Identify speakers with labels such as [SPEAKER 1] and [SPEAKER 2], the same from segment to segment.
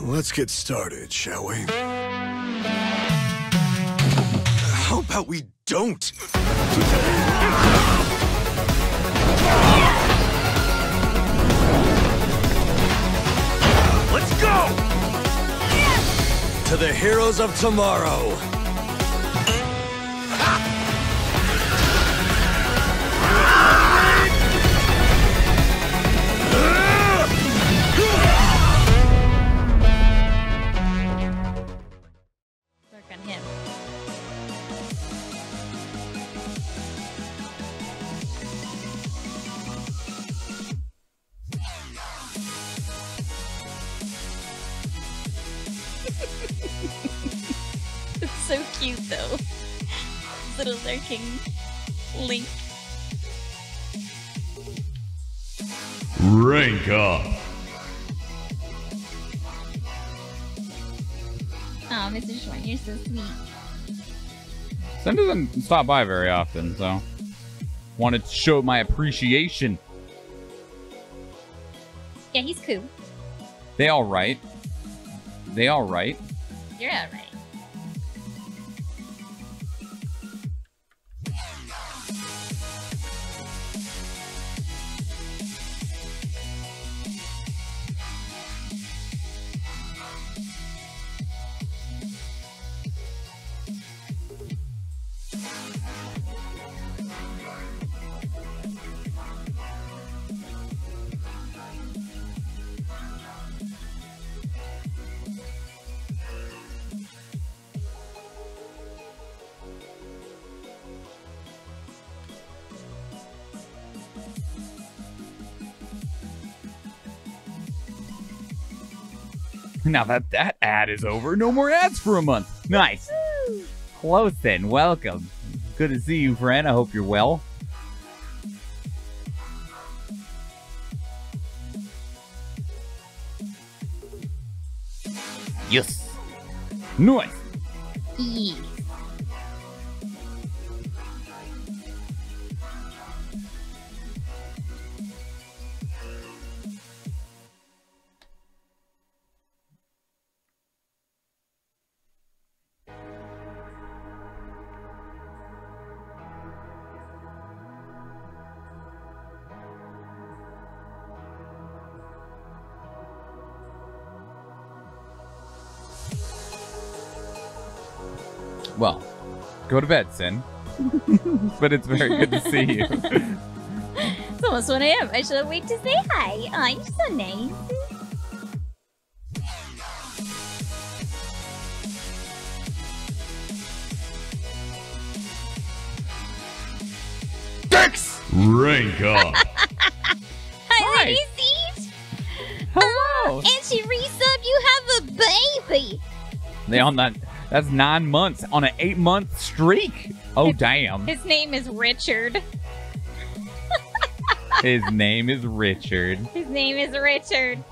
[SPEAKER 1] Let's get started, shall we? How about we don't? Let's go! To the heroes of tomorrow.
[SPEAKER 2] Sen doesn't stop by very often, so wanted to show my appreciation.
[SPEAKER 3] Yeah, he's cool.
[SPEAKER 2] They all right. They all right.
[SPEAKER 3] You're alright.
[SPEAKER 2] Now that that ad is over, no more ads for a month. Nice. Close then. Welcome. Good to see you, friend. I hope you're well. Yes. Nice.
[SPEAKER 3] Yeah.
[SPEAKER 2] Well, go to bed, Sin. but it's very good to see you.
[SPEAKER 3] It's almost 1 a.m. I should have waited to say hi. Aw, you're so nice.
[SPEAKER 4] Rank up.
[SPEAKER 3] Hi,
[SPEAKER 2] Hi.
[SPEAKER 3] Lady Siege.
[SPEAKER 2] Hello.
[SPEAKER 3] Uh, and she resub, you have a baby.
[SPEAKER 2] They on that. That's nine months on an eight month streak. Oh damn.
[SPEAKER 3] His name is Richard.
[SPEAKER 2] His name is Richard.
[SPEAKER 3] His name is Richard.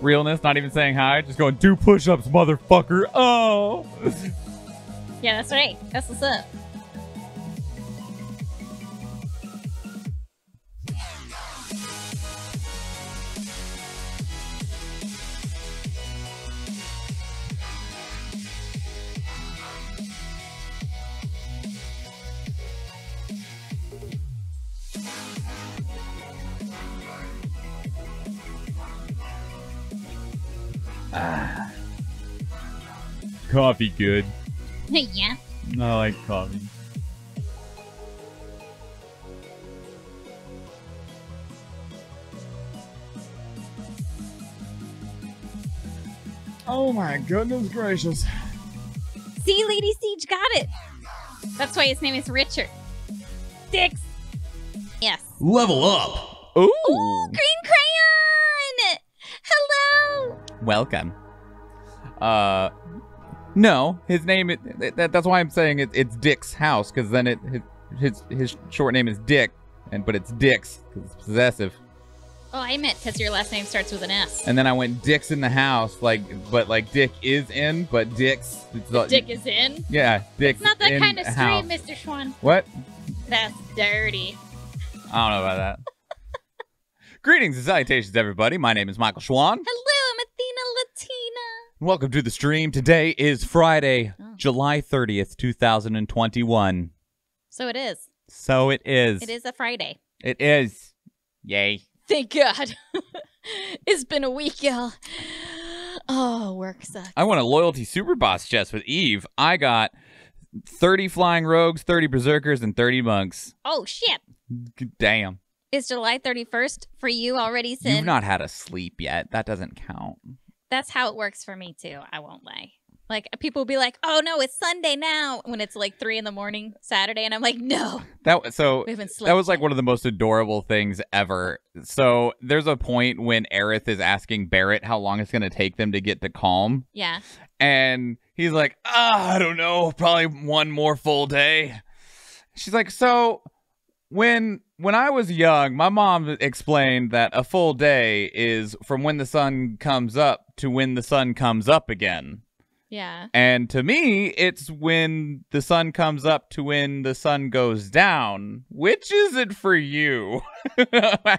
[SPEAKER 2] Realness, not even saying hi, just going do push ups, motherfucker. Oh.
[SPEAKER 3] Yeah, that's right. That's what's up.
[SPEAKER 2] Coffee good.
[SPEAKER 3] yeah.
[SPEAKER 2] I like coffee.
[SPEAKER 5] Oh my goodness gracious.
[SPEAKER 3] See, Lady Siege got it. That's why his name is Richard. Dix. Yes.
[SPEAKER 4] Level up.
[SPEAKER 2] Ooh.
[SPEAKER 3] Ooh, green crayon. Hello.
[SPEAKER 2] Welcome. Uh, no, his name. Is, that, that's why I'm saying it, it's Dick's house because then it his, his his short name is Dick, and but it's Dick's because it's possessive.
[SPEAKER 3] Oh, I meant because your last name starts with an S.
[SPEAKER 2] And then I went Dick's in the house, like but like Dick is in, but Dick's. Like-
[SPEAKER 3] Dick is in.
[SPEAKER 2] Yeah, Dick's
[SPEAKER 3] It's not that
[SPEAKER 2] in
[SPEAKER 3] kind of
[SPEAKER 2] house.
[SPEAKER 3] stream, Mr. Schwahn.
[SPEAKER 2] What?
[SPEAKER 3] That's dirty.
[SPEAKER 2] I don't know about that. Greetings and salutations, everybody. My name is Michael Schwahn.
[SPEAKER 3] Hello, I'm Athena Latina.
[SPEAKER 2] Welcome to the stream. Today is Friday,
[SPEAKER 3] Oh.
[SPEAKER 2] July 30th, 2021.
[SPEAKER 3] So it is.
[SPEAKER 2] So it is.
[SPEAKER 3] It is a Friday.
[SPEAKER 2] It is. Yay.
[SPEAKER 3] Thank God. it's been a week, y'all. Oh, work sucks.
[SPEAKER 2] I won a loyalty super boss chest with Eve. I got 30 flying rogues, 30 berserkers, and 30 monks.
[SPEAKER 3] Oh shit!
[SPEAKER 2] Damn.
[SPEAKER 3] It's July thirty first for you already. Sin.
[SPEAKER 2] You've not had a sleep yet. That doesn't count.
[SPEAKER 3] That's how it works for me too. I won't lie. Like people will be like, "Oh no, it's Sunday now," when it's like three in the morning Saturday, and I'm like, "No,
[SPEAKER 2] That so
[SPEAKER 3] we haven't slept."
[SPEAKER 2] that was like
[SPEAKER 3] yet."
[SPEAKER 2] one of the most adorable things ever. So there's a point when Aerith is asking Barret how long it's going to take them to get to Kalm,
[SPEAKER 3] Yeah.
[SPEAKER 2] and he's like, ah, I don't know, probably one more full day. She's like, so when when I was young, my mom explained that a full day is from when the sun comes up to when the sun comes up again.
[SPEAKER 3] Yeah.
[SPEAKER 2] And to me, it's when the sun comes up to when the sun goes down. Which is it for you?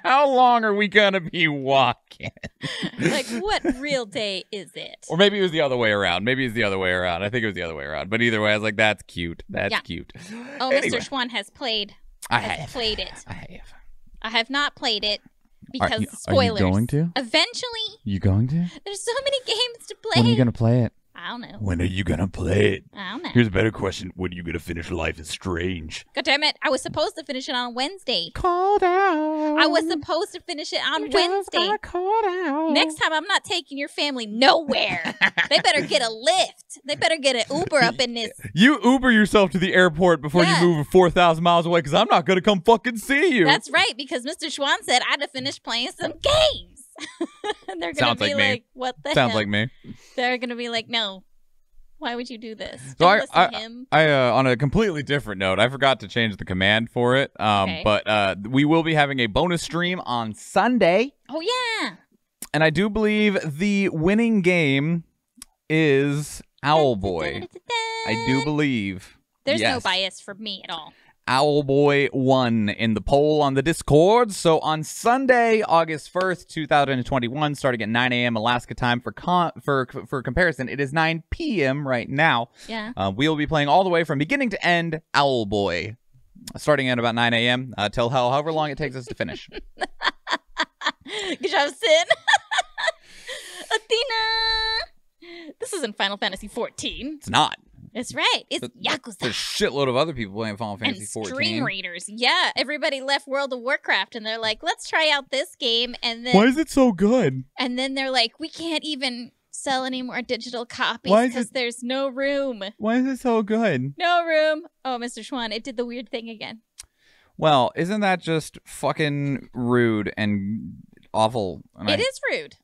[SPEAKER 2] How long are we going to be walking?
[SPEAKER 3] like, what real day is it?
[SPEAKER 2] Or maybe it was the other way around. Maybe it's the other way around. I think it was the other way around. But either way, I was like, that's cute. That's
[SPEAKER 3] Yeah.
[SPEAKER 2] cute.
[SPEAKER 3] Oh,
[SPEAKER 2] Anyway,
[SPEAKER 3] Mr. Schwahn has played.
[SPEAKER 2] I have.
[SPEAKER 3] played it.
[SPEAKER 2] I have.
[SPEAKER 3] I have not played it
[SPEAKER 2] Are
[SPEAKER 3] because
[SPEAKER 2] you- are you going to?
[SPEAKER 3] Eventually,
[SPEAKER 2] You going to?
[SPEAKER 3] there's so many games to play.
[SPEAKER 4] When are you gonna play it?
[SPEAKER 3] I don't know.
[SPEAKER 4] When are you gonna play it?
[SPEAKER 3] I don't know.
[SPEAKER 4] Here's a better question: When are you gonna finish Life is Strange?
[SPEAKER 3] God damn it! I was supposed to finish it on Wednesday.
[SPEAKER 2] Called out.
[SPEAKER 3] I was supposed to finish it on Wednesday.
[SPEAKER 2] called out.
[SPEAKER 3] Next time, I'm not taking your family nowhere. they better get a lift. They better get an Uber up in this.
[SPEAKER 2] You Uber yourself to the airport before
[SPEAKER 3] Yeah.
[SPEAKER 2] you move 4,000 miles away because I'm not going to come fucking see you.
[SPEAKER 3] That's right, because Mr. Schwahn said I had to finish playing some games. And they're gonna
[SPEAKER 2] Sounds
[SPEAKER 3] be
[SPEAKER 2] like
[SPEAKER 3] like, "What the
[SPEAKER 2] Sounds
[SPEAKER 3] hell?"
[SPEAKER 2] like me.
[SPEAKER 3] They're gonna be like, "No, why would you do this?
[SPEAKER 2] So
[SPEAKER 3] Don't
[SPEAKER 2] I-
[SPEAKER 3] listen
[SPEAKER 2] I-
[SPEAKER 3] to him."
[SPEAKER 2] I, uh, on a completely different note, I forgot to change the command for it. Um,
[SPEAKER 3] Okay.
[SPEAKER 2] But uh, we will be having a bonus stream on Sunday.
[SPEAKER 3] Oh yeah,
[SPEAKER 2] And I do believe the winning game is Owlboy. I do believe.
[SPEAKER 3] There's no bias for me at all.
[SPEAKER 2] Owlboy won in the poll on the Discord. So on Sunday, August 1st, 2021, starting at 9 a.m. Alaska time for con- for for comparison, it is 9 p.m. right now.
[SPEAKER 3] Yeah.
[SPEAKER 2] Uh, we will be playing all the way from beginning to end Owlboy, starting at about 9 a.m. Uh, till hell, however long it takes us to finish.
[SPEAKER 3] Good job, Sin. Athena. This isn't Final Fantasy 14.
[SPEAKER 2] It's not.
[SPEAKER 3] That's right. It's
[SPEAKER 2] But
[SPEAKER 3] Yakuza.
[SPEAKER 2] There's a shitload of other people playing Final Fantasy
[SPEAKER 3] and
[SPEAKER 2] 14.
[SPEAKER 3] Stream Raiders. Yeah, everybody left World of Warcraft and they're like, let's try out this game. And then
[SPEAKER 2] Why is it so good?
[SPEAKER 3] and then they're like, we can't even sell any more digital copies
[SPEAKER 2] Why is
[SPEAKER 3] because there's no room.
[SPEAKER 2] Why is it so good?
[SPEAKER 3] No room. Oh, Mr. Schwahn, it did the weird thing again.
[SPEAKER 2] Well, isn't that just fucking rude and awful? And
[SPEAKER 3] It
[SPEAKER 2] I-
[SPEAKER 3] is rude.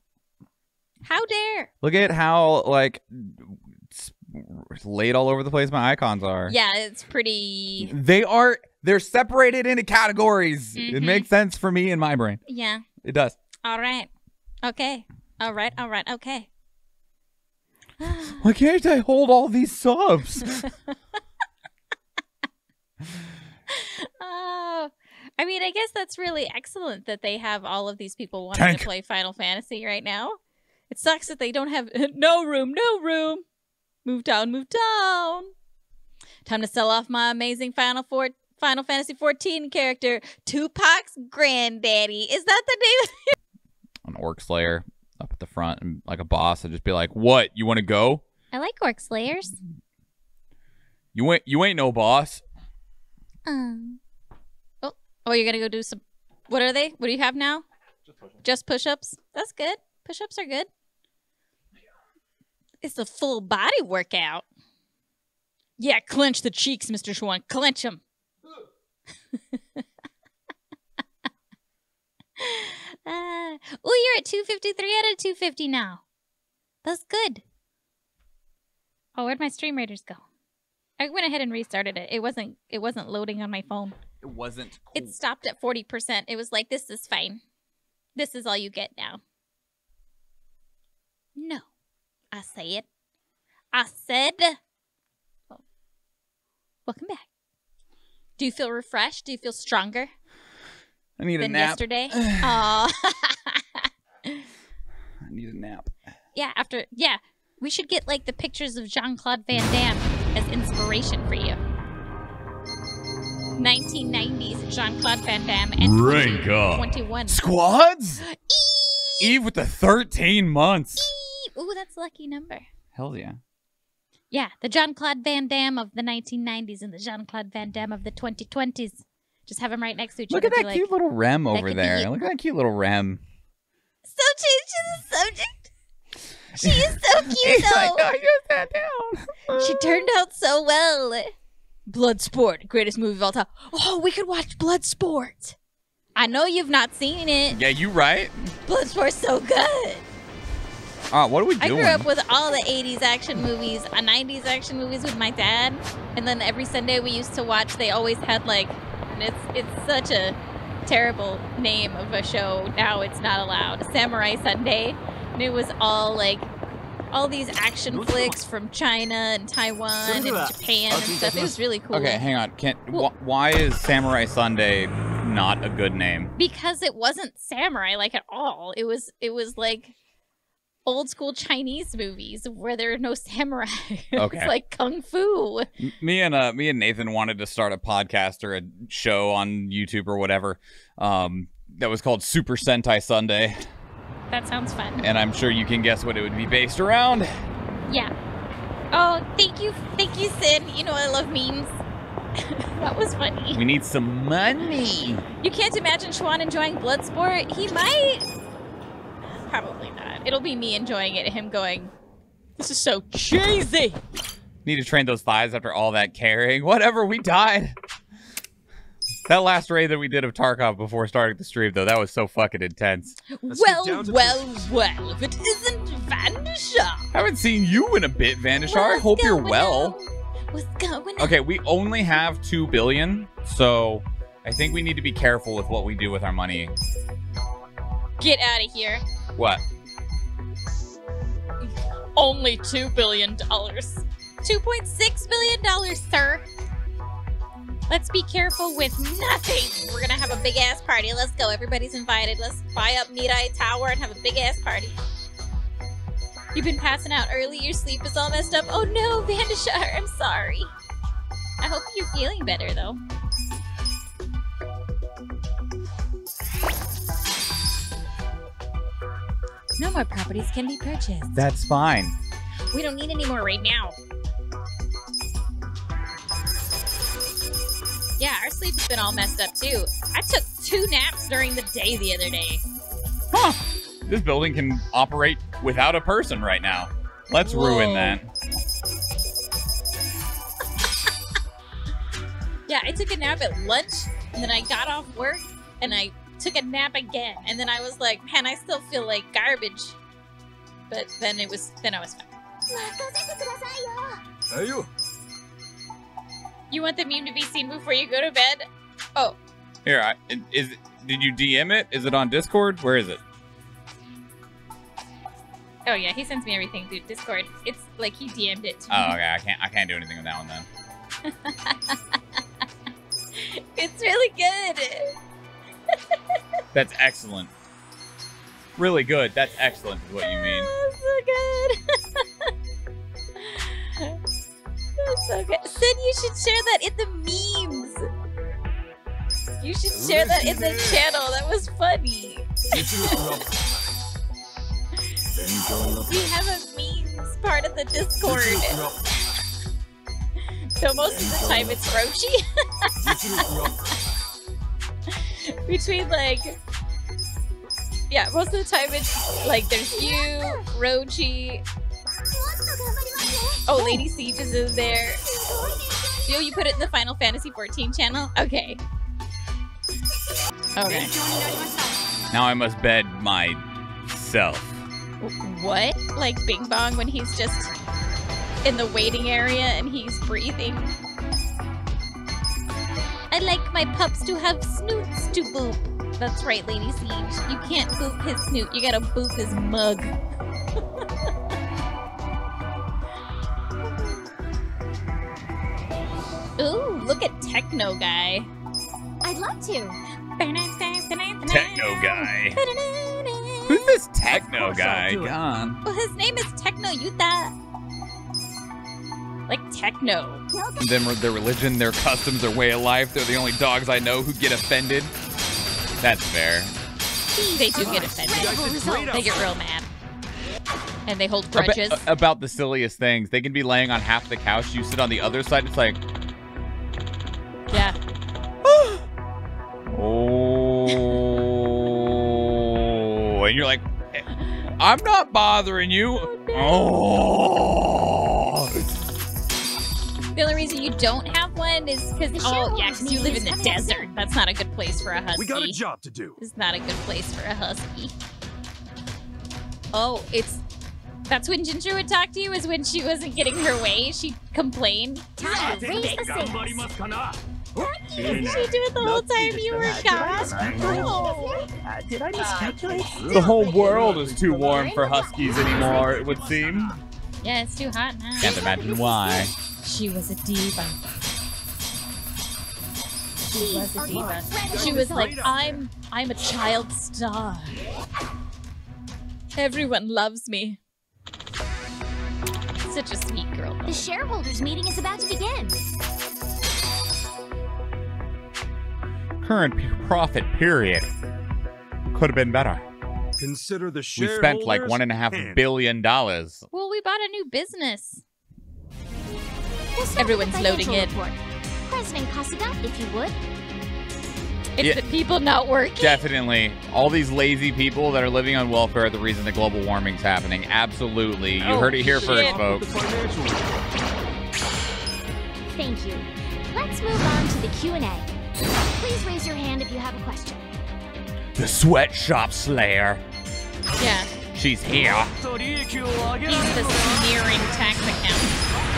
[SPEAKER 3] How dare?
[SPEAKER 2] Look at how like s- laid all over the place my icons are.
[SPEAKER 3] Yeah, it's pretty.
[SPEAKER 2] They are they're separated into categories. It
[SPEAKER 3] Mhm.
[SPEAKER 2] makes sense for me in my brain.
[SPEAKER 3] Yeah.
[SPEAKER 2] It does.
[SPEAKER 3] All right. Okay. All right. All right. Okay.
[SPEAKER 2] Why can't I hold all these subs?
[SPEAKER 3] Oh, I mean, I guess that's really excellent that they have all of these people wanting
[SPEAKER 4] Tank.
[SPEAKER 3] to play Final Fantasy right now. It sucks that they don't have no room, no room. Move down, move down. Time to sell off my amazing Final Four, Final Fantasy 14 character, Tupac's granddaddy. Is that the name?
[SPEAKER 2] An orc slayer up at the front and like a boss and just be like, "What? You want to go?
[SPEAKER 3] I like Orc Slayers.
[SPEAKER 2] You ain't you ain't no boss."
[SPEAKER 3] Um. Oh, oh, you're gonna go do some. What are they? What do you have now? Just push-ups. That's good. Push-ups are good. It's a full body workout. Yeah, clench the cheeks, Mr. Schwahn. Clench them. uh, oh, you're at 253 out of 250 now. That's good. Oh, where'd my stream raiders go? I went ahead and restarted it. It wasn't it wasn't loading on my phone.
[SPEAKER 2] It wasn't.
[SPEAKER 3] It stopped at 40%. It was like this is fine. This is all you get now. No. I say it. I said oh. Welcome back. Do you feel refreshed? Do you feel stronger
[SPEAKER 2] I need a nap.
[SPEAKER 3] yesterday? Aw.
[SPEAKER 2] I need a nap.
[SPEAKER 3] yeah, after yeah. We should get like the pictures of Jean Claude Van Damme as inspiration for you. 1990s Jean Claude Van Damme and
[SPEAKER 4] Rank up.
[SPEAKER 3] 21.
[SPEAKER 2] Squads? Eve with the 13 months.
[SPEAKER 3] Ooh, that's a lucky number.
[SPEAKER 2] Hell yeah.
[SPEAKER 3] Yeah, the Jean Claude Van Damme of the 1990s and the Jean Claude Van Damme of the 2020s. Just have them right next to each
[SPEAKER 2] Look
[SPEAKER 3] other.
[SPEAKER 2] Look at
[SPEAKER 3] be
[SPEAKER 2] that
[SPEAKER 3] like,
[SPEAKER 2] cute little Rem over there. Look at that cute little Rem.
[SPEAKER 3] So change the subject. She is so cute
[SPEAKER 2] He's like,
[SPEAKER 3] though.
[SPEAKER 2] "No, you sat down."
[SPEAKER 3] She turned out so well. Bloodsport, greatest movie of all time. Oh, we could watch Bloodsport. I know you've not seen it.
[SPEAKER 2] Yeah, you right.
[SPEAKER 3] Bloodsport's so good.
[SPEAKER 2] Oh, what are we
[SPEAKER 3] I grew up with all the 80s action movies, uh, 90s action movies with my dad, and then every Sunday we used to watch. They always had like, and it's it's such a terrible name of a show. Now it's not allowed. Samurai Sunday, and it was all like all these action flicks from China and Taiwan and Japan and stuff. It was really cool.
[SPEAKER 2] Okay, hang on. Can
[SPEAKER 3] Well-
[SPEAKER 2] wh- why is Samurai Sunday not a good name?
[SPEAKER 3] because it wasn't samurai like at all. It was it was like old school Chinese movies where there are no samurai.
[SPEAKER 2] Okay.
[SPEAKER 3] it's like kung fu.
[SPEAKER 2] Me and uh, me and Nathan wanted to start a podcast or a show on YouTube or whatever. Um, that was called Super Sentai Sunday,
[SPEAKER 3] That sounds fun.
[SPEAKER 2] and I'm sure you can guess what it would be based around.
[SPEAKER 3] Yeah. Oh, thank you, thank you, Sin. You know I love memes. that was funny.
[SPEAKER 2] We need some money.
[SPEAKER 3] You can't imagine Schwahn enjoying Bloodsport. He might. Probably. It'll be me enjoying it. Him going. This is so cheesy.
[SPEAKER 2] Need to train those thighs after all that carrying. Whatever, we died. That last raid that we did of Tarkov before starting the stream, though, that was so fucking intense.
[SPEAKER 1] Let's get
[SPEAKER 3] well,
[SPEAKER 1] down
[SPEAKER 3] well, well. If it isn't Vandisha.
[SPEAKER 2] Haven't seen you in a bit, Vandishar. I hope you're well.
[SPEAKER 3] on? What's going on?
[SPEAKER 2] Okay, we only have two billion, so I think we need to be careful with what we do with our money.
[SPEAKER 3] Get out of here.
[SPEAKER 2] What?
[SPEAKER 3] Only two billion dollars. Two point six billion dollars, sir. Let's be careful with nothing. We're gonna have a big ass party. Let's go. Everybody's invited. Let's buy up Mirai Tower and have a big ass party. You've been passing out early. Your sleep is all messed up. Oh no, Vandashar, I'm sorry. I hope you're feeling better though. No more properties can be purchased.
[SPEAKER 2] That's fine.
[SPEAKER 3] We don't need any more right now. Yeah, our sleep has been all messed up too. I took two naps during the day the other day.
[SPEAKER 2] Huh. This building can operate without a person right now. Let's ruin that.
[SPEAKER 3] Yeah, I took a nap at lunch and then I got off work and I took a nap again. And then I was like, man, I still feel like garbage. But then it was then I was fine.
[SPEAKER 1] Hey, you.
[SPEAKER 3] You want the meme to be seen before you go to bed? Oh,
[SPEAKER 2] Here, I, is did you DM it? Is it on Discord? Where is it?
[SPEAKER 3] oh yeah, he sends me everything through Discord. It's like he DM'd it to me.
[SPEAKER 2] Oh, okay. I can't. I can't do anything with that one then.
[SPEAKER 3] It's really good.
[SPEAKER 2] That's excellent. Really good. That's excellent. Is what you mean?
[SPEAKER 3] Oh, so good. That's so good. Sid, you should share that in the memes. You should share that in the channel. That was funny. We have a memes part of the Discord. So most of the time it's Rochi. Between like Yeah, most of the time it's like there's you, Rochi. Oh, Lady Siege is there. Yo, you put it in the Final Fantasy 14 channel? Okay. Okay.
[SPEAKER 2] Now I must bed myself.
[SPEAKER 3] What? Like Bing Bong when he's just in the waiting area and he's breathing? I like my pups to have snoots to boop. That's right, Lady Siege. You can't boop his snoot, you gotta boop his mug. Ooh, look at Techno Guy.
[SPEAKER 6] I'd love to.
[SPEAKER 2] Techno guy. Who's this techno guy? God.
[SPEAKER 3] Well, his name is Techno Yuta. Like techno.
[SPEAKER 2] Them, their religion, their customs, their way of life. They're the only dogs I know who get offended. That's fair.
[SPEAKER 3] They do get offended. They get real mad. And they hold grudges.
[SPEAKER 2] about the silliest things. They can be laying on half the couch. You sit on the other side. It's like,
[SPEAKER 3] yeah.
[SPEAKER 2] oh, and you're like, eh, I'm not bothering you. Oh, oh.
[SPEAKER 3] The only reason you don't have one is because oh yeah, because you live in the desert. That's not a good place for a husky.
[SPEAKER 1] We got a job to do.
[SPEAKER 3] It's not a good place for a husky. Oh, it's that's when Ginger would talk to you. Is when she wasn't getting her way. She complained.
[SPEAKER 6] Time to raise the sails.
[SPEAKER 3] What did she do it the whole time you were gone? Oh.
[SPEAKER 6] Did I miscalculate?
[SPEAKER 2] the whole world is too warm for huskies anymore. It would seem.
[SPEAKER 3] Yeah, it's too hot now.
[SPEAKER 2] Can't imagine why.
[SPEAKER 3] She was a diva. She was a diva. She was like, I'm I'm a child star. Everyone loves me. Such a sweet girl.
[SPEAKER 6] The shareholders meeting is about to begin.
[SPEAKER 2] Current profit period could have been better.
[SPEAKER 1] Consider the shareholders.
[SPEAKER 2] We spent like one and a half billion dollars.
[SPEAKER 3] Well, we bought a new business.
[SPEAKER 6] We'll start
[SPEAKER 3] Everyone's
[SPEAKER 6] with
[SPEAKER 3] loading
[SPEAKER 6] financial
[SPEAKER 3] in.
[SPEAKER 6] report. President Kasuga, if you would.
[SPEAKER 3] It's
[SPEAKER 2] Yeah.
[SPEAKER 3] the people not working.
[SPEAKER 2] Definitely. All these lazy people that are living on welfare are the reason that global warming's happening. Absolutely. You
[SPEAKER 3] Oh,
[SPEAKER 2] heard it here
[SPEAKER 3] shit.
[SPEAKER 2] first, folks.
[SPEAKER 6] Thank you. Let's move on to the Q&A. Please raise your hand if you have a question.
[SPEAKER 2] The sweatshop slayer.
[SPEAKER 3] Yeah,
[SPEAKER 2] She's here.
[SPEAKER 3] he's the sneering tax accountant.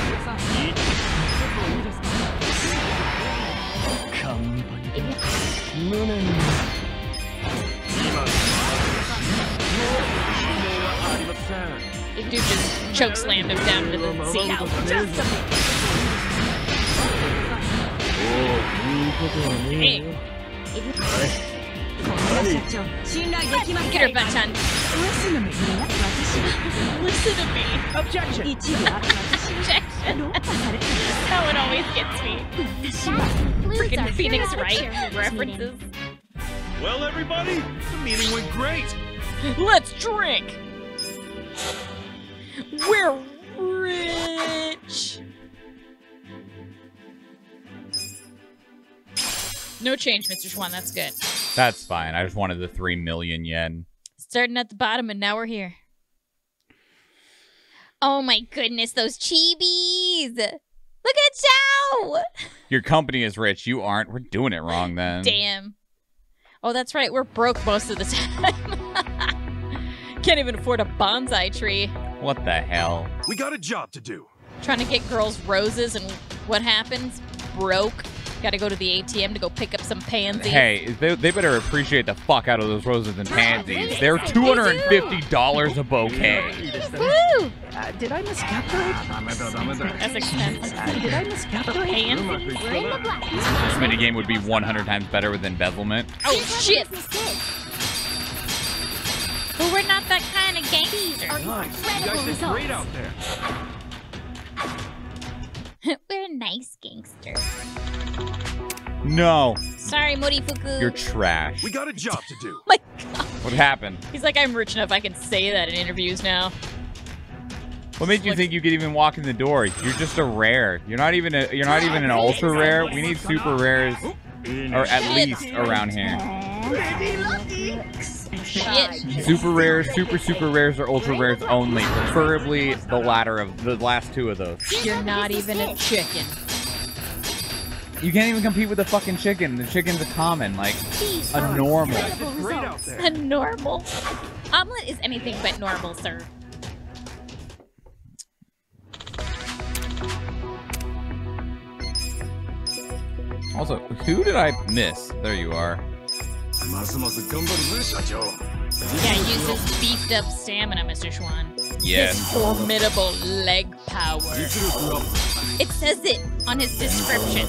[SPEAKER 3] Dude just choke slammed him down to the seat. Hey, get her butt on. Listen to me. Objection. Objection. that one always gets me.
[SPEAKER 6] That concludes our
[SPEAKER 3] Freaking Phoenix Wright references.
[SPEAKER 1] Well, everybody, the meeting went great.
[SPEAKER 3] Let's drink. We're rich. No change, Mr. Schwahn. That's good.
[SPEAKER 2] That's fine. I just wanted the three million yen.
[SPEAKER 3] Starting at the bottom, and now we're here. Oh my goodness, those chibis! Look at Chow!
[SPEAKER 2] Your company is rich. You aren't. We're doing it wrong then.
[SPEAKER 3] Damn. Oh, that's right. We're broke most of the time. Can't even afford a bonsai tree.
[SPEAKER 2] What the hell?
[SPEAKER 1] We got a job to do.
[SPEAKER 3] Trying to get girls roses, and what happens? Broke. Got to go to the ATM to go pick up some pansies.
[SPEAKER 2] Hey, they, they better appreciate the fuck out of those roses and pansies. They're two hundred and fifty dollars a bouquet.
[SPEAKER 3] Woo!
[SPEAKER 7] Uh, did I miscalculate?
[SPEAKER 3] That's expensive.
[SPEAKER 7] Did I miscalculate?
[SPEAKER 3] Pansies?
[SPEAKER 6] The black.
[SPEAKER 2] This minigame would be one hundred times better with embezzlement.
[SPEAKER 3] Oh shit!
[SPEAKER 6] business.
[SPEAKER 3] But we're not that kind of gangster.
[SPEAKER 6] Our incredible results.
[SPEAKER 1] there.
[SPEAKER 3] we're nice gangsters.
[SPEAKER 2] No,
[SPEAKER 3] Sorry, Morifuku.
[SPEAKER 2] you're trash.
[SPEAKER 1] We got a job to do.
[SPEAKER 3] my God.
[SPEAKER 2] What happened?
[SPEAKER 3] He's like, I'm rich enough I can say that in interviews now.
[SPEAKER 2] What made you think you could even walk in the door? You're just a rare. You're not even a. You're not even an ultra rare. We need super rares, or at least around here. Super rares, super super rares, or ultra rares only. Preferably the latter of the last two of those.
[SPEAKER 3] You're not even a chicken.
[SPEAKER 2] You can't even compete with the fucking chicken. The chicken's a common, like a normal.
[SPEAKER 3] A normal. Omelet is anything but normal, sir.
[SPEAKER 2] Also, who did I miss? There you are.
[SPEAKER 3] Yeah, use his beefed up stamina, Mr. Schwahn.
[SPEAKER 2] Yes.
[SPEAKER 3] His formidable leg power. It says it on his description.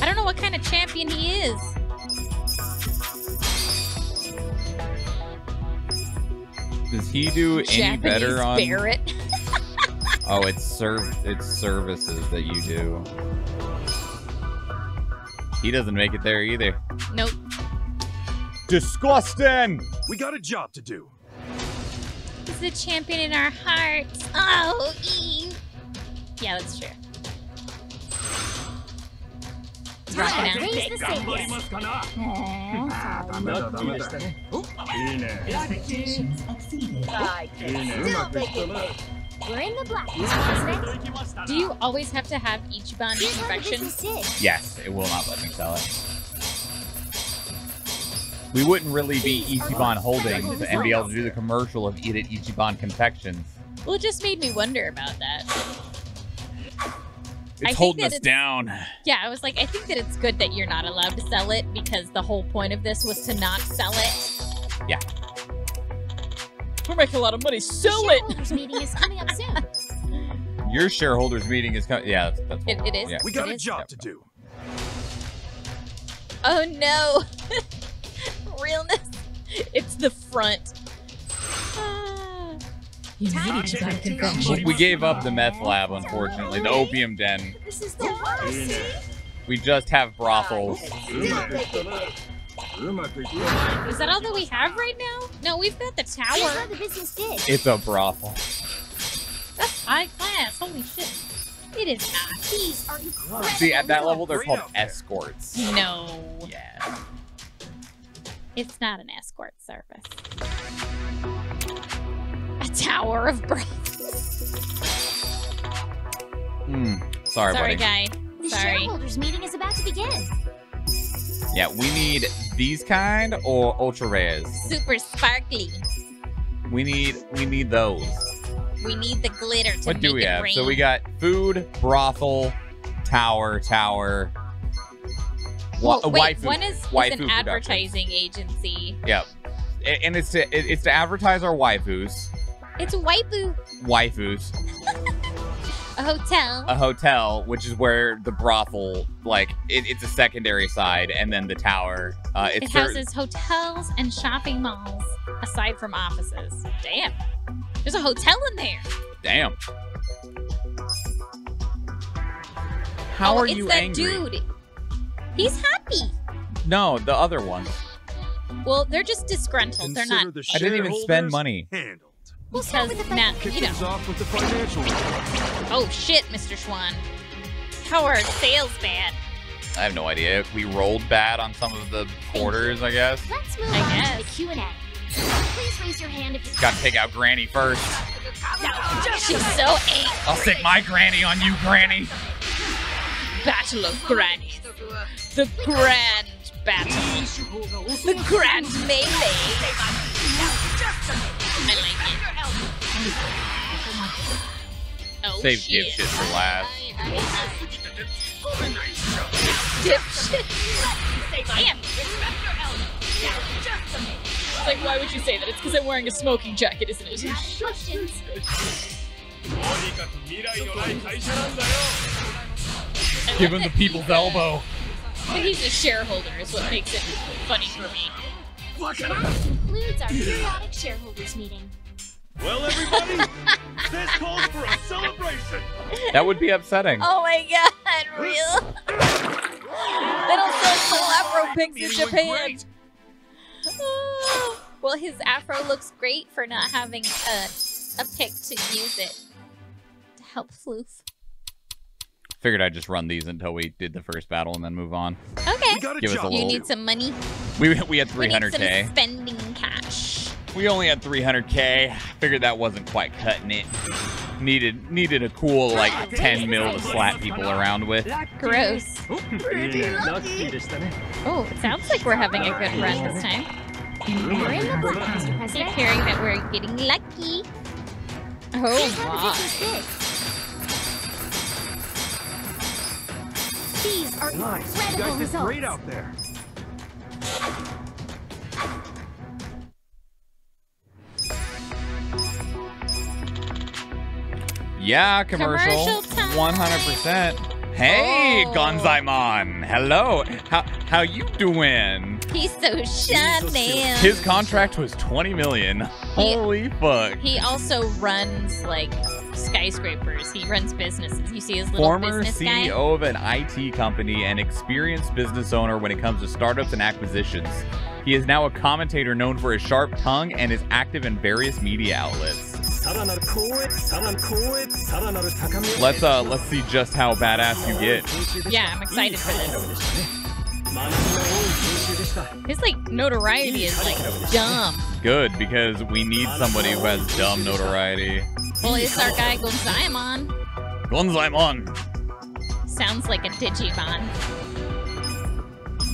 [SPEAKER 3] I don't know what kind of champion he is.
[SPEAKER 2] Does he do any
[SPEAKER 3] Japanese
[SPEAKER 2] better on
[SPEAKER 3] Barrett?
[SPEAKER 2] oh, it's serv—it's services that you do. He doesn't make it there either.
[SPEAKER 3] Nope.
[SPEAKER 2] Disgusting!
[SPEAKER 1] We got a job to do.
[SPEAKER 3] He's the champion in our hearts. Oh. Yeah, that's true. He's
[SPEAKER 6] the.
[SPEAKER 5] Aww. It.
[SPEAKER 6] We're in the black,
[SPEAKER 3] Do you always have to have Ichiban
[SPEAKER 6] Confections?
[SPEAKER 2] Yes, it will not let me sell it. We wouldn't really be Ichiban Holdings and be able to do the commercial of Eat at Ichiban Confections.
[SPEAKER 3] Well, it just made me wonder about that.
[SPEAKER 4] It's
[SPEAKER 3] I
[SPEAKER 4] holding us
[SPEAKER 3] it's,
[SPEAKER 4] down.
[SPEAKER 3] Yeah, I was like, I think that it's good that you're not allowed to sell it because the whole point of this was to not sell it.
[SPEAKER 2] Yeah.
[SPEAKER 3] We're making a lot of money.
[SPEAKER 6] The
[SPEAKER 3] Sell it!
[SPEAKER 6] shareholders meeting is coming up soon.
[SPEAKER 2] Your shareholders meeting is coming. Yeah, that's, that's
[SPEAKER 3] It, it is.
[SPEAKER 2] Yeah.
[SPEAKER 1] We got
[SPEAKER 3] It
[SPEAKER 1] a
[SPEAKER 3] is.
[SPEAKER 1] job to do.
[SPEAKER 3] Oh no! Realness. It's the front. Ah.
[SPEAKER 2] We gave up the meth lab, unfortunately. The opium den.
[SPEAKER 6] This is the worst.
[SPEAKER 2] We just have brothels.
[SPEAKER 3] Is that all that we have right now? No, we've got the tower.
[SPEAKER 2] It's a brothel.
[SPEAKER 3] That's high class. Holy shit. It is not.
[SPEAKER 6] These are incredible.
[SPEAKER 2] See, at that level, they're called escorts.
[SPEAKER 3] No.
[SPEAKER 2] Yeah.
[SPEAKER 3] It's not an escort service. A tower of brothels.
[SPEAKER 2] Hmm. Sorry,
[SPEAKER 3] Sorry,
[SPEAKER 2] buddy.
[SPEAKER 3] guy.
[SPEAKER 6] The
[SPEAKER 3] Sorry.
[SPEAKER 6] shareholders meeting is about to begin.
[SPEAKER 2] Yeah, we need these kind or ultra rares.
[SPEAKER 3] Super sparkly.
[SPEAKER 2] We need we need those.
[SPEAKER 3] We need the glitter to
[SPEAKER 2] What
[SPEAKER 3] make
[SPEAKER 2] do we have?
[SPEAKER 3] rain.
[SPEAKER 2] So we got food, brothel, tower, tower. Wa-
[SPEAKER 3] Well, wait,
[SPEAKER 2] waifu,
[SPEAKER 3] one is, is
[SPEAKER 2] waifu
[SPEAKER 3] an
[SPEAKER 2] production.
[SPEAKER 3] advertising agency.
[SPEAKER 2] Yep. And it's to it's to advertise our waifus,
[SPEAKER 3] It's waifu.
[SPEAKER 2] waifus,
[SPEAKER 3] A hotel.
[SPEAKER 2] a hotel, which is where the brothel, like it, it's a secondary side, and then the tower. Uh,
[SPEAKER 3] it
[SPEAKER 2] it's their-
[SPEAKER 3] houses hotels and shopping malls, aside from offices. Damn. There's a hotel in there.
[SPEAKER 2] damn. How
[SPEAKER 3] oh,
[SPEAKER 2] are
[SPEAKER 3] it's
[SPEAKER 2] you
[SPEAKER 3] that
[SPEAKER 2] angry?
[SPEAKER 3] dude. He's happy.
[SPEAKER 2] No, the other one.
[SPEAKER 3] Well, they're just disgruntled. They're not.
[SPEAKER 1] The
[SPEAKER 2] I didn't even spend money.
[SPEAKER 1] Handled.
[SPEAKER 6] We'll start
[SPEAKER 3] Because
[SPEAKER 6] with the
[SPEAKER 3] now, you know.
[SPEAKER 1] off with the financial.
[SPEAKER 3] Oh shit, Mr. Schwahn. How are sales bad?
[SPEAKER 2] I have no idea. We rolled bad on some of the quarters, I guess.
[SPEAKER 6] Let's move
[SPEAKER 3] I
[SPEAKER 6] on to
[SPEAKER 3] guess.
[SPEAKER 6] the Q&A. Please raise your hand if you
[SPEAKER 2] Got to take out Granny first.
[SPEAKER 3] She's so angry.
[SPEAKER 2] I'll stick my Granny on you, Granny.
[SPEAKER 3] Battle of Grannies. The grand battle. the grand melee. I like it. Oh,
[SPEAKER 2] Save dipshit for last.
[SPEAKER 3] Dipshit. Damn. Like, why would you say that? It's because I'm wearing a smoking jacket, isn't it?
[SPEAKER 2] Giving the people's uh, elbow.
[SPEAKER 3] But he's a shareholder, is what makes it funny for me.
[SPEAKER 6] That concludes our periodic shareholders meeting.
[SPEAKER 1] Well, everybody, this calls for a celebration.
[SPEAKER 2] That would be upsetting.
[SPEAKER 3] Oh my god, real? they don't sell full afro pics in Japan.
[SPEAKER 1] great.
[SPEAKER 3] well, his afro looks great for not having a, a pick to use it to help floof.
[SPEAKER 2] Figured I'd just run these until we did the first battle and then move on.
[SPEAKER 3] Okay.
[SPEAKER 2] Give us a little...
[SPEAKER 3] You need some money.
[SPEAKER 2] We we had 300k.
[SPEAKER 3] spending cash.
[SPEAKER 2] We only had 300k. Figured that wasn't quite cutting it. Needed needed a cool like 10 mil to slap people around with.
[SPEAKER 3] Gross. Oh, it sounds like we're having a good run this time.
[SPEAKER 6] We're in the black, Mr. President.
[SPEAKER 3] Hearing that we're getting lucky. Oh, my.
[SPEAKER 6] Are
[SPEAKER 1] Nice. You
[SPEAKER 6] incredible
[SPEAKER 1] guys did great out there.
[SPEAKER 2] Yeah, commercial.
[SPEAKER 3] Commercial
[SPEAKER 2] 100%. Hey,
[SPEAKER 3] Oh.
[SPEAKER 2] Gonzaimon. Hello. How how you doing?
[SPEAKER 3] He's so shiny.
[SPEAKER 2] His contract was 20 million. Holy fuck.
[SPEAKER 3] He also runs like skyscrapers. He runs businesses. You see his little
[SPEAKER 2] Former
[SPEAKER 3] business
[SPEAKER 2] CEO
[SPEAKER 3] guy?
[SPEAKER 2] of an IT company and experienced business owner when it comes to startups and acquisitions. He is now a commentator known for his sharp tongue and is active in various media outlets. Let's uh let's see just how badass you get.
[SPEAKER 3] Yeah, I'm excited for this. His like notoriety is like dumb.
[SPEAKER 2] Good because we need somebody who has dumb notoriety.
[SPEAKER 3] Well, it's our guy Gonzaimon.
[SPEAKER 2] Gonzaimon.
[SPEAKER 3] Sounds like a Digimon.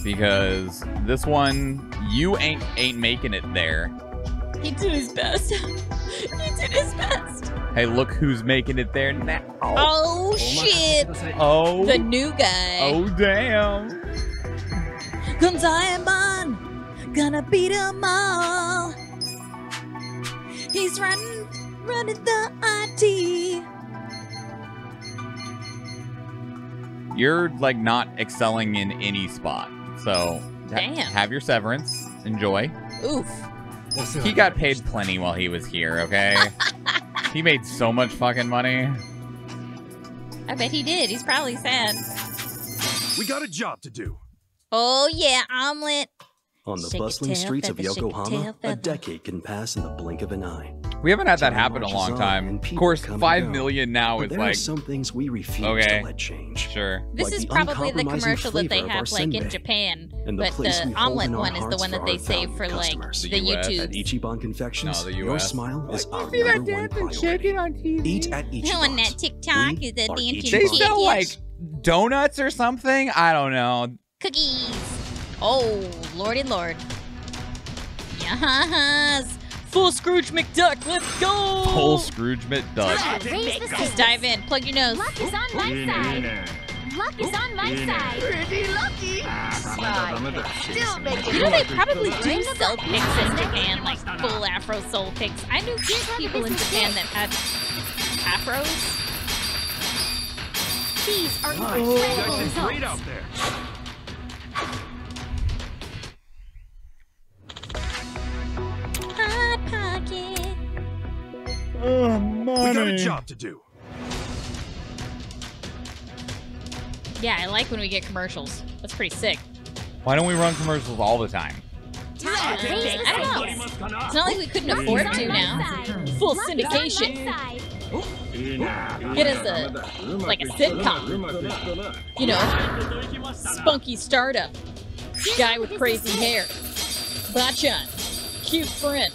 [SPEAKER 2] Because this one, you ain't ain't making it there.
[SPEAKER 3] He did his best. he did his best.
[SPEAKER 2] Hey, look who's making it there now.
[SPEAKER 3] Oh,
[SPEAKER 5] oh
[SPEAKER 3] shit.
[SPEAKER 2] Oh.
[SPEAKER 3] The new guy.
[SPEAKER 2] Oh, damn.
[SPEAKER 3] Guns I'm on, gonna beat them all. He's running, running the IT.
[SPEAKER 2] You're like not excelling in any spot. So
[SPEAKER 3] Damn.
[SPEAKER 2] Ha have your severance. Enjoy.
[SPEAKER 3] Oof.
[SPEAKER 2] He got paid plenty while he was here, okay? he made so much fucking money.
[SPEAKER 3] I bet he did. He's probably sad.
[SPEAKER 1] We got a job to do.
[SPEAKER 3] Oh yeah, omelet.
[SPEAKER 8] On the
[SPEAKER 3] Shake
[SPEAKER 8] bustling
[SPEAKER 3] tail
[SPEAKER 8] streets of
[SPEAKER 3] feather, shake a
[SPEAKER 8] Yokohama, a decade can pass in the blink of an eye.
[SPEAKER 2] We haven't had that
[SPEAKER 8] Time
[SPEAKER 2] happen a long time.
[SPEAKER 8] and
[SPEAKER 2] Of
[SPEAKER 8] people
[SPEAKER 2] course,
[SPEAKER 8] come and
[SPEAKER 2] five
[SPEAKER 8] go.
[SPEAKER 2] million now is
[SPEAKER 8] there
[SPEAKER 2] like
[SPEAKER 8] are some things we refuse
[SPEAKER 2] Okay.
[SPEAKER 8] to let change.
[SPEAKER 2] sure.
[SPEAKER 3] This
[SPEAKER 8] Like
[SPEAKER 3] is
[SPEAKER 8] the
[SPEAKER 3] probably the commercial that they have like in Japan,
[SPEAKER 8] and the
[SPEAKER 3] but the omelet one is the one that they save for like the
[SPEAKER 2] The US.
[SPEAKER 8] At
[SPEAKER 3] YouTube.
[SPEAKER 8] Ichiban Confections,
[SPEAKER 2] No, the
[SPEAKER 8] your smile is our
[SPEAKER 2] see that
[SPEAKER 8] number one
[SPEAKER 2] dance
[SPEAKER 8] priority.
[SPEAKER 2] on TV?
[SPEAKER 8] Eat at
[SPEAKER 3] on
[SPEAKER 8] Ichiban.
[SPEAKER 3] that TikTok
[SPEAKER 8] We
[SPEAKER 3] is a
[SPEAKER 8] are
[SPEAKER 3] dancing
[SPEAKER 8] Ichiban.
[SPEAKER 2] They sell like donuts or something? I don't know.
[SPEAKER 3] Cookies! Oh, lordy lord. Yes! Full Scrooge McDuck, let's go!
[SPEAKER 2] Full Scrooge McDuck.
[SPEAKER 6] Let's
[SPEAKER 3] dive in, plug your nose.
[SPEAKER 6] Luck is on my side. Luck is on my side.
[SPEAKER 5] Pretty lucky.
[SPEAKER 6] Still
[SPEAKER 3] You know, they probably do sell picks in Japan, like full Afro soul picks. I knew people in Japan that had afros.
[SPEAKER 6] These are incredible results.
[SPEAKER 3] Hot pocket. Oh, money.
[SPEAKER 1] We got a job to do.
[SPEAKER 3] Yeah, I like when we get commercials. That's pretty sick.
[SPEAKER 2] Why don't we run commercials all the time?
[SPEAKER 3] I don't know. It's not like we couldn't afford to now. Full syndication. It is a like a sitcom, you know, spunky startup guy with crazy hair, bachan, cute friend,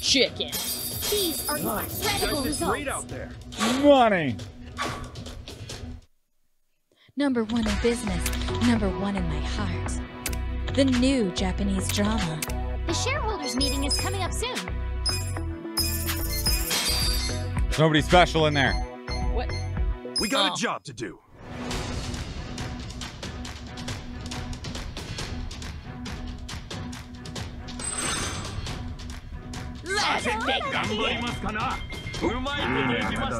[SPEAKER 3] chicken.
[SPEAKER 6] These are incredible results.
[SPEAKER 1] Out there.
[SPEAKER 2] Money.
[SPEAKER 3] Number one in business, number one in my heart. The new Japanese drama.
[SPEAKER 6] The shareholders meeting is coming up soon.
[SPEAKER 2] There's nobody special in there.
[SPEAKER 3] What?
[SPEAKER 1] We got
[SPEAKER 3] oh.
[SPEAKER 1] a job to do.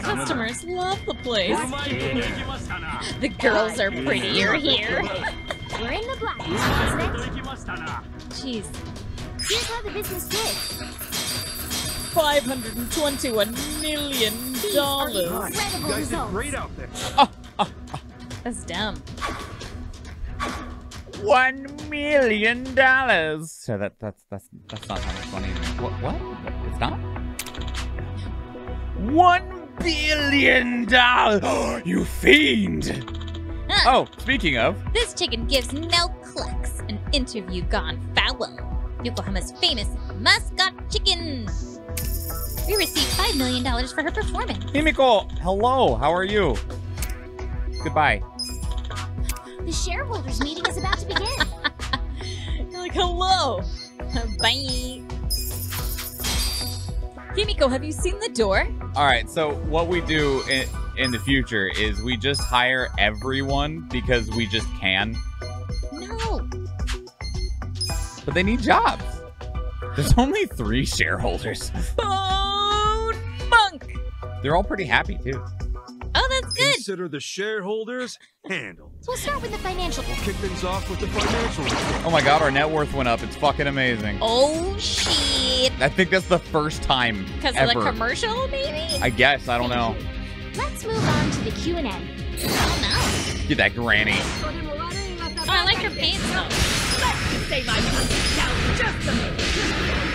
[SPEAKER 3] Customers love the place. the girls are prettier here.
[SPEAKER 6] We're in the black.
[SPEAKER 3] Jeez.
[SPEAKER 6] Here's how the business did.
[SPEAKER 3] $521 million.
[SPEAKER 6] These are
[SPEAKER 1] You
[SPEAKER 6] incredible
[SPEAKER 1] guys did
[SPEAKER 6] results.
[SPEAKER 1] great out there. Ah, ah, ah.
[SPEAKER 3] That's dumb.
[SPEAKER 2] One million dollars. So that that's that's that's not how much money. What what? It's not. One billion dollars. you fiend. Oh, speaking of,
[SPEAKER 3] This chicken gives no clucks. An interview gone foul. Yokohama's famous mascot chicken. We received $5 million for her performance.
[SPEAKER 2] Himiko. Hello. How are you? Goodbye.
[SPEAKER 6] The shareholders meeting is about to begin.
[SPEAKER 3] You're like, hello. Bye. Himiko, have you seen the door?
[SPEAKER 2] All right. So what we do in in the future is we just hire everyone because we just can,
[SPEAKER 3] No.
[SPEAKER 2] but they need jobs. There's only three shareholders. Oh.
[SPEAKER 3] Bone Monk.
[SPEAKER 2] They're all pretty happy too.
[SPEAKER 3] Oh, that's good.
[SPEAKER 1] consider the shareholders handled.
[SPEAKER 6] We'll start with the financial.
[SPEAKER 1] We'll kick things off with the financial.
[SPEAKER 2] Oh my god, our net worth went up. It's fucking amazing.
[SPEAKER 3] Oh shit!
[SPEAKER 2] I think that's the first time
[SPEAKER 3] Because of the commercial, maybe?
[SPEAKER 2] I guess. I don't know.
[SPEAKER 6] Let's move on to the Q&A.
[SPEAKER 3] Oh no.
[SPEAKER 2] Get that granny.
[SPEAKER 3] Oh, I like your pants though.
[SPEAKER 6] If you have any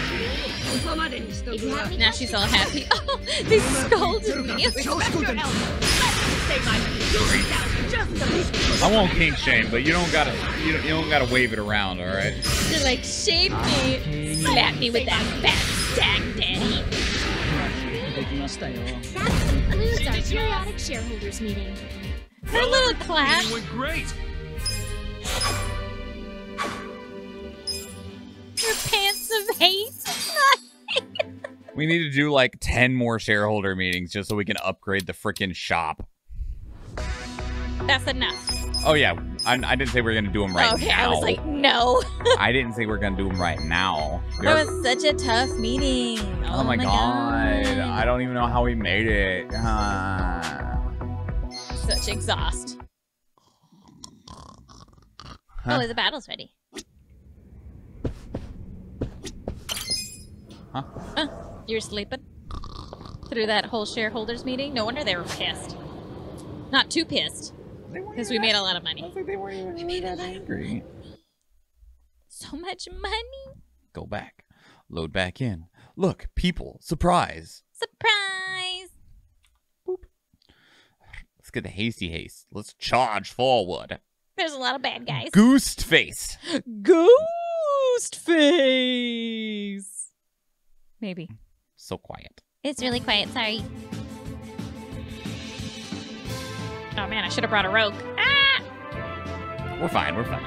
[SPEAKER 3] Now she's all happy. Oh, they scolded me.
[SPEAKER 2] I won't kink shame, but you don't gotta you don't, you don't gotta wave it around, all right?
[SPEAKER 3] They're like, shame me. Slap me with that fat stack, daddy.
[SPEAKER 6] That concludes our periodic shareholders meeting.
[SPEAKER 3] Her little clap.
[SPEAKER 1] Meeting went great.
[SPEAKER 3] Your pants of hate.
[SPEAKER 2] We need to do like ten more shareholder meetings just so we can upgrade the freaking shop.
[SPEAKER 3] That's enough.
[SPEAKER 2] Oh yeah, I, I didn't say we are gonna do them right
[SPEAKER 3] okay,
[SPEAKER 2] now.
[SPEAKER 3] I was like, no.
[SPEAKER 2] I didn't say we are gonna do them right now. We
[SPEAKER 3] That
[SPEAKER 2] are-
[SPEAKER 3] was such a tough meeting. Oh,
[SPEAKER 2] oh my god. I don't even know how we made it. Uh,
[SPEAKER 3] Such exhaust.
[SPEAKER 2] Huh?
[SPEAKER 3] Oh, the battle's ready.
[SPEAKER 2] Huh?
[SPEAKER 3] Uh, you're sleeping through that whole shareholders meeting. No wonder they were pissed. Not too pissed, because we made a lot of money. We made a lot of
[SPEAKER 2] angry.
[SPEAKER 3] So much money.
[SPEAKER 2] Go back. Load back in. Look, people, surprise.
[SPEAKER 3] Surprise!
[SPEAKER 2] Let's get the hasty haste. Let's charge forward.
[SPEAKER 3] There's a lot of bad guys.
[SPEAKER 2] Goose face.
[SPEAKER 3] Ghost face. Maybe.
[SPEAKER 2] So quiet.
[SPEAKER 3] It's really quiet. Sorry. Oh man, I should have brought a rogue. Ah!
[SPEAKER 2] We're fine. We're fine.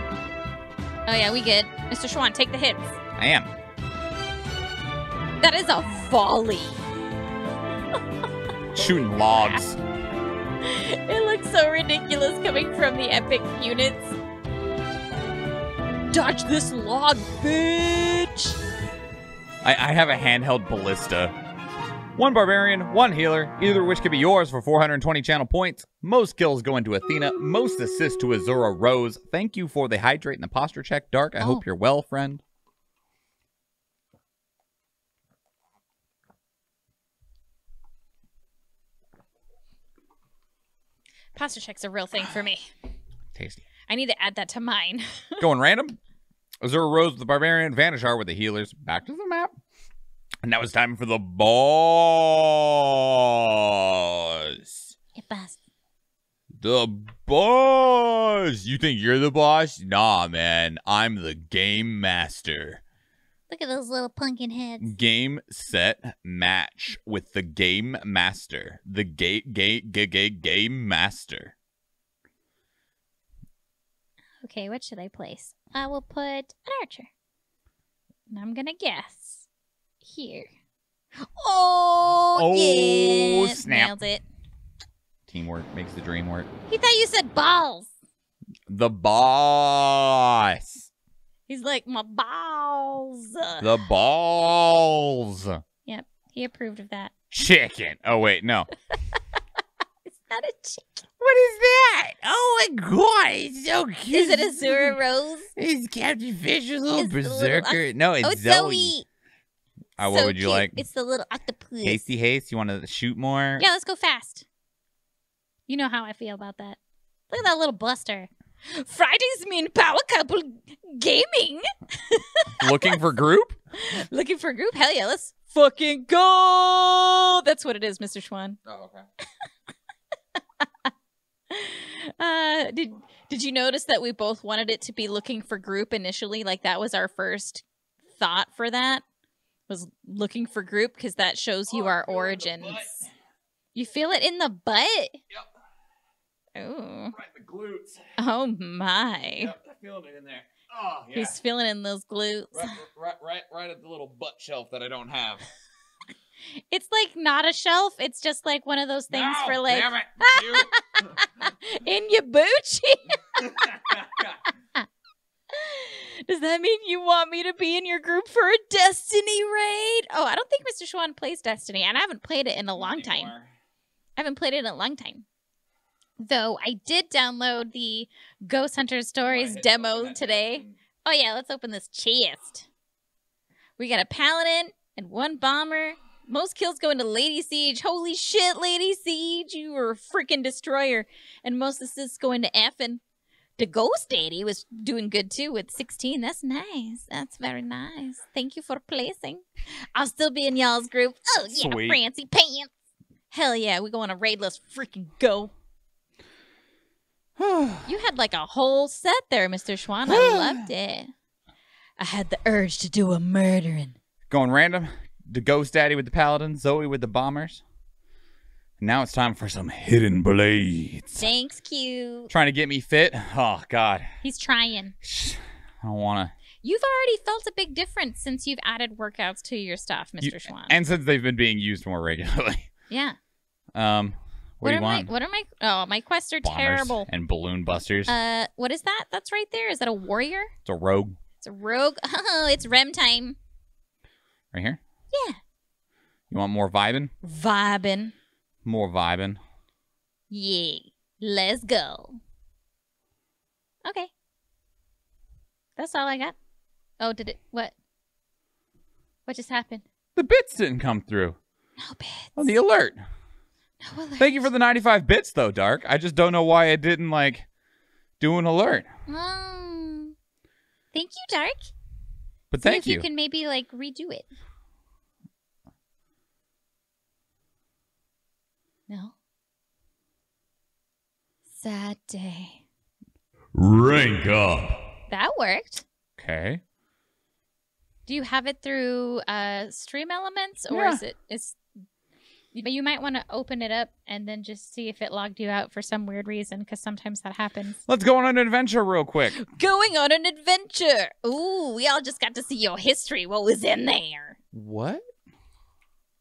[SPEAKER 3] Oh yeah, we good. Mr. Schwahn, take the hits.
[SPEAKER 2] I am.
[SPEAKER 3] That is a volley.
[SPEAKER 2] Shooting logs.
[SPEAKER 3] It looks so ridiculous coming from the epic units. Dodge this log, bitch!
[SPEAKER 2] I, I have a handheld ballista. One barbarian, one healer, either of which could be yours for 420 channel points. Most kills go into Athena, most assists to Azura Rose. Thank you for the hydrate and the posture check, Dark. I
[SPEAKER 3] Oh.
[SPEAKER 2] hope you're well, friend.
[SPEAKER 3] Posture check's a real thing for me.
[SPEAKER 2] Tasty.
[SPEAKER 3] I need to add that to mine.
[SPEAKER 2] Going random. Azura Rose with the Barbarian, Vanishar with the healers. Back to the map. And now it's time for the boss.
[SPEAKER 3] It busts.
[SPEAKER 2] The boss. You think you're the boss? Nah, man. I'm the game master.
[SPEAKER 3] Look at those little pumpkin heads.
[SPEAKER 2] Game set match with the game master. The gay gay gay gay game master.
[SPEAKER 3] Okay, what should I place? I will put an archer. And I'm gonna guess here. Oh,
[SPEAKER 2] Oh,
[SPEAKER 3] yeah.
[SPEAKER 2] snap.
[SPEAKER 3] Nailed it.
[SPEAKER 2] Teamwork makes the dream work.
[SPEAKER 3] He thought you said balls.
[SPEAKER 2] The boss.
[SPEAKER 3] He's like, my balls.
[SPEAKER 2] The balls.
[SPEAKER 3] Yep, he approved of that.
[SPEAKER 2] Chicken. Oh wait, no.
[SPEAKER 3] It's not a chicken.
[SPEAKER 2] What is that? Oh my god, it's so cute.
[SPEAKER 3] Is it a Azura Rose?
[SPEAKER 2] It's Captain Fish, a little
[SPEAKER 3] It's the little
[SPEAKER 2] berserker. no, it's
[SPEAKER 3] oh,
[SPEAKER 2] Zoe.
[SPEAKER 3] Zoe.
[SPEAKER 2] Uh, what
[SPEAKER 3] So
[SPEAKER 2] would you
[SPEAKER 3] cute.
[SPEAKER 2] like?
[SPEAKER 3] It's the little octopus.
[SPEAKER 2] Hasty haste. You want to shoot more?
[SPEAKER 3] Yeah, let's go fast. You know how I feel about that. Look at that little buster. Fridays mean power couple gaming.
[SPEAKER 2] Looking for group?
[SPEAKER 3] Looking for group? Hell yeah, let's fucking go. That's what it is, Mr. Schwahn.
[SPEAKER 2] Oh, okay.
[SPEAKER 3] Uh, did did you notice that we both wanted it to be looking for group initially? Like that was our first thought for that was looking for group because that shows you our origins. You feel it in the butt? Yep. Oh.
[SPEAKER 2] Right the glutes.
[SPEAKER 3] Oh my.
[SPEAKER 2] Yep, I feeling it in there. Oh yeah.
[SPEAKER 3] He's feeling in those glutes.
[SPEAKER 2] Right, right, right, right at the little butt shelf that I don't have.
[SPEAKER 3] It's like not a shelf. It's just like one of those things
[SPEAKER 2] No,
[SPEAKER 3] for like
[SPEAKER 2] damn it. You-
[SPEAKER 3] in your boochie. Does that mean you want me to be in your group for a Destiny raid? Oh, I don't think Mr. Schwahn plays Destiny, and I haven't played it in a long time. I haven't played it in a long time. Though I did download the Ghost Hunter Stories demo today. Oh yeah, let's open this chest. We got a paladin and one bomber. Most kills go into Lady Siege. Holy shit, Lady Siege, you were a freaking destroyer. And most assists go into Effin. The Ghost Daddy was doing good too with 16. That's nice. That's very nice. Thank you for placing. I'll still be in y'all's group. Oh yeah,
[SPEAKER 2] Sweet.
[SPEAKER 3] pants. Hell yeah, we go on a raid. Let's freaking go. You had like a whole set there, Mr. Schwahn. I loved it. I had the urge to do a murdering.
[SPEAKER 2] Going random. The Ghost Daddy with the Paladin, Zoe with the Bombers. Now it's time for some
[SPEAKER 4] Hidden blades.
[SPEAKER 3] Thanks, Q.
[SPEAKER 2] trying to get me fit. Oh God,
[SPEAKER 3] He's trying.
[SPEAKER 2] I don't want to.
[SPEAKER 3] You've already felt a big difference since you've added workouts to your stuff, Mr.
[SPEAKER 2] to.
[SPEAKER 3] Schwahn.
[SPEAKER 2] And since they've been being used more regularly.
[SPEAKER 3] yeah.
[SPEAKER 2] Um, what, do
[SPEAKER 3] are
[SPEAKER 2] you want?
[SPEAKER 3] my what are my oh my quests are
[SPEAKER 2] Bombers
[SPEAKER 3] terrible.
[SPEAKER 2] And balloon busters.
[SPEAKER 3] Uh what is that? That's right there. Is that a warrior?
[SPEAKER 2] it's a rogue
[SPEAKER 3] It's a rogue. Oh, it's Rem time.
[SPEAKER 2] right here.
[SPEAKER 3] Yeah.
[SPEAKER 2] You want more vibing?
[SPEAKER 3] Vibing.
[SPEAKER 2] More vibing.
[SPEAKER 3] Yeah. Let's go. Okay. That's all I got. Oh, did it what? What just happened?
[SPEAKER 2] The bits didn't come through
[SPEAKER 3] No bits.
[SPEAKER 2] on the alert.
[SPEAKER 3] No alert.
[SPEAKER 2] Thank you for the 95 bits, though, Dark. I just don't know why it didn't like do an alert.
[SPEAKER 3] Mm. Thank you, Dark.
[SPEAKER 2] But
[SPEAKER 3] See
[SPEAKER 2] thank
[SPEAKER 3] if you.
[SPEAKER 2] you.
[SPEAKER 3] can maybe like redo it. No. Sad day.
[SPEAKER 4] Rank up.
[SPEAKER 3] That worked.
[SPEAKER 2] Okay.
[SPEAKER 3] Do you have it through uh Stream Elements or
[SPEAKER 2] Yeah.
[SPEAKER 3] is it is but you might want to open it up and then just see if it logged you out for some weird reason because sometimes that happens.
[SPEAKER 2] Let's go on an adventure real quick.
[SPEAKER 3] Going on an adventure. Ooh, we all just got to see your history. What was in there?
[SPEAKER 2] What?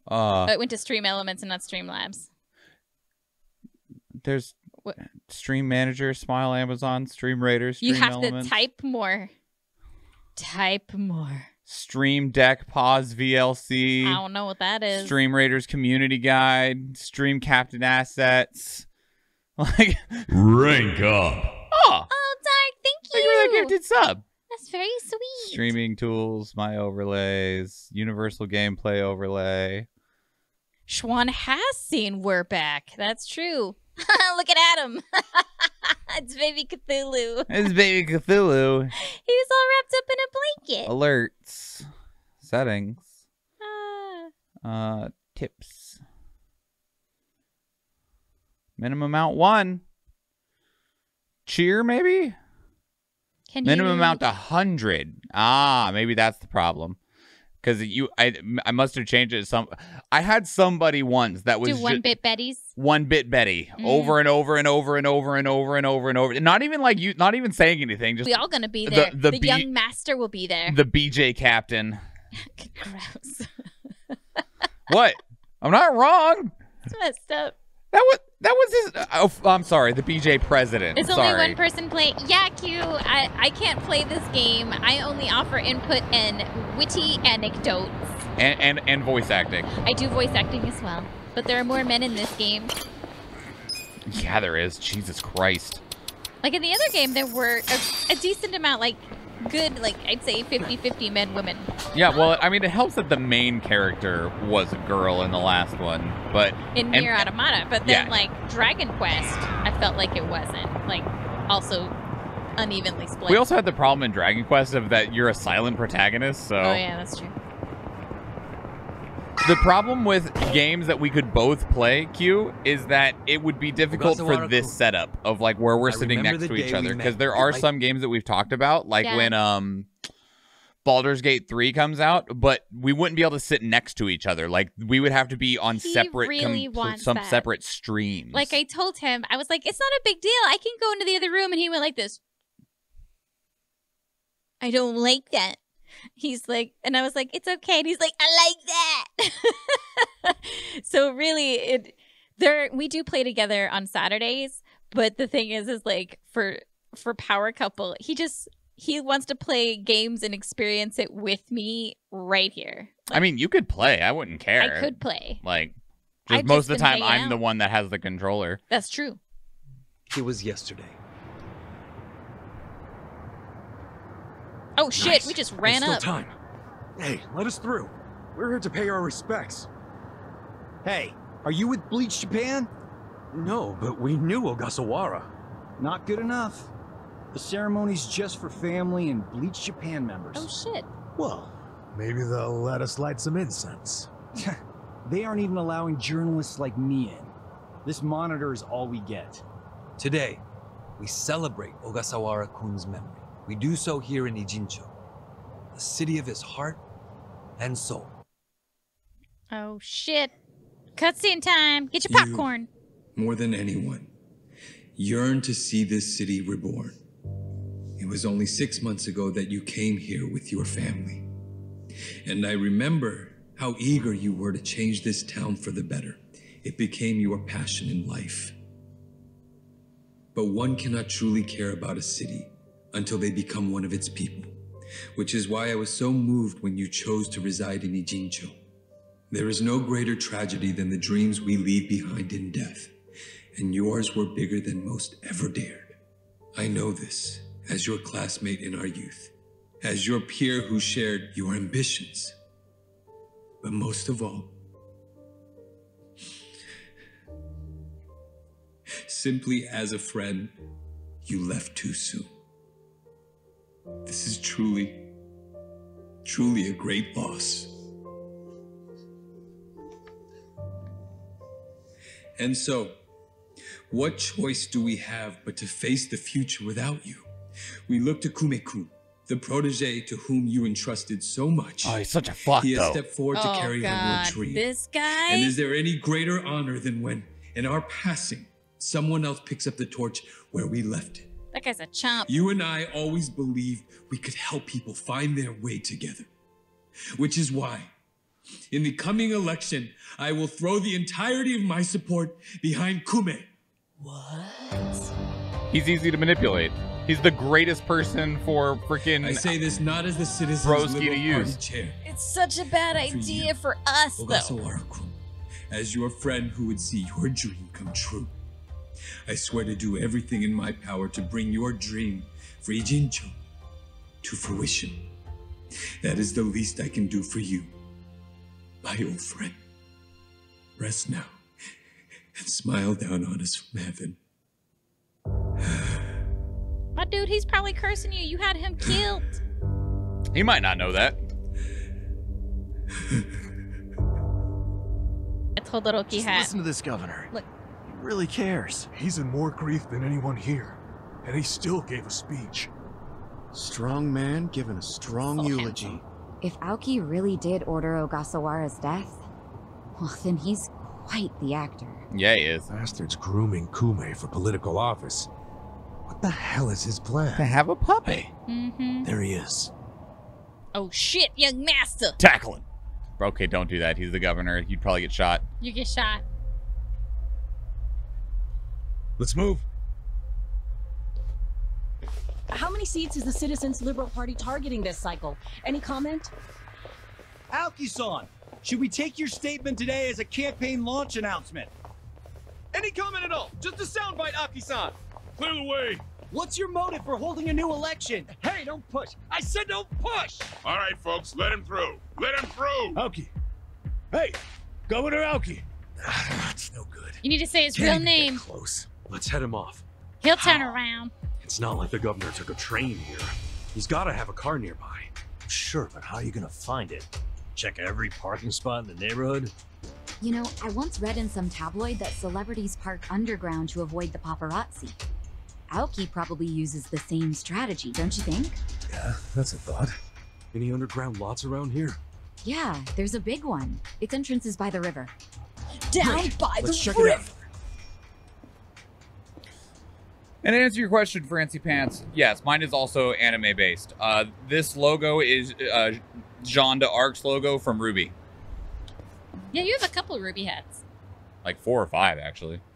[SPEAKER 2] Uh,
[SPEAKER 3] Oh, it went to Stream Elements and not Streamlabs.
[SPEAKER 2] There's
[SPEAKER 3] What?
[SPEAKER 2] Stream Manager, Smile Amazon, Stream Raiders, Stream
[SPEAKER 3] You have
[SPEAKER 2] Elements,
[SPEAKER 3] to type more. Type more.
[SPEAKER 2] Stream Deck, Pause VLC,
[SPEAKER 3] I don't know what that is.
[SPEAKER 2] Stream Raiders Community Guide, Stream Captain Assets. Like,
[SPEAKER 4] Rank up.
[SPEAKER 2] oh,
[SPEAKER 3] Oh, Dark, thank
[SPEAKER 2] thank you for that gifted sub.
[SPEAKER 3] That's very sweet.
[SPEAKER 2] Streaming tools, my overlays, Universal Gameplay overlay.
[SPEAKER 3] Schwahn has seen We're Back. That's true. Look at Adam. it's baby Cthulhu.
[SPEAKER 2] It's Baby Cthulhu.
[SPEAKER 3] He was all wrapped up in a blanket.
[SPEAKER 2] Alerts, settings,
[SPEAKER 3] Ah.
[SPEAKER 2] uh, tips. Minimum amount one. Cheer, maybe?
[SPEAKER 3] Can
[SPEAKER 2] Minimum
[SPEAKER 3] you...
[SPEAKER 2] amount a hundred. Ah, maybe that's the problem. Because you, I, I must have changed it. Some, I had somebody once that was
[SPEAKER 3] do one
[SPEAKER 2] ju-
[SPEAKER 3] bit Betty's.
[SPEAKER 2] one bit Betty
[SPEAKER 3] Mm.
[SPEAKER 2] over and over and over and over and over and over and over. Not even like you, not even saying anything. Just
[SPEAKER 3] We all gonna be
[SPEAKER 2] the-
[SPEAKER 3] there.
[SPEAKER 2] the
[SPEAKER 3] The,
[SPEAKER 2] be-
[SPEAKER 3] young master will be there.
[SPEAKER 2] the BJ captain.
[SPEAKER 3] Gross.
[SPEAKER 2] What? I'm not wrong.
[SPEAKER 3] it's messed up.
[SPEAKER 2] That was that was his. Oh, I'm sorry. The BJ president.
[SPEAKER 3] It's
[SPEAKER 2] sorry.
[SPEAKER 3] only one person playing. Yeah, Q. I, I can't play this game. I only offer input and witty anecdotes.
[SPEAKER 2] and, and and voice acting.
[SPEAKER 3] I do voice acting as well, but there are more men in this game.
[SPEAKER 2] Yeah, there is. Jesus Christ.
[SPEAKER 3] Like in the other game, there were a, a decent amount, like good, like I'd say 50-50 men, women.
[SPEAKER 2] Yeah, well, I mean, it helps that the main character was a girl in the last one, but
[SPEAKER 3] in
[SPEAKER 2] And-
[SPEAKER 3] Nier Automata, but then
[SPEAKER 2] yeah.
[SPEAKER 3] like Dragon Quest, I felt like it wasn't like also unevenly split.
[SPEAKER 2] we also had the problem in Dragon Quest of that you're a silent protagonist. So
[SPEAKER 3] oh yeah, that's true.
[SPEAKER 2] The problem with games that we could both play, Q, is that it would be difficult for this
[SPEAKER 8] Kun.
[SPEAKER 2] setup of like where we're
[SPEAKER 8] I
[SPEAKER 2] sitting next to each other because there are
[SPEAKER 8] I-
[SPEAKER 2] some games that we've talked about, like
[SPEAKER 3] Yeah.
[SPEAKER 2] when um. Baldur's Gate 3 comes out, but we wouldn't be able to sit next to each other. Like we would have to be on
[SPEAKER 3] He
[SPEAKER 2] separate
[SPEAKER 3] really
[SPEAKER 2] compl-
[SPEAKER 3] wants
[SPEAKER 2] some
[SPEAKER 3] that.
[SPEAKER 2] separate streams.
[SPEAKER 3] Like I told him, I was like, it's not a big deal. I can go into the other room, and he went like this. I don't like that. He's like, and I was like, it's okay. And he's like, I like that. so really, it there we do play together on Saturdays, but the thing is, is like for for Power Couple, he just he wants to play games and experience it with me right here.
[SPEAKER 2] I mean, you could play. I wouldn't care.
[SPEAKER 3] I could play.
[SPEAKER 2] Like,
[SPEAKER 3] I've
[SPEAKER 2] just most
[SPEAKER 3] just
[SPEAKER 2] of the time, I'm the one that has the controller.
[SPEAKER 3] That's true.
[SPEAKER 9] It was yesterday.
[SPEAKER 3] Oh shit,
[SPEAKER 10] Nice.
[SPEAKER 3] we just
[SPEAKER 10] There's
[SPEAKER 3] ran
[SPEAKER 10] still
[SPEAKER 3] up.
[SPEAKER 10] time. Hey, let us through. We're here to pay our respects.
[SPEAKER 11] Hey, are you with Bleach Japan?
[SPEAKER 10] No, but we knew Ogasawara.
[SPEAKER 11] Not good enough. The ceremony's just for family and Bleach Japan members.
[SPEAKER 3] Oh shit.
[SPEAKER 12] Well, maybe they'll let us light some incense.
[SPEAKER 11] they aren't even allowing journalists like me in. This monitor is all we get.
[SPEAKER 9] Today, we celebrate Ogasawara Kun's memory. We do so here in Ijincho, the city of his heart and soul.
[SPEAKER 3] Oh shit. Cutscene time. Get your
[SPEAKER 13] You-
[SPEAKER 3] popcorn.
[SPEAKER 13] more than anyone, yearn to see this city reborn. It was only six months ago that you came here with your family. And I remember how eager you were to change this town for the better. It became your passion in life. But one cannot truly care about a city until they become one of its people, which is why I was so moved when you chose to reside in Ijincho. There is no greater tragedy than the dreams we leave behind in death, and yours were bigger than most ever dared. I know this as your classmate in our youth, as your peer who shared your ambitions. But most of all, simply as a friend, you left too soon. This is truly, truly a great loss. And so, what choice do we have but to face the future without you? We look to Kumekun, the protege to whom you entrusted so much.
[SPEAKER 2] Oh, he's such a fuck,
[SPEAKER 13] He has
[SPEAKER 2] though.
[SPEAKER 13] stepped forward to
[SPEAKER 3] oh
[SPEAKER 13] carry
[SPEAKER 3] god.
[SPEAKER 13] on your dream.
[SPEAKER 3] This guy.
[SPEAKER 13] And is there any greater honor than when, in our passing, someone else picks up the torch where we left it?
[SPEAKER 3] that guy's a chump.
[SPEAKER 13] You and I always believed we could help people find their way together. Which is why, in the coming election, I will throw the entirety of my support behind Kume. What?
[SPEAKER 2] He's easy to manipulate. He's the greatest person for freaking.
[SPEAKER 13] I say this not as the citizens
[SPEAKER 2] Broski
[SPEAKER 13] Liberal
[SPEAKER 2] to use.
[SPEAKER 13] Chair,
[SPEAKER 3] It's such a bad idea for us though.
[SPEAKER 13] Ogasawara-kun, as your friend who would see your dream come true. I swear to do everything in my power to bring your dream for Ijincho to fruition. That is the least I can do for you, my old friend. Rest now and smile down on us from heaven.
[SPEAKER 3] My dude, he's probably cursing you. You had him killed.
[SPEAKER 2] He might not know that.
[SPEAKER 3] I told Little Key
[SPEAKER 12] Just
[SPEAKER 3] hat.
[SPEAKER 12] listen to this governor.
[SPEAKER 3] Look.
[SPEAKER 12] He really cares.
[SPEAKER 14] He's in more grief than anyone here, and he still gave a speech.
[SPEAKER 10] Strong man giving a strong
[SPEAKER 3] So
[SPEAKER 10] eulogy.
[SPEAKER 15] If Aoki really did order Ogasawara's death, well, then he's quite the actor.
[SPEAKER 2] Yeah, he is.
[SPEAKER 14] Bastard's grooming Kume for political office. What the hell is his plan?
[SPEAKER 2] To have a puppy.
[SPEAKER 3] Mm-hmm.
[SPEAKER 14] There he is.
[SPEAKER 3] Oh shit, young master.
[SPEAKER 2] Tackle him. Okay, don't do that. He's the governor. You'd probably get shot.
[SPEAKER 3] You get shot.
[SPEAKER 14] Let's move.
[SPEAKER 16] How many seats is the Citizens Liberal Party targeting this cycle? Any comment?
[SPEAKER 11] Aoki-san, should we take your statement today as a campaign launch announcement?
[SPEAKER 17] Any comment at all? Just a soundbite, Aki-san. Clear the way.
[SPEAKER 11] What's your motive for holding a new election? Hey, don't push. I said don't push.
[SPEAKER 18] All right, folks, let him through. Let him through.
[SPEAKER 14] Aoki. Hey, Governor Aoki. Ah, That's no good.
[SPEAKER 3] You need to say his
[SPEAKER 14] Can't
[SPEAKER 3] real
[SPEAKER 14] even get
[SPEAKER 3] name.
[SPEAKER 10] Close. Let's head him off.
[SPEAKER 3] He'll turn around.
[SPEAKER 10] It's not like the governor took a train here. He's got to have a car nearby.
[SPEAKER 12] Sure, but how are you gonna find it? Check every parking spot in the neighborhood?
[SPEAKER 15] You know, I once read in some tabloid that celebrities park underground to avoid the paparazzi. Aoki probably uses the same strategy, don't you think?
[SPEAKER 14] Yeah, that's a thought.
[SPEAKER 10] Any underground lots around here?
[SPEAKER 15] Yeah, there's a big one. Its entrance is by the river.
[SPEAKER 16] Down
[SPEAKER 10] Great.
[SPEAKER 16] by
[SPEAKER 10] Let's
[SPEAKER 16] the
[SPEAKER 10] check it
[SPEAKER 16] river.
[SPEAKER 2] And to answer your question, Francie Pants, yes, mine is also anime based. Uh, this logo is uh, Jaune Arc's logo from RWBY.
[SPEAKER 3] Yeah, you have a couple RWBY hats.
[SPEAKER 2] Like four or five, actually.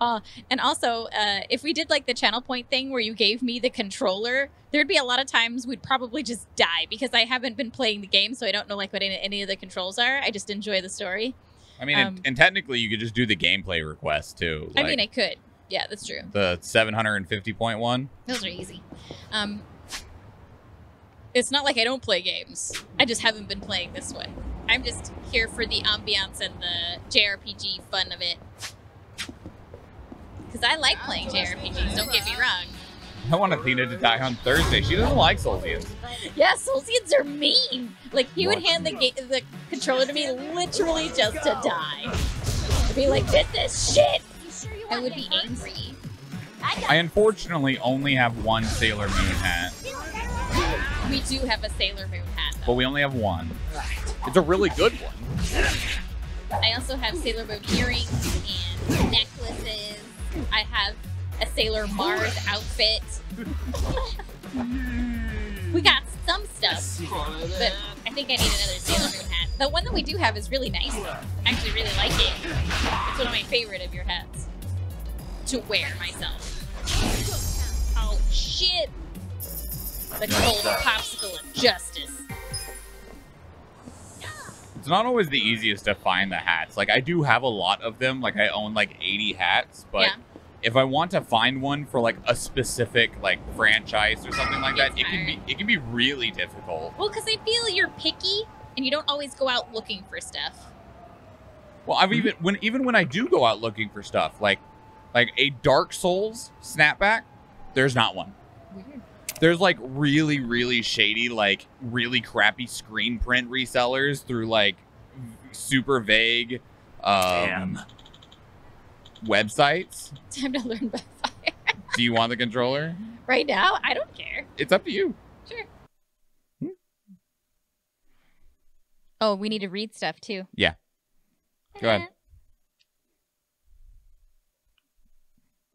[SPEAKER 3] Uh, and also, uh, if we did like the channel point thing where you gave me the controller, there'd be a lot of times we'd probably just die because I haven't been playing the game, so I don't know like what any, any of the controls are. I just enjoy the story.
[SPEAKER 2] I mean,
[SPEAKER 3] Um,
[SPEAKER 2] and, and technically, you could just do the gameplay request too.
[SPEAKER 3] I mean, I could. Yeah, that's true.
[SPEAKER 2] The 750 point one.
[SPEAKER 3] Those are easy. Um, it's not like I don't play games. I just haven't been playing this one. I'm just here for the ambiance and the JRPG fun of it. Because I like playing JRPGs, don't get me wrong.
[SPEAKER 2] I want Athena to die on Thursday. She doesn't like Soulsians.
[SPEAKER 3] Yeah, Soulsians are mean. Like, he would hand the, ga- the controller to me literally just to die. I'd be like, this is shit! I would be angry.
[SPEAKER 2] I unfortunately only have one Sailor Moon hat,
[SPEAKER 3] We do have a Sailor Moon hat,
[SPEAKER 2] but we only have one. It's a really good one.
[SPEAKER 3] I also have Sailor Moon earrings and necklaces. I have a Sailor Mars outfit. we got some stuff, but I think I need another Sailor Moon hat. The one that we do have is really nice. though. I actually really like it. It's one of my favorite of your hats to wear myself. Oh shit! The cold popsicle of justice.
[SPEAKER 2] It's not always the easiest to find the hats. Like I do have a lot of them. Like I own like 80 hats, but
[SPEAKER 3] Yeah.
[SPEAKER 2] if I want to find one for like a specific like franchise or something like that,
[SPEAKER 3] It's
[SPEAKER 2] it can be it can be really difficult.
[SPEAKER 3] Well, because I feel you're picky and you don't always go out looking for stuff.
[SPEAKER 2] Well, I've even when even when I do go out looking for stuff, like like a Dark Souls snapback, there's not one. There's like really, really shady, like really crappy screen print resellers through like super vague um, websites.
[SPEAKER 3] Time to learn by fire.
[SPEAKER 2] Do you want the controller?
[SPEAKER 3] Right now, I don't care.
[SPEAKER 2] It's up to you.
[SPEAKER 3] Sure. Oh, we need to read stuff too.
[SPEAKER 2] Yeah. Go ahead.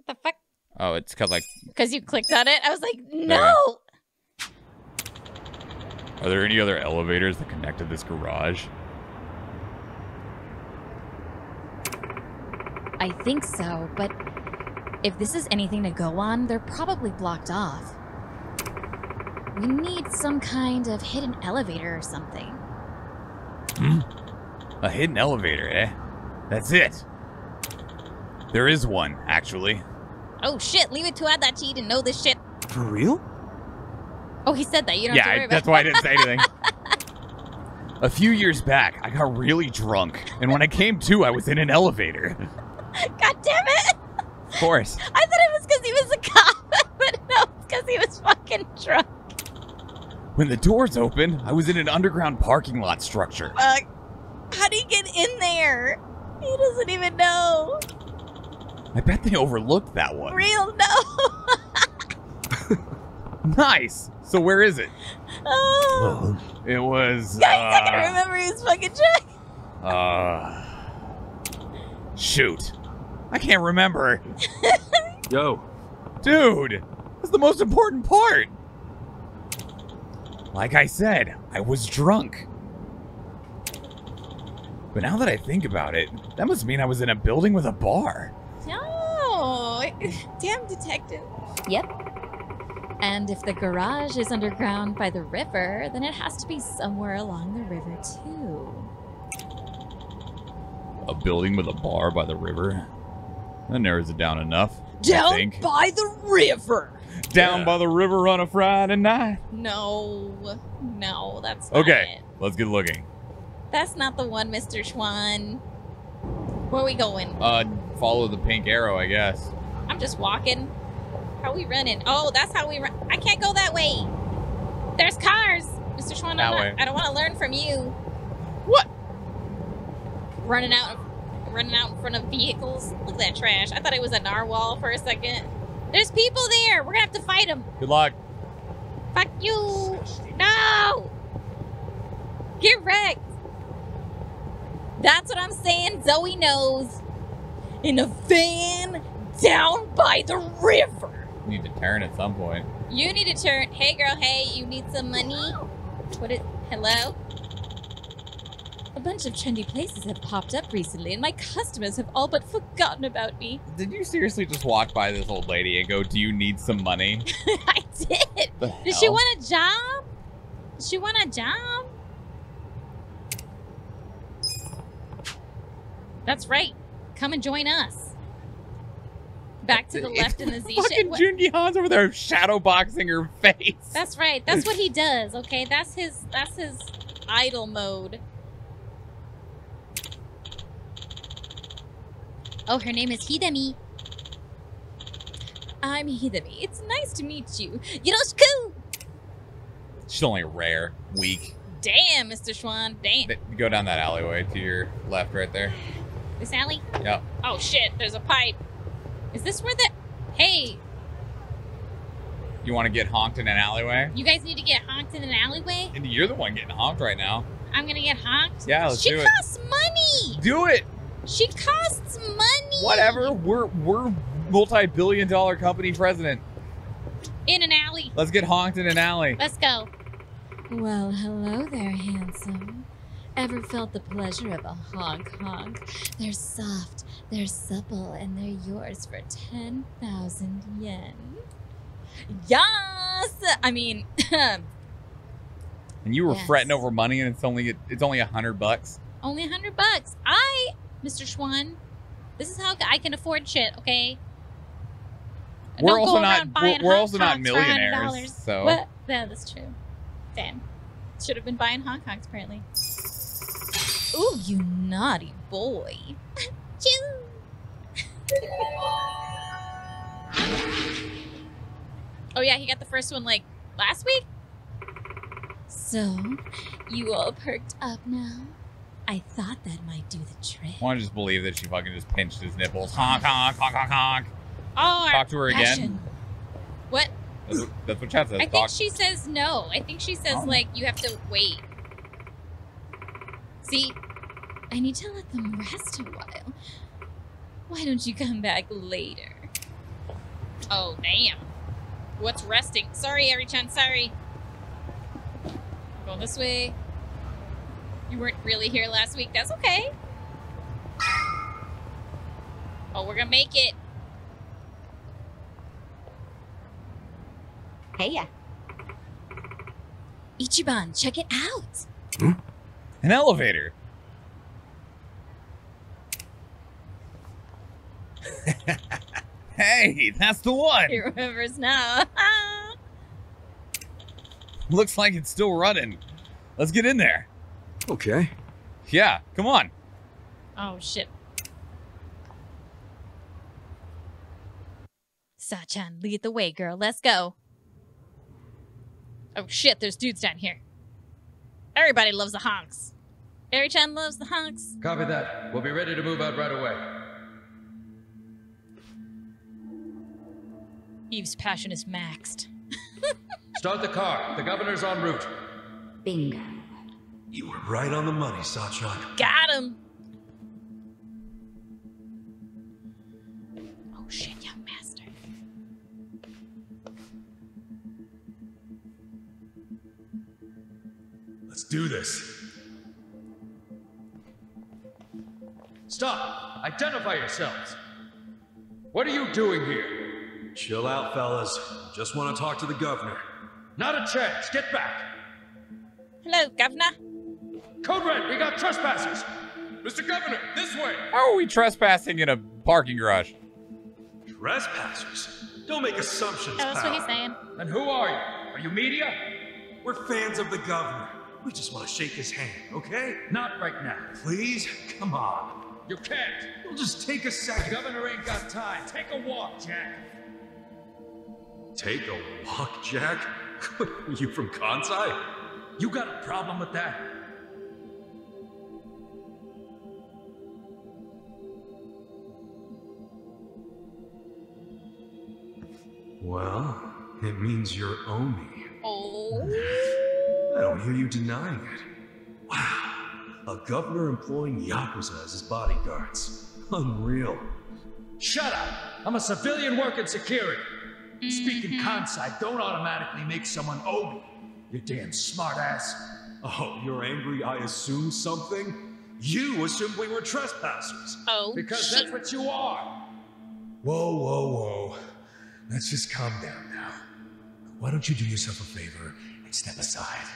[SPEAKER 3] The fuck?
[SPEAKER 2] Oh, it's because like,
[SPEAKER 3] Because you clicked on it? I was like, no!
[SPEAKER 2] are there any other elevators that connect to this garage?
[SPEAKER 15] I think so, but if this is anything to go on, they're probably blocked off. We need some kind of hidden elevator or something.
[SPEAKER 2] Hmm? A hidden elevator, eh? That's it. There is one, actually.
[SPEAKER 3] Oh shit, leave it to Adachi to know this shit.
[SPEAKER 8] For real?
[SPEAKER 3] Oh, he said that. You don't
[SPEAKER 2] yeah,
[SPEAKER 3] have to worry
[SPEAKER 2] I, that's why I didn't say anything. A few years back, I got really drunk, and when I came to, I was in an elevator.
[SPEAKER 3] God damn it!
[SPEAKER 2] Of course.
[SPEAKER 3] I thought it was because he was a cop, but no, it's because he was fucking drunk.
[SPEAKER 2] When the doors opened, I was in an underground parking lot structure.
[SPEAKER 3] Fuck. How'd he get in there? He doesn't even know.
[SPEAKER 2] I bet they overlooked that one.
[SPEAKER 3] Real no.
[SPEAKER 2] Nice. So where is it?
[SPEAKER 3] oh.
[SPEAKER 2] It was.
[SPEAKER 3] Guys, I can
[SPEAKER 2] uh,
[SPEAKER 3] remember his fucking drunk.
[SPEAKER 2] Uh, shoot. I can't remember.
[SPEAKER 8] Yo.
[SPEAKER 2] Dude, that's the most important part. Like I said, I was drunk. But now that I think about it, that must mean I was in a building with a bar.
[SPEAKER 3] No. Damn detective.
[SPEAKER 15] Yep. And if the garage is underground by the river, then it has to be somewhere along the river too.
[SPEAKER 2] A building with a bar by the river? That narrows it down enough. I
[SPEAKER 3] Down
[SPEAKER 2] think.
[SPEAKER 3] by the river.
[SPEAKER 2] Down by the river on a Friday night.
[SPEAKER 3] No. No, that's not
[SPEAKER 2] Okay,
[SPEAKER 3] it.
[SPEAKER 2] let's get looking.
[SPEAKER 3] That's not the one, Mr. Schwahn. Where are we going?
[SPEAKER 2] Uh, follow the pink arrow, I guess.
[SPEAKER 3] I'm just walking. How we running? Oh, that's how we run. I can't go that way. There's cars. Mr. Schwahn, I'm
[SPEAKER 2] That
[SPEAKER 3] not. I don't want to learn from you.
[SPEAKER 2] What?
[SPEAKER 3] Running out running out in front of vehicles. Look at that trash. I thought it was a narwhal for a second. There's people there. We're going to have to fight them.
[SPEAKER 2] Good luck.
[SPEAKER 3] Fuck you. No. Get wrecked. That's what I'm saying. Zoe knows. In a van down by the river.
[SPEAKER 2] Need to turn at some point.
[SPEAKER 3] You need to turn. Hey, girl. Hey, you need some money? What is. Hello? A bunch of trendy places have popped up recently, and my customers have all but forgotten about me.
[SPEAKER 2] Did you seriously just walk by this old lady and go, Do you need some money?
[SPEAKER 3] I did.
[SPEAKER 2] The
[SPEAKER 3] Does she want a job? Does she want a job? That's right. Come and join us. Back to the left in the Z shape.
[SPEAKER 2] Fucking Joon-gi Han's over there shadow boxing her face.
[SPEAKER 3] That's right. That's what he does. Okay, that's his. That's his idol mode. Oh, her name is Hidemi. I'm Hidemi. It's nice to meet you. Yoroshiku!
[SPEAKER 2] She's only rare, weak.
[SPEAKER 3] Damn, Mr. Schwahn. Damn.
[SPEAKER 2] Th- Go down that alleyway to your left, right there.
[SPEAKER 3] This alley?
[SPEAKER 2] Yep.
[SPEAKER 3] Oh shit, there's a pipe. Is this where the. Hey,
[SPEAKER 2] You want to get honked in an alleyway?
[SPEAKER 3] you guys need to get honked in an alleyway?
[SPEAKER 2] And you're the one getting honked right now.
[SPEAKER 3] I'm gonna get honked?
[SPEAKER 2] Yeah, let's
[SPEAKER 3] she
[SPEAKER 2] do it.
[SPEAKER 3] She costs money!
[SPEAKER 2] Do it.
[SPEAKER 3] She costs money!
[SPEAKER 2] Whatever. We're we're multi-billion dollar company president.
[SPEAKER 3] In an alley.
[SPEAKER 2] Let's get honked in an alley.
[SPEAKER 3] Let's go. Well, hello there, handsome. Ever felt the pleasure of a honk honk? They're soft, they're supple, and they're yours for 10,000 yen. Yes! I mean,
[SPEAKER 2] And you were
[SPEAKER 3] Yes.
[SPEAKER 2] fretting over money, and it's only it's only a hundred bucks.
[SPEAKER 3] only a 100 bucks. I, Mr. Schwahn, this is how I can afford shit, okay?
[SPEAKER 2] We're
[SPEAKER 3] Don't
[SPEAKER 2] also not we're, we're also not
[SPEAKER 3] honks $100.
[SPEAKER 2] millionaires, so
[SPEAKER 3] What? Yeah, that's true. Damn. Should have been buying Hong Kongs, apparently. Ooh, you naughty boy. Oh, yeah, he got the first one, like, last week? So, you all perked up now? I thought that might do the trick.
[SPEAKER 2] I want to just believe that she fucking just pinched his nipples. Honk honk honk honk honk.
[SPEAKER 3] Oh,
[SPEAKER 2] Talk to her again.
[SPEAKER 3] What?
[SPEAKER 2] That's what, that's what chat says.
[SPEAKER 3] I think she says no. I think she says
[SPEAKER 2] Oh.
[SPEAKER 3] like you have to wait. See, I need to let them rest a while. Why don't you come back later? Oh damn! What's resting? Sorry, Ari-chan. Sorry. Going this way. You weren't really here last week. That's okay. Oh, we're gonna make it.
[SPEAKER 15] Hey, yeah.
[SPEAKER 3] Ichiban, check it out. Hmm?
[SPEAKER 2] An elevator. hey, that's the one.
[SPEAKER 3] He remembers now.
[SPEAKER 2] Looks like it's still running. Let's get in there.
[SPEAKER 8] Okay.
[SPEAKER 2] Yeah, come on.
[SPEAKER 3] Oh shit. Sachan, lead the way, girl. Let's go. Oh shit, there's dudes down here. Everybody loves the honks. Ari-chan loves the honks.
[SPEAKER 19] Copy that. We'll be ready to move out right away.
[SPEAKER 3] Eve's passion is maxed.
[SPEAKER 19] Start the car. The governor's en route.
[SPEAKER 15] Bingo.
[SPEAKER 8] You were right on the money, Sachan.
[SPEAKER 3] Got him. Oh shit, young master.
[SPEAKER 8] Let's do this.
[SPEAKER 19] Stop! Identify yourselves! What are you doing here?
[SPEAKER 8] Chill out, fellas. Just want to talk to the governor.
[SPEAKER 19] Not a chance! Get back!
[SPEAKER 3] Hello, governor.
[SPEAKER 19] Code Red, we got trespassers! Mr. Governor, this way!
[SPEAKER 2] How are we trespassing in a parking garage?
[SPEAKER 8] Trespassers? Don't make assumptions,
[SPEAKER 3] Oh, that's
[SPEAKER 8] pal.
[SPEAKER 3] what he's saying.
[SPEAKER 19] And who are you? Are you media?
[SPEAKER 8] We're fans of the governor. We just want to shake his hand, okay?
[SPEAKER 19] Not right now.
[SPEAKER 8] Please? Come on.
[SPEAKER 19] You can't.
[SPEAKER 8] We'll just take a
[SPEAKER 19] The
[SPEAKER 8] second.
[SPEAKER 19] governor ain't got time. Take a walk, Jack.
[SPEAKER 8] Take a walk, Jack? you from Kansai?
[SPEAKER 19] You got a problem with that?
[SPEAKER 8] Well, it means you're Omi.
[SPEAKER 3] Oh.
[SPEAKER 8] I don't hear you denying it. Wow. A governor employing Yakuza as his bodyguards. Unreal.
[SPEAKER 19] Shut up! I'm a civilian working security. Speaking mm-hmm. Kansai don't automatically make someone Omi. You damn smartass.
[SPEAKER 8] Oh, you're angry I assume something? You assumed we were trespassers.
[SPEAKER 3] Oh,
[SPEAKER 19] Because
[SPEAKER 3] shit.
[SPEAKER 19] that's what you are.
[SPEAKER 14] Whoa, whoa, whoa. Let's just calm down now. Why don't you do yourself a favor and step aside?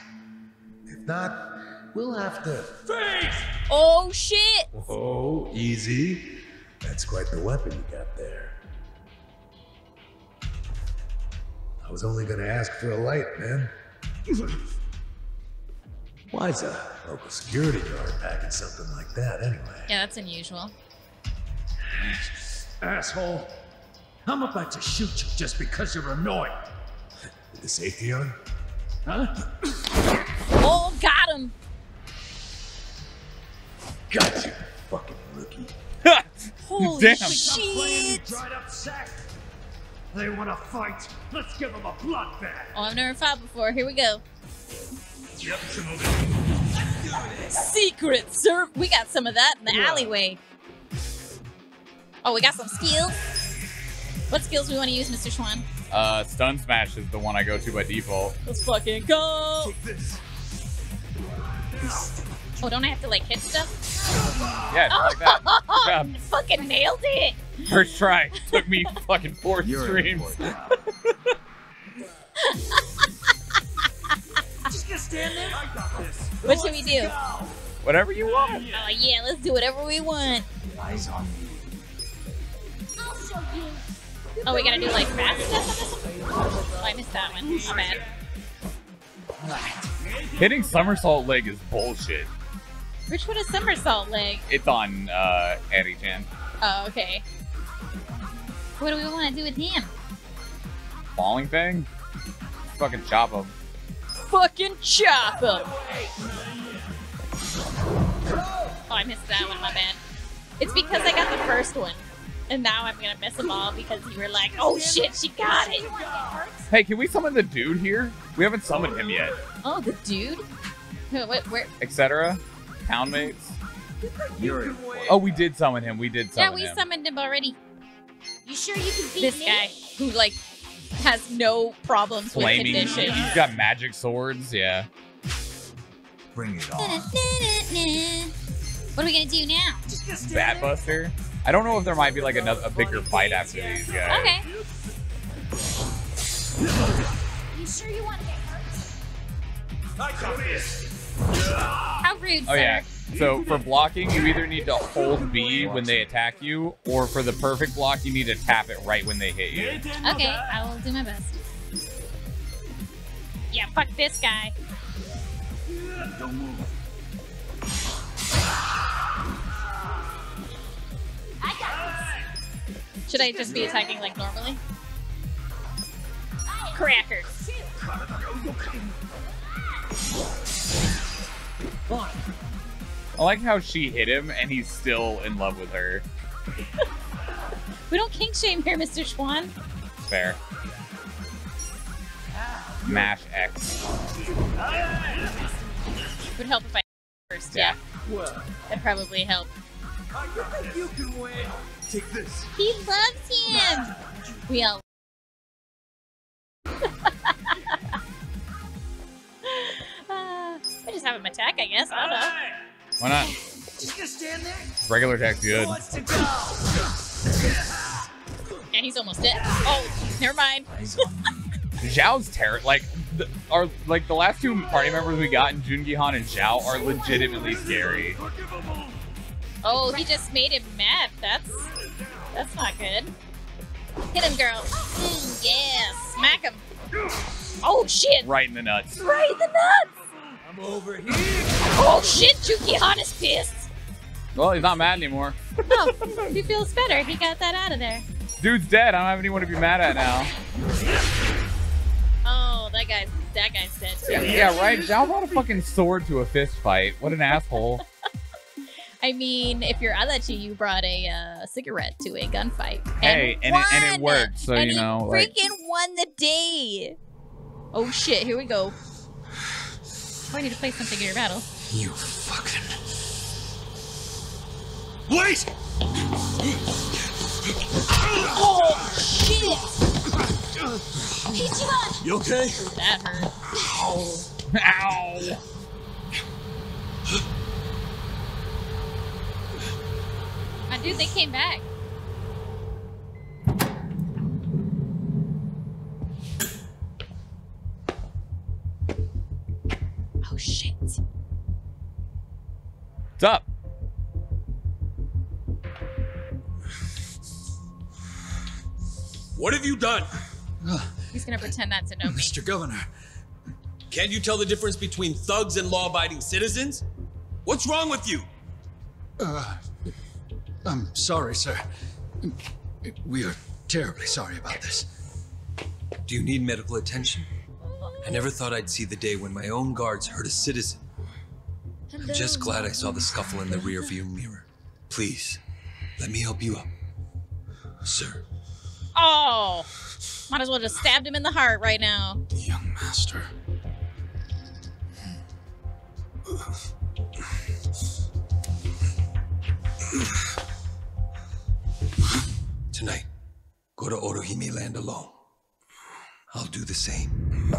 [SPEAKER 14] If not, we'll have to.
[SPEAKER 19] Face!
[SPEAKER 3] Oh shit.
[SPEAKER 14] Oh, easy. That's quite the weapon you got there. I was only gonna ask for a light, man. Why's a local security guard packing something like that anyway?
[SPEAKER 3] Yeah, that's unusual.
[SPEAKER 19] Asshole. I'm about to shoot you just because you're annoying.
[SPEAKER 14] With the safety on?
[SPEAKER 19] Huh?
[SPEAKER 3] Oh, got him.
[SPEAKER 14] Got you, fucking rookie.
[SPEAKER 3] Holy
[SPEAKER 2] Damn.
[SPEAKER 19] Stop playing,
[SPEAKER 3] shit.
[SPEAKER 19] dried up sack. They want to fight. Let's give them a bloodbath.
[SPEAKER 3] Oh, I've never fought before. Here we go.
[SPEAKER 19] Yep,
[SPEAKER 3] Secret serve. We got some of that in the alleyway. Oh, we got some skills. What skills do we want to use, Mr. Schwahn?
[SPEAKER 2] Uh, Stun Smash is the one I go to by default.
[SPEAKER 3] Let's fucking go. Oh, don't I have to like hit stuff?
[SPEAKER 2] Yeah, it's like that. Good
[SPEAKER 3] fucking nailed it.
[SPEAKER 2] First try. Took me fucking four streams.
[SPEAKER 19] Just gonna stand there. I got this.
[SPEAKER 3] What should we do?
[SPEAKER 2] Whatever you want.
[SPEAKER 3] Oh yeah, let's do whatever we want.
[SPEAKER 19] Eyes on me.
[SPEAKER 6] I'll show you.
[SPEAKER 3] Oh, we gotta do like fast stuff on this one? Oh, I missed that one. My bad.
[SPEAKER 2] Hitting somersault leg is bullshit.
[SPEAKER 3] Which one is somersault leg?
[SPEAKER 2] It's on uh, Eddie Chan.
[SPEAKER 3] Oh, okay. What do we want to do with him?
[SPEAKER 2] Falling thing? Fucking chop him.
[SPEAKER 3] Fucking chop him. Oh, I missed that one. My bad. It's because I got the first one, and now I'm gonna miss them all because you were like, "Oh shit, she got it."
[SPEAKER 2] Hey, can we summon the dude here? We haven't summoned him yet.
[SPEAKER 3] Oh, the dude. What? Where?
[SPEAKER 2] Etc. Town mates. Oh, we did summon him. We did summon him.
[SPEAKER 3] Yeah,
[SPEAKER 2] summon
[SPEAKER 3] we
[SPEAKER 2] him.
[SPEAKER 3] summoned him already.
[SPEAKER 6] You sure you can beat
[SPEAKER 3] This
[SPEAKER 6] me?
[SPEAKER 3] guy who like has no problems with
[SPEAKER 2] Flaming.
[SPEAKER 3] conditions.
[SPEAKER 2] He's got magic swords. Yeah.
[SPEAKER 13] Bring it on.
[SPEAKER 3] What are we gonna do now?
[SPEAKER 2] Bat Buster. I don't know if there might be like another a bigger fight after these guys.
[SPEAKER 3] Okay.
[SPEAKER 6] You sure you want to get hurt?
[SPEAKER 19] I got this.
[SPEAKER 3] How rude,
[SPEAKER 2] Oh
[SPEAKER 3] sir.
[SPEAKER 2] yeah. So for blocking, you either need to hold B when they attack you, or for the perfect block, you need to tap it right when they hit you.
[SPEAKER 3] Okay, I will do my best. Yeah, fuck this guy.
[SPEAKER 19] Don't move.
[SPEAKER 6] I got
[SPEAKER 3] Should I just be attacking like normally?
[SPEAKER 2] I like how she hit him and he's still in love with her.
[SPEAKER 3] We don't kink shame here, Mr. Schwahn.
[SPEAKER 2] Fair. Mash X.
[SPEAKER 3] Would help if I first. Yeah. That'd probably help.
[SPEAKER 19] You think you can win? Take this.
[SPEAKER 3] He loves him. We all. Just have him attack, I guess. I don't know.
[SPEAKER 2] Why not?
[SPEAKER 19] Just gonna stand there.
[SPEAKER 2] Regular attack's good.
[SPEAKER 19] Who wants to go?
[SPEAKER 3] Yeah, he's almost dead. Oh, never mind.
[SPEAKER 2] Zhao's terror. Like, the, our like the last two party members we got in Joon-gi Han and Zhao are legitimately scary.
[SPEAKER 3] Oh, he just made him mad. That's that's not good. Hit him, girl. Mm, yeah, smack him. Oh shit!
[SPEAKER 2] Right in the nuts.
[SPEAKER 3] Right in the nuts.
[SPEAKER 19] I'm over here.
[SPEAKER 3] Oh shit! Joon-gi Han is pissed.
[SPEAKER 2] Well, he's not mad anymore.
[SPEAKER 3] Oh, he feels better. He got that out of there.
[SPEAKER 2] Dude's dead. I don't have anyone to be mad at now.
[SPEAKER 3] Oh, that guy's that guy's dead too.
[SPEAKER 2] Yeah, yeah right. Zhao brought a fucking sword to a fist fight. What an asshole.
[SPEAKER 3] I mean, if you're Adachi, you brought a uh, cigarette to a gunfight.
[SPEAKER 2] Hey, and it, and it worked. So
[SPEAKER 3] and
[SPEAKER 2] you know,
[SPEAKER 3] he
[SPEAKER 2] like,
[SPEAKER 3] freaking won the day. Oh shit! Here we go. I need to play something in your battle.
[SPEAKER 20] You fucking.
[SPEAKER 19] Wait!
[SPEAKER 3] Oh shit!
[SPEAKER 6] Ichiban!
[SPEAKER 19] You okay?
[SPEAKER 3] That hurt.
[SPEAKER 2] Ow!
[SPEAKER 3] My dude, they came back.
[SPEAKER 2] Up?
[SPEAKER 8] What have you done?
[SPEAKER 3] He's gonna pretend that's to know me.
[SPEAKER 13] Mr. Governor, can't you tell the difference between thugs and law-abiding citizens? What's wrong with you?
[SPEAKER 19] Uh, I'm sorry, sir. We are terribly sorry about this.
[SPEAKER 13] Do you need medical attention? I never thought I'd see the day when my own guards hurt a citizen. I'm just glad I saw the scuffle in the rearview mirror. Please, let me help you up. Sir.
[SPEAKER 3] Oh, might as well just stabbed him in the heart right now.
[SPEAKER 19] Young master.
[SPEAKER 13] Tonight, go to Otohime Land alone. I'll do the same.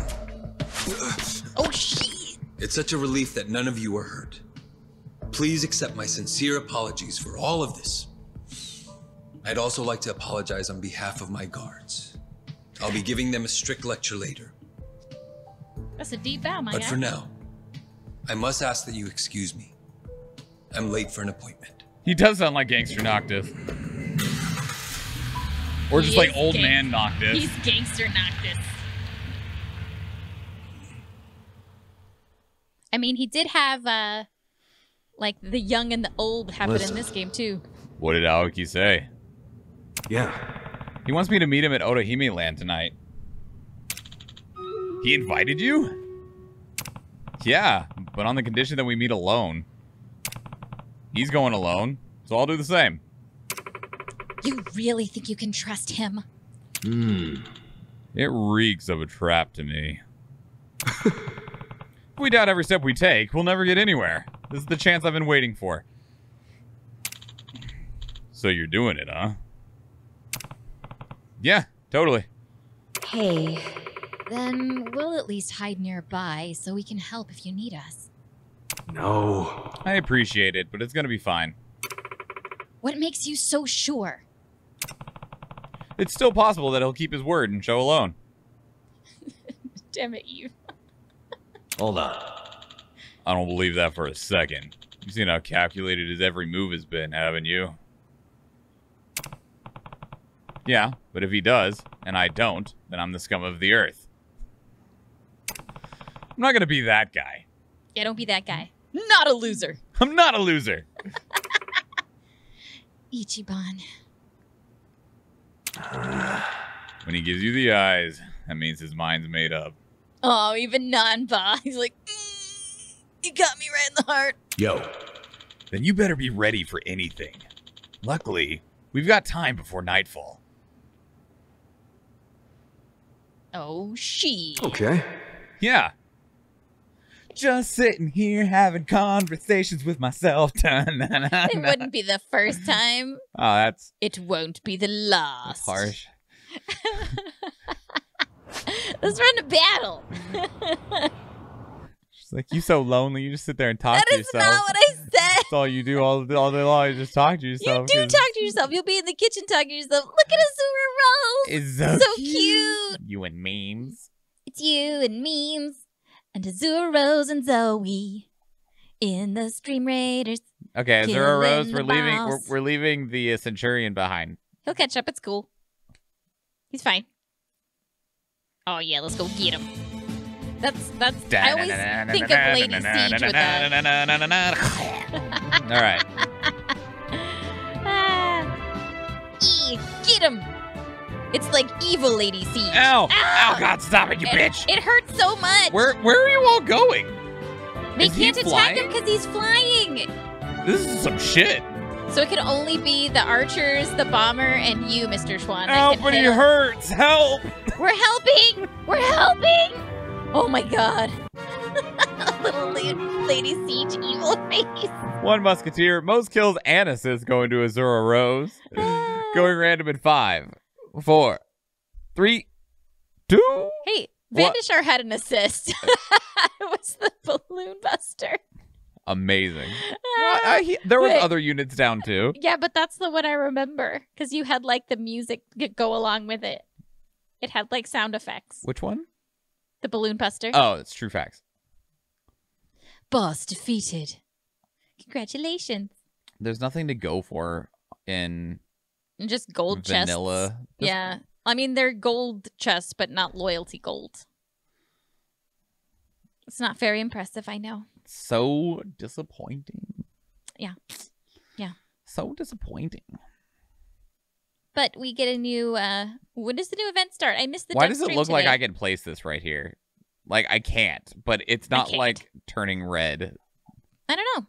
[SPEAKER 3] Oh, shit.
[SPEAKER 13] It's such a relief that none of you were hurt. Please accept my sincere apologies for all of this. I'd also like to apologize on behalf of my guards. I'll be giving them a strict lecture later.
[SPEAKER 3] That's a deep bow, my
[SPEAKER 13] But
[SPEAKER 3] guy.
[SPEAKER 13] for now, I must ask that you excuse me. I'm late for an appointment.
[SPEAKER 2] He does sound like Gangster Noctis. Or just like old
[SPEAKER 3] gang-
[SPEAKER 2] man Noctis.
[SPEAKER 3] He's gangster Noctis. I mean, he did have uh like the young and the old happen
[SPEAKER 4] Listen.
[SPEAKER 3] in this game too.
[SPEAKER 4] What did Aoki say?
[SPEAKER 14] Yeah.
[SPEAKER 2] He wants me to meet him at Otohime Land tonight. He invited you? Yeah, but on the condition that we meet alone. He's going alone, so I'll do the same.
[SPEAKER 3] You really think you can trust him?
[SPEAKER 4] Hmm.
[SPEAKER 2] It reeks of a trap to me. if we doubt every step we take, we'll never get anywhere. This is the chance I've been waiting for. So you're doing it, huh? Yeah, totally.
[SPEAKER 15] Hey, then we'll at least hide nearby so we can help if you need us.
[SPEAKER 4] No.
[SPEAKER 2] I appreciate it, but it's gonna be fine.
[SPEAKER 15] What makes you so sure?
[SPEAKER 2] It's still possible that he'll keep his word and show alone.
[SPEAKER 3] Damn it, you.
[SPEAKER 4] Hold on.
[SPEAKER 2] I don't believe that for a second. You've seen how calculated his every move has been, haven't you? Yeah, but if he does, and I don't, then I'm the scum of the earth. I'm not gonna be that guy.
[SPEAKER 3] Yeah, don't be that guy. Not a loser.
[SPEAKER 2] I'm not a loser.
[SPEAKER 15] Ichiban.
[SPEAKER 2] When he gives you the eyes, that means his mind's made up.
[SPEAKER 3] Oh, even Nanba. He's like, "Mm, you got me right in the heart.
[SPEAKER 4] Yo.
[SPEAKER 2] Then you better be ready for anything. Luckily, we've got time before nightfall.
[SPEAKER 3] Oh, she.
[SPEAKER 4] Okay.
[SPEAKER 2] Yeah. Just sitting here having conversations with myself.
[SPEAKER 3] It
[SPEAKER 2] it
[SPEAKER 3] wouldn't be the first time.
[SPEAKER 2] Oh, that's,
[SPEAKER 3] It won't be the
[SPEAKER 2] that's
[SPEAKER 3] last.
[SPEAKER 2] harsh.
[SPEAKER 3] Let's run to battle.
[SPEAKER 2] She's like, you so lonely. You just sit there and talk
[SPEAKER 3] that
[SPEAKER 2] to
[SPEAKER 3] is
[SPEAKER 2] yourself.
[SPEAKER 3] not what I said.
[SPEAKER 2] That's all you do all, all day long. You just talk to yourself.
[SPEAKER 3] You do
[SPEAKER 2] 'cause
[SPEAKER 3] talk to yourself. You'll be in the kitchen talking to yourself. Look at Azura Rose.
[SPEAKER 2] It's so,
[SPEAKER 3] so cute.
[SPEAKER 2] You and memes.
[SPEAKER 3] It's you and memes and Azura Rose and Zoe in the Stream Raiders.
[SPEAKER 2] Okay, Azura Rose, we're leaving. We're, we're leaving the uh, Centurion behind.
[SPEAKER 3] He'll catch up. It's cool. He's fine. Oh yeah, let's go get him. That's that's. I always think of Lady Siege with that.
[SPEAKER 2] All right.
[SPEAKER 3] Ah. E, get him. It's like evil Lady Siege.
[SPEAKER 2] Ow! Ow, God, stop it, you
[SPEAKER 3] It-
[SPEAKER 2] bitch!
[SPEAKER 3] It hurts so much.
[SPEAKER 2] Where where are you all going?
[SPEAKER 3] they
[SPEAKER 2] is
[SPEAKER 3] can't attack
[SPEAKER 2] flying?
[SPEAKER 3] him because he's flying.
[SPEAKER 2] This is some shit.
[SPEAKER 3] So it can only be the archers, the bomber, and you, Mr.
[SPEAKER 2] Schwahn.
[SPEAKER 3] can
[SPEAKER 2] but he hurts. Help!
[SPEAKER 3] We're helping! We're helping! Oh my god. Little la- Lady Siege evil face.
[SPEAKER 2] One musketeer, most kills and assists going to Azura Rose. going random in five, four, three, two.
[SPEAKER 3] Hey,
[SPEAKER 2] What?
[SPEAKER 3] Vandishar had an assist. it was the balloon buster.
[SPEAKER 2] Amazing. Well, ah, I- he- there was other units down too.
[SPEAKER 3] Yeah, but that's the one I remember because you had like the music go along with it. It had like sound effects.
[SPEAKER 2] Which one?
[SPEAKER 3] The balloon buster.
[SPEAKER 2] Oh, it's true facts.
[SPEAKER 3] Boss defeated. Congratulations.
[SPEAKER 2] There's nothing to go for in
[SPEAKER 3] just gold
[SPEAKER 2] vanilla. Just-
[SPEAKER 3] Yeah. I mean, they're gold chests, but not loyalty gold. It's not very impressive, I know.
[SPEAKER 2] So disappointing.
[SPEAKER 3] Yeah. Yeah.
[SPEAKER 2] So disappointing.
[SPEAKER 3] But we get a new uh when does the new event start? I missed the
[SPEAKER 2] Why does it look like. I can place this right here? Like I can't, but it's not like turning red.
[SPEAKER 3] I don't know.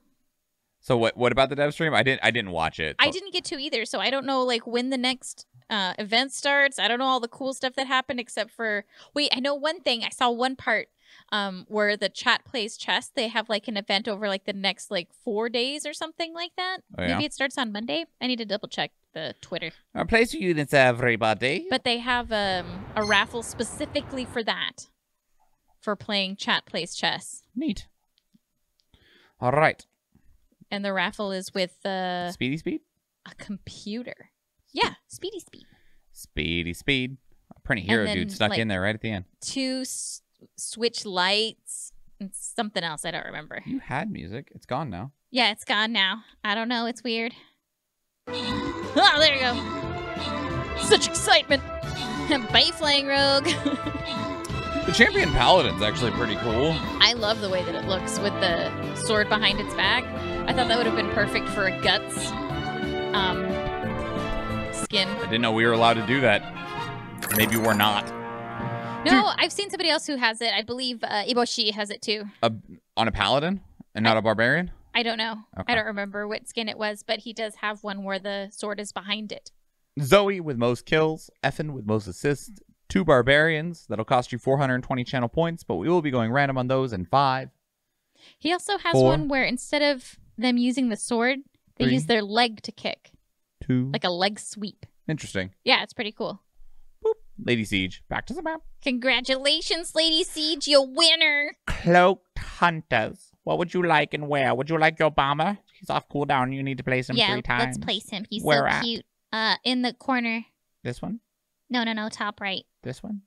[SPEAKER 2] So what what about the dev stream? I didn't I didn't watch it.
[SPEAKER 3] I didn't get to either, so I don't know like when the next uh event starts. I don't know all the cool stuff that happened except for wait, I know one thing. I saw one part um where the chat plays chess. They have like an event over like the next like 4 days or something like that.
[SPEAKER 2] Oh, yeah?
[SPEAKER 3] Maybe it starts on Monday. I need to double check the Twitter.
[SPEAKER 2] Uh, place units, everybody.
[SPEAKER 3] But they have um a raffle specifically for that. For playing chat plays chess.
[SPEAKER 2] Neat. All right.
[SPEAKER 3] And the raffle is with uh
[SPEAKER 2] Speedy speed?
[SPEAKER 3] a computer. Yeah, speedy speed.
[SPEAKER 2] Speedy speed. A pretty hero
[SPEAKER 3] then,
[SPEAKER 2] dude stuck
[SPEAKER 3] like-
[SPEAKER 2] in there right at the end.
[SPEAKER 3] two s- switch lights and something else I don't remember.
[SPEAKER 2] You had music. It's gone now.
[SPEAKER 3] Yeah, it's gone now. I don't know. It's weird. Oh, there you go. Such excitement. Bye, Flying Rogue.
[SPEAKER 2] The champion paladin's actually pretty cool.
[SPEAKER 3] I love the way that it looks with the sword behind its back. I thought that would have been perfect for a guts um, skin.
[SPEAKER 2] I didn't know we were allowed to do that. Maybe we're not.
[SPEAKER 3] No, I've seen somebody else who has it. I believe uh, Iboshi has it too.
[SPEAKER 2] A, on a paladin and not a barbarian?
[SPEAKER 3] I don't know.
[SPEAKER 2] Okay.
[SPEAKER 3] I don't remember what skin it was, but he does have one where the sword is behind it.
[SPEAKER 2] Zoe with most kills, Effin with most assists, two barbarians. That'll cost you 420 channel points, but we will be going random on those in five.
[SPEAKER 3] He also has
[SPEAKER 2] Four.
[SPEAKER 3] one where instead of them using the sword, they
[SPEAKER 2] Three.
[SPEAKER 3] use their leg to kick,
[SPEAKER 2] Two.
[SPEAKER 3] like a leg sweep.
[SPEAKER 2] Interesting.
[SPEAKER 3] Yeah, it's pretty cool.
[SPEAKER 2] Lady Siege, back to the map.
[SPEAKER 3] Congratulations, Lady Siege, you winner.
[SPEAKER 2] Cloaked Hunters. What would you like and where? Would you like your bomber? He's off cooldown. You need to place him
[SPEAKER 3] yeah,
[SPEAKER 2] three times.
[SPEAKER 3] let's place him. He's
[SPEAKER 2] Where
[SPEAKER 3] so
[SPEAKER 2] at?
[SPEAKER 3] cute. Uh, in the corner.
[SPEAKER 2] This one?
[SPEAKER 3] No, no, no, top right.
[SPEAKER 2] This one?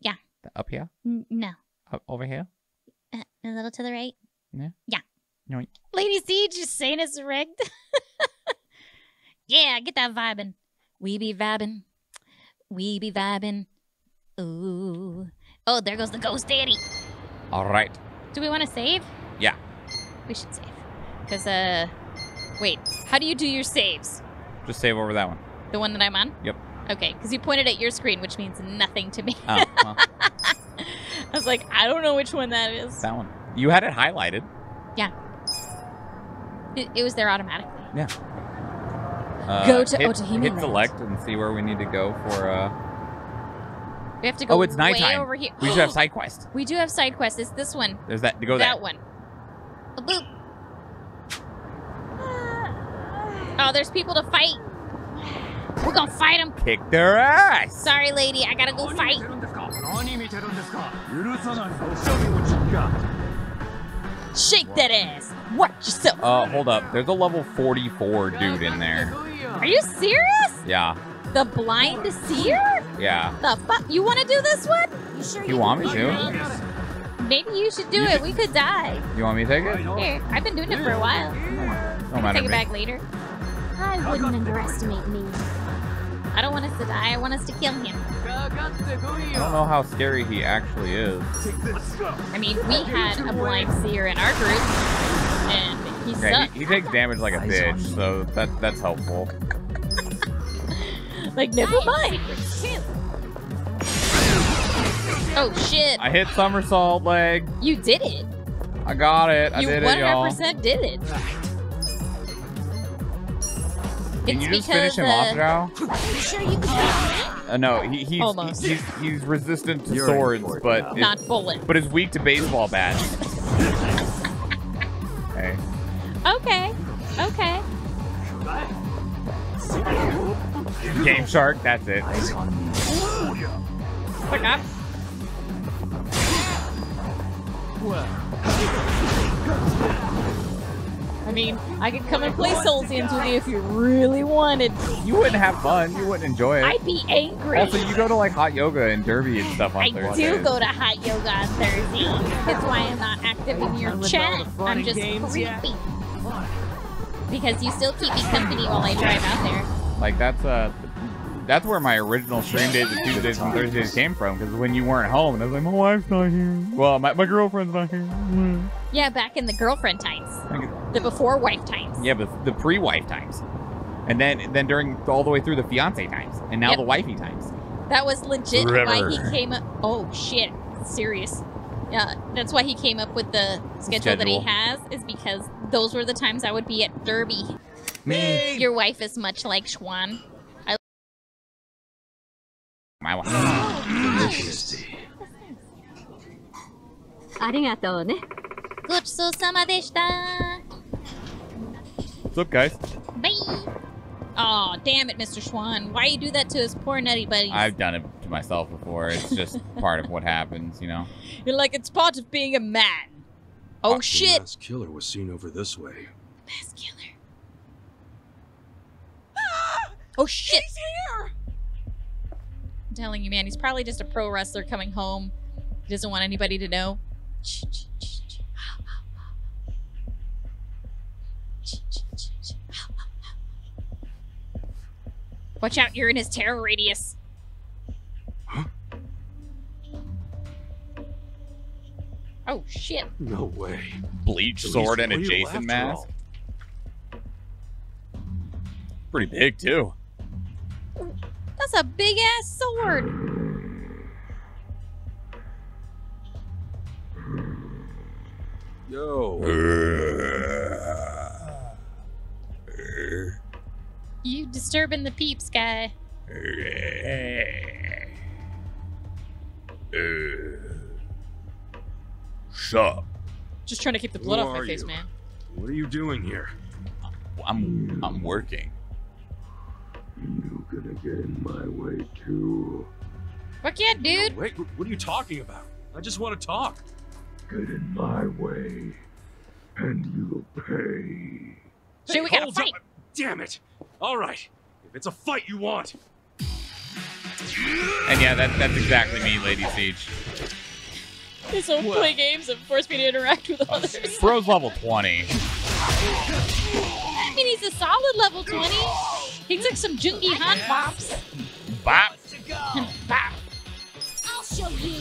[SPEAKER 3] Yeah.
[SPEAKER 2] The- Up here?
[SPEAKER 3] N- no,
[SPEAKER 2] Up over here?
[SPEAKER 3] uh, a little to the right.
[SPEAKER 2] Yeah.
[SPEAKER 3] Yeah.
[SPEAKER 2] No.
[SPEAKER 3] Lady Siege is saying it's rigged. yeah, get that vibing. We be vibing. We be vibing. Ooh. Oh, there goes the ghost daddy.
[SPEAKER 2] All right.
[SPEAKER 3] Do we want to save?
[SPEAKER 2] Yeah.
[SPEAKER 3] We should save. Because, uh, wait, how do you do your saves?
[SPEAKER 2] Just save over that one.
[SPEAKER 3] The one that I'm on?
[SPEAKER 2] Yep.
[SPEAKER 3] Okay, because you pointed at your screen, which means nothing to me.
[SPEAKER 2] Oh, well,
[SPEAKER 3] I was like, I don't know which one that is.
[SPEAKER 2] that one. You had it highlighted.
[SPEAKER 3] Yeah. It, it was there automatically.
[SPEAKER 2] Yeah. Uh,
[SPEAKER 3] go to
[SPEAKER 2] hit, Hit select and see where we need to go for. Uh...
[SPEAKER 3] We have to go.
[SPEAKER 2] Oh, it's nighttime.
[SPEAKER 3] over here.
[SPEAKER 2] We should have side quest.
[SPEAKER 3] We do have side quests. It's this one.
[SPEAKER 2] There's that. Go
[SPEAKER 3] that
[SPEAKER 2] there.
[SPEAKER 3] one. Ah. Oh, there's people to fight. We're gonna fight them.
[SPEAKER 2] Kick their ass.
[SPEAKER 3] Sorry, lady. I gotta go fight. Shake that ass. Watch yourself.
[SPEAKER 2] Uh, hold up. There's a level 44 dude in there.
[SPEAKER 3] Are you serious?
[SPEAKER 2] Yeah.
[SPEAKER 3] The blind seer?
[SPEAKER 2] Yeah.
[SPEAKER 3] The fuck? You want to do this one? You sure
[SPEAKER 2] You want me to?
[SPEAKER 3] Maybe you should do
[SPEAKER 2] You
[SPEAKER 3] it.
[SPEAKER 2] should-
[SPEAKER 3] We could die.
[SPEAKER 2] You want me to take it?
[SPEAKER 3] Here, I've been doing it for a while.
[SPEAKER 2] Don't matter
[SPEAKER 3] take it
[SPEAKER 2] me.
[SPEAKER 3] back later.
[SPEAKER 6] I wouldn't underestimate me.
[SPEAKER 3] I don't want us to die. I want us to kill him.
[SPEAKER 2] I don't know how scary he actually is.
[SPEAKER 3] I mean, we had a blind seer in our group, and he
[SPEAKER 2] Yeah,
[SPEAKER 3] sucked.
[SPEAKER 2] he, he takes damage like a bitch, so that that's helpful.
[SPEAKER 3] Like, never mind. Oh shit!
[SPEAKER 2] I hit somersault leg.
[SPEAKER 3] You did it.
[SPEAKER 2] I got it. I
[SPEAKER 3] you
[SPEAKER 2] did it, y'all.
[SPEAKER 3] 100% did it.
[SPEAKER 2] Can
[SPEAKER 3] It's
[SPEAKER 2] you just finish him
[SPEAKER 3] uh,
[SPEAKER 2] off, Zhao?
[SPEAKER 6] You sure you can
[SPEAKER 2] Uh, no, he, he's,
[SPEAKER 3] Almost.
[SPEAKER 2] he's he's resistant to
[SPEAKER 10] You're
[SPEAKER 2] swords,
[SPEAKER 10] important.
[SPEAKER 2] but
[SPEAKER 3] Not bullet.
[SPEAKER 2] but is weak to baseball bats. hey,
[SPEAKER 3] Okay. Okay.
[SPEAKER 2] Game Shark. That's it.
[SPEAKER 3] Fuck up. I mean, I could come and play Soul Sands with you if you really wanted.
[SPEAKER 2] You wouldn't have fun. You wouldn't enjoy it.
[SPEAKER 3] I'd be angry.
[SPEAKER 2] Also, you go to like hot yoga and derby and stuff on
[SPEAKER 3] I
[SPEAKER 2] Thursdays.
[SPEAKER 3] do go to hot yoga on Thursday. That's why I'm not active in your chat. I'm just creepy. Because you still keep me company while I drive out there.
[SPEAKER 2] Like that's uh, that's where my original stream days of Tuesdays and Thursdays came from. Because when you weren't home, and I was like, my wife's not here. Well, my, my girlfriend's not here.
[SPEAKER 3] Yeah, back in the girlfriend times. The before wife times.
[SPEAKER 2] Yeah, but the pre-wife times, and then then during all the way through the fiance times, and now
[SPEAKER 3] Yep.
[SPEAKER 2] the wifey times.
[SPEAKER 3] That was legit why he came up. Oh shit, serious. Yeah, that's why he came up with the schedule, schedule, that he has, is because those were the times I would be at Derby.
[SPEAKER 2] Me.
[SPEAKER 3] Your wife is much like Schwahn. I
[SPEAKER 2] My wife.
[SPEAKER 3] Interesting. Arigato ne. Gotsu sama deshita.
[SPEAKER 2] What's up, guys?
[SPEAKER 3] Bye. Oh damn it, Mr. Schwahn! Why you do that to his poor nutty buddies?
[SPEAKER 2] I've done it to myself before. It's just part of what happens, you know.
[SPEAKER 3] You're like it's part of being a man. Oh
[SPEAKER 21] The
[SPEAKER 3] shit!
[SPEAKER 21] masked killer was seen over this way.
[SPEAKER 3] Mass killer. Ah! Oh shit!
[SPEAKER 22] He's here!
[SPEAKER 3] I'm telling you, man, he's probably just a pro wrestler coming home. He doesn't want anybody to know. Watch out, you're in his terror radius. Huh? Oh shit.
[SPEAKER 21] No way.
[SPEAKER 2] Bleach
[SPEAKER 21] So
[SPEAKER 2] sword and a Jason mask. Pretty big too.
[SPEAKER 3] That's a big ass sword.
[SPEAKER 21] Yo.
[SPEAKER 3] Disturbing the peeps, guy.
[SPEAKER 23] Uh, sup?
[SPEAKER 3] Just trying to keep the
[SPEAKER 21] Who
[SPEAKER 3] blood off my face,
[SPEAKER 21] you?
[SPEAKER 3] man.
[SPEAKER 21] What are you doing here?
[SPEAKER 23] I'm I'm working.
[SPEAKER 24] You gonna get in my way too?
[SPEAKER 3] Fuck yeah, dude.
[SPEAKER 21] Wait, what are you talking about? I just want to talk.
[SPEAKER 24] Get in my way, and you'll pay.
[SPEAKER 3] Shit, we gotta fight.
[SPEAKER 21] up. Damn it. All right. If it's a fight you want.
[SPEAKER 2] And yeah, that, that's exactly me, Lady Siege.
[SPEAKER 3] This whole play games and force me to interact with oh, others.
[SPEAKER 2] Bro's level 20.
[SPEAKER 3] I mean, he's a solid level 20. He took some Joon-gi Han bops.
[SPEAKER 2] Bop.
[SPEAKER 3] Bop.
[SPEAKER 6] I'll show you.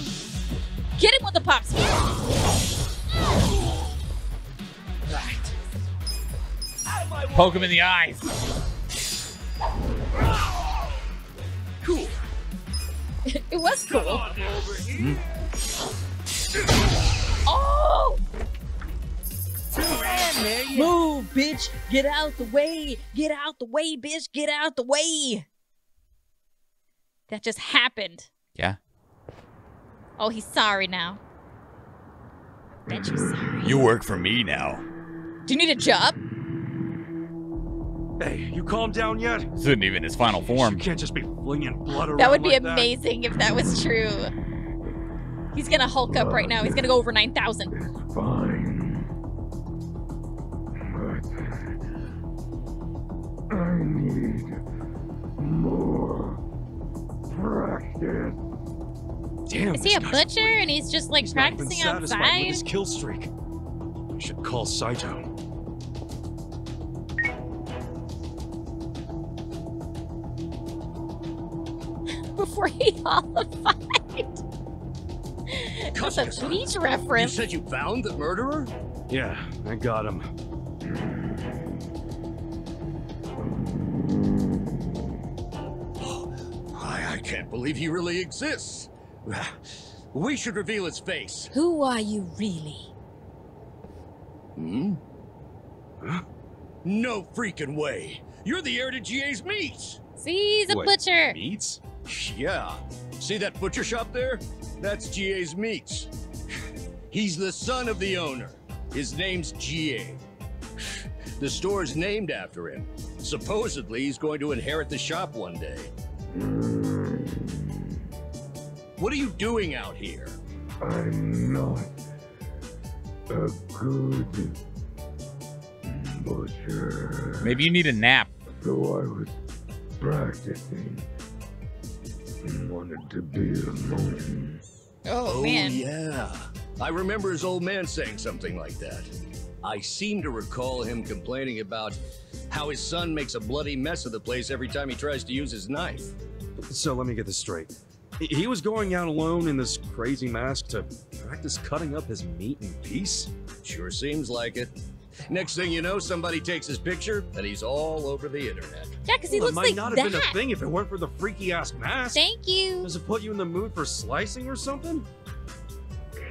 [SPEAKER 3] Get him with the pops. speed.
[SPEAKER 2] Poke him in the eyes.
[SPEAKER 21] Cool.
[SPEAKER 3] it was cool. Hmm. Oh! Move, bitch! Get out the way! Get out the way, bitch! Get out the way! That just happened.
[SPEAKER 2] Yeah.
[SPEAKER 3] Oh, he's sorry now. Bet you're sorry.
[SPEAKER 23] You work for me now.
[SPEAKER 3] Do you need a job?
[SPEAKER 21] Hey, you calm down yet?
[SPEAKER 2] This isn't even his final form.
[SPEAKER 21] You can't just be flinging blood around
[SPEAKER 3] That would be
[SPEAKER 21] like
[SPEAKER 3] amazing if that was true. He's gonna Hulk up right now. He's gonna go over 9,000.
[SPEAKER 24] Fine. But I need more practice.
[SPEAKER 21] Damn.
[SPEAKER 3] Is he a butcher and he's just like
[SPEAKER 21] He's not even
[SPEAKER 3] practicing
[SPEAKER 21] satisfied with
[SPEAKER 3] outside?
[SPEAKER 21] his kill streak. I should call Saito.
[SPEAKER 3] Before he hollified. That's a Bleach
[SPEAKER 5] You
[SPEAKER 3] reference.
[SPEAKER 5] said you found the murderer?
[SPEAKER 21] Yeah, I got him.
[SPEAKER 5] I, I can't believe he really exists. We should reveal his face.
[SPEAKER 3] Who are you really?
[SPEAKER 5] Hmm? No freaking way. You're the heir to GA's meats.
[SPEAKER 3] See, he's a
[SPEAKER 5] What,
[SPEAKER 3] butcher.
[SPEAKER 5] Meats? Yeah. See that butcher shop there? That's GA's meats. He's the son of the owner. His name's GA. The store's named after him. Supposedly, he's going to inherit the shop one day. What are you doing out here?
[SPEAKER 24] I'm not a good butcher.
[SPEAKER 2] Maybe you need a nap.
[SPEAKER 24] So I was practicing. Wanted to be alone.
[SPEAKER 3] Oh, oh, man.
[SPEAKER 5] yeah. I remember his old man saying something like that. I seem to recall him complaining about how his son makes a bloody mess of the place every time he tries to use his knife.
[SPEAKER 8] So let me get this straight. He- He was going out alone in this crazy mask to practice cutting up his meat in peace?
[SPEAKER 5] Sure seems like it. Next thing you know, somebody takes his picture and he's all over the internet.
[SPEAKER 3] Yeah, because he
[SPEAKER 8] Well,
[SPEAKER 3] looks
[SPEAKER 8] it might
[SPEAKER 3] like
[SPEAKER 8] not
[SPEAKER 3] that.
[SPEAKER 8] have been a thing if it weren't for the freaky ass mask.
[SPEAKER 3] Thank you.
[SPEAKER 8] Does it put you in the mood for slicing or something?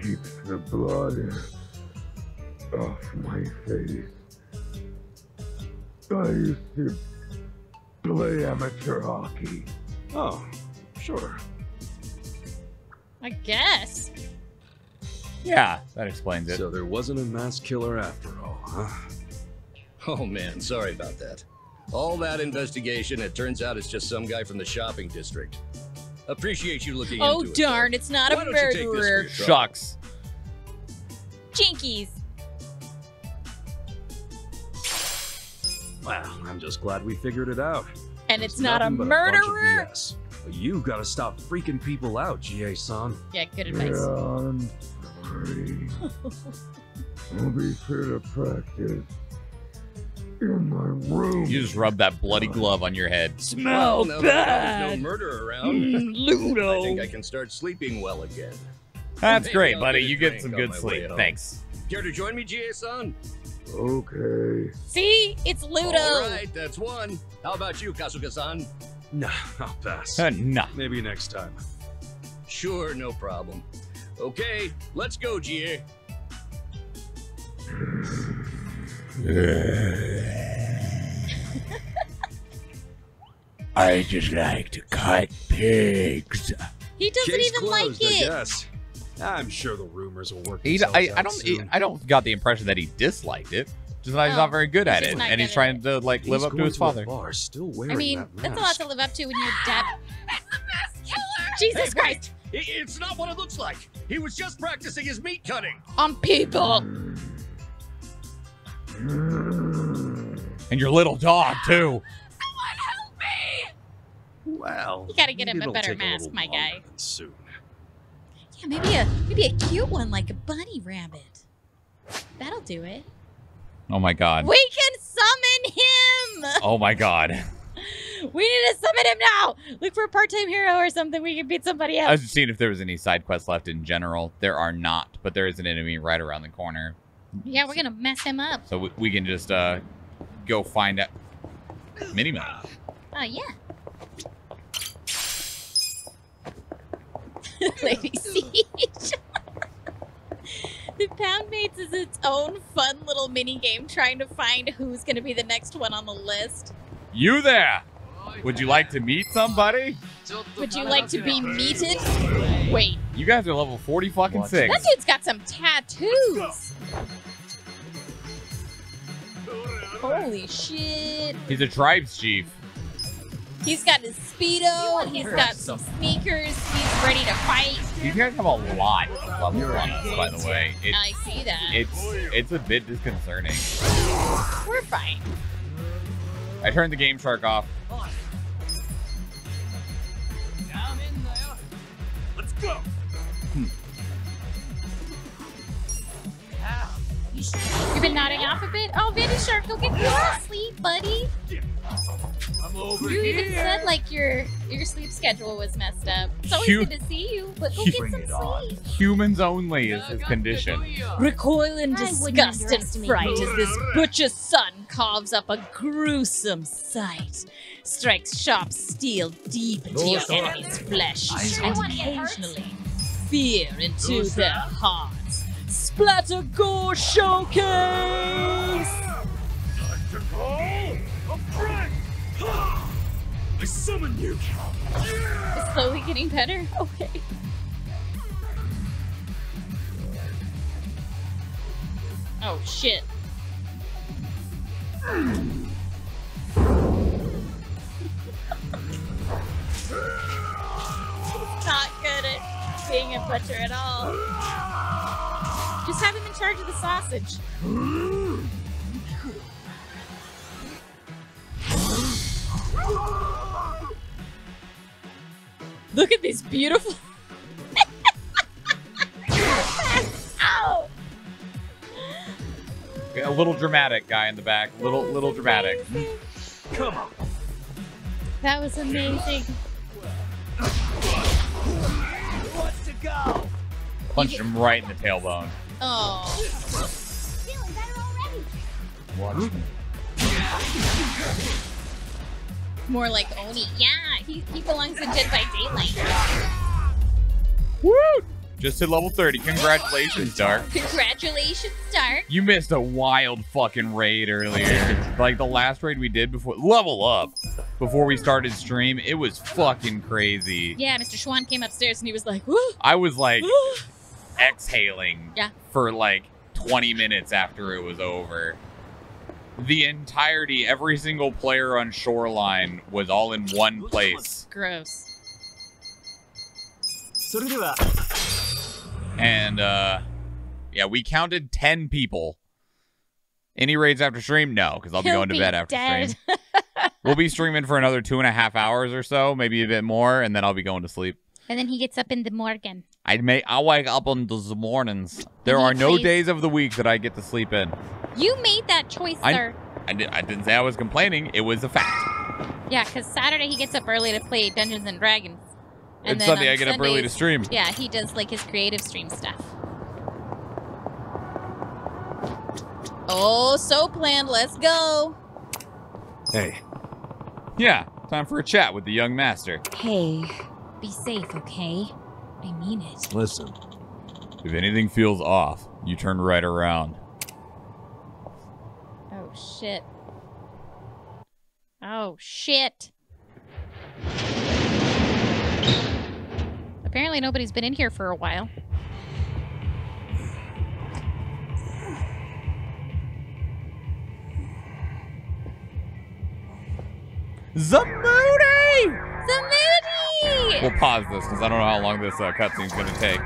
[SPEAKER 24] Keeps the blood off my face. I used to play amateur hockey.
[SPEAKER 8] Oh, sure.
[SPEAKER 3] I guess.
[SPEAKER 2] Yeah, that explains it.
[SPEAKER 8] So there wasn't a mass killer after all, huh?
[SPEAKER 5] Oh man, sorry about that. All that investigation, it turns out it's just some guy from the shopping district. Appreciate you looking
[SPEAKER 3] Oh
[SPEAKER 5] into it.
[SPEAKER 3] Oh darn, it's not
[SPEAKER 5] Why
[SPEAKER 3] a
[SPEAKER 5] don't you take this for
[SPEAKER 3] murderer.
[SPEAKER 5] your?
[SPEAKER 2] Shucks.
[SPEAKER 3] Jinkies.
[SPEAKER 8] Well, I'm just glad we figured it out.
[SPEAKER 3] And it's not a
[SPEAKER 8] Nothing but bunch
[SPEAKER 3] murderer.
[SPEAKER 8] BS. But you gotta stop freaking people out, GA-san.
[SPEAKER 3] Yeah, good advice.
[SPEAKER 24] Yeah, I'm sorry. I'll be sure to practice in my room.
[SPEAKER 2] You just rub that bloody glove on your head.
[SPEAKER 5] Well, now that there's no murder around,
[SPEAKER 3] Mm, Ludo.
[SPEAKER 5] I think I can start sleeping well again.
[SPEAKER 2] That's
[SPEAKER 5] Maybe
[SPEAKER 2] great,
[SPEAKER 5] I'll
[SPEAKER 2] buddy.
[SPEAKER 5] get
[SPEAKER 2] You get some good sleep.
[SPEAKER 5] home.
[SPEAKER 2] Thanks.
[SPEAKER 5] Care to join me, GA-san?
[SPEAKER 24] Okay.
[SPEAKER 3] See, it's Ludo.
[SPEAKER 5] All right, that's one. How about you, Kasuga-san?
[SPEAKER 8] Nah, I'll pass.
[SPEAKER 2] Uh, nah.
[SPEAKER 8] Maybe next time.
[SPEAKER 5] Sure, no problem. Okay, let's go, GA.
[SPEAKER 4] I just like to cut pigs.
[SPEAKER 3] He doesn't
[SPEAKER 8] Case
[SPEAKER 3] even
[SPEAKER 8] closed,
[SPEAKER 3] like
[SPEAKER 8] I
[SPEAKER 3] it.
[SPEAKER 8] guess. I'm sure the rumors will work.
[SPEAKER 2] He,
[SPEAKER 8] themselves
[SPEAKER 2] I, I don't. He. I don't got the impression that he disliked it. Just that he's
[SPEAKER 3] Oh,
[SPEAKER 2] not very good at it, and he's
[SPEAKER 3] good at
[SPEAKER 2] trying to like live up to his father.
[SPEAKER 8] bar still wearing
[SPEAKER 3] I mean,
[SPEAKER 8] that
[SPEAKER 3] that's a lot to live up to when you're dad. Jesus Christ!
[SPEAKER 5] Wait! I- It's not what it looks like. He was just practicing his meat cutting.
[SPEAKER 3] On people.
[SPEAKER 2] And your little dog too. Someone help me!
[SPEAKER 8] Well,
[SPEAKER 3] You gotta get him a better mask,
[SPEAKER 8] little
[SPEAKER 3] my guy.
[SPEAKER 8] Soon.
[SPEAKER 3] Yeah, maybe a maybe a cute one like a bunny rabbit. That'll do it.
[SPEAKER 2] Oh my god.
[SPEAKER 3] We can summon him.
[SPEAKER 2] Oh my god.
[SPEAKER 3] We need to summon him now. Look for a part-time hero or something. We can beat somebody else.
[SPEAKER 2] I was just seeing if there was any side quests left in general. There are not, but there is an enemy right around the corner,
[SPEAKER 3] Yeah, we're gonna mess him up.
[SPEAKER 2] so we, we can just uh go find out. Mini map.
[SPEAKER 3] Oh yeah. Lady Siege. the Poundmates is its own fun little mini game trying to find who's gonna be the next one on the list.
[SPEAKER 2] You there? Would you like to meet somebody?
[SPEAKER 3] Would you like to be meated? Wait,
[SPEAKER 2] You guys are level 40 fucking six.
[SPEAKER 3] that dude's got some tattoos. Holy shit.
[SPEAKER 2] He's a tribes chief.
[SPEAKER 3] He's got his Speedo, he's got some sneakers, he's ready to fight.
[SPEAKER 2] These guys have a lot of level ones, by the way. It's,
[SPEAKER 3] I see that.
[SPEAKER 2] it's it's a bit disconcerting.
[SPEAKER 3] We're fine.
[SPEAKER 2] I turned the game shark off.
[SPEAKER 3] You've been nodding off a bit? Oh, Vandy Shark, go get your sleep, buddy.
[SPEAKER 19] I'm over
[SPEAKER 3] You
[SPEAKER 19] here.
[SPEAKER 3] even said like your your sleep schedule was messed up. It's always
[SPEAKER 2] Hu-
[SPEAKER 3] good to see you, but go get some sleep.
[SPEAKER 2] Humans only is his condition.
[SPEAKER 3] Recoil in disgust and fright as this butcher's son carves up a gruesome sight, strikes sharp steel deep into your enemy's flesh, and occasionally fear into their hearts. Splatter Gore Showcase!
[SPEAKER 19] Summon you.
[SPEAKER 3] It's slowly getting better. Okay. Oh shit. He's not good at being a butcher at all. Just have him in charge of the sausage. Look at this beautiful. Ow!
[SPEAKER 2] little dramatic guy in the back. Little little dramatic.
[SPEAKER 19] Come on.
[SPEAKER 3] That was amazing.
[SPEAKER 19] What's to go?
[SPEAKER 2] Punched him right in the tailbone.
[SPEAKER 3] Oh.
[SPEAKER 6] Feeling better already.
[SPEAKER 19] Watch me.
[SPEAKER 3] More like Oni. Yeah, he, he belongs in Dead by Daylight.
[SPEAKER 2] Woo! Just hit level 30. Congratulations, Dark.
[SPEAKER 3] Congratulations, Dark.
[SPEAKER 2] You missed a wild fucking raid earlier. like the last raid we did before level up before we started stream, it was fucking crazy.
[SPEAKER 3] Yeah, Mr. Schwahn came upstairs and he was like, Woo!
[SPEAKER 2] I was like exhaling
[SPEAKER 3] Yeah.
[SPEAKER 2] for like 20 minutes after it was over the entirety, every single player on Shoreline was all in one place.
[SPEAKER 3] Gross.
[SPEAKER 2] And, uh, yeah, we counted 10 people. Any raids after stream? No, because I'll be
[SPEAKER 3] He'll
[SPEAKER 2] going to
[SPEAKER 3] be
[SPEAKER 2] bed after
[SPEAKER 3] dead.
[SPEAKER 2] stream. we'll be streaming for another two and a half hours or so, maybe a bit more, and then I'll be going to sleep.
[SPEAKER 3] And then he gets up in the morning.
[SPEAKER 2] I may I wake up on those mornings. There are no days of the week that I get to sleep in.
[SPEAKER 3] You made that choice,
[SPEAKER 2] I,
[SPEAKER 3] sir.
[SPEAKER 2] I, did, I didn't say I was complaining. It was a fact.
[SPEAKER 3] Yeah, because Saturday he gets up early to play Dungeons and Dragons.
[SPEAKER 2] And
[SPEAKER 3] then
[SPEAKER 2] Sunday
[SPEAKER 3] on
[SPEAKER 2] I get up early to stream.
[SPEAKER 3] Yeah, he does like his creative stream stuff. Oh, so planned. Let's go.
[SPEAKER 2] Hey. Yeah, time for a chat with the young master.
[SPEAKER 15] Hey, be safe, okay? I mean it.
[SPEAKER 2] Listen. If anything feels off, you turn right around.
[SPEAKER 3] Oh shit. Oh shit. Apparently nobody's been in here for a while.
[SPEAKER 2] Zamoody! We'll pause this because I don't know how long this uh, cutscene's gonna take.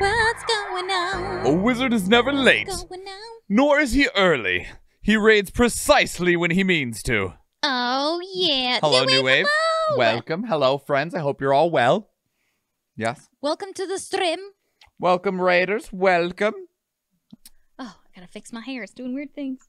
[SPEAKER 3] What's going on?
[SPEAKER 2] A wizard is never late,
[SPEAKER 3] Going on?
[SPEAKER 2] nor is he early. He raids precisely when he means to.
[SPEAKER 3] Oh yeah.
[SPEAKER 2] Hello,
[SPEAKER 3] New
[SPEAKER 2] New Wave.
[SPEAKER 3] hello.
[SPEAKER 2] Welcome. Hello, friends. I hope you're all well. Yes.
[SPEAKER 3] Welcome to the stream.
[SPEAKER 2] Welcome, Raiders. Welcome.
[SPEAKER 3] Oh, I gotta fix my hair. It's doing weird things.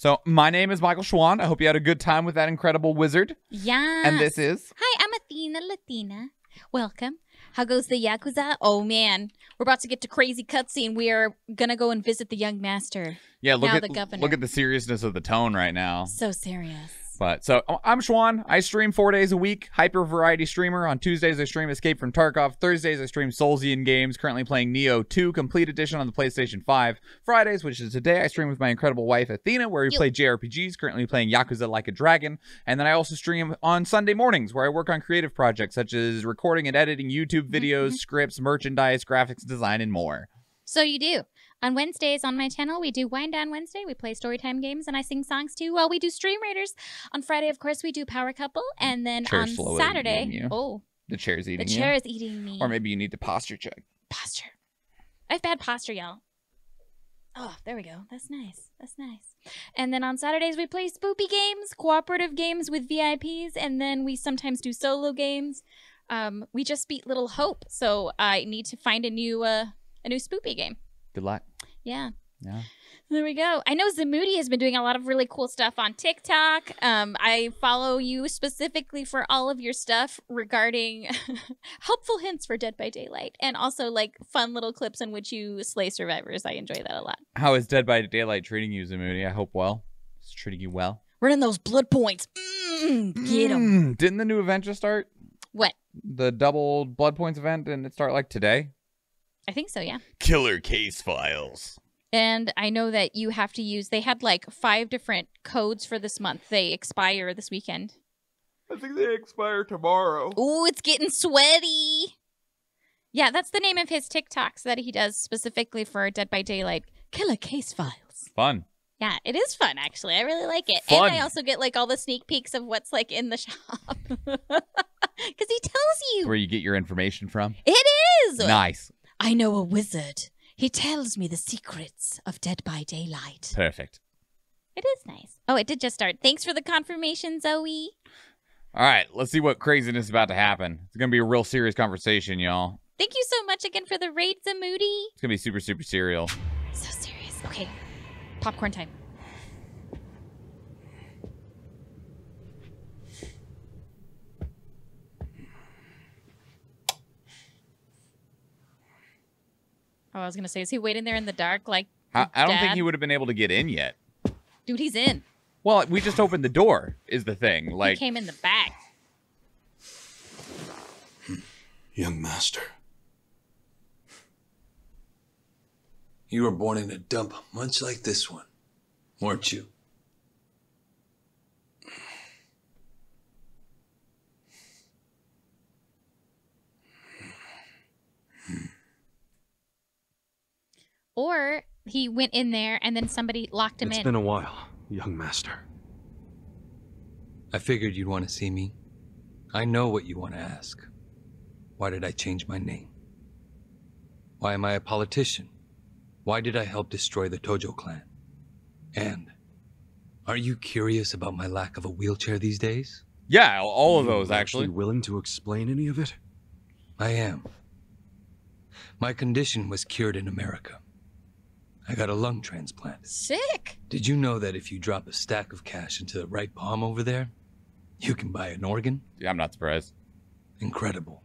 [SPEAKER 2] So, my name is Michael Schwahn. I hope you had a good time with that incredible wizard.
[SPEAKER 3] Yeah.
[SPEAKER 2] And this is
[SPEAKER 3] Hi, I'm Athena Latina. Welcome. How goes the Yakuza? Oh man, we're about to get to crazy cutscene. We are gonna go and visit the young master.
[SPEAKER 2] yeah. Look
[SPEAKER 3] now
[SPEAKER 2] at
[SPEAKER 3] the governor.
[SPEAKER 2] look at the seriousness of the tone right now.
[SPEAKER 3] So serious.
[SPEAKER 2] But so oh, I'm Schwahn. I stream four days a week. Hyper variety streamer. On Tuesdays I stream Escape from Tarkov. Thursdays I stream Soulsian games. Currently playing Nioh 2 Complete Edition on the PlayStation 5. Fridays, which is today, I stream with my incredible wife Athena, where we play JRPGs. Currently playing Yakuza Like a Dragon. And then I also stream on Sunday mornings, where I work on creative projects such as recording and editing YouTube videos, mm-hmm. scripts, merchandise, graphics design, and more.
[SPEAKER 3] So you do. On Wednesdays on my channel, we do Wind Down Wednesday. We play storytime games and I sing songs too while we do Stream Raiders. On Friday, of course, we do Power Couple. And then
[SPEAKER 2] Chair
[SPEAKER 3] on Saturday, oh,
[SPEAKER 2] The chair's eating
[SPEAKER 3] the
[SPEAKER 2] you.
[SPEAKER 3] chair is eating me.
[SPEAKER 2] Or maybe you need to posture check.
[SPEAKER 3] posture. I have bad posture, y'all. Oh, there we go. That's nice. That's nice. And then on Saturdays we play spoopy games, cooperative games with VIPs, and then we sometimes do solo games. Um, we just beat Little Hope, so I need to find a new uh, a new spoopy game.
[SPEAKER 2] Good luck.
[SPEAKER 3] Yeah.
[SPEAKER 2] Yeah.
[SPEAKER 3] There we go. I know Zamoody has been doing a lot of really cool stuff on TikTok. Um, I follow you specifically for all of your stuff regarding helpful hints for Dead by Daylight and also like fun little clips in which you slay survivors. I enjoy that a lot.
[SPEAKER 2] How is Dead by Daylight treating you, Zamoody? I hope well. It's treating you well.
[SPEAKER 3] Running those blood points. Mm, get 'em.
[SPEAKER 2] Mm, Didn't the new event just start?
[SPEAKER 3] What?
[SPEAKER 2] The double blood points event didn't it start like today?
[SPEAKER 3] I think so, yeah.
[SPEAKER 2] Killer case files.
[SPEAKER 3] And I know that you have to use, they had like five different codes for this month. They expire this weekend.
[SPEAKER 2] I think they expire tomorrow.
[SPEAKER 3] Ooh, it's getting sweaty. Yeah, that's the name of his TikToks that he does specifically for Dead by Daylight. Killer case files.
[SPEAKER 2] Fun.
[SPEAKER 3] Yeah, it is fun actually. I really like it.
[SPEAKER 2] Fun.
[SPEAKER 3] And I also get like all the sneak peeks of what's like in the shop. Cuz he tells you.
[SPEAKER 2] Where you get your information from.
[SPEAKER 3] It is.
[SPEAKER 2] Nice.
[SPEAKER 7] I know a wizard. He tells me the secrets of Dead by Daylight.
[SPEAKER 2] Perfect.
[SPEAKER 3] It is nice. Oh, it did just start. Thanks for the confirmation, Zoe.
[SPEAKER 2] All right, let's see what craziness is about to happen. It's gonna be a real serious conversation, y'all.
[SPEAKER 3] Thank you so much again for the raid, Zamoody.
[SPEAKER 2] It's gonna be super, super serial.
[SPEAKER 3] So serious. Okay. Popcorn time. Oh, I was gonna say, is he waiting there in the dark like?
[SPEAKER 2] I, I don't think he would have been able to get in yet.
[SPEAKER 3] Dude, he's in.
[SPEAKER 2] Well, we just opened the door. Is the thing like he
[SPEAKER 3] came in the back.
[SPEAKER 5] Young master. You were born in a dump much like this one, weren't you?
[SPEAKER 3] Or he went in there and then somebody locked him
[SPEAKER 21] It's
[SPEAKER 3] in.
[SPEAKER 21] It's been a while, young master.
[SPEAKER 13] I figured you'd want to see me. I know what you want to ask. Why did I change my name? Why am I a politician? Why did I help destroy the Tojo clan? And are you curious about my lack of a wheelchair these days?
[SPEAKER 2] Yeah, all of those actually.
[SPEAKER 21] actually willing to explain any of it?
[SPEAKER 13] I am. My condition was cured in America. I got a lung transplant.
[SPEAKER 3] Sick.
[SPEAKER 13] Did you know that if you drop a stack of cash into the right palm over there, you can buy an organ?
[SPEAKER 2] Yeah, I'm not surprised.
[SPEAKER 13] Incredible.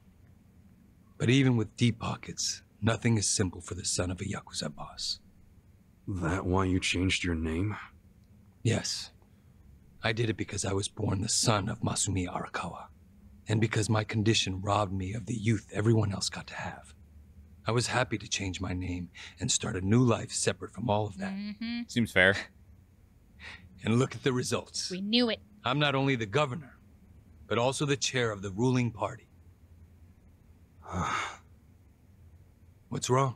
[SPEAKER 13] But even with deep pockets, nothing is simple for the son of a Yakuza boss.
[SPEAKER 21] That why you changed your name?
[SPEAKER 13] Yes. I did it because I was born the son of Masumi Arakawa, and because my condition robbed me of the youth everyone else got to have. I was happy to change my name and start a new life separate from all of that.
[SPEAKER 3] Mm-hmm.
[SPEAKER 2] Seems fair.
[SPEAKER 13] And look at the results.
[SPEAKER 3] We knew it.
[SPEAKER 13] I'm not only the governor, but also the chair of the ruling party. What's wrong?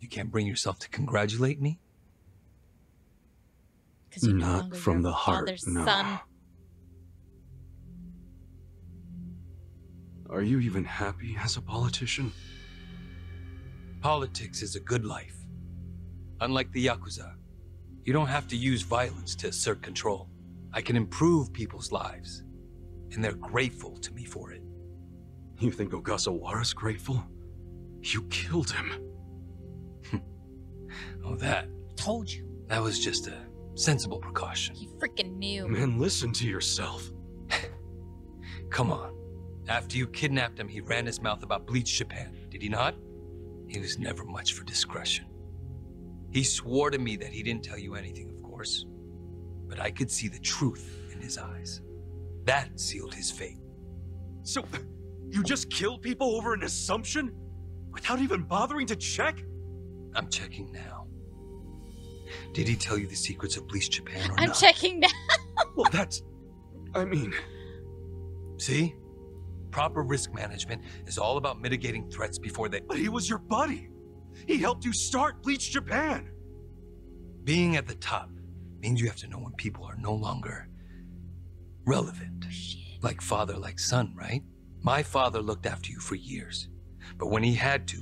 [SPEAKER 13] You can't bring yourself to congratulate me?
[SPEAKER 3] Because you're no
[SPEAKER 21] Not
[SPEAKER 3] longer
[SPEAKER 21] from
[SPEAKER 3] your
[SPEAKER 21] the heart,
[SPEAKER 3] father's
[SPEAKER 21] no.
[SPEAKER 3] son.
[SPEAKER 21] Are you even happy as a politician?
[SPEAKER 13] Politics is a good life. Unlike the Yakuza, you don't have to use violence to assert control. I can improve people's lives, and they're grateful to me for it.
[SPEAKER 21] You think Ogasawara's grateful? You killed him.
[SPEAKER 13] Oh, that.
[SPEAKER 3] Told you.
[SPEAKER 13] That was just a sensible precaution.
[SPEAKER 3] He freaking knew.
[SPEAKER 21] Man, listen to yourself.
[SPEAKER 13] Come on. After you kidnapped him, he ran his mouth about Bleach Japan, did he not? He was never much for discretion. He swore to me that he didn't tell you anything, of course. But I could see the truth in his eyes. That sealed his fate.
[SPEAKER 21] So, you just kill people over an assumption? Without even bothering to check?
[SPEAKER 13] I'm checking now. Did he tell you the secrets of Bleach Japan or
[SPEAKER 3] I'm
[SPEAKER 13] not?
[SPEAKER 3] checking now.
[SPEAKER 21] Well, that's. I mean.
[SPEAKER 13] See? Proper risk management is all about mitigating threats before they.
[SPEAKER 21] But he was your buddy. He helped you start Bleach Japan.
[SPEAKER 13] Being at the top means you have to know when people are no longer relevant. Oh, like father, like son, right? My father looked after you for years. But when he had to,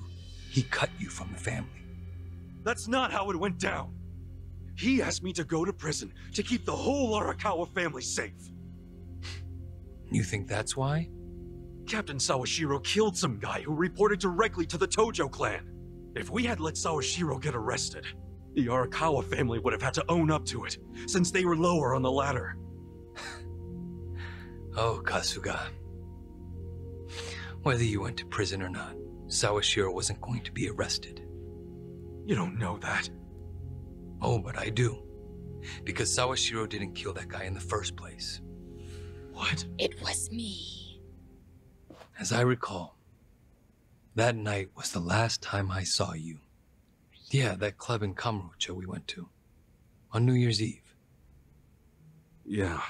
[SPEAKER 13] he cut you from the family.
[SPEAKER 21] That's not how it went down. He asked me to go to prison to keep the whole Arakawa family safe.
[SPEAKER 13] You think that's why?
[SPEAKER 21] Captain Sawashiro killed some guy who reported directly to the Tojo clan. If we had let Sawashiro get arrested, the Arakawa family would have had to own up to it, since they were lower on the ladder.
[SPEAKER 13] Oh, Kasuga. Whether you went to prison or not, Sawashiro wasn't going to be arrested.
[SPEAKER 21] You don't know that.
[SPEAKER 13] Oh, but I do. Because Sawashiro didn't kill that guy in the first place.
[SPEAKER 21] What?
[SPEAKER 3] It was me.
[SPEAKER 13] As I recall, that night was the last time I saw you. Yeah, that club in Kamurocho we went to. On New Year's Eve.
[SPEAKER 21] Yeah,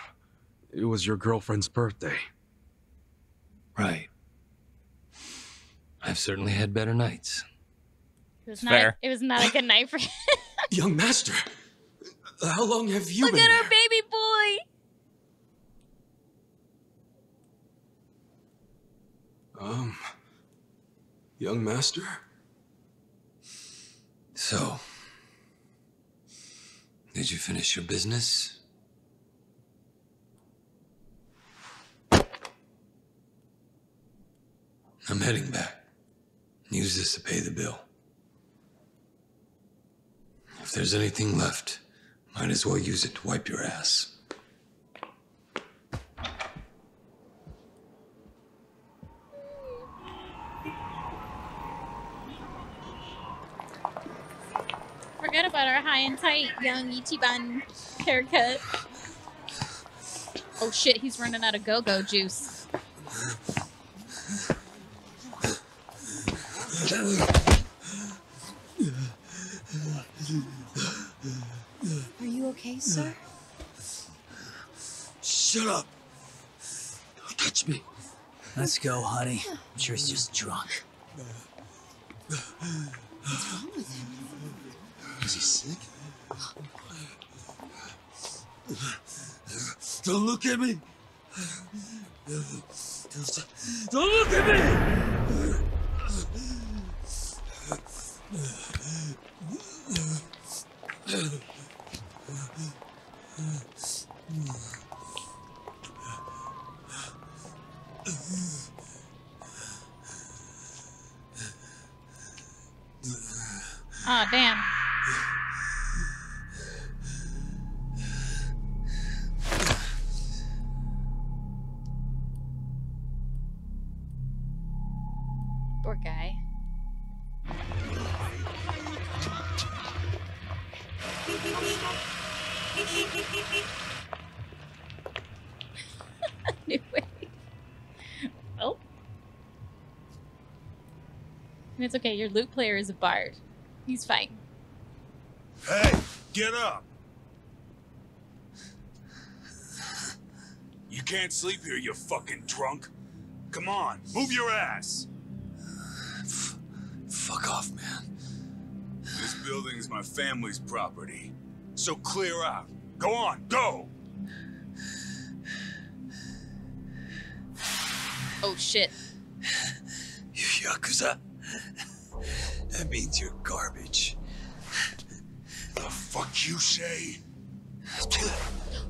[SPEAKER 21] it was your girlfriend's birthday.
[SPEAKER 13] Right. I've certainly had better nights.
[SPEAKER 3] It was not. A, it was not a good night for him.
[SPEAKER 21] Young master, how long have you
[SPEAKER 3] Look
[SPEAKER 21] been
[SPEAKER 3] at
[SPEAKER 21] there?
[SPEAKER 3] our baby boy.
[SPEAKER 21] Um, young master?
[SPEAKER 13] So, did you finish your business? I'm heading back. Use this to pay the bill. If there's anything left, might as well use it to wipe your ass.
[SPEAKER 3] Forget about our high and tight young Ichiban haircut. Oh shit, he's running out of go-go juice.
[SPEAKER 15] Are you okay, sir?
[SPEAKER 11] Shut up. Don't touch me.
[SPEAKER 25] Let's go, honey. I'm sure he's just drunk.
[SPEAKER 15] What's wrong with him?
[SPEAKER 11] Is he sick? Don't look at me. Don't look at me.
[SPEAKER 3] Oh damn. It's okay, your loot player is a bard. He's fine.
[SPEAKER 26] Hey, get up! You can't sleep here, you fucking drunk. Come on, move your ass.
[SPEAKER 13] Fuck off, man.
[SPEAKER 26] This building's my family's property. So clear out. Go on, go!
[SPEAKER 3] Oh shit.
[SPEAKER 13] You Yakuza? That means you're garbage.
[SPEAKER 26] The fuck you say?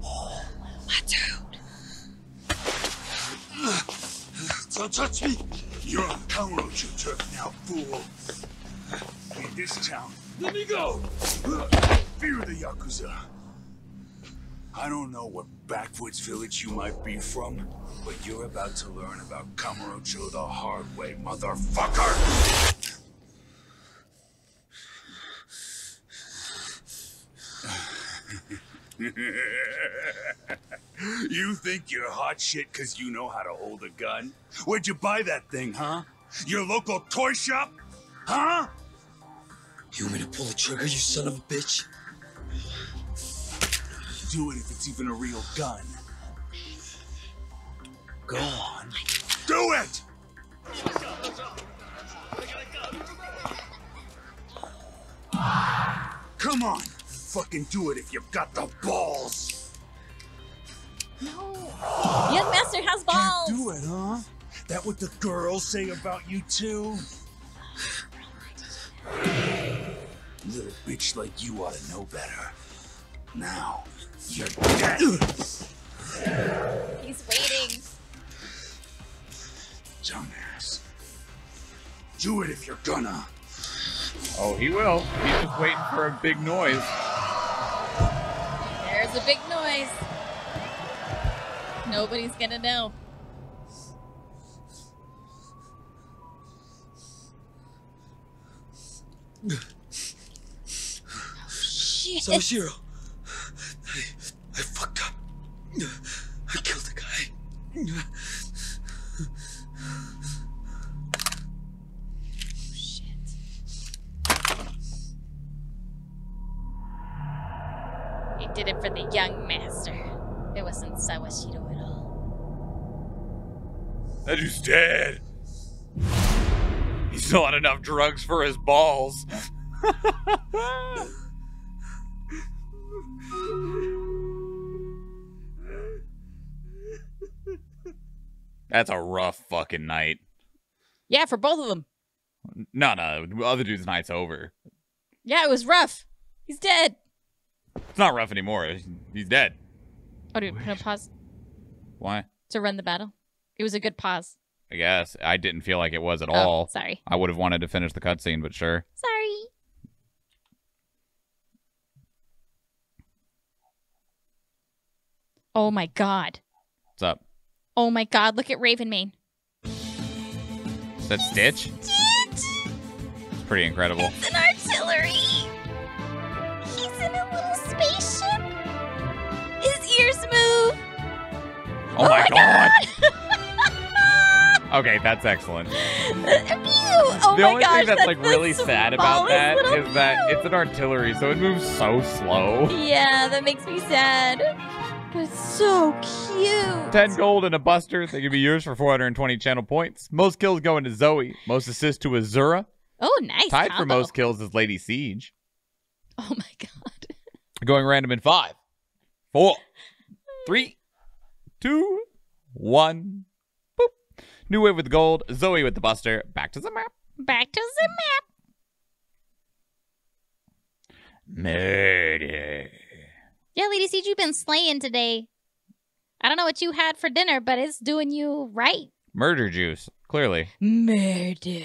[SPEAKER 13] Oh, my dude.
[SPEAKER 26] Don't touch me! You're a on Kamurocho turf now, fool. In this town, let me go! Fear the Yakuza. I don't know what backwoods village you might be from, but you're about to learn about Kamurocho the hard way, motherfucker! you think you're hot shit because you know how to hold a gun? Where'd you buy that thing, huh? Your local toy shop? Huh?
[SPEAKER 13] You want me to pull the trigger, you son of a bitch?
[SPEAKER 26] Do it if it's even a real gun. Go on. Do it! Come on! Fucking do it if you've got the balls!
[SPEAKER 3] No. Young Master has balls.
[SPEAKER 26] Can't do it, huh? That what the girls say about you too? Little bitch like you ought to know better. Now, you're dead!
[SPEAKER 3] He's waiting.
[SPEAKER 26] Dumbass. Do it if you're gonna.
[SPEAKER 2] Oh, he will. He's just waiting for a big noise.
[SPEAKER 3] There's a big noise. Nobody's gonna know. Oh, Shit.
[SPEAKER 13] Sawashiro. I, I fucked up. I killed a guy. Shit.
[SPEAKER 3] He did it for the young master. It wasn't Sawashiro at all.
[SPEAKER 2] That dude's dead. He still had enough drugs for his balls. That's a rough fucking night.
[SPEAKER 3] Yeah, for both of them.
[SPEAKER 2] No, no, the other dude's night's over.
[SPEAKER 3] Yeah, it was rough. He's dead.
[SPEAKER 2] It's not rough anymore. He's dead.
[SPEAKER 3] Oh, dude, no pause.
[SPEAKER 2] Why?
[SPEAKER 3] To run the battle. It was a good pause.
[SPEAKER 2] I guess I didn't feel like it was at
[SPEAKER 3] oh,
[SPEAKER 2] all.
[SPEAKER 3] Sorry.
[SPEAKER 2] I would have wanted to finish the cutscene, but sure.
[SPEAKER 3] Sorry. Oh my god.
[SPEAKER 2] What's up?
[SPEAKER 3] Oh my god, look at Ravenmane.
[SPEAKER 2] Is that Stitch?
[SPEAKER 3] Stitch!
[SPEAKER 2] It's pretty incredible.
[SPEAKER 3] It's an artillery! He's in a little spaceship! His ears move!
[SPEAKER 2] Oh, my, oh god! okay, that's excellent.
[SPEAKER 3] Oh
[SPEAKER 2] the
[SPEAKER 3] my
[SPEAKER 2] only
[SPEAKER 3] gosh,
[SPEAKER 2] thing that's,
[SPEAKER 3] that's
[SPEAKER 2] like really sad about that is that it's an artillery, so it moves so slow.
[SPEAKER 3] Yeah, that makes me sad. But it's so cute.
[SPEAKER 2] 10 gold and a buster. They can be yours for 420 channel points. Most kills going to Zoe. Most assists to Azura.
[SPEAKER 3] Oh, nice.
[SPEAKER 2] Tied for most kills is Lady Siege.
[SPEAKER 3] Oh my god.
[SPEAKER 2] Going random in five, four, three, two, one. Boop. New wave with gold. Zoe with the buster. Back to the map.
[SPEAKER 3] Back to the map.
[SPEAKER 2] Murder.
[SPEAKER 3] Yeah, Lady Siege, you've been slaying today. I don't know what you had for dinner, but it's doing you right.
[SPEAKER 2] Murder juice. Clearly.
[SPEAKER 3] Murder.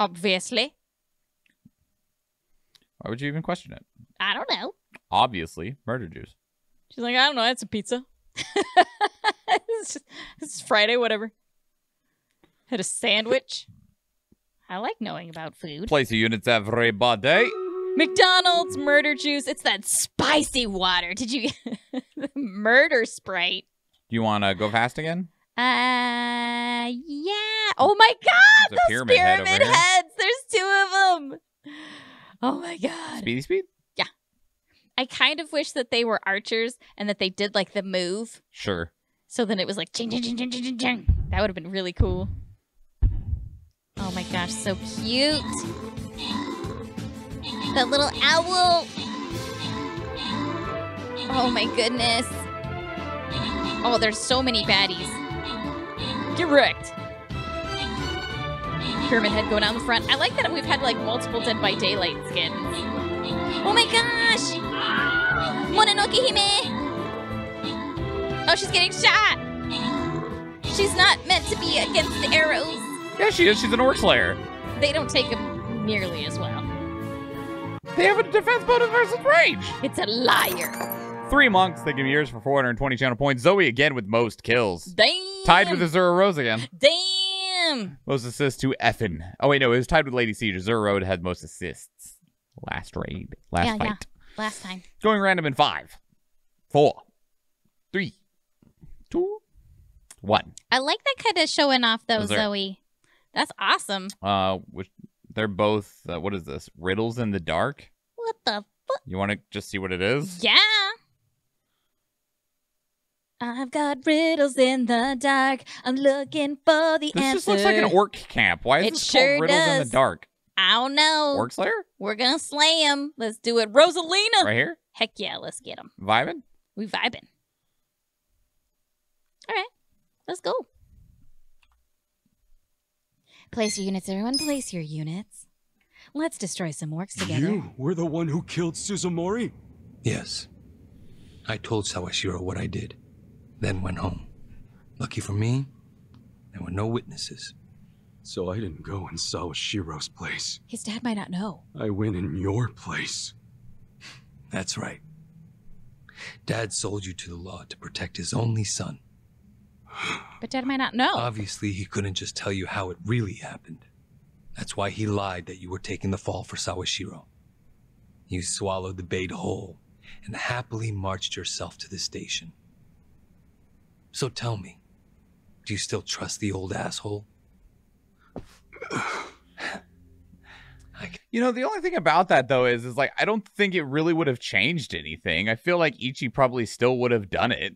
[SPEAKER 3] Obviously.
[SPEAKER 2] Why would you even question it?
[SPEAKER 3] I don't know.
[SPEAKER 2] Obviously, murder juice.
[SPEAKER 3] She's like, I don't know. It's a pizza. it's, just, it's Friday, whatever. Had a sandwich. I like knowing about food.
[SPEAKER 2] Place of units everybody.
[SPEAKER 3] McDonald's murder juice. It's that spicy water. Did you the murder sprite?
[SPEAKER 2] Do you want to go fast again?
[SPEAKER 3] Uh, yeah. Oh my God!
[SPEAKER 2] There's
[SPEAKER 3] Those
[SPEAKER 2] pyramid
[SPEAKER 3] pyramid
[SPEAKER 2] here.
[SPEAKER 3] heads. There's two of them. Oh my God.
[SPEAKER 2] Speedy speed?
[SPEAKER 3] Yeah. I kind of wish that they were archers and that they did like the move.
[SPEAKER 2] Sure.
[SPEAKER 3] So then it was like ching, ching, ching, ching, ching, ching. That would have been really cool. Oh my gosh, so cute. That little owl. Oh my goodness. Oh, there's so many baddies. Get wrecked. Pyramid head going down the front. I like that we've had like multiple Dead by Daylight skins. Oh my gosh! Mononoke Hime! Oh, she's getting shot! She's not meant to be against the arrows.
[SPEAKER 2] Yeah, she is. She's an orc slayer.
[SPEAKER 3] They don't take them nearly as well.
[SPEAKER 2] They have a defense bonus versus rage.
[SPEAKER 3] It's a liar.
[SPEAKER 2] Three monks. They give you yours for 420 channel points. Zoe again with most kills.
[SPEAKER 3] Damn!
[SPEAKER 2] Tied with Azura Rose again.
[SPEAKER 3] Damn!
[SPEAKER 2] Most assists to Effin. Oh, wait, no. It was tied with Lady Siege. Azura Road had most assists. Last raid. Last
[SPEAKER 3] yeah,
[SPEAKER 2] fight.
[SPEAKER 3] yeah. Last time.
[SPEAKER 2] Going random in five, four, three, two, one.
[SPEAKER 3] I like that kind of showing off though,
[SPEAKER 2] Was there-
[SPEAKER 3] Zoe. That's awesome.
[SPEAKER 2] Uh, which they're both. Uh, what is this? Riddles in the dark.
[SPEAKER 3] What the fuck?
[SPEAKER 2] You want to just see what it is?
[SPEAKER 3] Yeah. I've got riddles in the dark. I'm looking for the
[SPEAKER 2] This
[SPEAKER 3] answer.
[SPEAKER 2] just looks like an orc camp. Why is
[SPEAKER 3] It
[SPEAKER 2] this
[SPEAKER 3] sure
[SPEAKER 2] called Riddles in the Dark?
[SPEAKER 3] I don't know.
[SPEAKER 2] Orc Slayer?
[SPEAKER 3] We're gonna slay him. Let's do it, Rosalina.
[SPEAKER 2] Right here?
[SPEAKER 3] Heck yeah, let's get him.
[SPEAKER 2] Vibing?
[SPEAKER 3] We vibing. All right, let's go. Place your units, everyone. Place your units. Let's destroy some orcs together.
[SPEAKER 21] You were the one who killed Suzumori?
[SPEAKER 13] Yes. I told Sawashiro what I did, then went home. Lucky for me, there were no witnesses.
[SPEAKER 21] So I didn't go in Sawashiro's place.
[SPEAKER 3] His dad might not know.
[SPEAKER 21] I went in your place.
[SPEAKER 13] That's right. Dad sold you to the law to protect his only son.
[SPEAKER 3] But dad might not know.
[SPEAKER 13] Obviously, he couldn't just tell you how it really happened. That's why he lied that you were taking the fall for Sawashiro. You swallowed the bait whole and happily marched yourself to the station. So tell me, do you still trust the old asshole?
[SPEAKER 2] You know, the only thing about that though is, is like I don't think it really would have changed anything. I feel like Ichi probably still would have done it.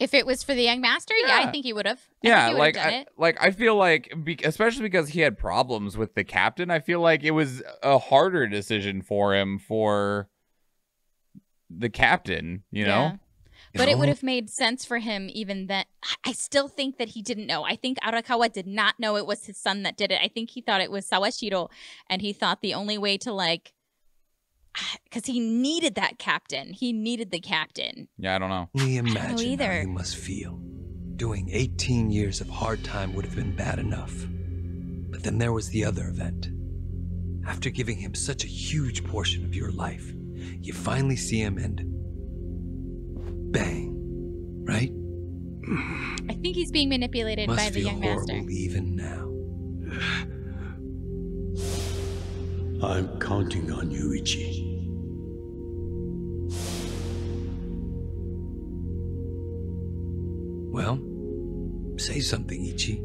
[SPEAKER 3] If it was for the young master, yeah, I think he would have.
[SPEAKER 2] Yeah, like
[SPEAKER 3] done
[SPEAKER 2] I,
[SPEAKER 3] it.
[SPEAKER 2] like I feel like, be, especially because he had problems with the captain, I feel like it was a harder decision for him for the captain. You know,
[SPEAKER 3] Yeah. But it would have made sense for him even then. I still think that he didn't know. I think Arakawa did not know it was his son that did it. I think he thought it was Sawashiro, and he thought the only way to like, because he needed that captain. He needed the captain.
[SPEAKER 2] Yeah, I don't know.
[SPEAKER 13] Can imagine know
[SPEAKER 3] either.
[SPEAKER 13] how you must feel. Doing 18 years of hard time would have been bad enough. But then there was the other event. After giving him such a huge portion of your life, you finally see him and bang, right?
[SPEAKER 3] I think he's being manipulated
[SPEAKER 13] Must
[SPEAKER 3] by the
[SPEAKER 13] feel
[SPEAKER 3] young
[SPEAKER 13] horrible
[SPEAKER 3] master.
[SPEAKER 13] Even now.
[SPEAKER 5] I'm counting on you, Ichi.
[SPEAKER 13] Well, say something, Ichi.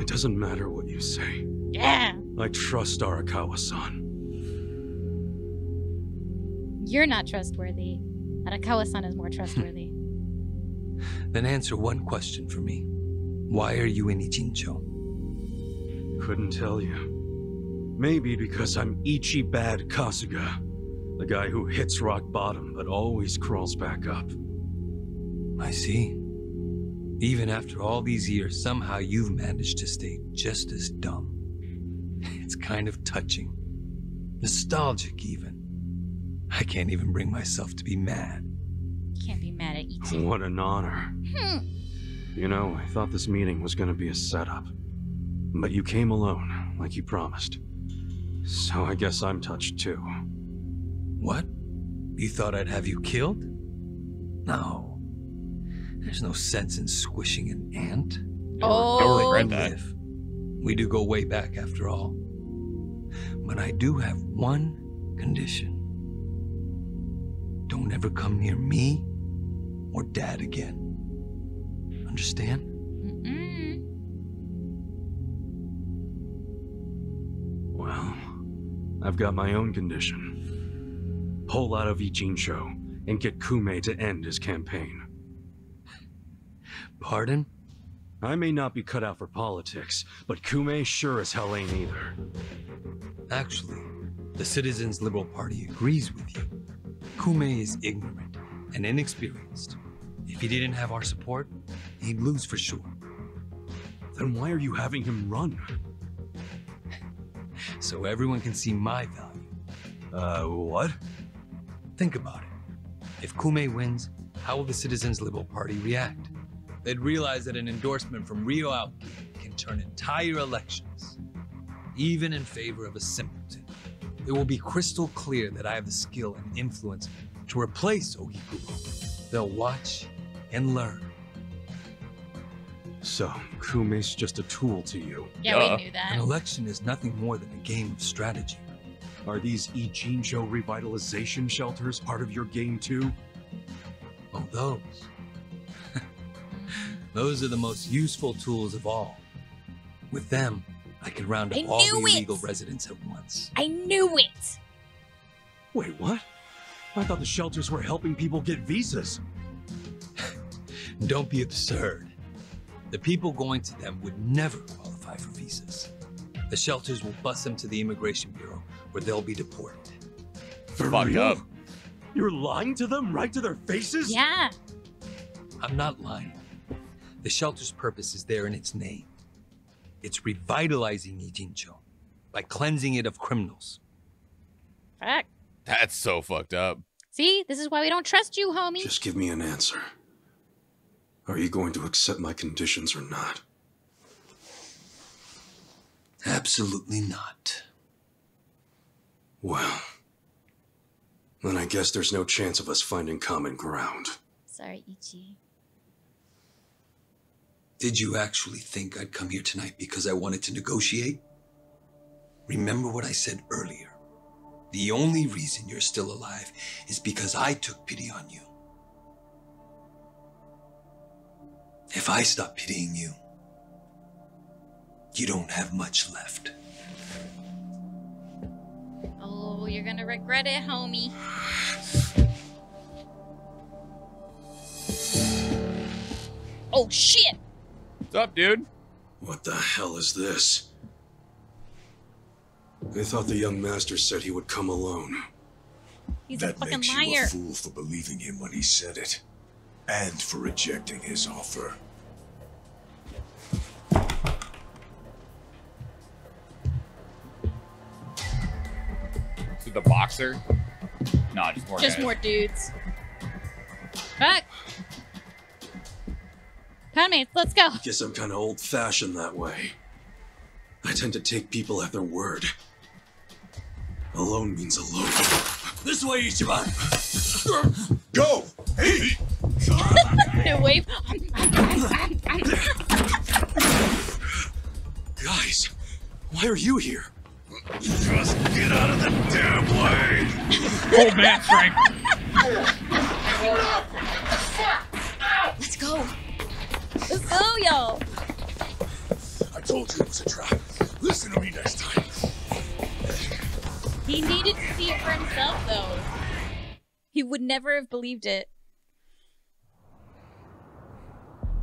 [SPEAKER 21] It doesn't matter what you say.
[SPEAKER 3] Yeah.
[SPEAKER 21] I trust Arakawa-san.
[SPEAKER 3] You're not trustworthy. Arakawa-san is more trustworthy.
[SPEAKER 13] Then answer one question for me. Why are you in Ijincho?
[SPEAKER 21] Couldn't tell you. Maybe because I'm Ichiban Kasuga. The guy who hits rock bottom but always crawls back up.
[SPEAKER 13] I see. Even after all these years, somehow you've managed to stay just as dumb. It's kind of touching. Nostalgic, even. I can't even bring myself to be mad.
[SPEAKER 3] Can't be mad at Ichi.
[SPEAKER 21] What an honor.
[SPEAKER 3] Hmm.
[SPEAKER 21] You know, I thought this meeting was gonna be a setup. But you came alone, like you promised. So I guess I'm touched too.
[SPEAKER 13] What? You thought I'd have you killed? No. There's no sense in squishing an ant.
[SPEAKER 3] Oh.
[SPEAKER 2] Don't regret
[SPEAKER 13] We
[SPEAKER 2] that.
[SPEAKER 13] We do go way back after all. But I do have one condition. Don't ever come near me or Dad again. Understand?
[SPEAKER 3] Mm-mm.
[SPEAKER 21] Well, I've got my own condition. Pull out of Ijincho and get Kume to end his campaign.
[SPEAKER 13] Pardon?
[SPEAKER 21] I may not be cut out for politics, but Kume sure as hell ain't either.
[SPEAKER 13] Actually, the Citizens Liberal Party agrees with you. Kume is ignorant and inexperienced. If he didn't have our support, he'd lose for sure.
[SPEAKER 21] Then why are you having him run?
[SPEAKER 13] So everyone can see my value.
[SPEAKER 21] Uh, what?
[SPEAKER 13] Think about it. If Kume wins, how will the Citizens Liberal Party react? They'd realize that an endorsement from Ryo Aoki can turn entire elections, even in favor of a simpleton. It will be crystal clear that I have the skill and influence to replace Ogikubo. They'll watch and learn.
[SPEAKER 21] So, Kume's just a tool to you.
[SPEAKER 3] Yeah, we knew that.
[SPEAKER 13] An election is nothing more than a game of strategy.
[SPEAKER 21] Are these Ijincho revitalization shelters part of your game too?
[SPEAKER 13] Oh, those. those are the most useful tools of all. With them, I can round up
[SPEAKER 3] I
[SPEAKER 13] all the
[SPEAKER 3] it!
[SPEAKER 13] illegal residents at once.
[SPEAKER 3] I knew it.
[SPEAKER 21] Wait, what? I thought the shelters were helping people get visas.
[SPEAKER 13] Don't be absurd. The people going to them would never qualify for visas. The shelters will bus them to the Immigration Bureau, where they'll be deported.
[SPEAKER 21] For
[SPEAKER 2] Fucked
[SPEAKER 21] real?
[SPEAKER 2] up.
[SPEAKER 21] You're lying to them right to their faces?
[SPEAKER 3] Yeah.
[SPEAKER 13] I'm not lying. The shelter's purpose is there in its name. It's revitalizing Ijincho by cleansing it of criminals.
[SPEAKER 3] Fuck.
[SPEAKER 2] That's so fucked up.
[SPEAKER 3] See, this is why we don't trust you, homie.
[SPEAKER 8] Just give me an answer. Are you going to accept my conditions or not?
[SPEAKER 13] Absolutely not.
[SPEAKER 8] Well, then I guess there's no chance of us finding common ground.
[SPEAKER 3] Sorry, Ichi.
[SPEAKER 13] Did you actually think I'd come here tonight because I wanted to negotiate? Remember what I said earlier. The only reason you're still alive is because I took pity on you. If I stop pitying you, you don't have much left.
[SPEAKER 3] Oh, you're gonna regret it, homie. Oh shit!
[SPEAKER 2] What's up, dude?
[SPEAKER 8] What the hell is this? I thought the young master said he would come alone.
[SPEAKER 3] He's
[SPEAKER 26] that
[SPEAKER 3] a fucking
[SPEAKER 26] makes
[SPEAKER 3] liar.
[SPEAKER 26] you a fool for believing him when he said it, and for rejecting his offer.
[SPEAKER 2] So the boxer? Nah, just more.
[SPEAKER 3] Just
[SPEAKER 2] guys.
[SPEAKER 3] more dudes. Fuck. Poundmates, let's go.
[SPEAKER 8] Guess I'm kind of old fashioned that way. I tend to take people at their word. Alone means alone.
[SPEAKER 5] This way, Ichiban!
[SPEAKER 26] Go! Hey!
[SPEAKER 3] The wave.
[SPEAKER 21] Guys, why are you here?
[SPEAKER 26] Just get out of the damn way!
[SPEAKER 2] Old man strength.
[SPEAKER 3] Let's go. Let's go, y'all.
[SPEAKER 26] I told you it was a trap. Listen to me next time.
[SPEAKER 3] He needed to see it for himself, though. He would never have believed it.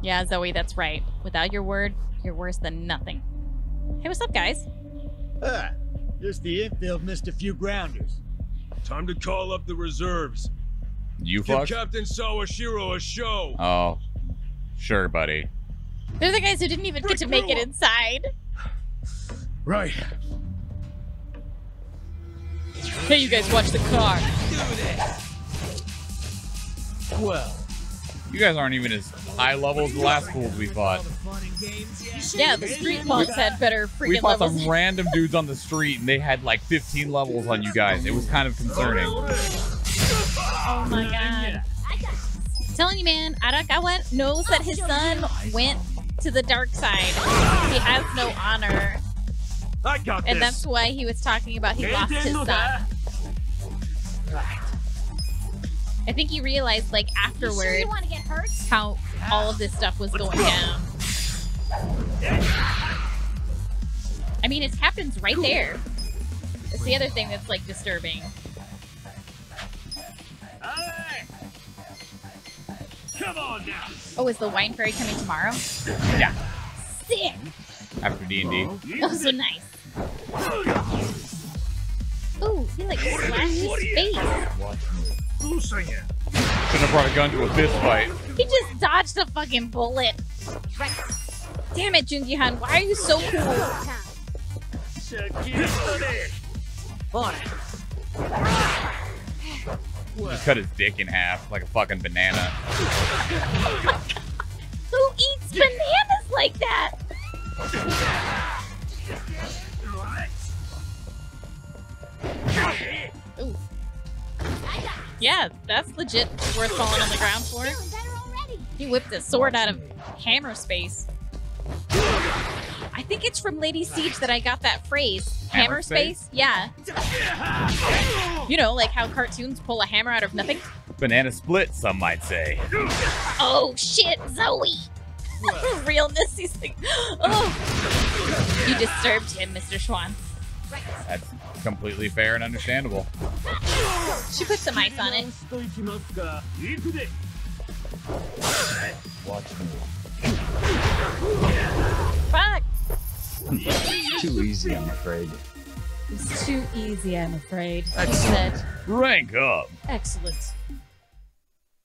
[SPEAKER 3] Yeah, Zoe, that's right. Without your word, you're worse than nothing. Hey, what's up, guys?
[SPEAKER 27] Ah, just the infield missed a few grounders.
[SPEAKER 28] Time to call up the reserves.
[SPEAKER 2] You
[SPEAKER 28] Give
[SPEAKER 2] fuck?
[SPEAKER 28] Captain Sawashiro a show.
[SPEAKER 2] Oh, sure, buddy.
[SPEAKER 3] They're the guys who didn't even get to make it inside.
[SPEAKER 26] Right.
[SPEAKER 3] Hey, you guys, watch the car.
[SPEAKER 27] Well,
[SPEAKER 2] You guys aren't even as high level as the last fools we fought.
[SPEAKER 3] Yeah, the street punks had better freaking We
[SPEAKER 2] fought
[SPEAKER 3] levels.
[SPEAKER 2] some random dudes on the street and they had like 15 levels on you guys. It was kind of concerning.
[SPEAKER 3] Oh my god. telling you, man, Arakawa knows that his son went to the dark side. He has no honor.
[SPEAKER 21] I got
[SPEAKER 3] And
[SPEAKER 21] this.
[SPEAKER 3] that's why he was talking about he lost his son. I think he realized, like, afterward,
[SPEAKER 6] want to get hurt?
[SPEAKER 3] how all of this stuff was going down. I mean, his captain's right there. It's the other thing that's, like, disturbing.
[SPEAKER 21] Come on now.
[SPEAKER 3] Oh, is the wine fairy coming tomorrow?
[SPEAKER 2] Yeah,
[SPEAKER 3] Sick!
[SPEAKER 2] after D&D.
[SPEAKER 3] Oh, so nice. Ooh, he, like, slashed his face.
[SPEAKER 2] Shouldn't have brought a gun to a fist fight.
[SPEAKER 3] He just dodged a fucking bullet. Damn it, Joon-gi Han, why are you so cool?
[SPEAKER 2] Just cut his dick in half like a fucking banana.
[SPEAKER 3] Who eats bananas like that? Ooh. Yeah, that's legit worth falling on the ground for. He whipped a sword out of hammer space. I think it's from Lady Siege that I got that phrase. Hammer,
[SPEAKER 2] Hammer
[SPEAKER 3] space?
[SPEAKER 2] space?
[SPEAKER 3] Yeah. You know, like how cartoons pull a hammer out of nothing?
[SPEAKER 2] Banana split, some might say.
[SPEAKER 3] Oh shit, Zoe! Realness, he's like, oh. You disturbed him, Mr. Schwahn.
[SPEAKER 2] That's completely fair and understandable.
[SPEAKER 3] She put some ice on it.
[SPEAKER 29] Watch me.
[SPEAKER 3] Fuck!
[SPEAKER 29] Too easy, I'm afraid.
[SPEAKER 3] It's too easy, I'm afraid. Excellent.
[SPEAKER 2] Rank up.
[SPEAKER 3] Excellent.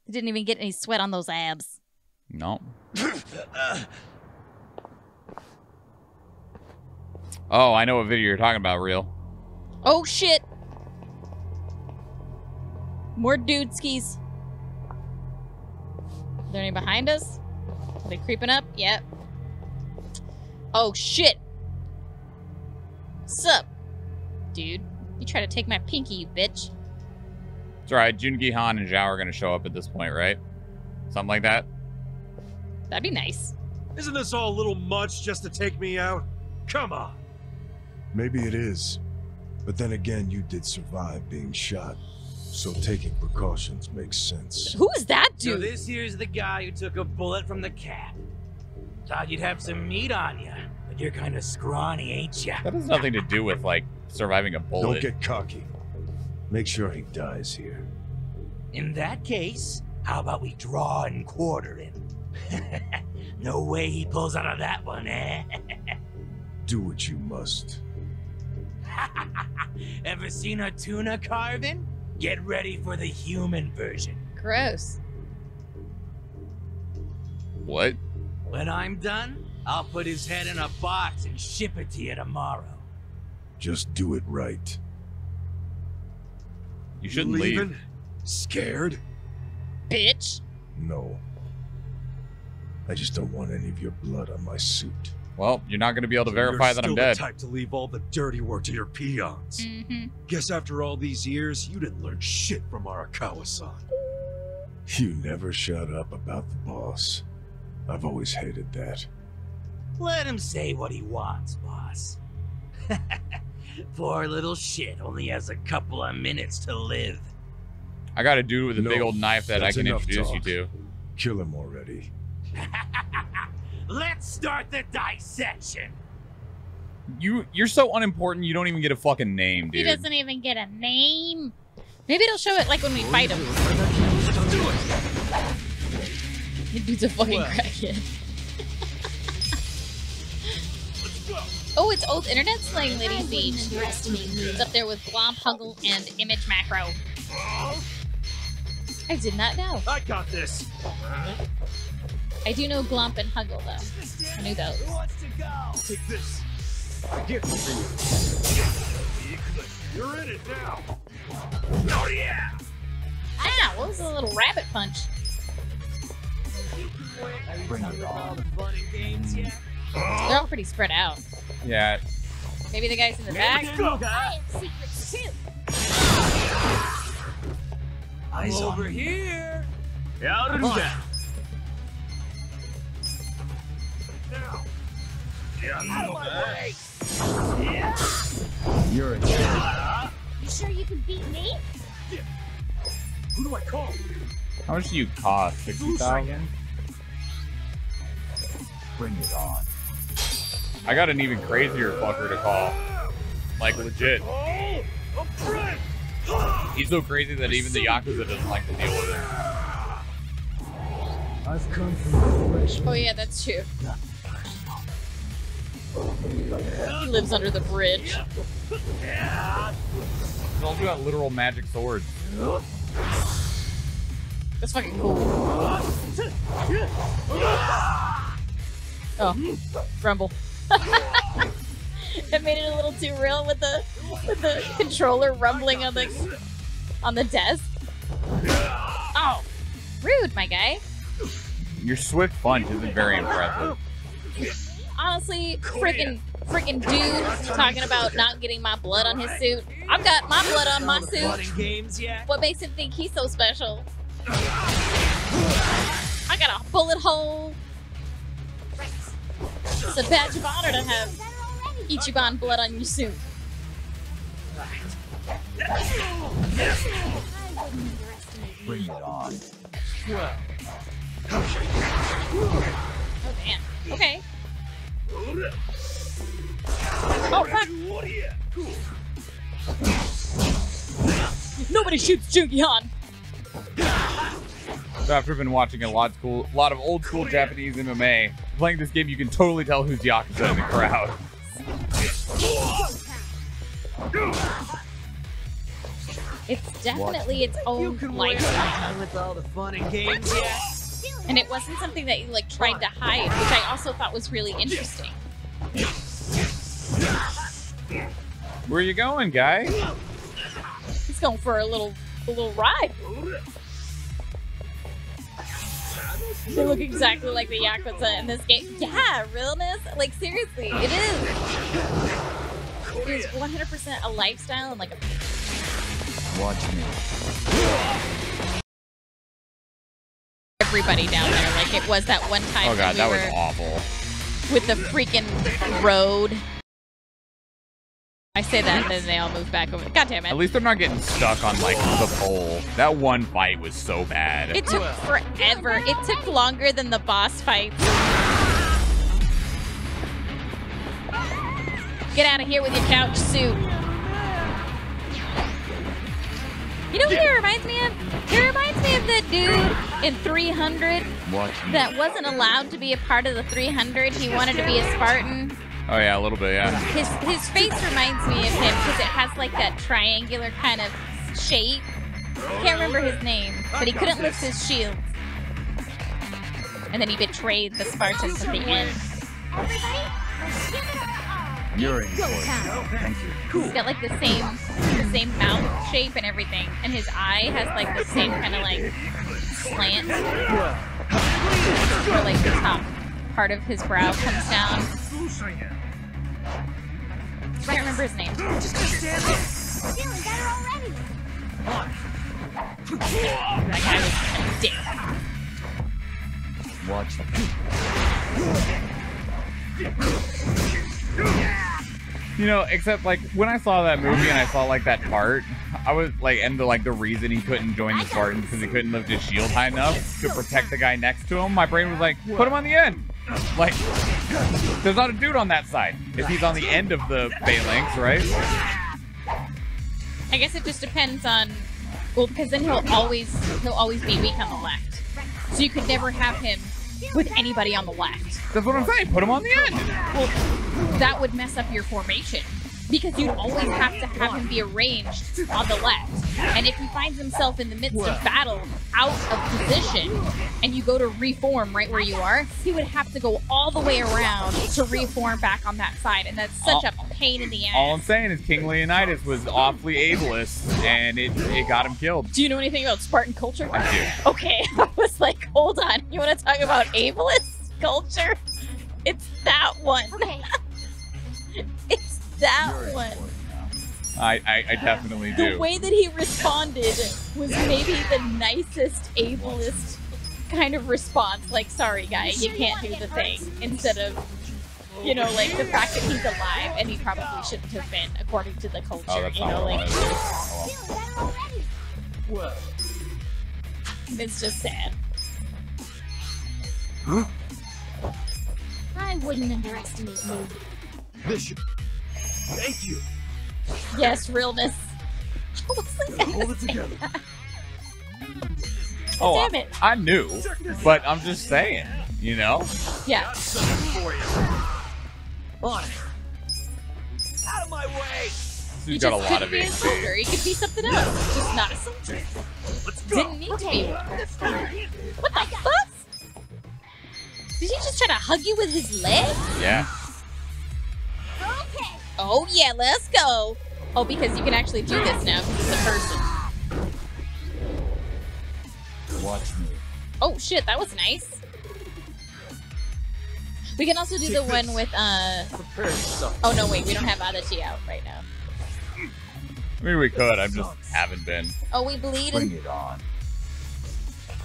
[SPEAKER 3] He didn't even get any sweat on those abs.
[SPEAKER 2] No. Oh, I know what video you're talking about, real.
[SPEAKER 3] Oh shit! More dude skis. Are there any behind us? Are they creeping up? Yep. Oh shit! Sup, dude? You try to take my pinky, you bitch.
[SPEAKER 2] It's alright, Joon-gi Han and Zhao are gonna show up at this point, right? Something like that?
[SPEAKER 3] That'd be nice.
[SPEAKER 21] Isn't this all a little much just to take me out? Come on.
[SPEAKER 30] Maybe it is. But then again, you did survive being shot. So taking precautions makes sense.
[SPEAKER 3] Who's that dude?
[SPEAKER 14] So this here's the guy who took a bullet from the cat. Thought you'd have some meat on you, but you're kind of scrawny, ain't ya?
[SPEAKER 2] That has nothing to do with, like, surviving a bullet.
[SPEAKER 30] Don't get cocky. Make sure he dies here.
[SPEAKER 14] In that case, how about we draw and quarter him? no way he pulls out of that one, eh?
[SPEAKER 30] Do what you must.
[SPEAKER 14] Ever seen a tuna carving? Get ready for the human version.
[SPEAKER 3] Gross.
[SPEAKER 2] What?
[SPEAKER 14] When I'm done, I'll put his head in a box and ship it to you tomorrow.
[SPEAKER 30] Just do it right.
[SPEAKER 2] You shouldn't leave.
[SPEAKER 21] Leaving? Scared?
[SPEAKER 3] Bitch.
[SPEAKER 30] No. I just don't want any of your blood on my suit.
[SPEAKER 2] Well, you're not gonna be able to
[SPEAKER 21] So
[SPEAKER 2] verify that I'm
[SPEAKER 21] still
[SPEAKER 2] dead.
[SPEAKER 21] the type to leave all the dirty work to your peons.
[SPEAKER 3] Mm-hmm.
[SPEAKER 21] Guess after all these years, you didn't learn shit from Arakawa-san.
[SPEAKER 8] You never shut up about the boss. I've always hated that.
[SPEAKER 25] Let him say what he wants, boss. Poor little shit only has a couple of minutes to live.
[SPEAKER 2] I got a dude with a big old knife that I can
[SPEAKER 8] enough
[SPEAKER 2] introduce you to.
[SPEAKER 8] Kill him already.
[SPEAKER 25] Let's start the dissection.
[SPEAKER 2] You you're so unimportant. You don't even get a fucking name, dude.
[SPEAKER 3] He
[SPEAKER 2] dude.
[SPEAKER 3] doesn't even get a name. Maybe it'll show it like when we fight him. it Dude's a fucking crackhead. oh, it's old internet slang, Lady Siege. It's up there with Glomp, Huggle, and Image Macro. I did not know.
[SPEAKER 19] I got this.
[SPEAKER 3] I do know Glomp and Huggle, though. I knew those.
[SPEAKER 19] Take this. Gift for you. You're in it now. Oh yeah.
[SPEAKER 3] Ow, what was a little rabbit punch?
[SPEAKER 19] Bring it on. Fun and games yet?
[SPEAKER 3] They're all pretty spread out.
[SPEAKER 2] Yeah.
[SPEAKER 3] Maybe the guys in the back.
[SPEAKER 6] I have secrets too.
[SPEAKER 19] Eyes over here. Out and back. Now.
[SPEAKER 6] Out of my way.
[SPEAKER 19] You're a charge.
[SPEAKER 6] You sure you can beat me?
[SPEAKER 19] Who do I call?
[SPEAKER 2] How much do you cost? Sixty thousand.
[SPEAKER 19] Bring it on.
[SPEAKER 2] I got an even crazier fucker to call. Like legit.
[SPEAKER 19] Oh.
[SPEAKER 2] He's so crazy that even the Yakuza doesn't like to deal with him.
[SPEAKER 19] I've come from.
[SPEAKER 3] Oh yeah, that's true. He lives under the bridge.
[SPEAKER 2] He's also got literal magic swords.
[SPEAKER 3] That's fucking cool. Oh, rumble. it made it a little too real with the with the controller rumbling on the on the desk. Oh, rude, my guy.
[SPEAKER 2] Your swift punch isn't very impressive.
[SPEAKER 3] Honestly, freaking freaking dude talking about not getting my blood on his suit. I've got my blood on my suit.
[SPEAKER 19] and games yet?
[SPEAKER 3] What makes him think he's so special? I got a bullet hole. It's a badge of honor to have Ichiban blood on your suit.
[SPEAKER 19] Bring it on.
[SPEAKER 3] Oh damn. Okay. Oh fuck. Nobody shoots Joon-gi Han.
[SPEAKER 2] So after been watching a lot of cool, lot of old school Japanese MMA, playing this game, you can totally tell who's Yakuza in the crowd.
[SPEAKER 3] It's definitely its own lifestyle.
[SPEAKER 19] With all the fun and games yet?
[SPEAKER 3] And it wasn't something that you like tried to hide, which I also thought was really interesting.
[SPEAKER 2] Where are you going, guy?
[SPEAKER 3] He's going for a little a little ride. They look exactly like the Yakuza in this game. Yeah, realness. Like seriously, it is. It is 100% a lifestyle and like a
[SPEAKER 19] Watch me.
[SPEAKER 3] Everybody down there. Like it was that one time.
[SPEAKER 2] Oh god,
[SPEAKER 3] we
[SPEAKER 2] that was awful.
[SPEAKER 3] with the freaking road. I say that, and then they all move back over. God damn it!
[SPEAKER 2] At least I'm not getting stuck on like the pole. That one fight was so bad.
[SPEAKER 3] It took forever. It took longer than the boss fights. Get out of here with your couch suit. You know what he reminds me of? He reminds me of the dude in 300
[SPEAKER 19] Watch me.
[SPEAKER 3] that wasn't allowed to be a part of the 300. He wanted to be a Spartan.
[SPEAKER 2] Oh yeah, a little bit, yeah.
[SPEAKER 3] His his face reminds me of him because it has like that triangular kind of shape. Can't remember his name, but he couldn't lift his shield. And then he betrayed the Spartans at the end.
[SPEAKER 19] You're in for it. Thank you.
[SPEAKER 3] He's got like the same the same mouth shape and everything, and his eye has like the same kind of like slant where like the top part of his brow comes down. Can't remember his name.
[SPEAKER 6] Feeling better already.
[SPEAKER 3] That guy was a dick.
[SPEAKER 10] Watch
[SPEAKER 2] You know, except like when I saw that movie and I saw like that part, I was like, and the like the reason he couldn't join the Spartans because he couldn't lift his shield high enough to protect the guy next to him. My brain was like, put him on the end. Like, there's not a dude on that side. If he's on the end of the phalanx, right?
[SPEAKER 3] I guess it just depends on well, because then he'll always he'll always be weak on the left. So you could never have him with anybody on the left.
[SPEAKER 2] That's what I'm saying. Put him on the end.
[SPEAKER 3] Well, that would mess up your formation because you'd always have to have him be arranged on the left. And if he finds himself in the midst of battle out of position and you go to reform right where you are, he would have to go all the way around to reform back on that side. And that's such a pain in the ass.
[SPEAKER 2] All I'm saying is King Leonidas was awfully ableist, and it it got him killed.
[SPEAKER 3] Do you know anything about Spartan culture?
[SPEAKER 2] I do.
[SPEAKER 3] Okay, I was like, hold on. You want to talk about ableist culture? It's that one. it's that one.
[SPEAKER 2] I I, I definitely do.
[SPEAKER 3] The way that he responded was maybe the nicest, ableist kind of response. Like, sorry, guy, you can't do the thing. Instead of, you know, like the fact that he's alive and he probably shouldn't have been, according to the oh, culture.
[SPEAKER 2] Oh, that's
[SPEAKER 3] you know, like,
[SPEAKER 2] wanted.
[SPEAKER 3] Whoa. It's just sad.
[SPEAKER 26] Huh?
[SPEAKER 6] I wouldn't underestimate you.
[SPEAKER 26] Bishop. Thank you.
[SPEAKER 3] Yes, realness.
[SPEAKER 26] Hold it together.
[SPEAKER 2] Oh, oh
[SPEAKER 3] Damn
[SPEAKER 2] I,
[SPEAKER 3] it.
[SPEAKER 2] I knew, but I'm just saying, you know.
[SPEAKER 3] Yeah.
[SPEAKER 26] On. Out of my way.
[SPEAKER 2] He's got a lot of
[SPEAKER 3] Couldn't be a
[SPEAKER 2] HP.
[SPEAKER 3] He could be something else, just not a soldier. Didn't need to be one. What the fuck? Did he just try to hug you with his leg?
[SPEAKER 2] Yeah.
[SPEAKER 3] Oh yeah, let's go. Oh, because you can actually do this now because it's a person.
[SPEAKER 10] Watch me.
[SPEAKER 3] Oh shit, that was nice. We can also do the one with uh.
[SPEAKER 10] Prepare yourself.
[SPEAKER 3] Oh no, wait, we don't have Adachi out right now.
[SPEAKER 2] I mean, we could. I just haven't been.
[SPEAKER 3] Oh, we bleed.
[SPEAKER 10] Bring it on.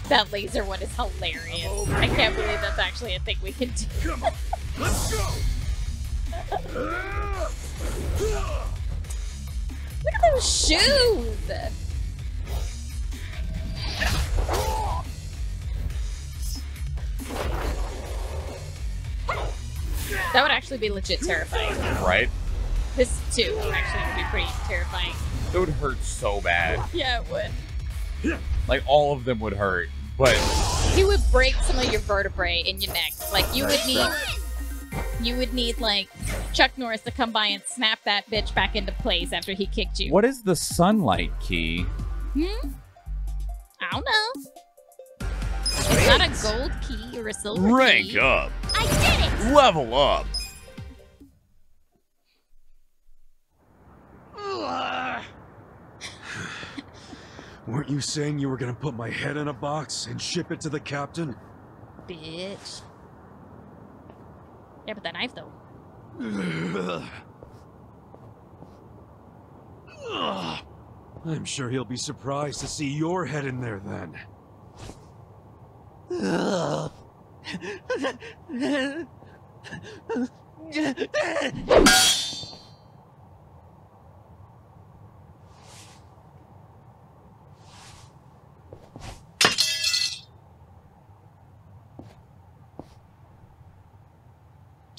[SPEAKER 3] That laser one is hilarious. I can't believe that's actually a thing we can do.
[SPEAKER 26] Come on. Let's go.
[SPEAKER 3] Look at those shoes. That would actually be legit terrifying.
[SPEAKER 2] Right?
[SPEAKER 3] This too actually would be pretty terrifying.
[SPEAKER 2] It would hurt so bad.
[SPEAKER 3] Yeah, it would.
[SPEAKER 2] Like all of them would hurt, but
[SPEAKER 3] He would break some of your vertebrae in your neck. Like you would need you would need like Chuck Norris to come by and snap that bitch back into place after he kicked you.
[SPEAKER 2] what is the sunlight key?
[SPEAKER 3] Hmm? I don't know. It's not a gold key or a silver
[SPEAKER 4] Rank
[SPEAKER 3] key.
[SPEAKER 4] up.
[SPEAKER 6] I did it!
[SPEAKER 4] Level up.
[SPEAKER 21] Weren't you saying you were gonna put my head in a box and ship it to the captain?
[SPEAKER 3] Bitch. Yeah, but that knife though.
[SPEAKER 21] I'm sure he'll be surprised to see your head in there then.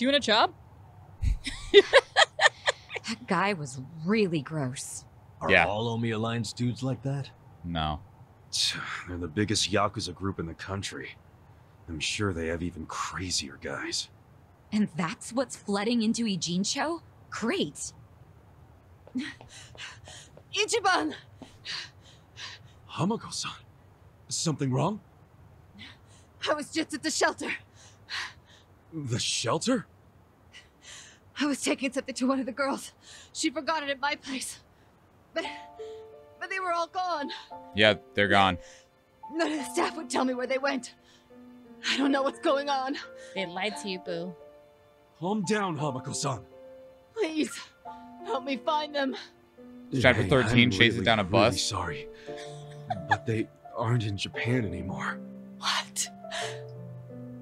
[SPEAKER 3] Do you want a job?
[SPEAKER 15] That guy was really gross.
[SPEAKER 5] Are
[SPEAKER 2] Yeah.
[SPEAKER 5] all Omi Alliance dudes like that?
[SPEAKER 2] No.
[SPEAKER 21] They're the biggest Yakuza group in the country. I'm sure they have even crazier guys.
[SPEAKER 15] And that's what's flooding into Ijincho? Great.
[SPEAKER 7] Ichiban!
[SPEAKER 21] Hamako-san, something wrong?
[SPEAKER 7] I was just at the shelter.
[SPEAKER 21] The shelter?
[SPEAKER 7] I was taking something to one of the girls. She forgot it at my place. But but they were all gone.
[SPEAKER 2] Yeah, they're gone.
[SPEAKER 7] None of the staff would tell me where they went. I don't know what's going on.
[SPEAKER 3] They lied to you, boo.
[SPEAKER 21] Calm down, Hamako-san.
[SPEAKER 7] Please, help me find them.
[SPEAKER 2] Chapter 13
[SPEAKER 21] I'm
[SPEAKER 2] chases
[SPEAKER 21] really,
[SPEAKER 2] down a
[SPEAKER 21] really
[SPEAKER 2] bus.
[SPEAKER 21] sorry, but they aren't in Japan anymore.
[SPEAKER 7] What?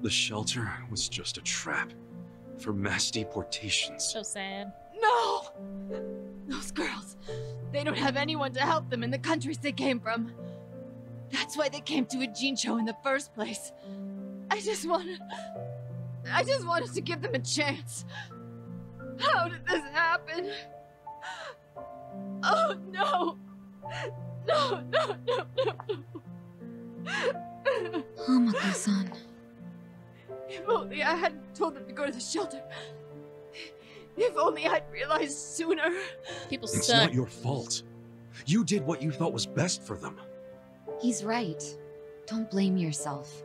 [SPEAKER 21] The shelter was just a trap for mass deportations.
[SPEAKER 3] So sad.
[SPEAKER 7] No! Those girls, they don't have anyone to help them in the countries they came from. That's why they came to Ijincho in the first place. I just wanted. I just wanted to give them a chance. How did this happen? Oh no! No, no, no, no, no.
[SPEAKER 15] Hamako-san.
[SPEAKER 7] If only I hadn't told them to go to the shelter. If only I'd realized sooner.
[SPEAKER 3] People
[SPEAKER 21] It's not your fault. You did what you thought was best for them.
[SPEAKER 15] He's right. Don't blame yourself.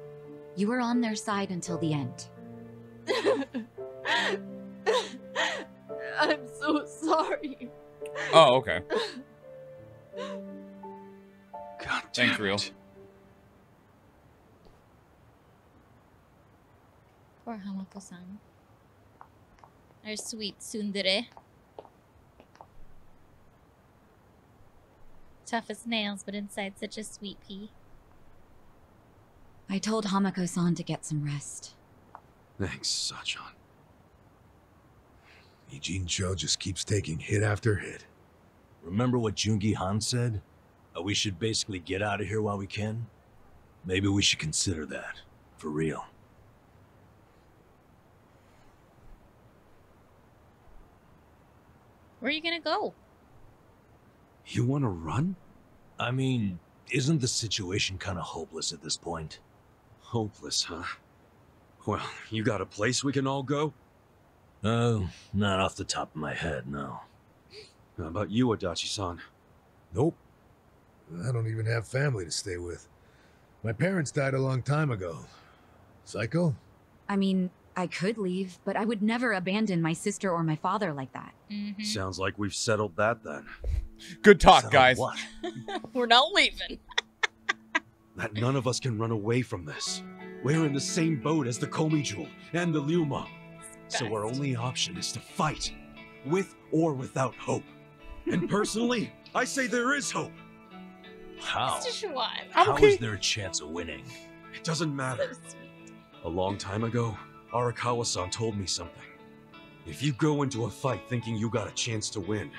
[SPEAKER 15] You were on their side until the end.
[SPEAKER 7] I'm so sorry.
[SPEAKER 2] Oh, okay.
[SPEAKER 21] God
[SPEAKER 2] Thanks, real.
[SPEAKER 3] Poor Hamako-san. Our sweet tsundere. Tough as nails, but inside such a sweet pea.
[SPEAKER 15] I told Hamako-san to get some rest.
[SPEAKER 21] Thanks, Sachan.
[SPEAKER 14] Ijincho just keeps taking hit after hit.
[SPEAKER 10] Remember what Joon-gi Han said? Uh, we should basically get out of here while we can? Maybe we should consider that. For real.
[SPEAKER 3] Where are you gonna go?
[SPEAKER 21] You want to run?
[SPEAKER 10] I mean, isn't the situation kind of hopeless at this point?
[SPEAKER 21] Hopeless, huh? Well, you got a place we can all go?
[SPEAKER 10] Oh, not off the top of my head, no.
[SPEAKER 21] How about you, Adachi-san?
[SPEAKER 14] Nope. I don't even have family to stay with. My parents died a long time ago. Saeko?
[SPEAKER 15] I mean, I could leave, but I would never abandon my sister or my father like that. Mm-hmm.
[SPEAKER 21] Sounds like we've settled that then.
[SPEAKER 2] Good talk, guys.
[SPEAKER 3] We're not leaving.
[SPEAKER 21] That none of us can run away from this. We're in the same boat as the Geomijul and the Liumang. So our only option is to fight, with or without hope. And personally, I say there is hope.
[SPEAKER 10] How?
[SPEAKER 3] Mr. Schwahn.
[SPEAKER 10] How is there a chance of winning?
[SPEAKER 21] It doesn't matter. A long time ago, Arakawa-san told me something. If you go into a fight thinking you got a chance to win,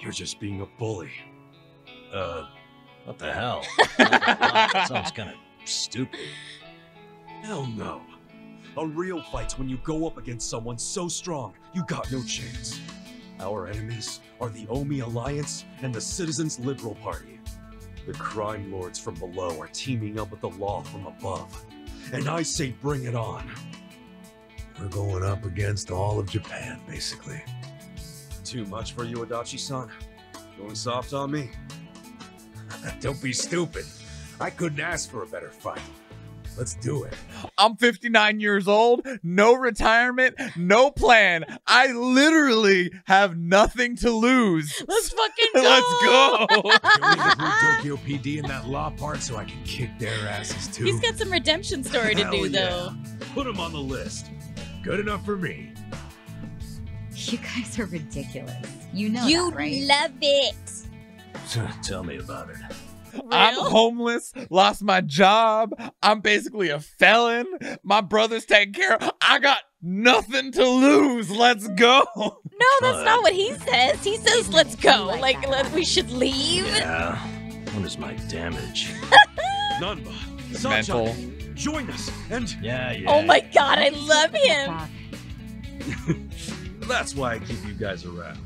[SPEAKER 21] you're just being a bully.
[SPEAKER 10] Uh, what the hell? sounds kind of stupid.
[SPEAKER 21] Hell no. A real fight's when you go up against someone so strong, you got no chance. Our enemies are the Omi Alliance and the Citizens Liberal Party. The crime lords from below are teaming up with the law from above. And I say bring it on.
[SPEAKER 14] We're going up against all of Japan, basically.
[SPEAKER 21] Too much for you, Adachi-san? Going soft on me?
[SPEAKER 14] Don't be stupid. I couldn't ask for a better fight. Let's do it.
[SPEAKER 2] I'm 59 years old, no retirement, no plan. I literally have nothing to lose.
[SPEAKER 3] Let's fucking go.
[SPEAKER 2] Let's go.
[SPEAKER 14] Can we include Tokyo PD in that law part so I can kick their asses too?
[SPEAKER 3] He's got some redemption story to
[SPEAKER 14] Hell
[SPEAKER 3] do,
[SPEAKER 14] yeah.
[SPEAKER 3] though.
[SPEAKER 14] Put him on the list. Good enough for me.
[SPEAKER 15] You guys are ridiculous. You know
[SPEAKER 3] You
[SPEAKER 15] that, right?
[SPEAKER 3] love it.
[SPEAKER 10] Tell me about it.
[SPEAKER 2] I'm homeless, lost my job. I'm basically a felon. My brother's taking care of. I got nothing to lose. Let's go.
[SPEAKER 3] No, that's not what he says. He says, "Let's go." Like, let, we should leave.
[SPEAKER 10] Yeah. What is my damage?
[SPEAKER 21] Nanba,
[SPEAKER 2] Mental.
[SPEAKER 21] Sachan, join us, and
[SPEAKER 10] Yeah, yeah.
[SPEAKER 3] Oh my god, I love him.
[SPEAKER 21] that's why I keep you guys around.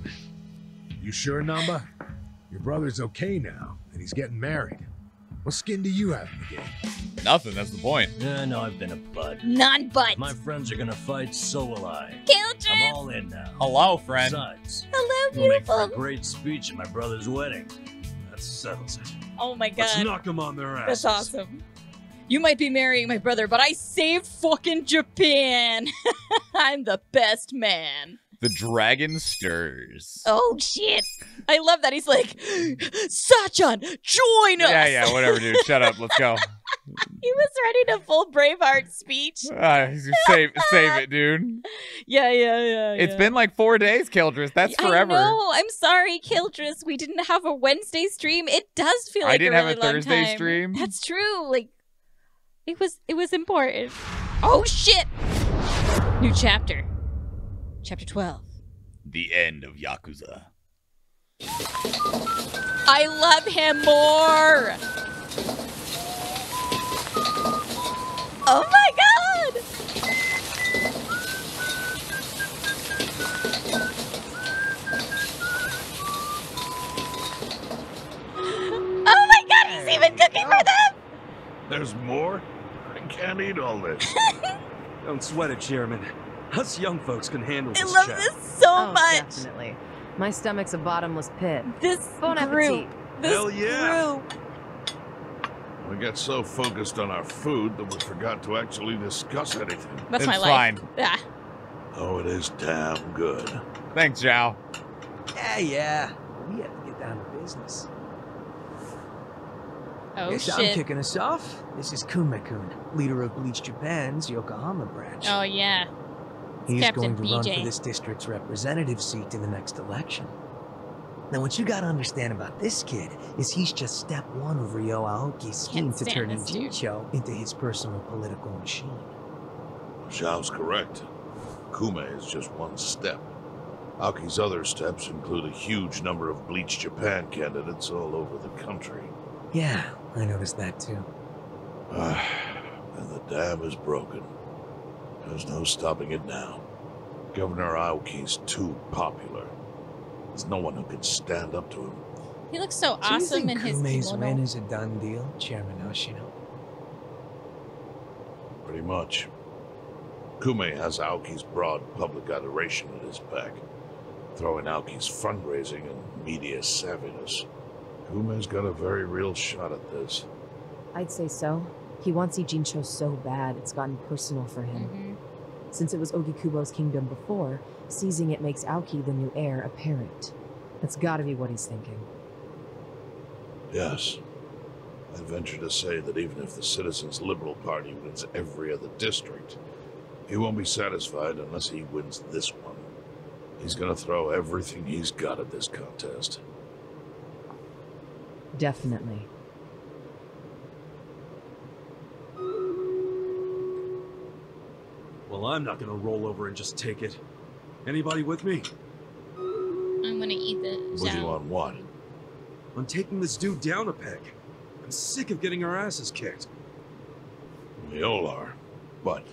[SPEAKER 14] You sure, Nanba? Your brother's okay now, and he's getting married. What skin do you have in the game?
[SPEAKER 2] Nothing. That's the point.
[SPEAKER 10] Yeah, no, I've been a bud.
[SPEAKER 3] Non-butt.
[SPEAKER 10] My friends are gonna fight, so will I.
[SPEAKER 3] Children.
[SPEAKER 10] I'm all in now.
[SPEAKER 2] Hello, friend.
[SPEAKER 10] Besides,
[SPEAKER 3] Hello,
[SPEAKER 10] we'll make a great speech at my brother's wedding.
[SPEAKER 21] That settles it.
[SPEAKER 3] Oh my god.
[SPEAKER 21] Let's
[SPEAKER 3] god,
[SPEAKER 21] knock them on their ass.
[SPEAKER 3] that's awesome. You might be marrying my brother, but I saved fucking Japan. I'm the best man.
[SPEAKER 2] The dragon stirs.
[SPEAKER 3] Oh shit! I love that. He's like, Sachan, join us.
[SPEAKER 2] Yeah, yeah, whatever, dude. Shut up. Let's go.
[SPEAKER 3] he was ready to full Braveheart speech.
[SPEAKER 2] Uh, save, save it, dude.
[SPEAKER 3] Yeah, yeah, yeah.
[SPEAKER 2] It's
[SPEAKER 3] yeah.
[SPEAKER 2] been like four days, Kildress. That's forever.
[SPEAKER 3] Know. I'm sorry, Kildress. We didn't have a Wednesday stream. It does feel like I
[SPEAKER 2] didn't
[SPEAKER 3] a
[SPEAKER 2] have a
[SPEAKER 3] really
[SPEAKER 2] Thursday
[SPEAKER 3] time.
[SPEAKER 2] stream.
[SPEAKER 3] That's true. Like, it was. It was important. Oh shit! New chapter. Chapter 12.
[SPEAKER 2] The end of Yakuza.
[SPEAKER 3] I love him more. Oh my god! Oh my god, he's even cooking for them!
[SPEAKER 18] There's more? I can't eat all this.
[SPEAKER 21] Don't sweat it, Chairman. Us young folks can handle this.
[SPEAKER 3] I love
[SPEAKER 21] chat.
[SPEAKER 3] this so
[SPEAKER 31] Oh,
[SPEAKER 3] much.
[SPEAKER 31] Definitely. My stomach's a bottomless pit.
[SPEAKER 3] This
[SPEAKER 31] bon
[SPEAKER 3] group.
[SPEAKER 31] appetit.
[SPEAKER 3] This
[SPEAKER 18] Hell yeah.
[SPEAKER 3] group.
[SPEAKER 18] We got so focused on our food that we forgot to actually discuss anything.
[SPEAKER 3] That's my life.
[SPEAKER 32] fine.
[SPEAKER 3] Yeah.
[SPEAKER 18] Oh, it is damn good.
[SPEAKER 32] Thanks, Zhao.
[SPEAKER 33] Yeah, yeah. We have to get down to business.
[SPEAKER 3] Oh
[SPEAKER 33] Guess I'm kicking us off. This is Kume-kun, leader of Bleach Japan's Yokohama branch.
[SPEAKER 3] Oh yeah. It's
[SPEAKER 33] He's
[SPEAKER 3] Captain
[SPEAKER 33] going to run for this district's representative seat in the next election. Now, what you gotta understand about this kid is he's just step one of Ryo Aoki's scheme to turn
[SPEAKER 3] this dude.
[SPEAKER 33] Into his personal political machine.
[SPEAKER 18] Zhao's correct. Kume is just one step. Aoki's other steps include a huge number of Bleach Japan candidates all over the country.
[SPEAKER 33] Yeah, I noticed that too.
[SPEAKER 18] Ah, and the dam is broken. There's no stopping it now. Governor Aoki's too popular. There's no one who can stand up to him.
[SPEAKER 3] He looks so
[SPEAKER 33] Do you
[SPEAKER 3] awesome
[SPEAKER 33] think
[SPEAKER 3] in his
[SPEAKER 33] Kume's win is a done deal, Chairman Hoshino?
[SPEAKER 18] Pretty much. Kume has Aoki's broad public adoration at his back, throwing Aoki's fundraising and media savviness. Kume's got a very real shot at this.
[SPEAKER 31] I'd say so. He wants Ijincho so bad, it's gotten personal for him.
[SPEAKER 3] Mm-hmm.
[SPEAKER 31] Since it was Ogikubo's kingdom before, seizing it makes Aoki the new heir apparent. That's gotta be what he's thinking.
[SPEAKER 18] Yes. I venture to say that even if the Citizens Liberal Party wins every other district, he won't be satisfied unless he wins this one. He's gonna throw everything he's got at this contest.
[SPEAKER 31] Definitely.
[SPEAKER 21] Well, I'm not gonna roll over and just take it. Anybody with me?
[SPEAKER 3] I'm gonna eat the
[SPEAKER 18] With you
[SPEAKER 3] Zhao.
[SPEAKER 18] on what?
[SPEAKER 21] I'm taking this dude down a peg. I'm sick of getting our asses kicked.
[SPEAKER 18] We all are. But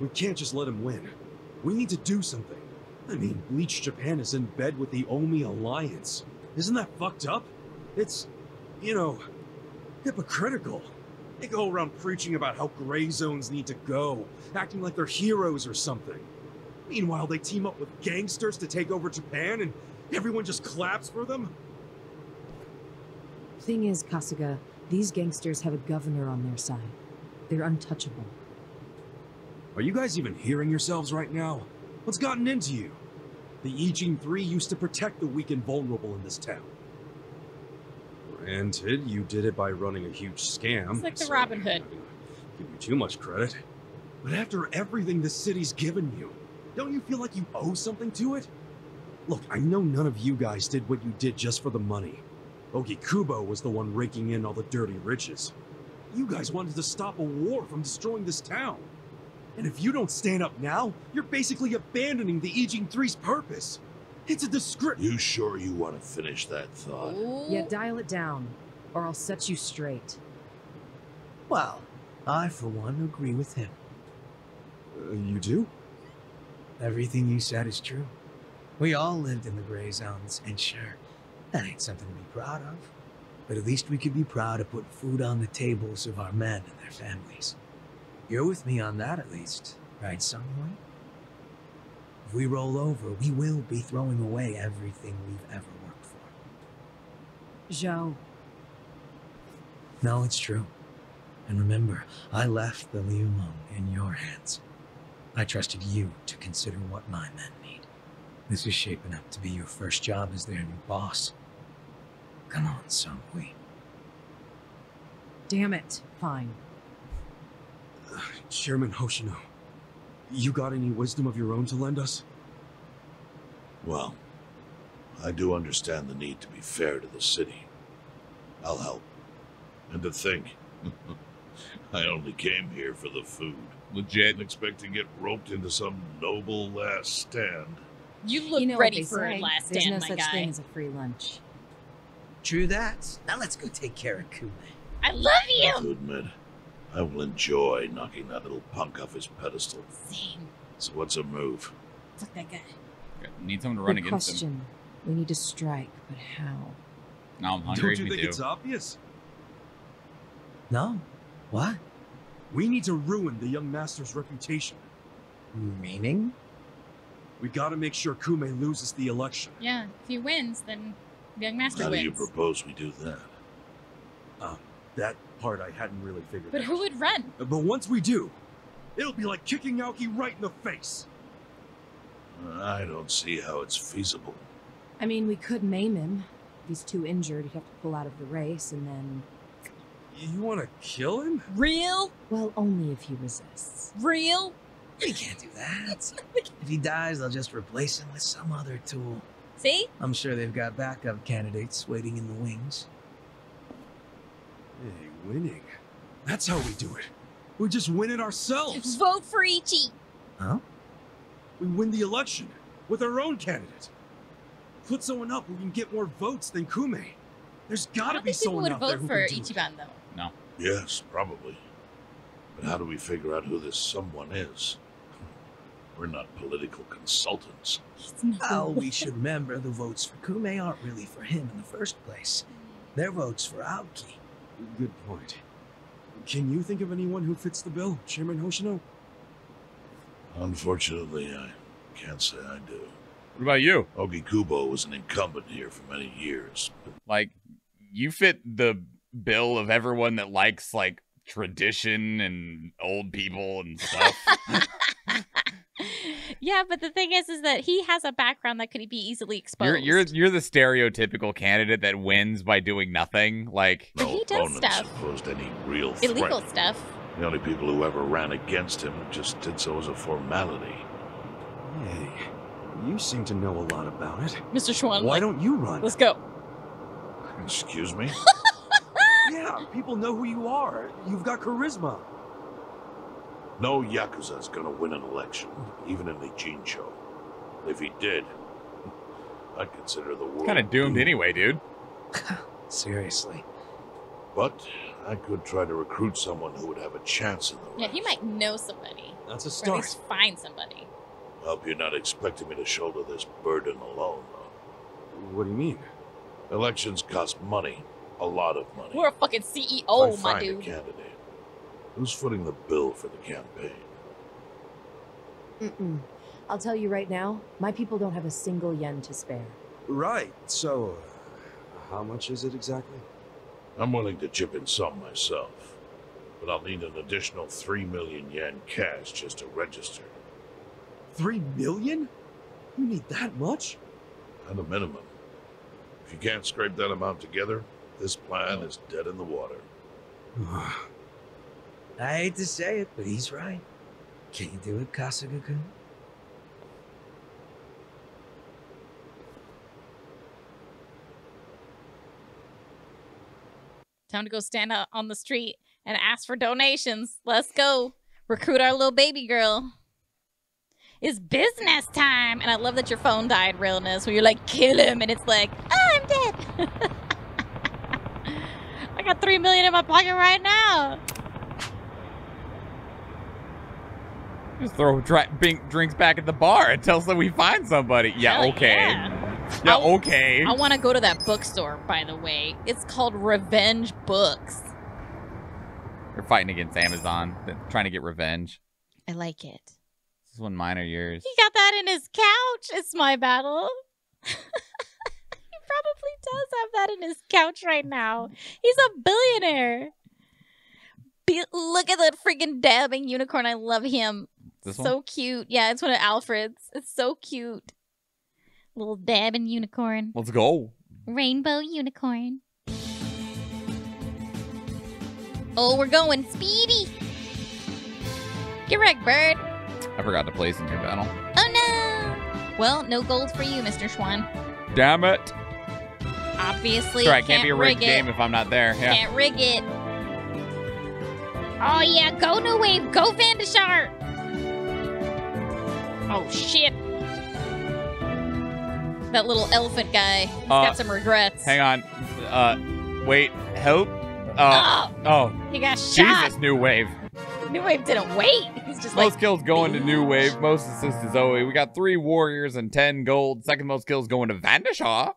[SPEAKER 21] We can't just let him win. We need to do something. I mean, Bleach Japan is in bed with the Omi Alliance. Isn't that fucked up? It's, you know, hypocritical. They go around preaching about how gray zones need to go, acting like they're heroes or something. Meanwhile, they team up with gangsters to take over Japan and everyone just claps for them?
[SPEAKER 31] Thing is, Kasuga, these gangsters have a governor on their side. They're untouchable.
[SPEAKER 21] Are you guys even hearing yourselves right now? What's gotten into you? The Ijin Three used to protect the weak and vulnerable in this town. Granted, you did it by running a huge scam.
[SPEAKER 3] It's like the
[SPEAKER 21] so
[SPEAKER 3] Robin Hood.
[SPEAKER 21] Give you too much credit. But after everything the city's given you, don't you feel like you owe something to it? Look, I know none of you guys did what you did just for the money. Ogikubo was the one raking in all the dirty riches. You guys wanted to stop a war from destroying this town. And if you don't stand up now, you're basically abandoning the Ijin Three's purpose. It's a disgrace.
[SPEAKER 18] you sure you want to finish that thought?
[SPEAKER 31] Yeah, dial it down, or I'll set you straight.
[SPEAKER 33] Well, I, for one, agree with him.
[SPEAKER 21] Uh, you do?
[SPEAKER 33] Everything you said is true. We all lived in the gray zones, and sure, that ain't something to be proud of. But at least we could be proud of putting food on the tables of our men and their families. You're with me on that, at least, right, Sunboy? If we roll over, we will be throwing away everything we've ever worked for.
[SPEAKER 31] Zhao,
[SPEAKER 33] No, it's true. And remember, I left the Liumang in your hands. I trusted you to consider what my men need. This is shaping up to be your first job as their new boss. Come on, Sunghui.
[SPEAKER 31] damn it. Fine.
[SPEAKER 21] Chairman Hoshino, you got any wisdom of your own to lend us?
[SPEAKER 18] Well, I do understand the need to be fair to the city. I'll help. And to think, I only came here for the food. Legit. Didn't expect to get roped into some noble last stand.
[SPEAKER 3] You look
[SPEAKER 31] you know
[SPEAKER 3] ready
[SPEAKER 31] what they
[SPEAKER 3] for a
[SPEAKER 31] say.
[SPEAKER 3] last
[SPEAKER 31] There's
[SPEAKER 3] stand,
[SPEAKER 31] no
[SPEAKER 3] my
[SPEAKER 31] such
[SPEAKER 3] guy.
[SPEAKER 31] thing as a free lunch.
[SPEAKER 33] True that. Now let's go take care of Kume.
[SPEAKER 3] I love
[SPEAKER 18] To
[SPEAKER 3] you.
[SPEAKER 18] admit, I will enjoy knocking that little punk off his pedestal.
[SPEAKER 3] Same.
[SPEAKER 18] So what's a move?
[SPEAKER 3] Fuck that guy.
[SPEAKER 2] Need someone to run
[SPEAKER 31] Good
[SPEAKER 2] against him.
[SPEAKER 31] question. We need to strike, but how?
[SPEAKER 2] Now I'm hungry.
[SPEAKER 21] Don't you
[SPEAKER 2] Me
[SPEAKER 21] think
[SPEAKER 2] too.
[SPEAKER 21] it's obvious?
[SPEAKER 33] No. What?
[SPEAKER 21] We need to ruin the young master's reputation.
[SPEAKER 33] Meaning?
[SPEAKER 21] We gotta make sure Kume loses the election.
[SPEAKER 3] Yeah, if he wins, then the young master
[SPEAKER 18] How do you propose we do that?
[SPEAKER 21] Uh, that part I hadn't really figured
[SPEAKER 3] But
[SPEAKER 21] out.
[SPEAKER 3] who would run?
[SPEAKER 21] But once we do, it'll be like kicking Aoki right in the face.
[SPEAKER 18] I don't see how it's feasible.
[SPEAKER 31] I mean, we could maim him. If he's too injured, he'd have to pull out of the race, and then.
[SPEAKER 21] You want to kill him?
[SPEAKER 3] Real?
[SPEAKER 31] Well, only if he resists.
[SPEAKER 3] Real?
[SPEAKER 33] We can't do that. if he dies, they'll just replace him with some other tool.
[SPEAKER 3] See?
[SPEAKER 33] I'm sure they've got backup candidates waiting in the wings.
[SPEAKER 21] Hey, winning. That's how we do it. We just win it ourselves.
[SPEAKER 3] Vote for Ichi.
[SPEAKER 33] Huh?
[SPEAKER 21] We win the election with our own candidate. Put someone up who can get more votes than Kume. There's gotta be
[SPEAKER 3] think people
[SPEAKER 21] someone
[SPEAKER 3] would
[SPEAKER 21] out there
[SPEAKER 3] vote
[SPEAKER 21] who
[SPEAKER 3] for
[SPEAKER 21] can do it.
[SPEAKER 3] Ichiban though.
[SPEAKER 2] No.
[SPEAKER 18] Yes, probably. But how do we figure out who this someone is? We're not political consultants.
[SPEAKER 33] Well, we should remember the votes for Kume aren't really for him in the first place. They're votes for Aoki.
[SPEAKER 21] Good point. Can you think of anyone who fits the bill, Chairman Hoshino?
[SPEAKER 18] Unfortunately, I can't say I do.
[SPEAKER 2] What about you?
[SPEAKER 18] Ogikubo was an incumbent here for many years. But
[SPEAKER 2] Like, you fit the bill of everyone that likes like tradition and old people and stuff.
[SPEAKER 3] Yeah, but the thing is, is that he has a background that could be easily exposed.
[SPEAKER 2] you're you're you're the stereotypical candidate that wins by doing nothing. Like,
[SPEAKER 3] But he does
[SPEAKER 18] opponents
[SPEAKER 3] stuff.
[SPEAKER 18] posed any real
[SPEAKER 3] illegal
[SPEAKER 18] threat.
[SPEAKER 3] stuff.
[SPEAKER 18] The only people who ever ran against him just did so as a formality.
[SPEAKER 21] Hey, you seem to know a lot about it.
[SPEAKER 3] Mr. Schwahn.
[SPEAKER 21] Why
[SPEAKER 3] like,
[SPEAKER 21] don't you run?
[SPEAKER 3] Let's go.
[SPEAKER 18] Excuse me?
[SPEAKER 21] yeah, people know who you are. You've got charisma.
[SPEAKER 18] No Yakuza's gonna win an election, even in the Jincho. If he did, I'd consider the world
[SPEAKER 2] kind of doomed anyway, dude.
[SPEAKER 33] Seriously.
[SPEAKER 18] But I could try to recruit someone who would have a chance in the
[SPEAKER 3] Yeah, he might know somebody.
[SPEAKER 21] That's a
[SPEAKER 3] Or at
[SPEAKER 18] start.
[SPEAKER 3] least find somebody.
[SPEAKER 18] I Hope you're not expecting me to shoulder this burden alone, though.
[SPEAKER 21] What do you mean?
[SPEAKER 18] Elections cost money. A lot of money.
[SPEAKER 3] We're a fucking
[SPEAKER 18] If I
[SPEAKER 3] CEO, my
[SPEAKER 18] find a
[SPEAKER 3] dude.
[SPEAKER 18] candidate, who's footing the bill for the campaign?
[SPEAKER 31] Mm-mm. I'll tell you right now, my people don't have a single yen to spare.
[SPEAKER 21] Right. So, uh, how much is it exactly?
[SPEAKER 18] I'm willing to chip in some myself, but I'll need an additional 3 million yen cash just to register.
[SPEAKER 21] Three million? You need that much?
[SPEAKER 18] At a minimum. If you can't scrape that amount together, this plan is dead in the water.
[SPEAKER 33] I hate to say it, but he's right. Can you do it, Kasuga-kun?
[SPEAKER 3] Time to go stand out on the street and ask for donations. Let's go. Recruit our little baby girl. It's business time. And I love that your phone died, realness, where you're like, kill him. And it's like, oh, I'm dead. I got three million in my pocket right now.
[SPEAKER 2] Just throw drinks back at the bar until so we find somebody. Yeah,
[SPEAKER 3] Hell
[SPEAKER 2] okay.
[SPEAKER 3] yeah.
[SPEAKER 2] Yeah, okay.
[SPEAKER 3] I want to go to that bookstore, by the way. It's called Revenge Books.
[SPEAKER 2] They're fighting against Amazon, They're trying to get revenge.
[SPEAKER 3] I like it.
[SPEAKER 2] This one mine or yours.
[SPEAKER 3] He got that in his couch. It's my battle. he probably does have that in his couch right now. He's a billionaire. Be- look at that freaking dabbing unicorn. I love him.
[SPEAKER 2] This
[SPEAKER 3] so
[SPEAKER 2] one?
[SPEAKER 3] cute. Yeah, it's one of Alfred's. It's so cute. Little dabbing unicorn.
[SPEAKER 2] Let's go.
[SPEAKER 3] Rainbow unicorn. Oh, we're going speedy. Get wrecked, bird.
[SPEAKER 2] I forgot to place in your battle.
[SPEAKER 3] Oh no. Well, no gold for you, Mr. Schwahn.
[SPEAKER 2] Damn it.
[SPEAKER 3] Obviously,
[SPEAKER 2] Sorry, I can't be a
[SPEAKER 3] rig
[SPEAKER 2] rigged
[SPEAKER 3] it.
[SPEAKER 2] game if I'm not there. Yeah.
[SPEAKER 3] Can't rig it. Oh yeah, go New Wave, go Vandashar! Oh shit. That little elephant guy. He's
[SPEAKER 2] Uh,
[SPEAKER 3] got some regrets.
[SPEAKER 2] Hang on. Uh, wait. Help. Uh, oh.
[SPEAKER 3] He got shot.
[SPEAKER 2] Jesus, New Wave.
[SPEAKER 3] New Wave didn't wait. He's just like
[SPEAKER 2] Most kills going to New Wave. Most assists to Zoe. We got three warriors and ten gold. Second most kills going to Vandashar.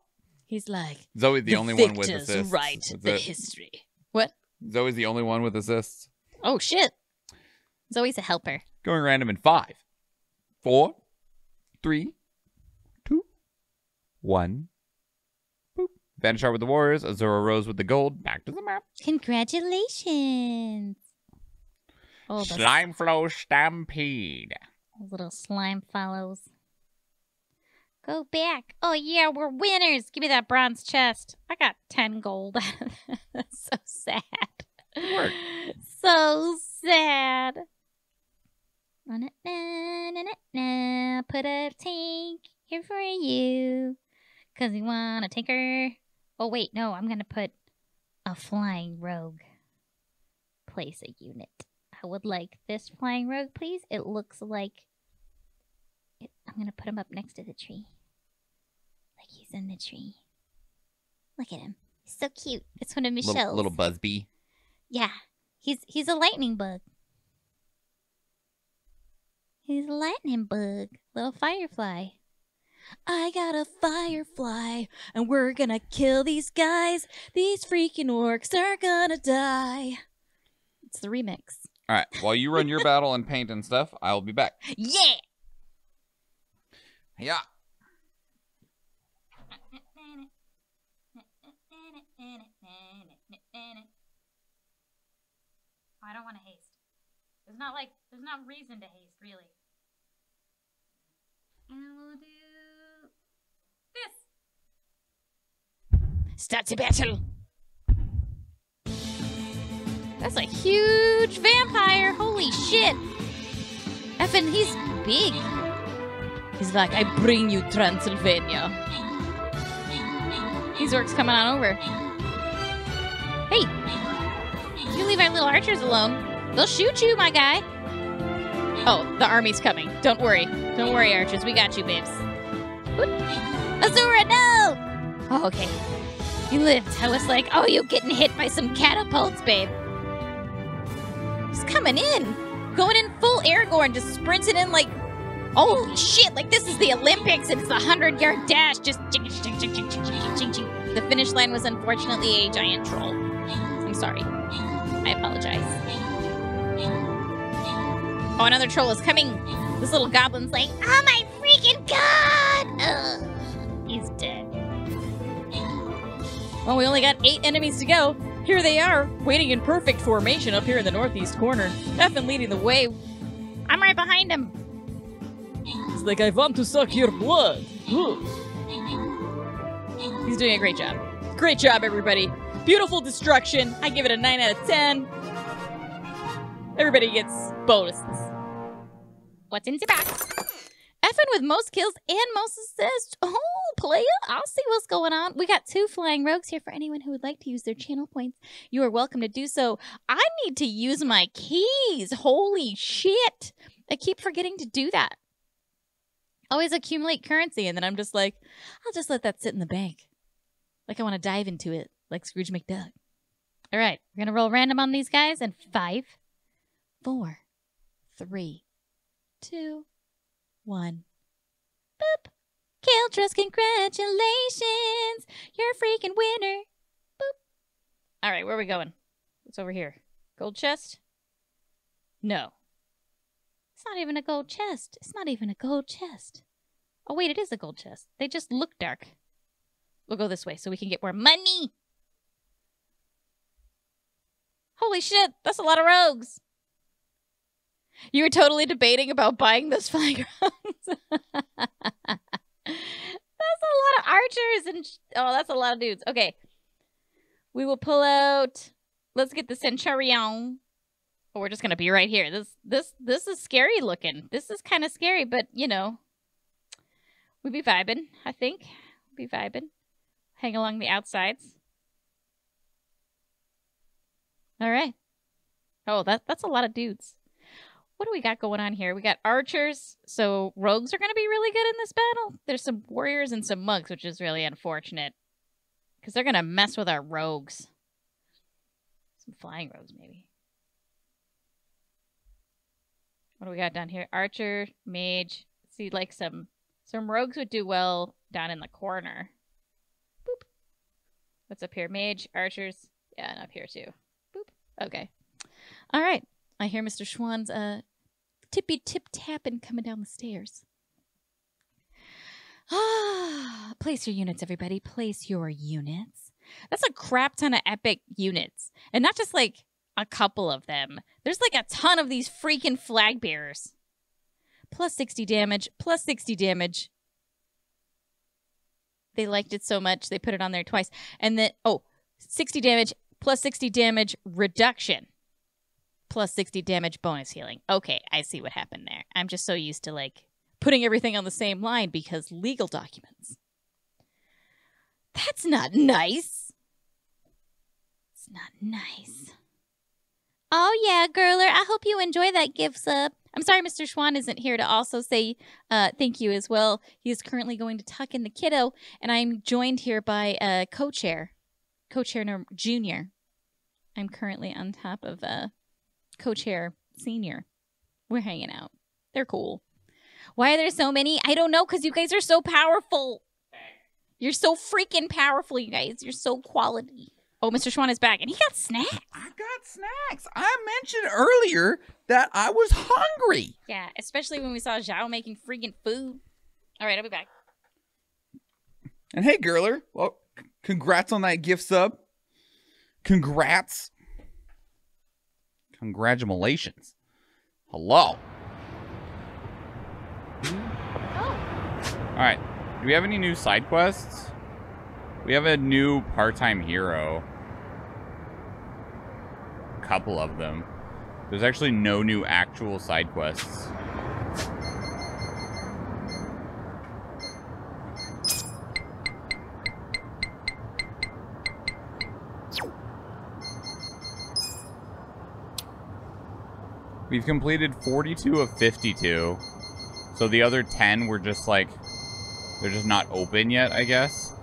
[SPEAKER 3] he's like
[SPEAKER 2] Zoe's the, only one with assists. That's
[SPEAKER 3] the
[SPEAKER 2] it.
[SPEAKER 3] history. What?
[SPEAKER 2] Zoe's the only one with assists.
[SPEAKER 3] Oh shit. Zoe's a helper.
[SPEAKER 2] Going random in five, four, three, two, one. Boop. Vanishar with the warriors. Azura Rose with the gold. Back to the map.
[SPEAKER 3] Congratulations. Oh, the
[SPEAKER 2] Slime Flow Stampede.
[SPEAKER 3] little slime follows. Go back. Oh yeah, we're winners. Give me that bronze chest. I got 10 gold. That's so sad. So sad. Na, na, na, na, na. Put a tank here for you. Cause you want a tanker. Oh wait, no, I'm gonna put a flying rogue. Place a unit. I would like this flying rogue, please. It looks like it, I'm gonna put him up next to the tree. Like he's in the tree. Look at him. He's so cute. It's one of Michelle's.
[SPEAKER 2] Little, little Buzzbee.
[SPEAKER 3] Yeah. He's he's a lightning bug. He's a lightning bug. Little firefly. I got a firefly, and we're gonna kill these guys. These freaking orcs are gonna die. It's the remix.
[SPEAKER 2] All right. While you run your battle and paint and stuff, I'll be back.
[SPEAKER 3] Yeah!
[SPEAKER 2] Yeah.
[SPEAKER 3] I don't want to haste. There's not like there's not reason to haste, really. And we'll do this. Start to battle. That's a huge vampire. Holy shit. Effin, he's big. He's like, I bring you Transylvania. These orcs coming on over. Hey, you leave our little archers alone. They'll shoot you, my guy. Oh, the army's coming. Don't worry. Don't worry, archers. We got you, babes. Azura, no! Oh, okay. You lived. I was like, oh, you getting hit by some catapults, babe. He's coming in. Going in full Aragorn, just sprinting in like, holy shit, like this is the Olympics and it's a 100 yard dash. Just. The finish line was unfortunately a giant troll. I'm sorry. I apologize. Oh, another troll is coming. This little goblin's like, oh my freaking god! Ugh. He's dead. Well, we only got eight enemies to go. Here they are, waiting in perfect formation up here in the northeast corner. Effin leading the way. I'm right behind him. It's like, I want to suck your blood. He's doing a great job. Great job, everybody. Beautiful destruction. I give it a 9 out of 10. Everybody gets bonuses. What's in the box? Effin with most kills and most assists. Oh, playa, I'll see what's going on. We got two flying rogues here for anyone who would like to use their channel points. You are welcome to do so. I need to use my keys. Holy shit. I keep forgetting to do that. Always accumulate currency, and then I'm just like, I'll just let that sit in the bank. Like I want to dive into it, like Scrooge McDuck. All right, we're going to roll random on these guys, and five, four, three, two, one. Boop. Kiltros, congratulations. You're a freaking winner. Boop. All right, where are we going? What's over here? Gold chest? No. It's not even a gold chest. It's not even a gold chest. Oh, wait, it is a gold chest. They just look dark. We'll go this way so we can get more money. Holy shit, that's a lot of rogues. You were totally debating about buying those flying rogues. that's a lot of archers and oh, that's a lot of dudes. Okay, we will pull out. Let's get the centurion. Oh, we're just gonna be right here. This this this is scary looking. This is kind of scary, but you know, we'd be vibing. I think we be vibing. Hang along the outsides. All right. Oh, that that's a lot of dudes. What do we got going on here? We got archers, so rogues are going to be really good in this battle. There's some warriors and some monks, which is really unfortunate because they're going to mess with our rogues. Some flying rogues, maybe. What do we got down here? Archer, mage. See, like some some rogues would do well down in the corner. Boop. What's up here? Mage, archers. Yeah, and up here too. Boop. Okay. All right. I hear Mr. Schwahn's uh tippy tip tapping coming down the stairs. Ah, place your units, everybody. Place your units. That's a crap ton of epic units, and not just like a couple of them. There's like a ton of these freaking flag bearers. Plus 60 damage, plus 60 damage. They liked it so much, they put it on there twice. And then, oh, 60 damage, plus 60 damage reduction, plus 60 damage bonus healing. Okay, I see what happened there. I'm just so used to like putting everything on the same line because legal documents. That's not nice. It's not nice. Oh yeah, girler. I hope you enjoy that gift sub. I'm sorry Mr. Schwahn isn't here to also say uh, thank you as well. He is currently going to tuck in the kiddo, and I'm joined here by uh, co-chair, co-chair junior. I'm currently on top of uh, co-chair senior. We're hanging out. They're cool. Why are there so many? I don't know, because you guys are so powerful. You're so freaking powerful, you guys. You're so quality. Oh, Mr. Schwahn is back, and he got snacks.
[SPEAKER 2] I got snacks. I mentioned earlier that I was hungry.
[SPEAKER 3] Yeah, especially when we saw Zhao making freaking food. All right, I'll be back.
[SPEAKER 2] And hey, girler, well, congrats on that gift sub. Congrats. Congratulations. Hello. Oh. All right. Do we have any new side quests? We have a new part-time hero. A couple of them. There's actually no new actual side quests. We've completed 42 of 52. So the other 10 were just like, they're just not open yet, I guess.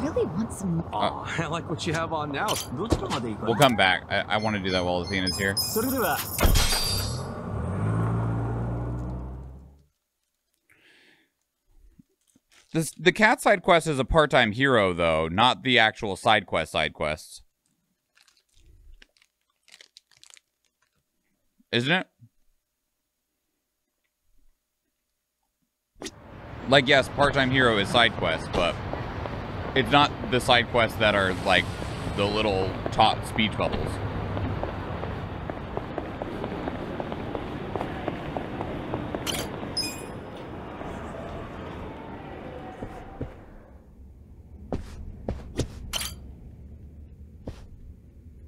[SPEAKER 15] Really want some.
[SPEAKER 21] Oh, I like what you have on now.
[SPEAKER 2] We'll come back. I, I want to do that while Athena's here. This, the cat side quest is a part-time hero, though, not the actual side quest side quests. Isn't it? Like, yes, part-time hero is side quest, but it's not the side quests that are, like, the little top speech bubbles.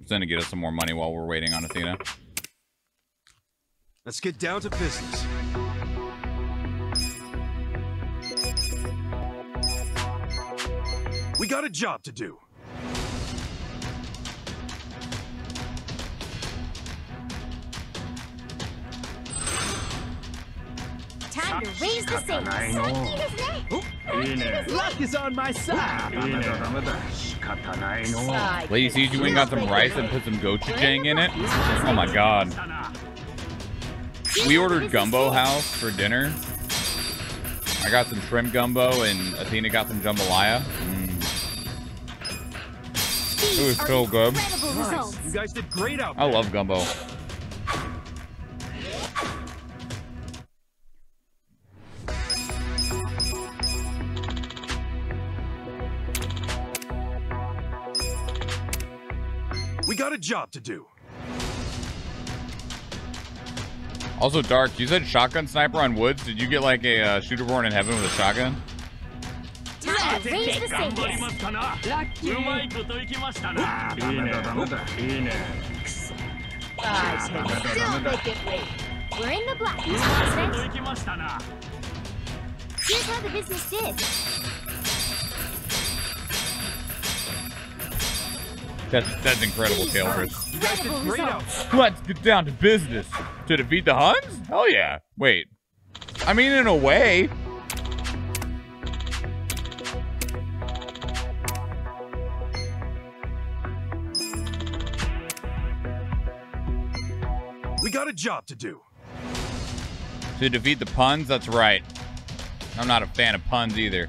[SPEAKER 2] It's gonna get us some more money while we're waiting on Athena.
[SPEAKER 21] Let's get down to business. We got a job to do.
[SPEAKER 6] Time to raise the sails.
[SPEAKER 11] Luck is on my side.
[SPEAKER 2] Ladies, did you ain't got some rice and put some gochujang in it? Oh my god. We ordered gumbo house for dinner. I got some shrimp gumbo and Athena got some jambalaya. Mm. It was so good.
[SPEAKER 21] Nice. You guys did great out there.
[SPEAKER 2] I love gumbo.
[SPEAKER 21] job to do.
[SPEAKER 2] Also, Dark, you said shotgun sniper on Woods. Did you get like a uh, shooter born in heaven with a shotgun?
[SPEAKER 6] Here's how the business is.
[SPEAKER 2] That's that's incredible, Calvert.
[SPEAKER 21] You guys did great out
[SPEAKER 2] Let's get down to business. To defeat the Huns? Hell yeah. Wait. I mean, in a way.
[SPEAKER 21] We got a job to do.
[SPEAKER 2] To defeat the puns? That's right. I'm not a fan of puns either.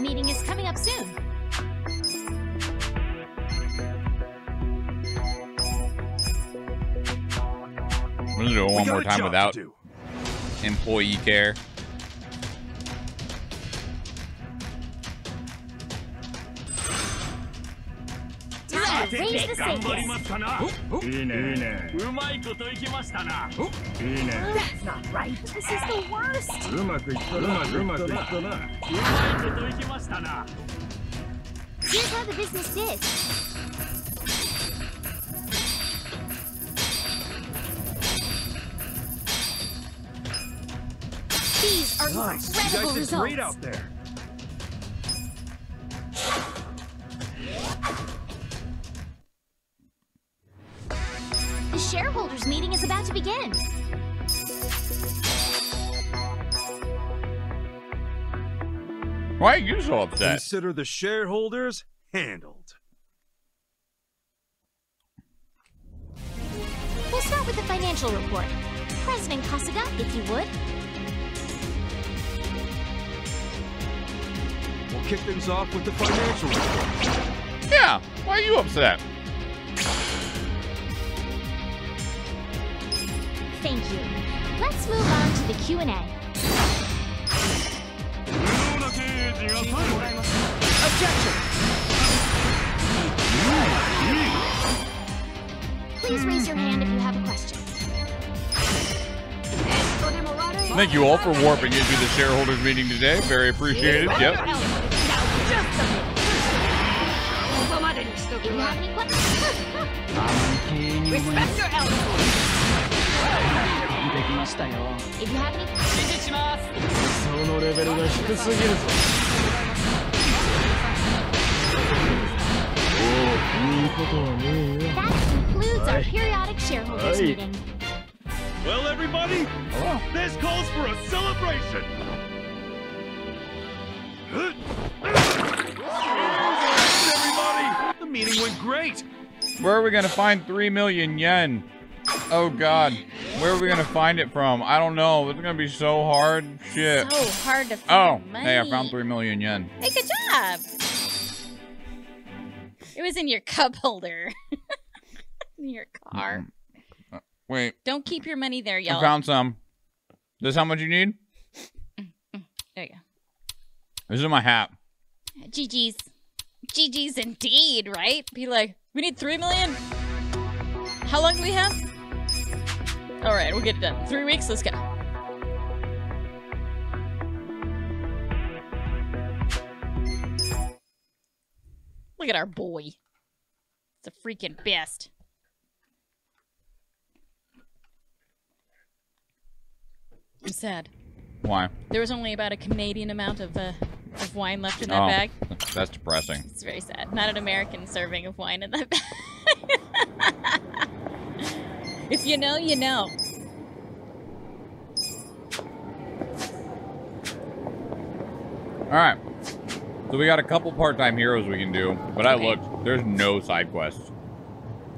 [SPEAKER 6] The meeting is coming up soon.
[SPEAKER 2] I'm gonna do it one
[SPEAKER 21] got
[SPEAKER 2] more
[SPEAKER 21] a
[SPEAKER 2] time
[SPEAKER 21] job to
[SPEAKER 2] without
[SPEAKER 21] do.
[SPEAKER 2] employee care.
[SPEAKER 6] Time to raise the stakes.
[SPEAKER 26] いいね
[SPEAKER 19] うまいこといきましたな。
[SPEAKER 26] いいね
[SPEAKER 6] That's not right. This is the worst.
[SPEAKER 26] うまくいったなうまくいったな
[SPEAKER 19] うまいこといきましたな。
[SPEAKER 6] Here's how the business did. These are
[SPEAKER 21] Nice. You
[SPEAKER 6] incredible
[SPEAKER 21] guys did
[SPEAKER 6] results.
[SPEAKER 21] great out there.
[SPEAKER 6] Shareholders meeting is about to begin.
[SPEAKER 2] Why are you so upset?
[SPEAKER 21] Consider the shareholders handled.
[SPEAKER 6] We'll start with the financial report. President Kasuga, if you would.
[SPEAKER 21] We'll kick things off with the financial report.
[SPEAKER 2] Yeah. Why are you upset?
[SPEAKER 6] Thank you. Let's move on to the Q&A. Objection! Please raise your hand if you have a question.
[SPEAKER 2] Thank you all for warping into the shareholders meeting today. Very appreciated. Yep.
[SPEAKER 6] If you have any questions,
[SPEAKER 7] Respect your elders.
[SPEAKER 6] if you have any
[SPEAKER 26] そのレベルが低すぎるぞおういいことはねえよ
[SPEAKER 6] that concludes our
[SPEAKER 26] Aye.
[SPEAKER 6] periodic shareholders
[SPEAKER 26] Aye.
[SPEAKER 6] meeting.
[SPEAKER 1] Well, everybody, this calls for a celebration.
[SPEAKER 21] Everybody, the meeting went great.
[SPEAKER 2] Where are we gonna find three million yen? Oh God, where are we gonna find it from? I don't know. It's gonna be so hard. Shit.
[SPEAKER 3] So hard to
[SPEAKER 2] Oh,
[SPEAKER 3] money.
[SPEAKER 2] hey, I found three million yen.
[SPEAKER 3] Hey, good job. It was in your cup holder. in your car.
[SPEAKER 2] Uh, wait,
[SPEAKER 3] Don't keep your money there, y'all.
[SPEAKER 2] I found some. This how much you need?
[SPEAKER 3] There you go.
[SPEAKER 2] This is my hat.
[SPEAKER 3] GG's. GG's indeed, right? Be like, we need three million. How long do we have? All right, we'll get it done. Three weeks. Let's go. Look at our boy. It's the freaking best. I'm sad.
[SPEAKER 2] Why?
[SPEAKER 3] There was only about a Canadian amount of uh, of wine left in that
[SPEAKER 2] oh,
[SPEAKER 3] bag.
[SPEAKER 2] that's depressing.
[SPEAKER 3] It's very sad. Not an American serving of wine in that bag. If you know, you know.
[SPEAKER 2] All right. So we got a couple part-time heroes we can do, but I looked. There's no side quests.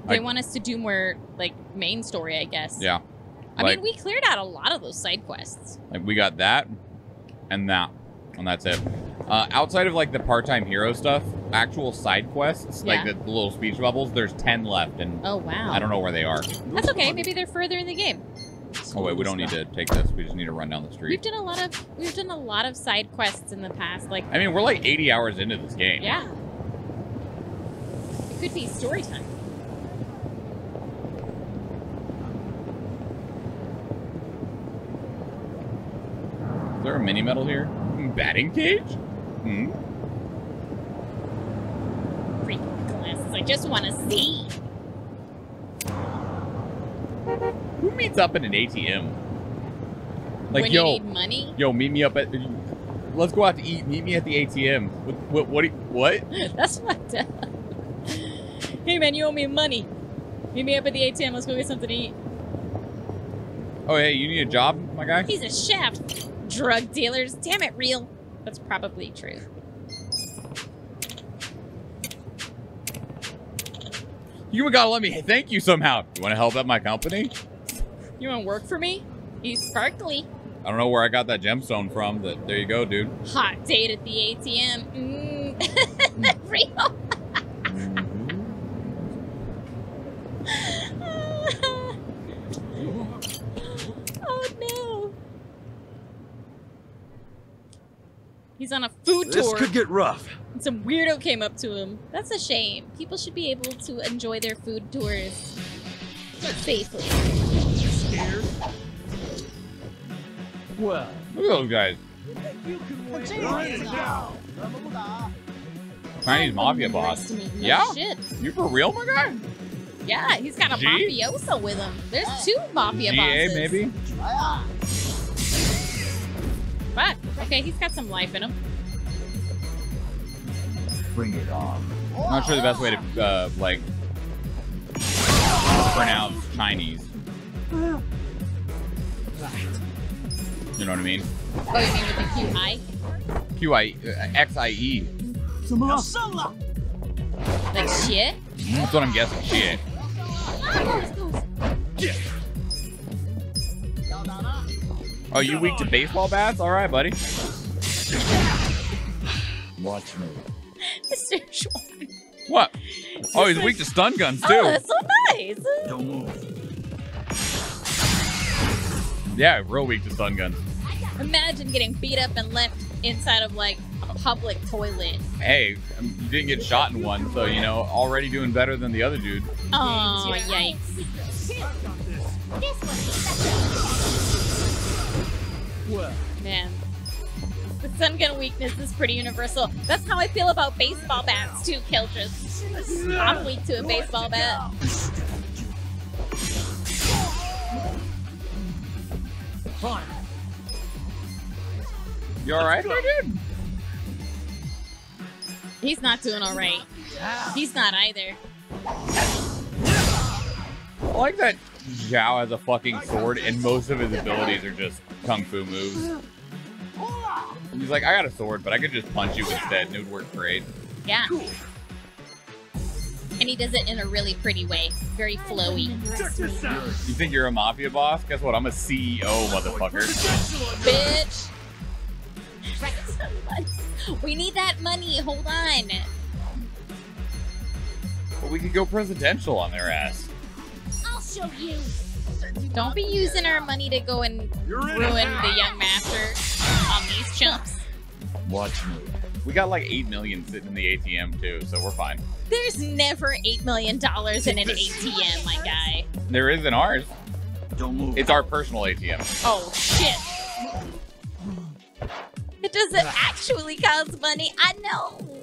[SPEAKER 3] They
[SPEAKER 2] I-
[SPEAKER 3] want us to do more like main story, I guess.
[SPEAKER 2] Yeah.
[SPEAKER 3] I
[SPEAKER 2] like,
[SPEAKER 3] mean, we cleared out a lot of those side quests.
[SPEAKER 2] like we got that and that, and that's it. Uh, outside of like the part-time hero stuff, actual side quests, like the, the little speech bubbles, there's ten left, and
[SPEAKER 3] Oh wow.
[SPEAKER 2] I don't know where they are.
[SPEAKER 3] That's okay. Maybe they're further in the game.
[SPEAKER 2] Oh wait, we don't need to take this. We just need to run down the street.
[SPEAKER 3] We've done a lot of we've done a lot of side quests in the past. Like
[SPEAKER 2] I mean, we're like 80 hours into this game.
[SPEAKER 3] yeah, it could be story time.
[SPEAKER 2] Is there a mini medal here? Batting cage? Hmm.
[SPEAKER 3] Freaking glasses. I just want to see.
[SPEAKER 2] Who meets up in an ATM? Like,
[SPEAKER 3] when
[SPEAKER 2] yo,
[SPEAKER 3] need money.
[SPEAKER 2] yo, meet me up at. Let's go out to eat. Meet me at the ATM. What? What? What? you- what?
[SPEAKER 3] That's fucked up. hey man, you owe me money. Meet me up at the ATM. Let's go get something to eat.
[SPEAKER 2] Oh, hey, you need a job, my guy?
[SPEAKER 3] He's a chef. Drug dealers. Damn it, real. That's probably true.
[SPEAKER 2] You gotta let me thank you somehow. You want to help out my company?
[SPEAKER 3] You want to work for me? You sparkly.
[SPEAKER 2] I don't know where I got that gemstone from, but there you go, dude.
[SPEAKER 3] Hot date at the ATM. Mm. real. oh no. He's on a food
[SPEAKER 21] This
[SPEAKER 3] tour.
[SPEAKER 21] This could get rough.
[SPEAKER 3] And some weirdo came up to him. That's a shame. People should be able to enjoy their food tours safely.
[SPEAKER 19] Scared? Well,
[SPEAKER 2] Look at those guys. Chinese mafia boss.
[SPEAKER 3] Underestimating
[SPEAKER 2] Yeah?
[SPEAKER 3] shit.
[SPEAKER 2] You for real, my guy?
[SPEAKER 3] Yeah, he's got a
[SPEAKER 2] G?
[SPEAKER 3] mafioso with him. There's two mafia
[SPEAKER 2] GA,
[SPEAKER 3] bosses.
[SPEAKER 2] maybe?
[SPEAKER 3] Fuck. Okay, he's got some life in him.
[SPEAKER 2] Bring it on. I'm not sure the best way to, uh, like, pronounce Chinese. You know what I mean?
[SPEAKER 3] Oh, you mean with the QI?
[SPEAKER 2] Q-I, uh, X-I-E.
[SPEAKER 3] Like shit?
[SPEAKER 2] That's what I'm guessing. Shit. Oh, you weak to baseball bats? All right, buddy. Watch me.
[SPEAKER 3] Mr. Schwartz.
[SPEAKER 2] What? Oh, he's weak to stun guns too.
[SPEAKER 3] Oh, that's so nice.
[SPEAKER 2] Don't move. Yeah, real weak to stun guns.
[SPEAKER 3] Imagine getting beat up and left inside of like a public toilet.
[SPEAKER 2] Hey, um, you didn't get shot in one, so you know already doing better than the other dude.
[SPEAKER 3] Oh, yikes. Man. The sun gun weakness is pretty universal. That's how I feel about baseball bats too, Kildress. I'm weak to a baseball bat.
[SPEAKER 19] fine.
[SPEAKER 2] You all right, there, dude?
[SPEAKER 3] He's not doing all right. He's not either.
[SPEAKER 2] I like that Zhao has a fucking sword, and most of his abilities are just kung fu moves. He's like, I got a sword, but I could just punch you instead, and it would work great.
[SPEAKER 3] Yeah. And he does it in a really pretty way. Very flowy.
[SPEAKER 2] You think you're a mafia boss? Guess what? I'm a CEO, motherfucker.
[SPEAKER 3] Bitch. We need that money. Hold on.
[SPEAKER 2] But we could go presidential on their ass.
[SPEAKER 6] I'll show you.
[SPEAKER 3] Don't be using our money to go and ruin the young master on these chumps.
[SPEAKER 2] Watch me. We got like eight million sitting in the ATM too, so we're fine.
[SPEAKER 3] There's never $8 million in an ATM, my guy.
[SPEAKER 2] There is in ours. Don't move. It's our personal ATM.
[SPEAKER 3] Oh, shit. It doesn't actually cost money. I know.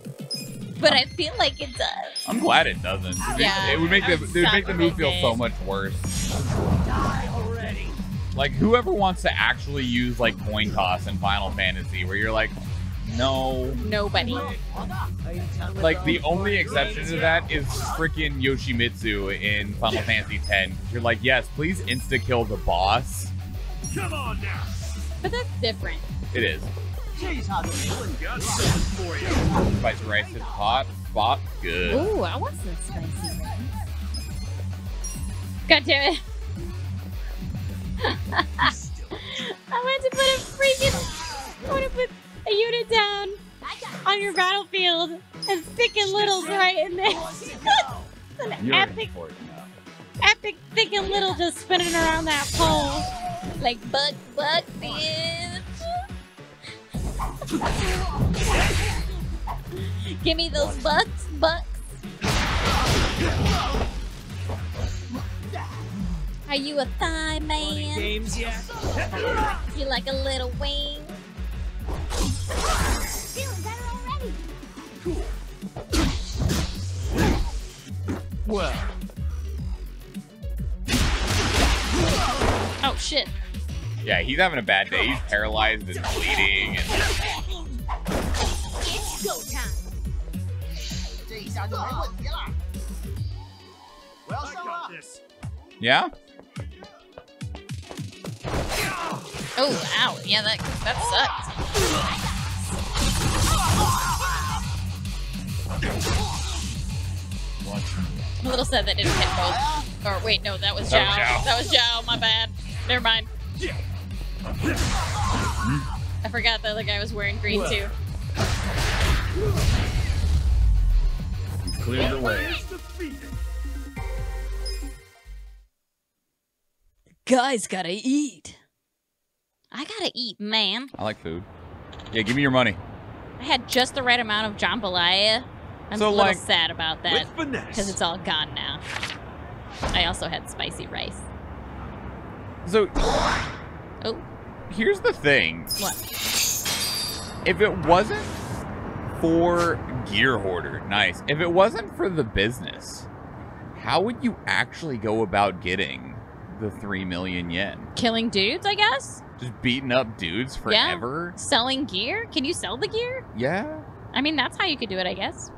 [SPEAKER 3] But I feel like it does.
[SPEAKER 2] I'm glad it doesn't. It,
[SPEAKER 3] Yeah,
[SPEAKER 2] it would make the
[SPEAKER 3] I'm
[SPEAKER 2] it would make the move feel so much worse. Like whoever wants to actually use like coin toss in Final Fantasy, where you're like, no.
[SPEAKER 3] Nobody.
[SPEAKER 2] Like the only exception to that is freaking Yoshimitsu in Final Fantasy X. You're like, yes, please insta kill the boss.
[SPEAKER 19] Come on now.
[SPEAKER 3] But that's different.
[SPEAKER 2] It is.
[SPEAKER 19] Got something for you.
[SPEAKER 2] Spicy rice is hot spot. Good.
[SPEAKER 3] Ooh, I want some spicy rice. God damn it. I want to put a freaking. I want to put a unit down on your battlefield and stick in littles right in there. an
[SPEAKER 2] You're
[SPEAKER 3] epic. After thinking little just spinning around that pole. Like buck, buck, bitch. Give me those bucks, bucks. Are you a thigh man?
[SPEAKER 11] Games yet?
[SPEAKER 3] You like a little wing?
[SPEAKER 6] Feeling better already.
[SPEAKER 11] Well,
[SPEAKER 3] Oh shit.
[SPEAKER 2] Yeah, he's having a bad day. He's paralyzed and bleeding. And...
[SPEAKER 6] It's go time.
[SPEAKER 2] Yeah?
[SPEAKER 3] Oh, ow. Yeah, that, that sucked. A little sad that didn't hit both. Or wait, no, that was Zhao.
[SPEAKER 2] That was Zhao,
[SPEAKER 3] my bad. Never mind. I forgot the other guy was wearing green too.
[SPEAKER 18] Cleared the way.
[SPEAKER 3] Guys gotta eat. I gotta eat, man.
[SPEAKER 2] I like food. Yeah, give me your money.
[SPEAKER 3] I had just the right amount of jambalaya. I'm
[SPEAKER 2] So,
[SPEAKER 3] a little
[SPEAKER 2] like,
[SPEAKER 3] sad about that because it's all gone now. I also had spicy rice.
[SPEAKER 2] So
[SPEAKER 3] Oh,
[SPEAKER 2] here's the thing.
[SPEAKER 3] what?
[SPEAKER 2] If it wasn't for Gear Hoarder, nice. If it wasn't for the business, how would you actually go about getting the three million yen?
[SPEAKER 3] Killing dudes, I guess.
[SPEAKER 2] Just beating up dudes forever?
[SPEAKER 3] Yeah. Selling gear? Can you sell the gear?
[SPEAKER 2] Yeah,
[SPEAKER 3] I mean, that's how you could do it, I guess.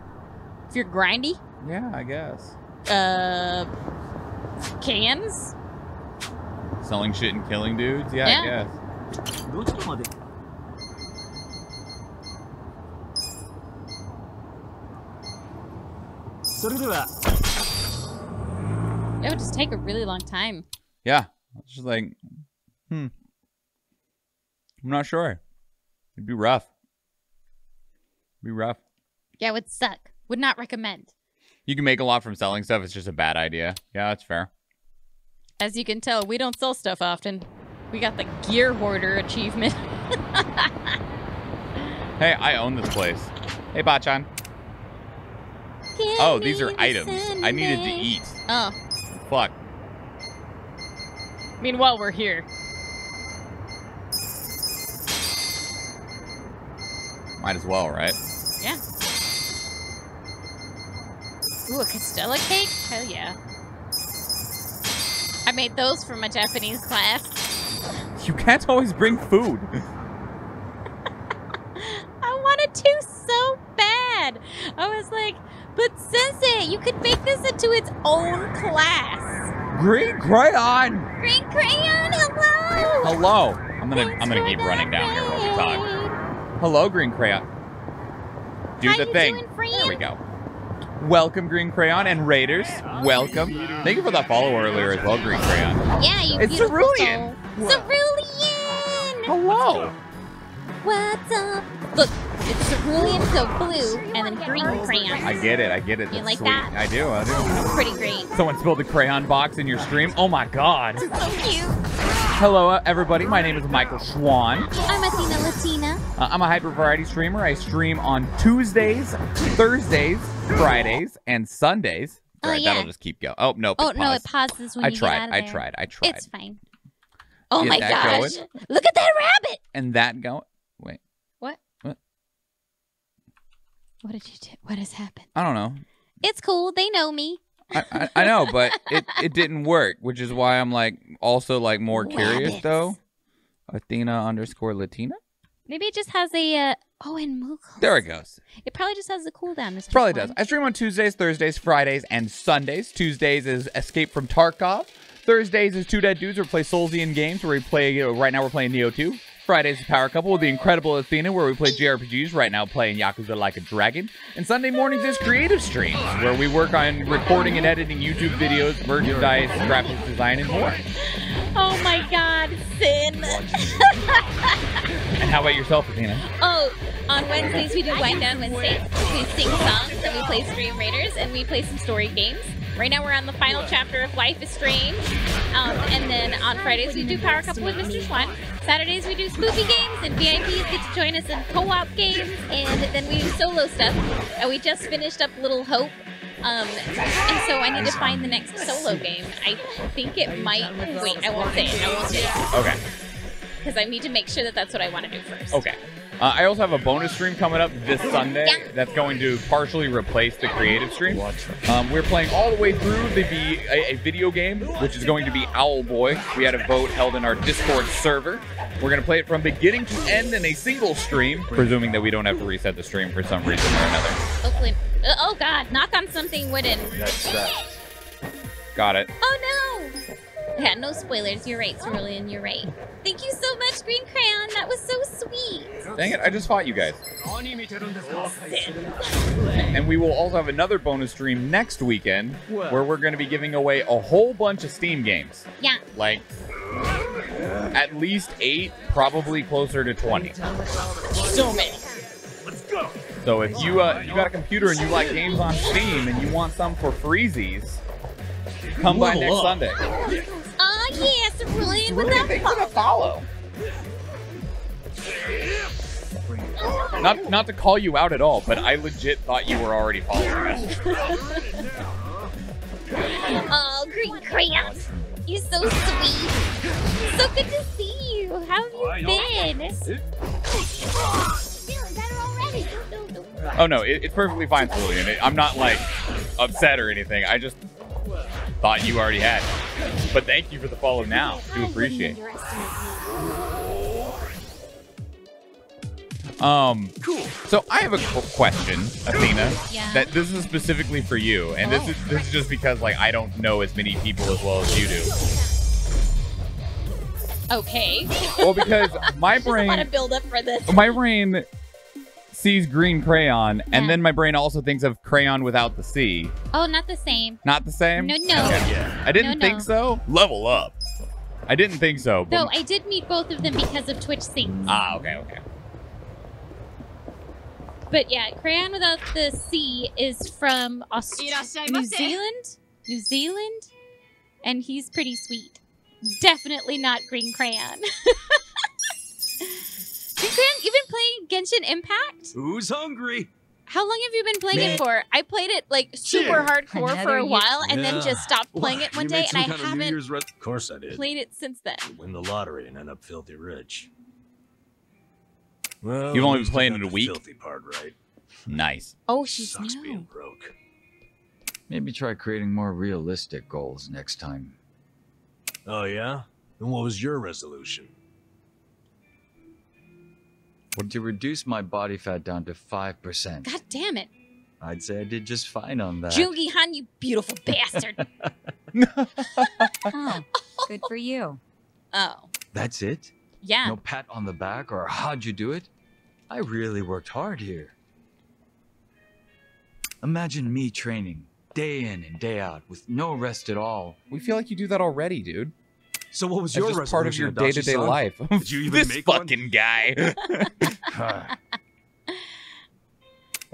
[SPEAKER 3] If you're grindy.
[SPEAKER 2] yeah, I guess.
[SPEAKER 3] Uh, cans.
[SPEAKER 2] Selling shit and killing dudes? Yeah,
[SPEAKER 3] Yeah.
[SPEAKER 2] I guess.
[SPEAKER 11] どっちまで
[SPEAKER 3] It would just take a really long time.
[SPEAKER 2] Yeah. It's just like, hmm. I'm not sure. It'd be rough. It'd be rough.
[SPEAKER 3] Yeah, it would suck. Would not recommend.
[SPEAKER 2] You can make a lot from selling stuff. It's just a bad idea. Yeah, that's fair.
[SPEAKER 3] As you can tell, we don't sell stuff often. We got the gear hoarder achievement.
[SPEAKER 2] Hey, I own this place. Hey, Bachan. Oh, these are items. I needed to eat.
[SPEAKER 3] Oh,
[SPEAKER 2] Fuck.
[SPEAKER 3] I mean, while we're here.
[SPEAKER 2] Might as well, right?
[SPEAKER 3] Yeah. Ooh, a Castella cake? Hell yeah. I made those for my Japanese class.
[SPEAKER 2] You can't always bring food.
[SPEAKER 3] I wanted to so bad. I was like, but Sensei, you could make this into its own class.
[SPEAKER 2] Green crayon.
[SPEAKER 3] Green crayon, hello!
[SPEAKER 2] Hello. I'm gonna I'm gonna keep running down here while we talk. Hello, Green Crayon. Do
[SPEAKER 3] How
[SPEAKER 2] the thing.
[SPEAKER 3] doing.
[SPEAKER 2] There we go. Welcome, Green Crayon and Raiders. Welcome. Thank you for that follow earlier as well, Green Crayon.
[SPEAKER 3] Yeah, you
[SPEAKER 2] It's
[SPEAKER 3] beautiful
[SPEAKER 2] Cerulean.
[SPEAKER 3] Cerulean!
[SPEAKER 2] Hello.
[SPEAKER 3] What's up? Look, it's cerulean, so blue, and then green crayon.
[SPEAKER 2] I get it. I get it.
[SPEAKER 3] You
[SPEAKER 2] That's
[SPEAKER 3] like
[SPEAKER 2] sweet.
[SPEAKER 3] that?
[SPEAKER 2] I do. I do.
[SPEAKER 3] Pretty great.
[SPEAKER 2] Someone spilled a crayon box in your stream. Oh my god.
[SPEAKER 3] So cute.
[SPEAKER 2] Hello, uh, everybody. My name is Michael Schwahn.
[SPEAKER 3] I'm Athena Latina.
[SPEAKER 2] Uh, I'm a hyper variety streamer. I stream on Tuesdays, Thursdays, Fridays, and Sundays.
[SPEAKER 3] Oh,
[SPEAKER 2] Alright,
[SPEAKER 3] yeah.
[SPEAKER 2] that'll just keep going. Oh no!
[SPEAKER 3] Oh
[SPEAKER 2] it
[SPEAKER 3] no, it
[SPEAKER 2] paused.
[SPEAKER 3] pauses when
[SPEAKER 2] I
[SPEAKER 3] you
[SPEAKER 2] tried.
[SPEAKER 3] get out of
[SPEAKER 2] I
[SPEAKER 3] there.
[SPEAKER 2] tried. I tried.
[SPEAKER 3] It's fine. Oh my gosh!
[SPEAKER 2] going?
[SPEAKER 3] Look at that rabbit.
[SPEAKER 2] And that going. Wait.
[SPEAKER 3] What?
[SPEAKER 2] What?
[SPEAKER 3] What did you do? What has happened?
[SPEAKER 2] I don't know.
[SPEAKER 3] It's cool. They know me.
[SPEAKER 2] I, I, I know, but it, it didn't work, which is why I'm like also like more curious
[SPEAKER 3] Rabbits.
[SPEAKER 2] though. Athena underscore Latina.
[SPEAKER 3] Maybe it just has a. Uh, oh, and Moogle.
[SPEAKER 2] There it goes.
[SPEAKER 3] It probably just has a cooldown. Mr.
[SPEAKER 2] Probably
[SPEAKER 3] Schwahn.
[SPEAKER 2] does. I stream on Tuesdays, Thursdays, Fridays, and Sundays. Tuesdays is Escape from Tarkov. Thursdays is Two Dead Dudes, where we play Soulsian games, where we play, right now we're playing Nioh 2. Fridays is Power Couple with the incredible Athena, where we play JRPGs, right now playing Yakuza Like a Dragon. And Sunday mornings is Creative Streams, where we work on recording and editing YouTube videos, merchandise, graphics design, and more.
[SPEAKER 3] Oh my God, Sin.
[SPEAKER 2] And how about yourself, Athena?
[SPEAKER 3] oh, on Wednesdays we do Wind Down Wednesdays. We sing songs and we play Stream Raiders and we play some story games. Right now we're on the final chapter of Life is Strange. Um, and then on Fridays we do Power Couple with Mr. Schwahn. Saturdays we do spooky games and VIPs get to join us in co-op games and then we do solo stuff. And we just finished up Little Hope. Um, and so I need to find the next solo game. I think it might. Wait, I won't say it. I won't say it
[SPEAKER 2] Okay.
[SPEAKER 3] because I need to make sure that that's what I want to do first.
[SPEAKER 2] Okay. Uh, I also have a bonus stream coming up this Sunday that's going to partially replace the creative stream. Um, we're playing all the way through the be a, a video game, which is going to be Owlboy. We had a vote held in our Discord server. We're going to play it from beginning to end in a single stream, presuming that we don't have to reset the stream for some reason or another.
[SPEAKER 3] Hopefully. Uh, oh God! Knock on something wooden.
[SPEAKER 2] That's that. Got it.
[SPEAKER 3] Oh no! Yeah, no spoilers. You're right, Cerulean. You're right. Thank you so much, Green Crayon. That was so sweet.
[SPEAKER 2] Dang it, I just fought you guys. And we will also have another bonus stream next weekend where we're going to be giving away a whole bunch of Steam games.
[SPEAKER 3] Yeah.
[SPEAKER 2] Like at least eight, probably closer to 20.
[SPEAKER 3] So many. Let's go.
[SPEAKER 2] So if you uh, you got a computer and you like games on Steam and you want some for freezies, come by
[SPEAKER 3] Level
[SPEAKER 2] next
[SPEAKER 3] up.
[SPEAKER 2] Sunday.
[SPEAKER 3] Uh, oh yeah, Cerulean with
[SPEAKER 2] Cerulean,
[SPEAKER 3] that
[SPEAKER 2] thanks for the follow. Not not to call you out at all, but I legit thought you were already following us.
[SPEAKER 3] Oh, Green Crayon. You're so sweet. So good to see you. How have you been?
[SPEAKER 6] Feeling better already.
[SPEAKER 2] Oh no, it, it's perfectly fine, Cerulean. It- I'm not like upset or anything. I just thought you already had. But thank you for the follow now. Do appreciate. it. Um, cool. So I have a question, Athena.
[SPEAKER 3] Yeah.
[SPEAKER 2] That this is specifically for you, and this is this is just because like I don't know as many people as well as you do.
[SPEAKER 3] Okay.
[SPEAKER 2] Well, because my
[SPEAKER 3] brain. a lot
[SPEAKER 2] brain,
[SPEAKER 3] of build up for this.
[SPEAKER 2] my brain sees green crayon, and then my brain also thinks of crayon without the C.
[SPEAKER 3] Oh, not the same.
[SPEAKER 2] Not the same.
[SPEAKER 3] No, no.
[SPEAKER 2] I didn't
[SPEAKER 3] No,
[SPEAKER 2] think so. Level up. I didn't think so. But
[SPEAKER 3] No, I did meet both of them because of Twitch Sings.
[SPEAKER 2] ah, okay, okay.
[SPEAKER 3] But yeah, Crayon without the C is from Aust- New Zealand? New Zealand? And he's pretty sweet. Definitely not Green Crayon. Green Crayon, you've been playing Genshin Impact?
[SPEAKER 10] Who's hungry?
[SPEAKER 3] How long have you been playing
[SPEAKER 10] Man.
[SPEAKER 3] it for? I played it like super
[SPEAKER 10] Shit.
[SPEAKER 3] hardcore for a
[SPEAKER 10] year-
[SPEAKER 3] while and then just stopped playing
[SPEAKER 10] What?
[SPEAKER 3] it one
[SPEAKER 10] You
[SPEAKER 3] day and I
[SPEAKER 10] kind of New
[SPEAKER 3] haven't
[SPEAKER 10] Year's Of course I did.
[SPEAKER 3] played it since then.
[SPEAKER 10] You Win the lottery and end up filthy rich. Well,
[SPEAKER 2] You've only been playing it a week?
[SPEAKER 10] Filthy part, right?
[SPEAKER 2] Nice.
[SPEAKER 3] Oh, she's
[SPEAKER 10] Sucks
[SPEAKER 3] new.
[SPEAKER 10] being broke.
[SPEAKER 29] Maybe try creating more realistic goals next time.
[SPEAKER 10] Oh yeah? And what was your resolution?
[SPEAKER 29] To reduce my body fat down to 5%.
[SPEAKER 3] God damn it.
[SPEAKER 29] I'd say I did just fine on that.
[SPEAKER 3] Joon-gi Han, you beautiful bastard.
[SPEAKER 15] Oh, good for you.
[SPEAKER 3] Oh.
[SPEAKER 29] That's it?
[SPEAKER 3] Yeah.
[SPEAKER 29] No pat on the back or how'd you do it? I really worked hard here. Imagine me training day in and day out with no rest at all.
[SPEAKER 2] We feel like you do that already, dude.
[SPEAKER 10] So what was
[SPEAKER 2] That's
[SPEAKER 10] your
[SPEAKER 2] just part of your day-to-day life.
[SPEAKER 10] Did you even
[SPEAKER 2] this
[SPEAKER 10] make one?
[SPEAKER 2] fucking guy.
[SPEAKER 14] Well,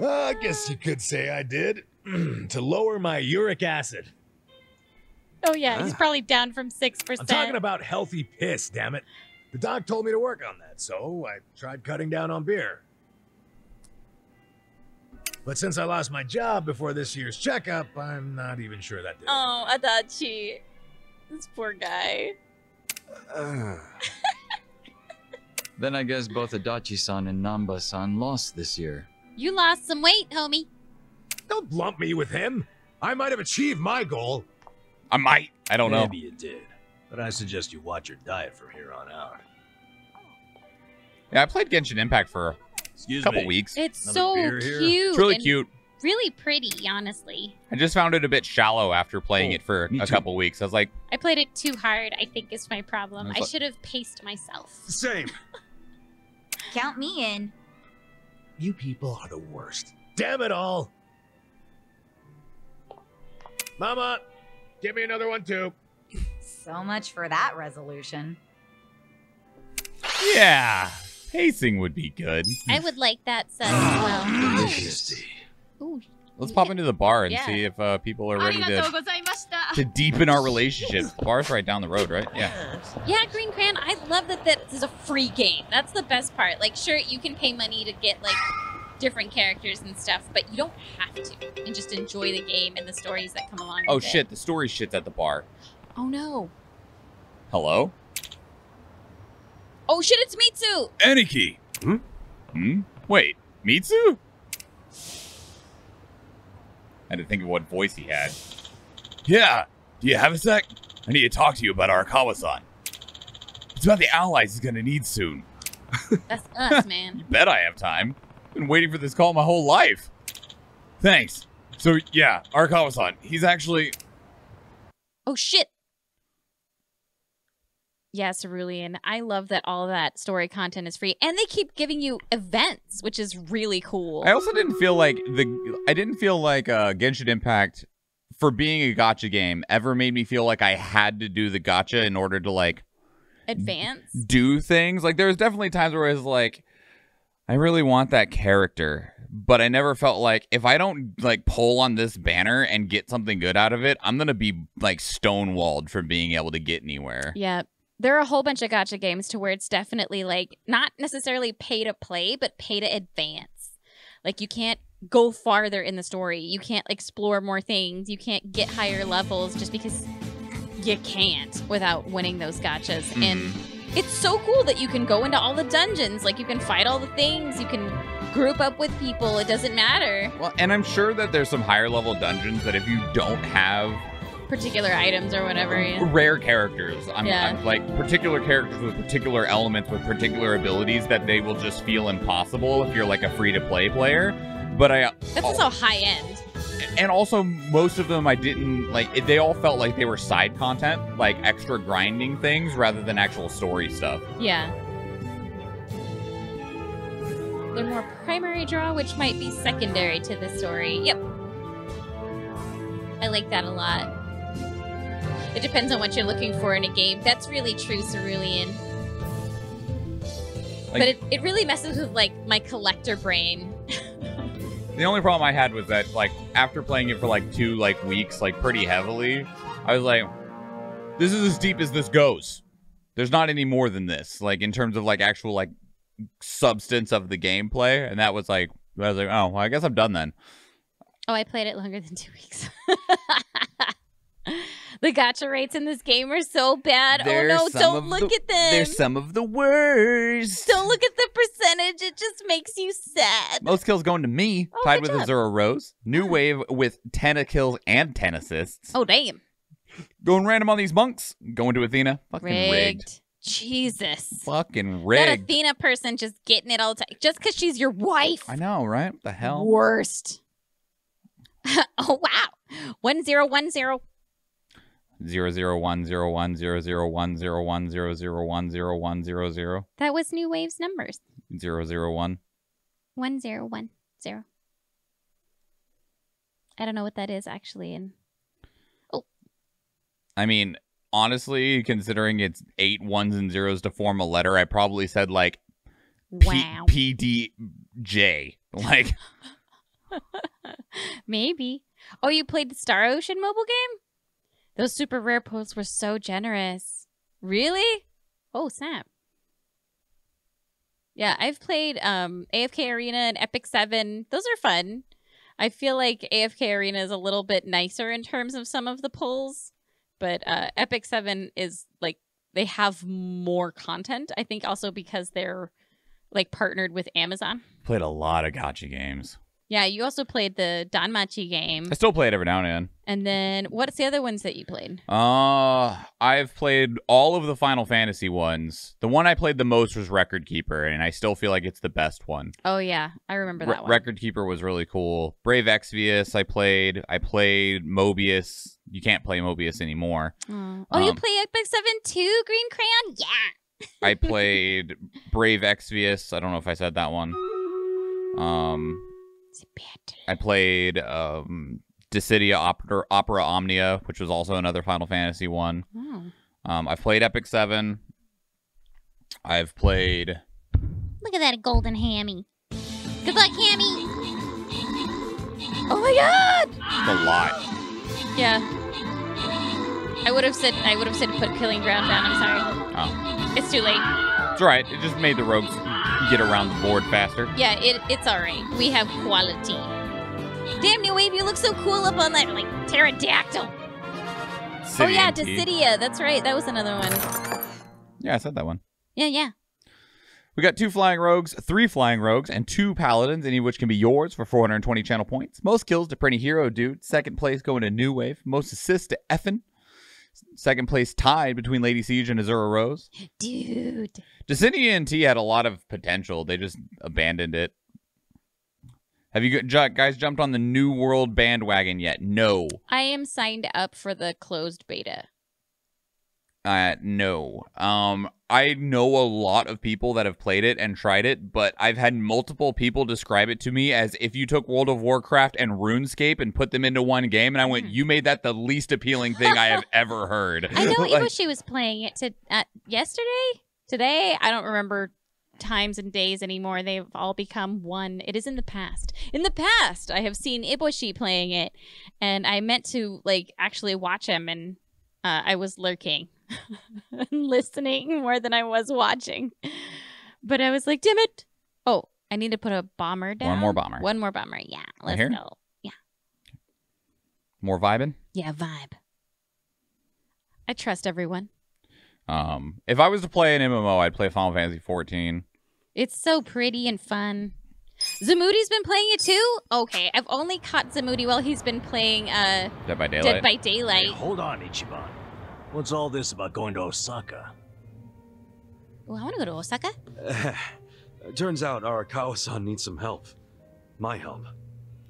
[SPEAKER 14] uh, I guess you could say I did. to lower my uric acid.
[SPEAKER 3] Oh yeah, he's ah. probably down from 6%.
[SPEAKER 14] I'm talking about healthy piss, damn it. The doc told me to work on that, so I tried cutting down on beer. But since I lost my job before this year's checkup, I'm not even sure that did.
[SPEAKER 3] Oh, Adachi. This poor guy.
[SPEAKER 29] Then I guess both Adachi-san and Nanba-san lost this year.
[SPEAKER 3] You lost some weight, homie.
[SPEAKER 14] Don't lump me with him. I might have achieved my goal.
[SPEAKER 2] I might. I don't know.
[SPEAKER 10] Maybe you did. But I suggest you watch your diet from here on out.
[SPEAKER 2] Yeah, I played Genshin Impact for a couple
[SPEAKER 10] me.
[SPEAKER 2] weeks.
[SPEAKER 3] It's
[SPEAKER 10] Another
[SPEAKER 3] so cute.
[SPEAKER 2] It's really
[SPEAKER 3] and
[SPEAKER 2] cute.
[SPEAKER 3] Really pretty, honestly.
[SPEAKER 2] I just found it a bit shallow after playing
[SPEAKER 29] Oh,
[SPEAKER 2] it for a
[SPEAKER 29] too.
[SPEAKER 2] couple weeks. I was like,
[SPEAKER 3] I played it too hard, I think is my problem.
[SPEAKER 2] It's
[SPEAKER 3] I
[SPEAKER 2] like-
[SPEAKER 3] should have paced myself.
[SPEAKER 10] Same.
[SPEAKER 15] Count me in.
[SPEAKER 14] You people are the worst. Damn it all. Mama, give me another one too.
[SPEAKER 15] So much for that resolution.
[SPEAKER 2] yeah, pacing would be good.
[SPEAKER 3] I would like that set as ah, well.
[SPEAKER 10] Delicious tea.
[SPEAKER 3] Ooh.
[SPEAKER 2] Let's pop into the bar and
[SPEAKER 3] yeah.
[SPEAKER 2] see if uh, people are ready to, to deepen our relationship. The bar's right down the road, right? Yeah.
[SPEAKER 3] Yeah, Green Crayon, I love that this is a free game. That's the best part. Like, sure, you can pay money to get, like, different characters and stuff, but you don't have to. And just enjoy the game and the stories that come along
[SPEAKER 2] Oh,
[SPEAKER 3] shit. It.
[SPEAKER 2] The story shit's at the bar.
[SPEAKER 3] Oh, no.
[SPEAKER 2] Hello?
[SPEAKER 3] Oh, shit, it's Mitsu!
[SPEAKER 4] Aniki!
[SPEAKER 2] Hmm? Hmm? Wait, Mitsu? I had to think of what voice he had.
[SPEAKER 4] Yeah, do you have a sec? I need to talk to you about Arakawa-san. It's about the allies he's gonna need soon.
[SPEAKER 3] That's us, man.
[SPEAKER 2] You bet I have time. Been waiting for this call my whole life.
[SPEAKER 4] Thanks. So, yeah, Arakawa-san, he's actually...
[SPEAKER 3] Oh shit. Yeah, Cerulean. I love that all that story content is free, and they keep giving you events, which is really cool.
[SPEAKER 2] I also didn't feel like the I didn't feel like uh, Genshin Impact for being a gacha game ever made me feel like I had to do the gacha in order to like
[SPEAKER 3] Advance.
[SPEAKER 2] do things. Like there was definitely times where I was like, I really want that character, but I never felt like if I don't like pull on this banner and get something good out of it, I'm gonna be like stonewalled from being able to get anywhere.
[SPEAKER 3] Yeah. There are a whole bunch of gacha games to where it's definitely like not necessarily pay to play, but pay to advance. Like you can't go farther in the story. You can't explore more things. You can't get higher levels just because you can't without winning those gachas. And mm-hmm. it's so cool that you can go into all the dungeons. Like you can fight all the things. You can group up with people. It doesn't matter.
[SPEAKER 2] Well, and I'm sure that there's some higher level dungeons that if you don't have
[SPEAKER 3] Particular items or whatever. Yeah.
[SPEAKER 2] rare characters. I'm,
[SPEAKER 3] Yeah.
[SPEAKER 2] I'm like particular characters with particular elements with particular abilities that they will just feel impossible if you're like a free to play player. But I
[SPEAKER 3] That's also high end.
[SPEAKER 2] and also most of them I didn't like. They all felt like they were side content, like extra grinding things rather than actual story stuff.
[SPEAKER 3] Yeah. They're more primary draw, which might be secondary to the story. Yep. I like that a lot. It depends on what you're looking for in a game. That's really true, Cerulean.
[SPEAKER 2] Like-
[SPEAKER 3] but it, it really messes with like my collector brain.
[SPEAKER 2] The only problem I had was that like after playing it for like two like weeks, like pretty heavily, I was like, this is as deep as this goes. There's not any more than this, like in terms of like actual like substance of the gameplay. And that was like I was like, oh, well, I guess I'm done then.
[SPEAKER 3] Oh, I played it longer than two weeks. the gacha rates in this game are so bad.
[SPEAKER 2] Oh, they're
[SPEAKER 3] oh no, don't look
[SPEAKER 2] the-
[SPEAKER 3] at them.
[SPEAKER 2] They're some of the worst.
[SPEAKER 3] Don't look at the percentage. It just makes you sad.
[SPEAKER 2] Most kills going to me,
[SPEAKER 3] Oh,
[SPEAKER 2] tied with
[SPEAKER 3] job.
[SPEAKER 2] Azura Rose. New wave with 10 kills and 10 assists.
[SPEAKER 3] Oh, damn.
[SPEAKER 2] Going random on these monks. Going to Athena. Fucking rigged.
[SPEAKER 3] Rigged. Jesus.
[SPEAKER 2] Fucking rigged. That.
[SPEAKER 3] Athena person just getting it all the time. Just because she's your wife.
[SPEAKER 2] I know, right? What the hell?
[SPEAKER 3] Worst. oh, wow. 1010.
[SPEAKER 2] Zero zero one zero one zero zero one zero one zero zero one zero one zero zero
[SPEAKER 3] That was New Wave's numbers.
[SPEAKER 2] zero zero one.
[SPEAKER 3] 1010. I don't know what that is actually. And oh,
[SPEAKER 2] I mean, honestly, considering it's eight ones and zeros to form a letter, I probably said like
[SPEAKER 3] Wow.
[SPEAKER 2] PDJ. Like,
[SPEAKER 3] maybe. Oh, you played the Star Ocean mobile game? Those super rare pulls were so generous. Really? Oh, snap. Yeah, I've played um, AFK Arena and Epic 7. Those are fun. I feel like AFK Arena is a little bit nicer in terms of some of the pulls, but uh, Epic 7 is like they have more content. I think also because they're like partnered with Amazon.
[SPEAKER 2] played a lot of gacha games.
[SPEAKER 3] Yeah, you also played the Danmachi game.
[SPEAKER 2] I still play it every now and then.
[SPEAKER 3] And then what's the other ones that you played?
[SPEAKER 2] Uh, I've played all of the Final Fantasy ones. The one I played the most was Record Keeper, and I still feel like it's the best one.
[SPEAKER 3] Oh yeah, I remember
[SPEAKER 2] Re-
[SPEAKER 3] that one.
[SPEAKER 2] Record Keeper was really cool. Brave Exvius, I played. I played Mobius. You can't play Mobius anymore.
[SPEAKER 3] Oh, oh you
[SPEAKER 2] Um,
[SPEAKER 3] play Epic 7 too, Green Crayon? Yeah.
[SPEAKER 2] I played Brave Exvius. I don't know if I said that one. Um, I played um, Dissidia Opera, Opera Omnia, which was also another Final Fantasy one.
[SPEAKER 3] Oh.
[SPEAKER 2] Um, I've played Epic Seven. I've played.
[SPEAKER 6] Look at that golden hammy. Good luck, Hammy.
[SPEAKER 3] Oh my god!
[SPEAKER 2] It's a lot.
[SPEAKER 3] Yeah. I would have said I would have said put killing ground down. I'm sorry.
[SPEAKER 2] Oh.
[SPEAKER 3] It's too late.
[SPEAKER 2] It's alright. It just made the rogues get around the board faster.
[SPEAKER 3] Yeah, it, it's all right. We have quality. Damn, New Wave, you look so cool up on that like pterodactyl. oh yeah,
[SPEAKER 2] Dissidia NT.
[SPEAKER 3] Dissidia. That's right. That was another one.
[SPEAKER 2] Yeah, I said that one.
[SPEAKER 3] Yeah, yeah.
[SPEAKER 2] We got two flying rogues, three flying rogues, and two paladins, any of which can be yours for 420 channel points. Most kills to Pretty Hero Dude. Second place going to New Wave. Most assists to Effin. Second place tied between Lady Siege and Azura Rose.
[SPEAKER 3] Dude.
[SPEAKER 2] Dissidia NT had a lot of potential. They just abandoned it. Have you guys jumped on the New World bandwagon yet? No.
[SPEAKER 3] I am signed up for the closed beta.
[SPEAKER 2] Uh, no. Um, I know a lot of people that have played it and tried it, but I've had multiple people describe it to me as if you took World of Warcraft and RuneScape and put them into one game, and I went, "You made that the least appealing thing I have ever heard."
[SPEAKER 3] I know
[SPEAKER 2] Like,
[SPEAKER 3] Ibushi was playing it to uh, yesterday, today. I don't remember times and days anymore. They've all become one. It is in the past. In the past, I have seen Ibushi playing it, and I meant to like actually watch him, and uh, I was lurking, listening more than I was watching. But I was like, "Damn it! Oh, I need to put a bomber down.
[SPEAKER 2] One more bomber.
[SPEAKER 3] One more bomber. Yeah, let's
[SPEAKER 2] here?
[SPEAKER 3] go. Yeah,
[SPEAKER 2] More vibing.
[SPEAKER 3] yeah, vibe. I trust everyone.
[SPEAKER 2] Um, if I was to play an MMO, I'd play Final Fantasy 14.
[SPEAKER 3] It's so pretty and fun. Zamudi's been playing it too? Okay, I've only caught Zamudi while he's been playing uh
[SPEAKER 2] Dead by Daylight.
[SPEAKER 3] Dead by Daylight.
[SPEAKER 10] Hey, hold on, Ichiban. What's all this about going to Osaka?
[SPEAKER 3] Oh, I want to go to Osaka.
[SPEAKER 21] Turns out Arakawa-san needs some help. My help.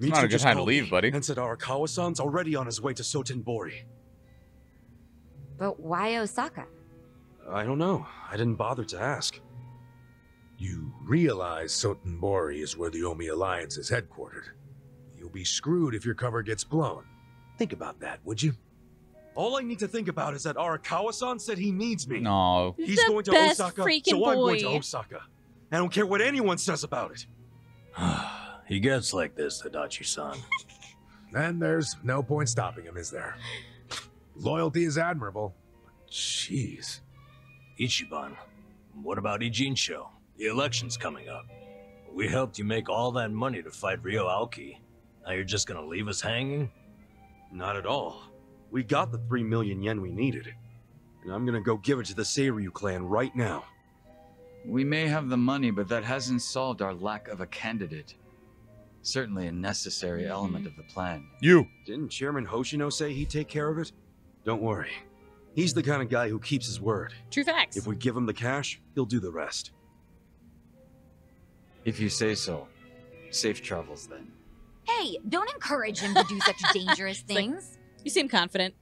[SPEAKER 2] It's not a good
[SPEAKER 21] just
[SPEAKER 2] time to leave, buddy.
[SPEAKER 21] And said Arakawa-san's already on his way to Sotenbori.
[SPEAKER 15] But why Osaka?
[SPEAKER 21] I don't know. I didn't bother to ask.
[SPEAKER 14] You realize Sotenbori is where the Omi Alliance is headquartered. You'll be screwed if your cover gets blown. Think about that, would you?
[SPEAKER 21] All I need to think about is that Arakawa-san said he needs me.
[SPEAKER 2] No.
[SPEAKER 3] He's
[SPEAKER 21] He's
[SPEAKER 3] the
[SPEAKER 21] going to
[SPEAKER 3] best
[SPEAKER 21] Osaka,
[SPEAKER 3] freaking
[SPEAKER 21] so I'm going to. Osaka. I don't care what anyone says about it.
[SPEAKER 10] He gets like this, Adachi-san.
[SPEAKER 14] Then there's no point stopping him, is there? Loyalty is admirable. but Jeez.
[SPEAKER 10] Ichiban, what about Ijincho? The election's coming up. We helped you make all that money to fight Ryo Aoki. Now you're just gonna leave us hanging?
[SPEAKER 21] Not at all. We got the 3 million yen we needed. And I'm gonna go give it to the Seiryu clan right now.
[SPEAKER 29] We may have the money, but that hasn't solved our lack of a candidate. Certainly a necessary mm-hmm. element of the plan.
[SPEAKER 2] You.
[SPEAKER 21] Didn't Chairman Hoshino say he'd take care of it? Don't worry. He's the kind of guy who keeps his word.
[SPEAKER 3] True facts.
[SPEAKER 21] If we give him the cash, he'll do the rest.
[SPEAKER 29] If you say so. Safe travels then.
[SPEAKER 15] Hey, don't encourage him to do such dangerous
[SPEAKER 3] like-
[SPEAKER 15] things.
[SPEAKER 3] You seem confident.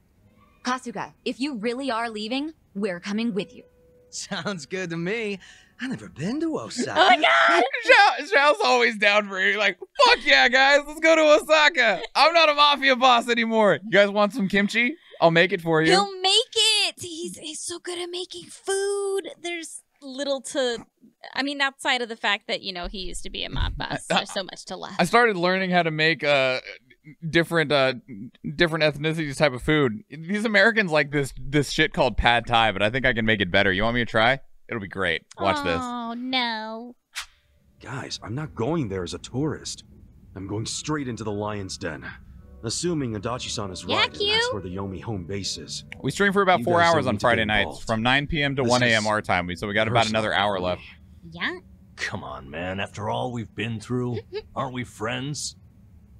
[SPEAKER 15] Kasuga, if you really are leaving, we're coming with you.
[SPEAKER 33] Sounds good to me. I've never been to Osaka.
[SPEAKER 3] Oh my god!
[SPEAKER 2] Zhao, Zhao's always down for it. Like, fuck yeah, guys, let's go to Osaka. I'm not a mafia boss anymore. You guys want some kimchi? I'll make it for you.
[SPEAKER 3] He'll make it. He's he's so good at making food. There's little to I mean, outside of the fact that, you know, he used to be a mob boss. There's so much to love.
[SPEAKER 2] I started learning how to make uh different uh different ethnicities type of food. These Americans like this this shit called pad thai, but I think I can make it better. You want me to try? It'll be great. Watch this.
[SPEAKER 3] Oh no.
[SPEAKER 21] Guys, I'm not going there as a tourist. I'm going straight into the lion's den. Assuming Adachi-san is right, and that's where the Omi home base is.
[SPEAKER 2] We stream for about
[SPEAKER 21] You
[SPEAKER 2] four hours on
[SPEAKER 21] need to get
[SPEAKER 2] Friday nights from 9 p.m. to
[SPEAKER 21] This
[SPEAKER 2] 1 a.m. our time. So we got about another hour left.
[SPEAKER 3] Yeah.
[SPEAKER 10] Come on, man. After all we've been through, aren't we friends?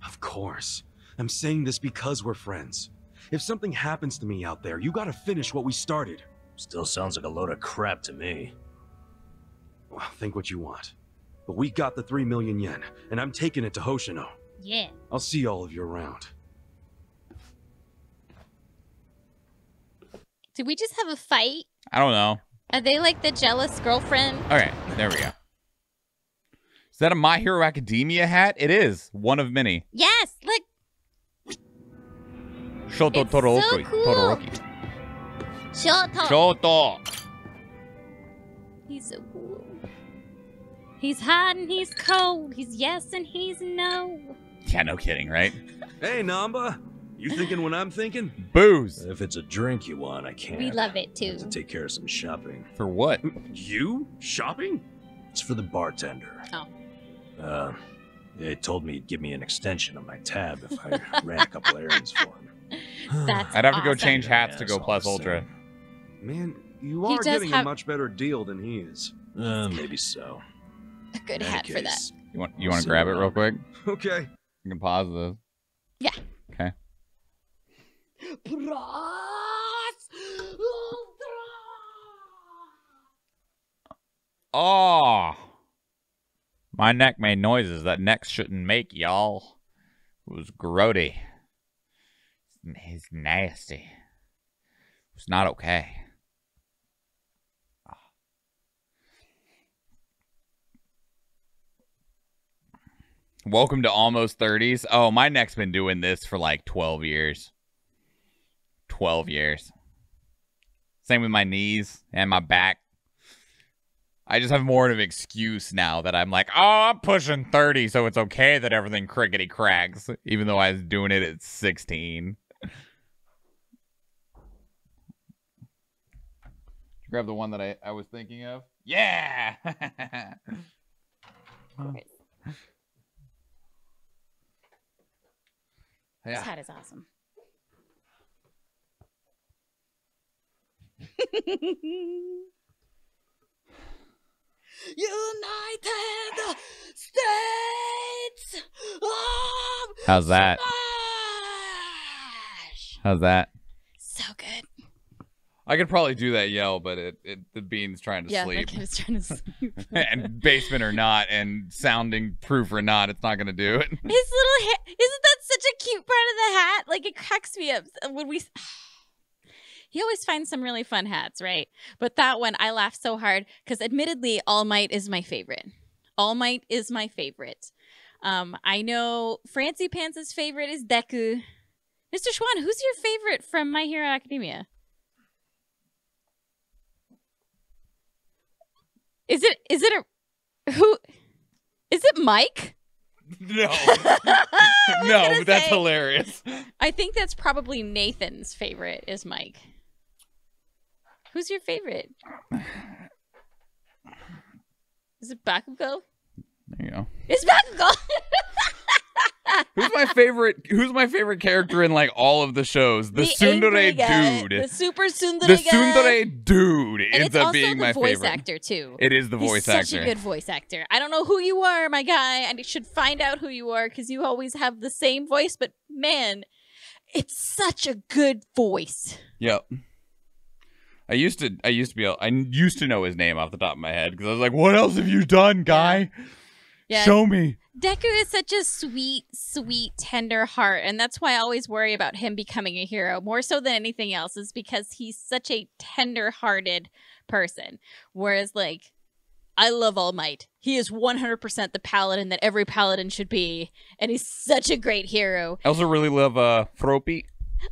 [SPEAKER 21] Of course. I'm saying this because we're friends. If something happens to me out there, you gotta finish what we started.
[SPEAKER 10] Still sounds like a load of crap to me.
[SPEAKER 21] Well, think what you want. But we got the 3 million yen, and I'm taking it to Hoshino.
[SPEAKER 3] Yeah.
[SPEAKER 21] I'll see all of you around.
[SPEAKER 3] Did we just have a fight?
[SPEAKER 2] I don't know.
[SPEAKER 3] Are they like the jealous girlfriend?
[SPEAKER 2] Okay, there we go. Is that a My Hero Academia hat? It is. One of many.
[SPEAKER 3] Yes, look.
[SPEAKER 2] Shoto
[SPEAKER 3] It's so
[SPEAKER 2] Todoroki.
[SPEAKER 3] cool.
[SPEAKER 2] Todoroki.
[SPEAKER 3] Shoto.
[SPEAKER 2] Shoto.
[SPEAKER 3] He's so cool. He's hot and he's cold. He's yes and he's no.
[SPEAKER 2] Yeah, no kidding, right?
[SPEAKER 10] Hey, Nanba. You thinking what I'm thinking?
[SPEAKER 2] Booze.
[SPEAKER 10] If it's a drink you want, I can't.
[SPEAKER 3] We love it too.
[SPEAKER 10] to take care of some shopping.
[SPEAKER 2] For what?
[SPEAKER 10] You? Shopping? It's for the bartender.
[SPEAKER 3] Oh.
[SPEAKER 10] Uh, they told me he'd give me an extension on my tab if I ran a couple errands for him.
[SPEAKER 3] That's
[SPEAKER 2] I'd have to go change hats to go plus ultra.
[SPEAKER 10] Man, you are getting
[SPEAKER 3] have-
[SPEAKER 10] a much better deal than he is. Uh, maybe so.
[SPEAKER 3] A good
[SPEAKER 10] In any
[SPEAKER 3] hat for that.
[SPEAKER 2] You want you want to grab it real quick?
[SPEAKER 10] Okay.
[SPEAKER 2] You can pause this.
[SPEAKER 3] Yeah.
[SPEAKER 2] Okay. Oh, my neck made noises that necks shouldn't make, y'all. It was grody. It's nasty. It's not okay. Welcome to almost 30s. Oh, my neck's been doing this for like 12 years. 12 years. Same with my knees and my back. I just have more of an excuse now that I'm like, oh, I'm pushing 30, so it's okay that everything crickety cracks, even though I was doing it at 16. Grab the one that I, I was thinking of. Yeah!
[SPEAKER 3] This hat is awesome.
[SPEAKER 6] United States of
[SPEAKER 2] How's that? How's that?
[SPEAKER 3] So good.
[SPEAKER 2] I could probably do that yell, but it, it the bean's trying to
[SPEAKER 3] Yeah,
[SPEAKER 2] sleep.
[SPEAKER 3] is trying to sleep.
[SPEAKER 2] and basement or not, and sounding proof or not, it's not gonna do it.
[SPEAKER 3] His little hat. Isn't that such a cute part of the hat? Like it cracks me up when we. He always finds some really fun hats, right? But that one, I laughed so hard because, admittedly, All Might is my favorite. All Might is my favorite. Um, I know Francie Pants' favorite is Deku. Mr. Schwahn, who's your favorite from My Hero Academia? Is it is it a who is it Mike?
[SPEAKER 2] No. No, but that's
[SPEAKER 3] say-
[SPEAKER 2] hilarious.
[SPEAKER 3] I think that's probably Nathan's favorite is Mike. Who's your favorite? Is it Bakugo?
[SPEAKER 2] There you go.
[SPEAKER 3] It's Bakugo.
[SPEAKER 2] Who's my favorite? Who's my favorite character in like all of the shows? The,
[SPEAKER 3] angry
[SPEAKER 2] tsundere
[SPEAKER 3] guy,
[SPEAKER 2] dude.
[SPEAKER 3] the super tsundere
[SPEAKER 2] The
[SPEAKER 3] guy.
[SPEAKER 2] dude
[SPEAKER 3] And
[SPEAKER 2] ends
[SPEAKER 3] it's
[SPEAKER 2] up
[SPEAKER 3] also
[SPEAKER 2] being
[SPEAKER 3] the
[SPEAKER 2] my
[SPEAKER 3] voice
[SPEAKER 2] favorite.
[SPEAKER 3] actor too.
[SPEAKER 2] It is the
[SPEAKER 3] He's
[SPEAKER 2] voice
[SPEAKER 3] such
[SPEAKER 2] actor.
[SPEAKER 3] a good voice actor. I don't know who you are, my guy. I should find out who you are because you always have the same voice. But man, it's such a good voice.
[SPEAKER 2] Yep. I used to. I used to be. Able, I used to know his name off the top of my head because I was like, "What else have you done, guy?
[SPEAKER 3] Yeah.
[SPEAKER 2] Show me."
[SPEAKER 3] Deku is such a sweet, sweet, tender heart, and that's why I always worry about him becoming a hero more so than anything else. Is because he's such a tender-hearted person. Whereas, like, I love All Might. He is one hundred percent the paladin that every paladin should be, and he's such a great hero.
[SPEAKER 2] I also really love uh Froppy.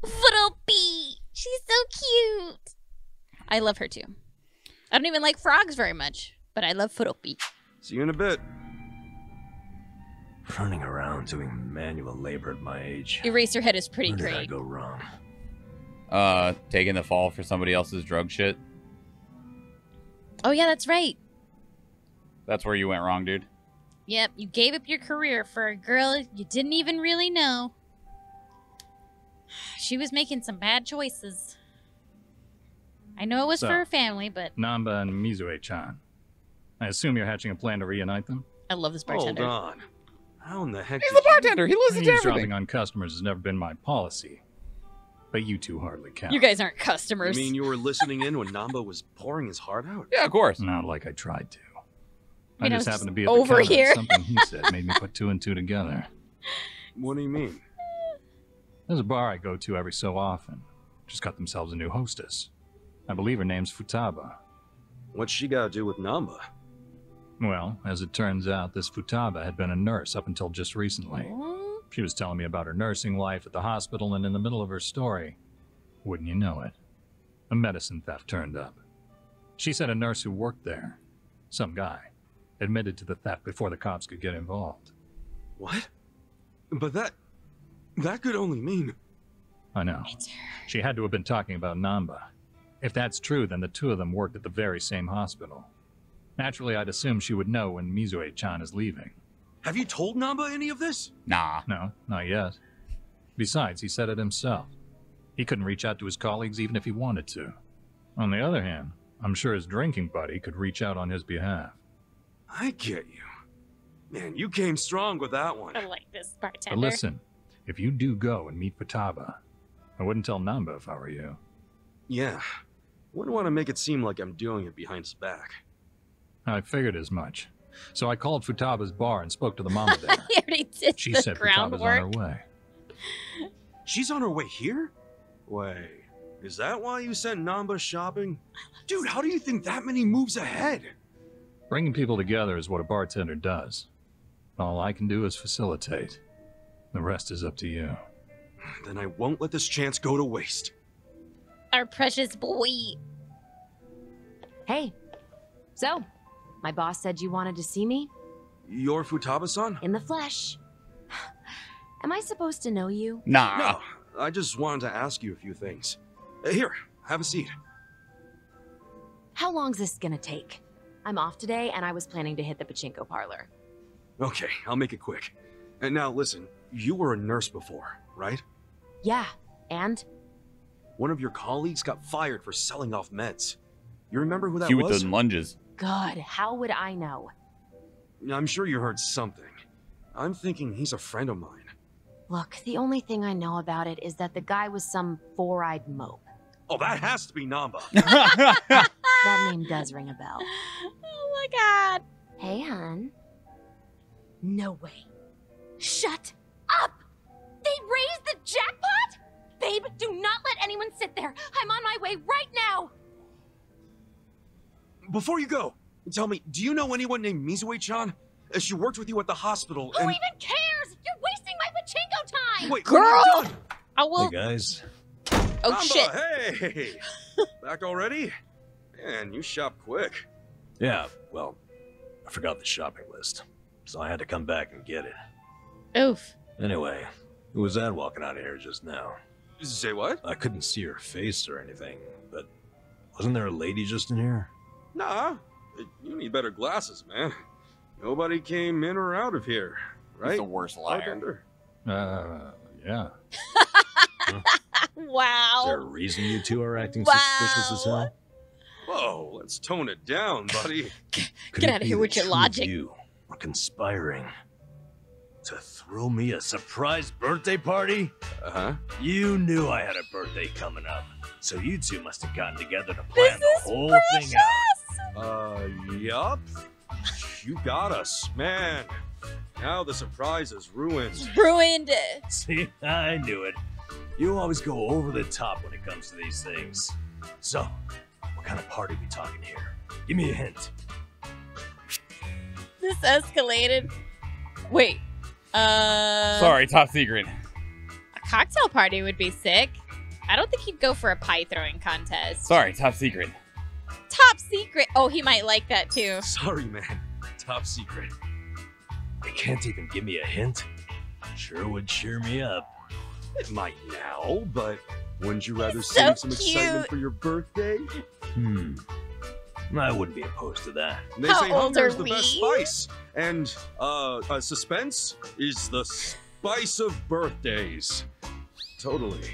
[SPEAKER 3] Froppy, she's so cute. I love her too. I don't even like frogs very much, but I love Froppy.
[SPEAKER 10] See you in a bit. Running around doing manual labor at my age.
[SPEAKER 3] Eraserhead is pretty
[SPEAKER 10] Where did I
[SPEAKER 3] great.
[SPEAKER 10] go wrong?
[SPEAKER 2] Uh, taking the fall for somebody else's drug shit.
[SPEAKER 3] Oh yeah, that's right.
[SPEAKER 2] That's where you went wrong, dude.
[SPEAKER 3] Yep, you gave up your career for a girl you didn't even really know. She was making some bad choices. I know it was
[SPEAKER 34] So-
[SPEAKER 3] for her family, but
[SPEAKER 34] Nanba and Mizue-chan. I assume you're hatching a plan to reunite them?
[SPEAKER 3] I love this bartender.
[SPEAKER 10] Hold
[SPEAKER 3] bartender.
[SPEAKER 10] on. How in the heck?
[SPEAKER 2] He's
[SPEAKER 10] did
[SPEAKER 2] the bartender. He listens to
[SPEAKER 34] Eavesdropping
[SPEAKER 2] everything.
[SPEAKER 34] on customers has never been my policy. But you two hardly count.
[SPEAKER 3] You guys aren't
[SPEAKER 10] You
[SPEAKER 3] customers.
[SPEAKER 10] mean you were listening in when Nanba was pouring his heart out?
[SPEAKER 2] Yeah, of course.
[SPEAKER 34] Not like I tried to. I
[SPEAKER 3] mean, I
[SPEAKER 34] just
[SPEAKER 3] was
[SPEAKER 34] happened to be at
[SPEAKER 3] over
[SPEAKER 34] counter
[SPEAKER 3] here.
[SPEAKER 34] Something he said made me put two and two together.
[SPEAKER 10] What do you mean?
[SPEAKER 34] There's a bar I go to every so often. Just got themselves a new hostess. I believe her name's Futaba.
[SPEAKER 10] What's she got to do with Nanba?
[SPEAKER 34] Well, as it turns out, this Futaba had been a nurse up until just recently. She was telling me about her nursing life at the hospital, and in the middle of her story, wouldn't you know it, a medicine theft turned up. She said a nurse who worked there, some guy, Admitted to the theft before the cops could get involved.
[SPEAKER 8] What? But that. that could only mean.
[SPEAKER 34] I know. She had to have been talking about Nanba. If that's true, then the two of them worked at the very same hospital. Naturally, I'd assume she would know when Mizue-chan is leaving.
[SPEAKER 8] Have you told Nanba any of this?
[SPEAKER 2] Nah.
[SPEAKER 34] No, not yet. Besides, he said it himself. He couldn't reach out to his colleagues even if he wanted to. On the other hand, I'm sure his drinking buddy could reach out on his behalf.
[SPEAKER 8] I get you. Man, you came strong with that one.
[SPEAKER 3] I like this
[SPEAKER 34] But
[SPEAKER 3] bartender.
[SPEAKER 34] listen, if you do go and meet Futaba, I wouldn't tell Nanba if I were you.
[SPEAKER 8] Yeah. Wouldn't want to make it seem like I'm doing it behind his back.
[SPEAKER 34] I figured as much. So I called Futaba's bar and spoke to the mama there.
[SPEAKER 3] he already did
[SPEAKER 34] She
[SPEAKER 3] the
[SPEAKER 34] said Futaba's on her way.
[SPEAKER 8] She's on her way here? Wait, is that why you sent Nanba shopping? Dude, how do you think that many moves ahead?
[SPEAKER 34] Bringing people together is what a bartender does. All I can do is facilitate. The rest is up to you.
[SPEAKER 8] Then I won't let this chance go to waste.
[SPEAKER 3] Our precious boy.
[SPEAKER 31] Hey. So, my boss said you wanted to see me
[SPEAKER 8] You're Futaba-san?
[SPEAKER 31] in the flesh. Am I supposed to know you?
[SPEAKER 2] Nah.
[SPEAKER 8] No, I just wanted to ask you a few things. Uh, Here, have a seat.
[SPEAKER 31] How long's this gonna take? I'm off today and I was planning to hit the pachinko parlor.
[SPEAKER 8] Okay, I'll make it quick. And now listen, you were a nurse before, right?
[SPEAKER 31] Yeah, and
[SPEAKER 8] One of your colleagues got fired for selling off meds. You remember who that
[SPEAKER 2] You with
[SPEAKER 8] was?
[SPEAKER 2] those lunges.
[SPEAKER 31] God, how would I know?
[SPEAKER 8] I'm sure you heard something. I'm thinking he's a friend of mine.
[SPEAKER 31] Look, the only thing I know about it is that the guy was some four-eyed mope.
[SPEAKER 8] Oh, that has to be Nanba.
[SPEAKER 31] That name does ring a bell.
[SPEAKER 3] Oh my god.
[SPEAKER 31] Hey, hun.
[SPEAKER 6] No way. Shut up! They raised the jackpot? Babe, do not let anyone sit there. I'm on my way right now.
[SPEAKER 8] Before you go, tell me, do you know anyone named Mizue-chan? Uh, She worked with you at the hospital
[SPEAKER 6] Who
[SPEAKER 8] and...
[SPEAKER 6] even cares? You're wasting my pachinko time!
[SPEAKER 8] Wait,
[SPEAKER 3] Girl! I will.
[SPEAKER 10] Hey guys,
[SPEAKER 3] Oh
[SPEAKER 8] Nanba,
[SPEAKER 3] shit.
[SPEAKER 8] hey! Back already? Man, you shop quick.
[SPEAKER 10] yeah, well, I forgot the shopping list, so I had to come back and get it.
[SPEAKER 3] Oof.
[SPEAKER 10] Anyway, who was that walking out of here just now?
[SPEAKER 8] Say what?
[SPEAKER 10] I couldn't see her face or anything, but wasn't there a lady just in here?
[SPEAKER 8] Nah, you need better glasses, man. Nobody came in or out of here, right?
[SPEAKER 2] He's the worst liar.
[SPEAKER 8] Bartender?
[SPEAKER 34] Uh, yeah.
[SPEAKER 3] Wow.
[SPEAKER 10] Is there a reason you two are acting
[SPEAKER 3] Wow.
[SPEAKER 10] suspicious as hell?
[SPEAKER 8] Whoa, let's tone it down, buddy.
[SPEAKER 3] Get
[SPEAKER 10] it
[SPEAKER 3] outta
[SPEAKER 10] be
[SPEAKER 3] here with your logic.
[SPEAKER 10] You are conspiring to throw me a surprise birthday party?
[SPEAKER 8] Uh huh.
[SPEAKER 10] You knew I had a birthday coming up, so you two must have gotten together to plan the whole thing out.
[SPEAKER 8] Uh, yup. You got us, man. Now the surprise is ruined.
[SPEAKER 3] Ruined. it.
[SPEAKER 10] See, I knew it. You always go over the top when it comes to these things. So, what kind of party are we talking here? Give me a hint.
[SPEAKER 3] This escalated. Wait. Uh.
[SPEAKER 2] Sorry, top secret.
[SPEAKER 3] A cocktail party would be sick. I don't think he'd go for a pie throwing contest.
[SPEAKER 2] Sorry, top secret.
[SPEAKER 3] Top secret. Oh, he might like that too.
[SPEAKER 8] Sorry, man. Top secret.
[SPEAKER 10] They can't even give me a hint? Sure would cheer me up.
[SPEAKER 8] It might now, but wouldn't you rather
[SPEAKER 3] so
[SPEAKER 8] save some
[SPEAKER 3] cute.
[SPEAKER 8] excitement for your birthday?
[SPEAKER 10] Hmm. I wouldn't be opposed to that.
[SPEAKER 8] They
[SPEAKER 3] How
[SPEAKER 8] say
[SPEAKER 3] old
[SPEAKER 8] hunger is
[SPEAKER 3] are
[SPEAKER 8] the best
[SPEAKER 3] we?
[SPEAKER 8] spice, and uh, uh, suspense is the spice of birthdays. Totally.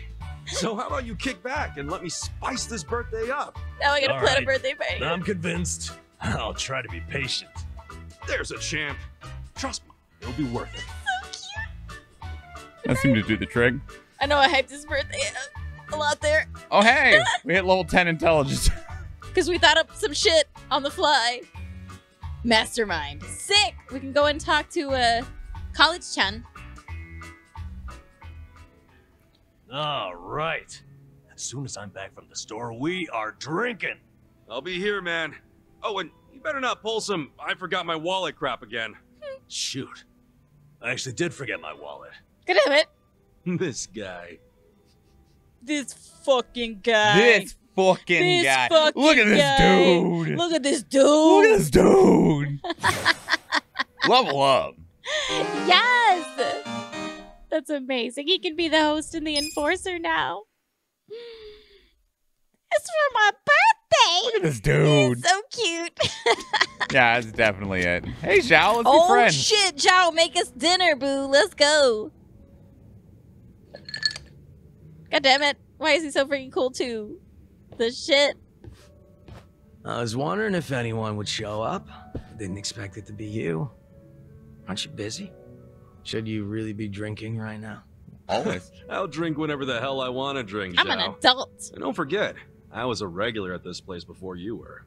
[SPEAKER 8] So how about you kick back and let me spice this birthday up?
[SPEAKER 3] Now I gotta
[SPEAKER 10] All
[SPEAKER 3] plan a
[SPEAKER 10] right.
[SPEAKER 3] birthday party.
[SPEAKER 10] I'm convinced. I'll try to be patient.
[SPEAKER 8] There's a champ. Trust me, it'll be worth it.
[SPEAKER 2] That seemed to do the trick.
[SPEAKER 3] I know I hyped his birthday a lot there
[SPEAKER 2] Oh, hey! we hit level 10 intelligence.
[SPEAKER 3] because we thought up some shit on the fly. Mastermind. Sick. We can go and talk to uh, College Chan.
[SPEAKER 10] All right. As soon as I'm back from the store, we are drinking.
[SPEAKER 8] I'll be here, man. Oh, and you better not pull some I forgot my wallet crap again.
[SPEAKER 10] Shoot. I actually did forget my wallet.
[SPEAKER 3] Good damn it.
[SPEAKER 8] this guy.
[SPEAKER 3] This fucking guy.
[SPEAKER 2] This fucking
[SPEAKER 3] This
[SPEAKER 2] guy.
[SPEAKER 3] fucking
[SPEAKER 2] Look at this
[SPEAKER 3] guy.
[SPEAKER 2] dude.
[SPEAKER 3] Look at this dude.
[SPEAKER 2] Look at this dude. Level up.
[SPEAKER 3] Yes. That's amazing. He can be the host and the enforcer now. It's for my birthday.
[SPEAKER 2] Look at this dude.
[SPEAKER 3] So cute.
[SPEAKER 2] Yeah, that's definitely it. Hey, Zhao, let's
[SPEAKER 3] oh
[SPEAKER 2] be friends.
[SPEAKER 3] Oh, shit, Zhao, make us dinner, boo. Let's go. God damn it. Why is he so freaking cool too? The shit.
[SPEAKER 33] I was wondering if anyone would show up. Didn't expect it to be you. Aren't you busy? Should you really be drinking right now?
[SPEAKER 2] Always.
[SPEAKER 8] I'll drink whenever the hell I want to drink,
[SPEAKER 3] I'm an adult.
[SPEAKER 8] And don't forget, I was a regular at this place before you were.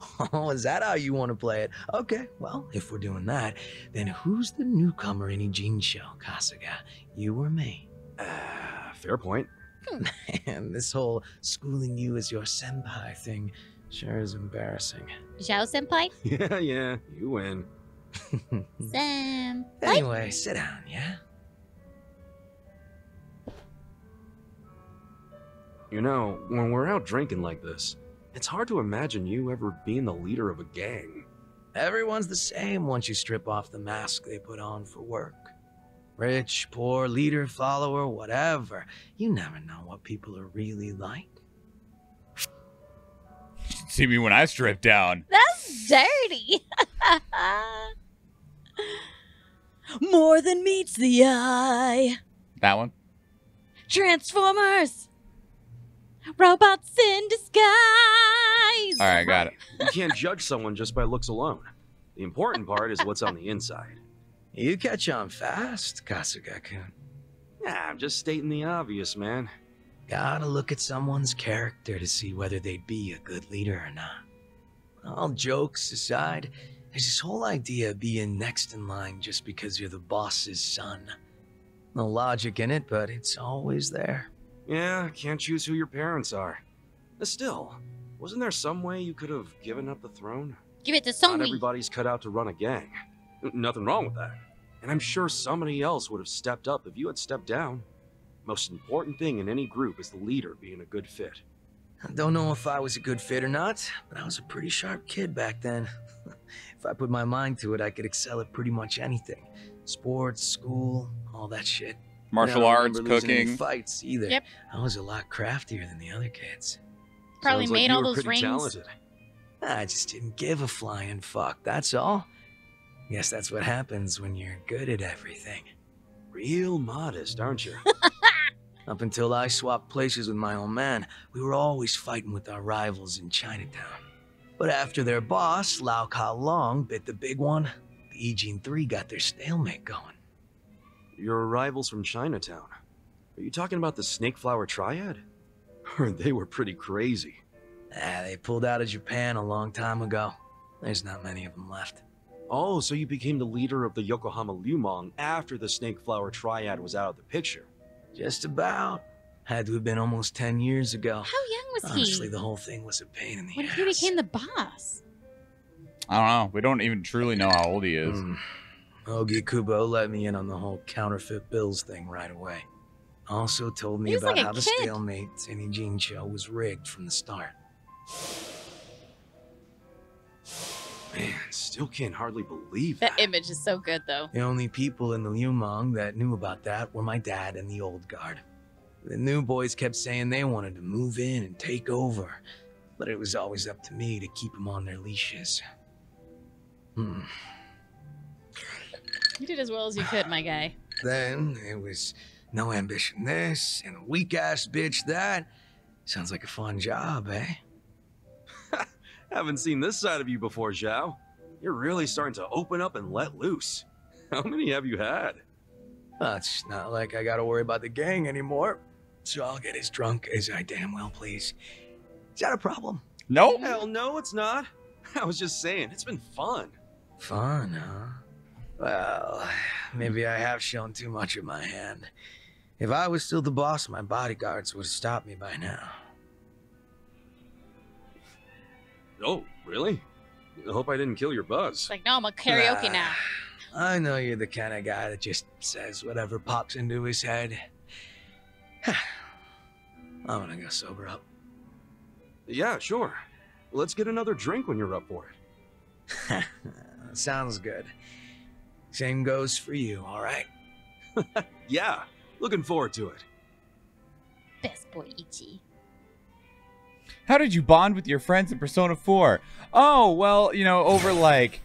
[SPEAKER 33] Oh, is that how you want to play it? Okay, well, if we're doing that, then who's the newcomer in Ijincho, Kasuga? You or me?
[SPEAKER 8] Uh, fair point. Hmm.
[SPEAKER 33] Man, this whole schooling you as your senpai thing sure is embarrassing.
[SPEAKER 3] Zhao senpai?
[SPEAKER 8] Yeah, yeah, you win.
[SPEAKER 3] Sam.
[SPEAKER 33] Anyway, sit down, yeah?
[SPEAKER 8] You know, when we're out drinking like this, it's hard to imagine you ever being the leader of a gang.
[SPEAKER 33] Everyone's the same once you strip off the mask they put on for work. Rich, poor, leader, follower, whatever. You never know what people are really like.
[SPEAKER 35] See me when I strip down.
[SPEAKER 3] That's dirty. More than meets the eye.
[SPEAKER 2] That one?
[SPEAKER 3] Transformers. Robots in disguise.
[SPEAKER 2] All right, got it.
[SPEAKER 8] You can't judge someone just by looks alone. The important part is what's on the inside.
[SPEAKER 33] You catch on fast, Kasuga-kun.
[SPEAKER 8] Yeah, I'm just stating the obvious, man.
[SPEAKER 33] Gotta look at someone's character to see whether they'd be a good leader or not. All jokes aside, there's this whole idea of being next in line just because you're the boss's son. No logic in it, but it's always there.
[SPEAKER 8] Yeah, can't choose who your parents are. But still, wasn't there some way you could have given up the throne?
[SPEAKER 3] Give it to
[SPEAKER 8] Not everybody's cut out to run a gang. N- Nothing wrong with that. And I'm sure somebody else would have stepped up if you had stepped down. Most important thing in any group is the leader being a good fit.
[SPEAKER 33] I don't know if I was a good fit or not, but I was a pretty sharp kid back then. if I put my mind to it, I could excel at pretty much anything. Sports, school, all that shit.
[SPEAKER 2] Martial arts,
[SPEAKER 33] remember losing any
[SPEAKER 2] cooking.
[SPEAKER 33] fights either.
[SPEAKER 3] Yep.
[SPEAKER 33] I was a lot craftier than the other kids.
[SPEAKER 3] Probably
[SPEAKER 8] Sounds like
[SPEAKER 3] made
[SPEAKER 8] you
[SPEAKER 3] all
[SPEAKER 8] were
[SPEAKER 3] those
[SPEAKER 8] pretty
[SPEAKER 3] rings.
[SPEAKER 8] talented.
[SPEAKER 33] I just didn't give a flying fuck, that's all. Guess that's what happens when you're good at everything.
[SPEAKER 8] Real modest, aren't you?
[SPEAKER 33] Up until I swapped places with my old man, we were always fighting with our rivals in Chinatown. But after their boss, Lau Ka Long, bit the big one, the Ejin 3 got their stalemate going.
[SPEAKER 8] Your rivals from Chinatown. Are you talking about the Snake Flower Triad? they were pretty crazy.
[SPEAKER 33] Ah, they pulled out of Japan a long time ago. There's not many of them left.
[SPEAKER 8] Oh, so you became the leader of the Yokohama Liumang after the Snake Flower Triad was out of the picture.
[SPEAKER 33] Just about. Had to have been almost 10 years ago.
[SPEAKER 3] How young was
[SPEAKER 33] Honestly,
[SPEAKER 3] he Honestly,
[SPEAKER 33] the whole thing was a pain in the
[SPEAKER 3] when
[SPEAKER 33] ass.
[SPEAKER 3] he became the boss?
[SPEAKER 2] I don't know. We don't even truly know how old he is.
[SPEAKER 33] Hmm. Ogikubo let me in on the whole counterfeit bills thing right away. Also told me about
[SPEAKER 3] like a
[SPEAKER 33] how the stalemate in Ijincho was rigged from the start.
[SPEAKER 8] Man, still can't hardly believe
[SPEAKER 3] That image is so good, though.
[SPEAKER 33] The only people in the Liumang that knew about that were my dad and the old guard. The new boys kept saying they wanted to move in and take over, but it was always up to me to keep them on their leashes. Hmm.
[SPEAKER 3] You did as well as you could, my guy.
[SPEAKER 33] Then it was no ambition this and a weak ass bitch that. Sounds like a fun job, eh?
[SPEAKER 8] Haven't seen this side of you before, Zhao. You're really starting to open up and let loose. How many have you had?
[SPEAKER 33] Well, it's not like I gotta worry about the gang anymore, so I'll get as drunk as I damn well please. Is that a problem?
[SPEAKER 2] No.
[SPEAKER 8] Hell no, it's not. I was just saying, it's been fun.
[SPEAKER 33] Fun, huh? Well, maybe I have shown too much of my hand. If I was still the boss, my bodyguards would have stopped me by now.
[SPEAKER 8] Oh, really? I hope I didn't kill your buzz.
[SPEAKER 3] It's like, no, I'm a karaoke now.
[SPEAKER 33] I know you're the kind of guy that just says whatever pops into his head. I'm gonna go sober up.
[SPEAKER 21] Yeah, sure. Let's get another drink when you're up for it.
[SPEAKER 33] Sounds good. Same goes for you, all right?
[SPEAKER 21] Yeah, looking forward to it.
[SPEAKER 3] Best boy Ichi.
[SPEAKER 2] How did you bond with your friends in Persona 4? Oh, well, you know, over like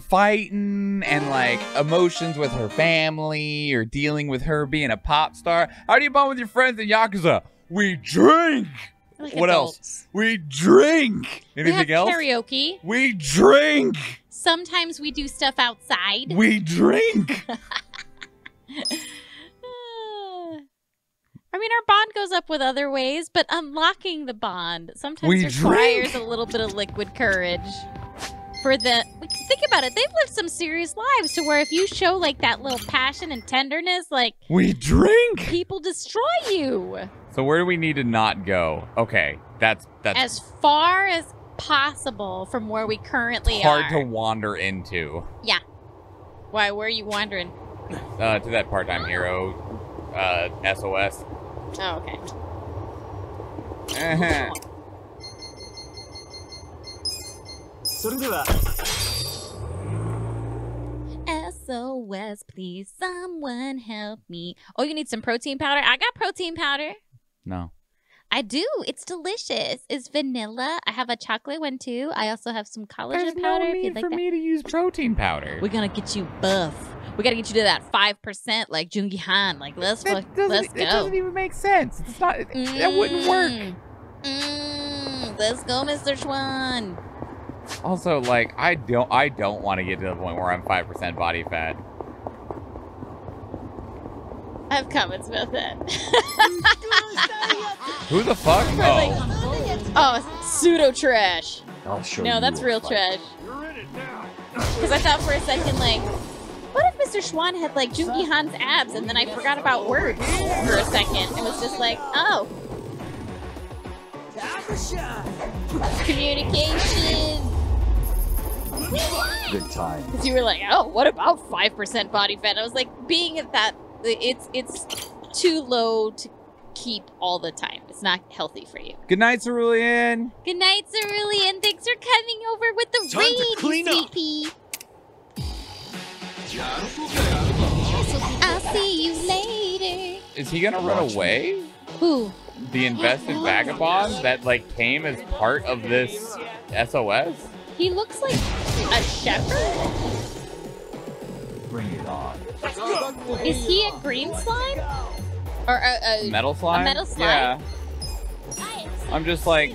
[SPEAKER 2] fighting and like emotions with her family or dealing with her being a pop star. How do you bond with your friends in Yakuza? We drink.
[SPEAKER 3] Like
[SPEAKER 2] what else? We drink.
[SPEAKER 3] We
[SPEAKER 2] Anything
[SPEAKER 3] have
[SPEAKER 2] else?
[SPEAKER 3] karaoke.
[SPEAKER 2] We drink.
[SPEAKER 3] Sometimes we do stuff outside.
[SPEAKER 2] We drink.
[SPEAKER 3] I mean, our bond goes up with other ways, but unlocking the bond sometimes
[SPEAKER 2] We
[SPEAKER 3] requires
[SPEAKER 2] drink.
[SPEAKER 3] a little bit of liquid courage. For the think about it, they've lived some serious lives to where if you show like that little passion and tenderness, like
[SPEAKER 2] We drink.
[SPEAKER 3] people destroy you.
[SPEAKER 2] So where do we need to not go? Okay, that's that's
[SPEAKER 3] as far as possible from where we currently
[SPEAKER 2] hard
[SPEAKER 3] are.
[SPEAKER 2] Hard to wander into.
[SPEAKER 3] yeah. Why? Where are you wandering?
[SPEAKER 2] Uh, to that part-time hero, uh, SOS.
[SPEAKER 3] Oh, okay.
[SPEAKER 2] Uh-huh.
[SPEAKER 36] それでは
[SPEAKER 3] SOS, please, someone help me. Oh, you need some protein powder? I got protein powder.
[SPEAKER 2] No.
[SPEAKER 3] I do. It's delicious. It's vanilla. I have a chocolate one too. I also have some collagen
[SPEAKER 2] There's no
[SPEAKER 3] powder. if
[SPEAKER 2] need
[SPEAKER 3] you'd like
[SPEAKER 2] for
[SPEAKER 3] that.
[SPEAKER 2] me to use protein powder.
[SPEAKER 3] We're gonna get you buff. We gotta get you to that five percent, like Joon-gi Han. Like let's
[SPEAKER 2] That
[SPEAKER 3] fuck- let's go.
[SPEAKER 2] it
[SPEAKER 3] go.
[SPEAKER 2] doesn't even make sense. It's not. it- That wouldn't work.
[SPEAKER 3] Mm, let's go, Mr. Schwahn.
[SPEAKER 2] Also, like, I don't, I don't want to get to the point where I'm five percent body fat.
[SPEAKER 3] I have comments about that.
[SPEAKER 2] Who the fuck?
[SPEAKER 3] For,
[SPEAKER 2] Oh,
[SPEAKER 3] oh, pseudo trash.
[SPEAKER 2] I'll show
[SPEAKER 3] No,
[SPEAKER 2] you
[SPEAKER 3] that's real trash. Because I thought for a second, like, what if Mr. Schwahn had like Joon-gi Han's abs, and then I forgot about words for a second. It was just like, oh, communication.
[SPEAKER 29] Good time.
[SPEAKER 3] Because you were like, oh, what about five percent body fat? And I was like, being at that, it's it's too low to keep all the time. It's not healthy for you.
[SPEAKER 2] Good night, Cerulean.
[SPEAKER 3] Good night, Cerulean. Thanks for coming over with the
[SPEAKER 2] Time
[SPEAKER 3] raid,
[SPEAKER 2] to clean
[SPEAKER 3] sweet
[SPEAKER 2] up.
[SPEAKER 3] pea. I'll see you later.
[SPEAKER 2] Is he gonna run away?
[SPEAKER 3] Who?
[SPEAKER 2] The invested vagabond that like came as part of this SOS?
[SPEAKER 3] He looks like a shepherd.
[SPEAKER 29] Bring it on.
[SPEAKER 3] Is he a green slime? Or a, a
[SPEAKER 2] Metal slime?
[SPEAKER 3] A metal slime?
[SPEAKER 2] Yeah. I'm just like,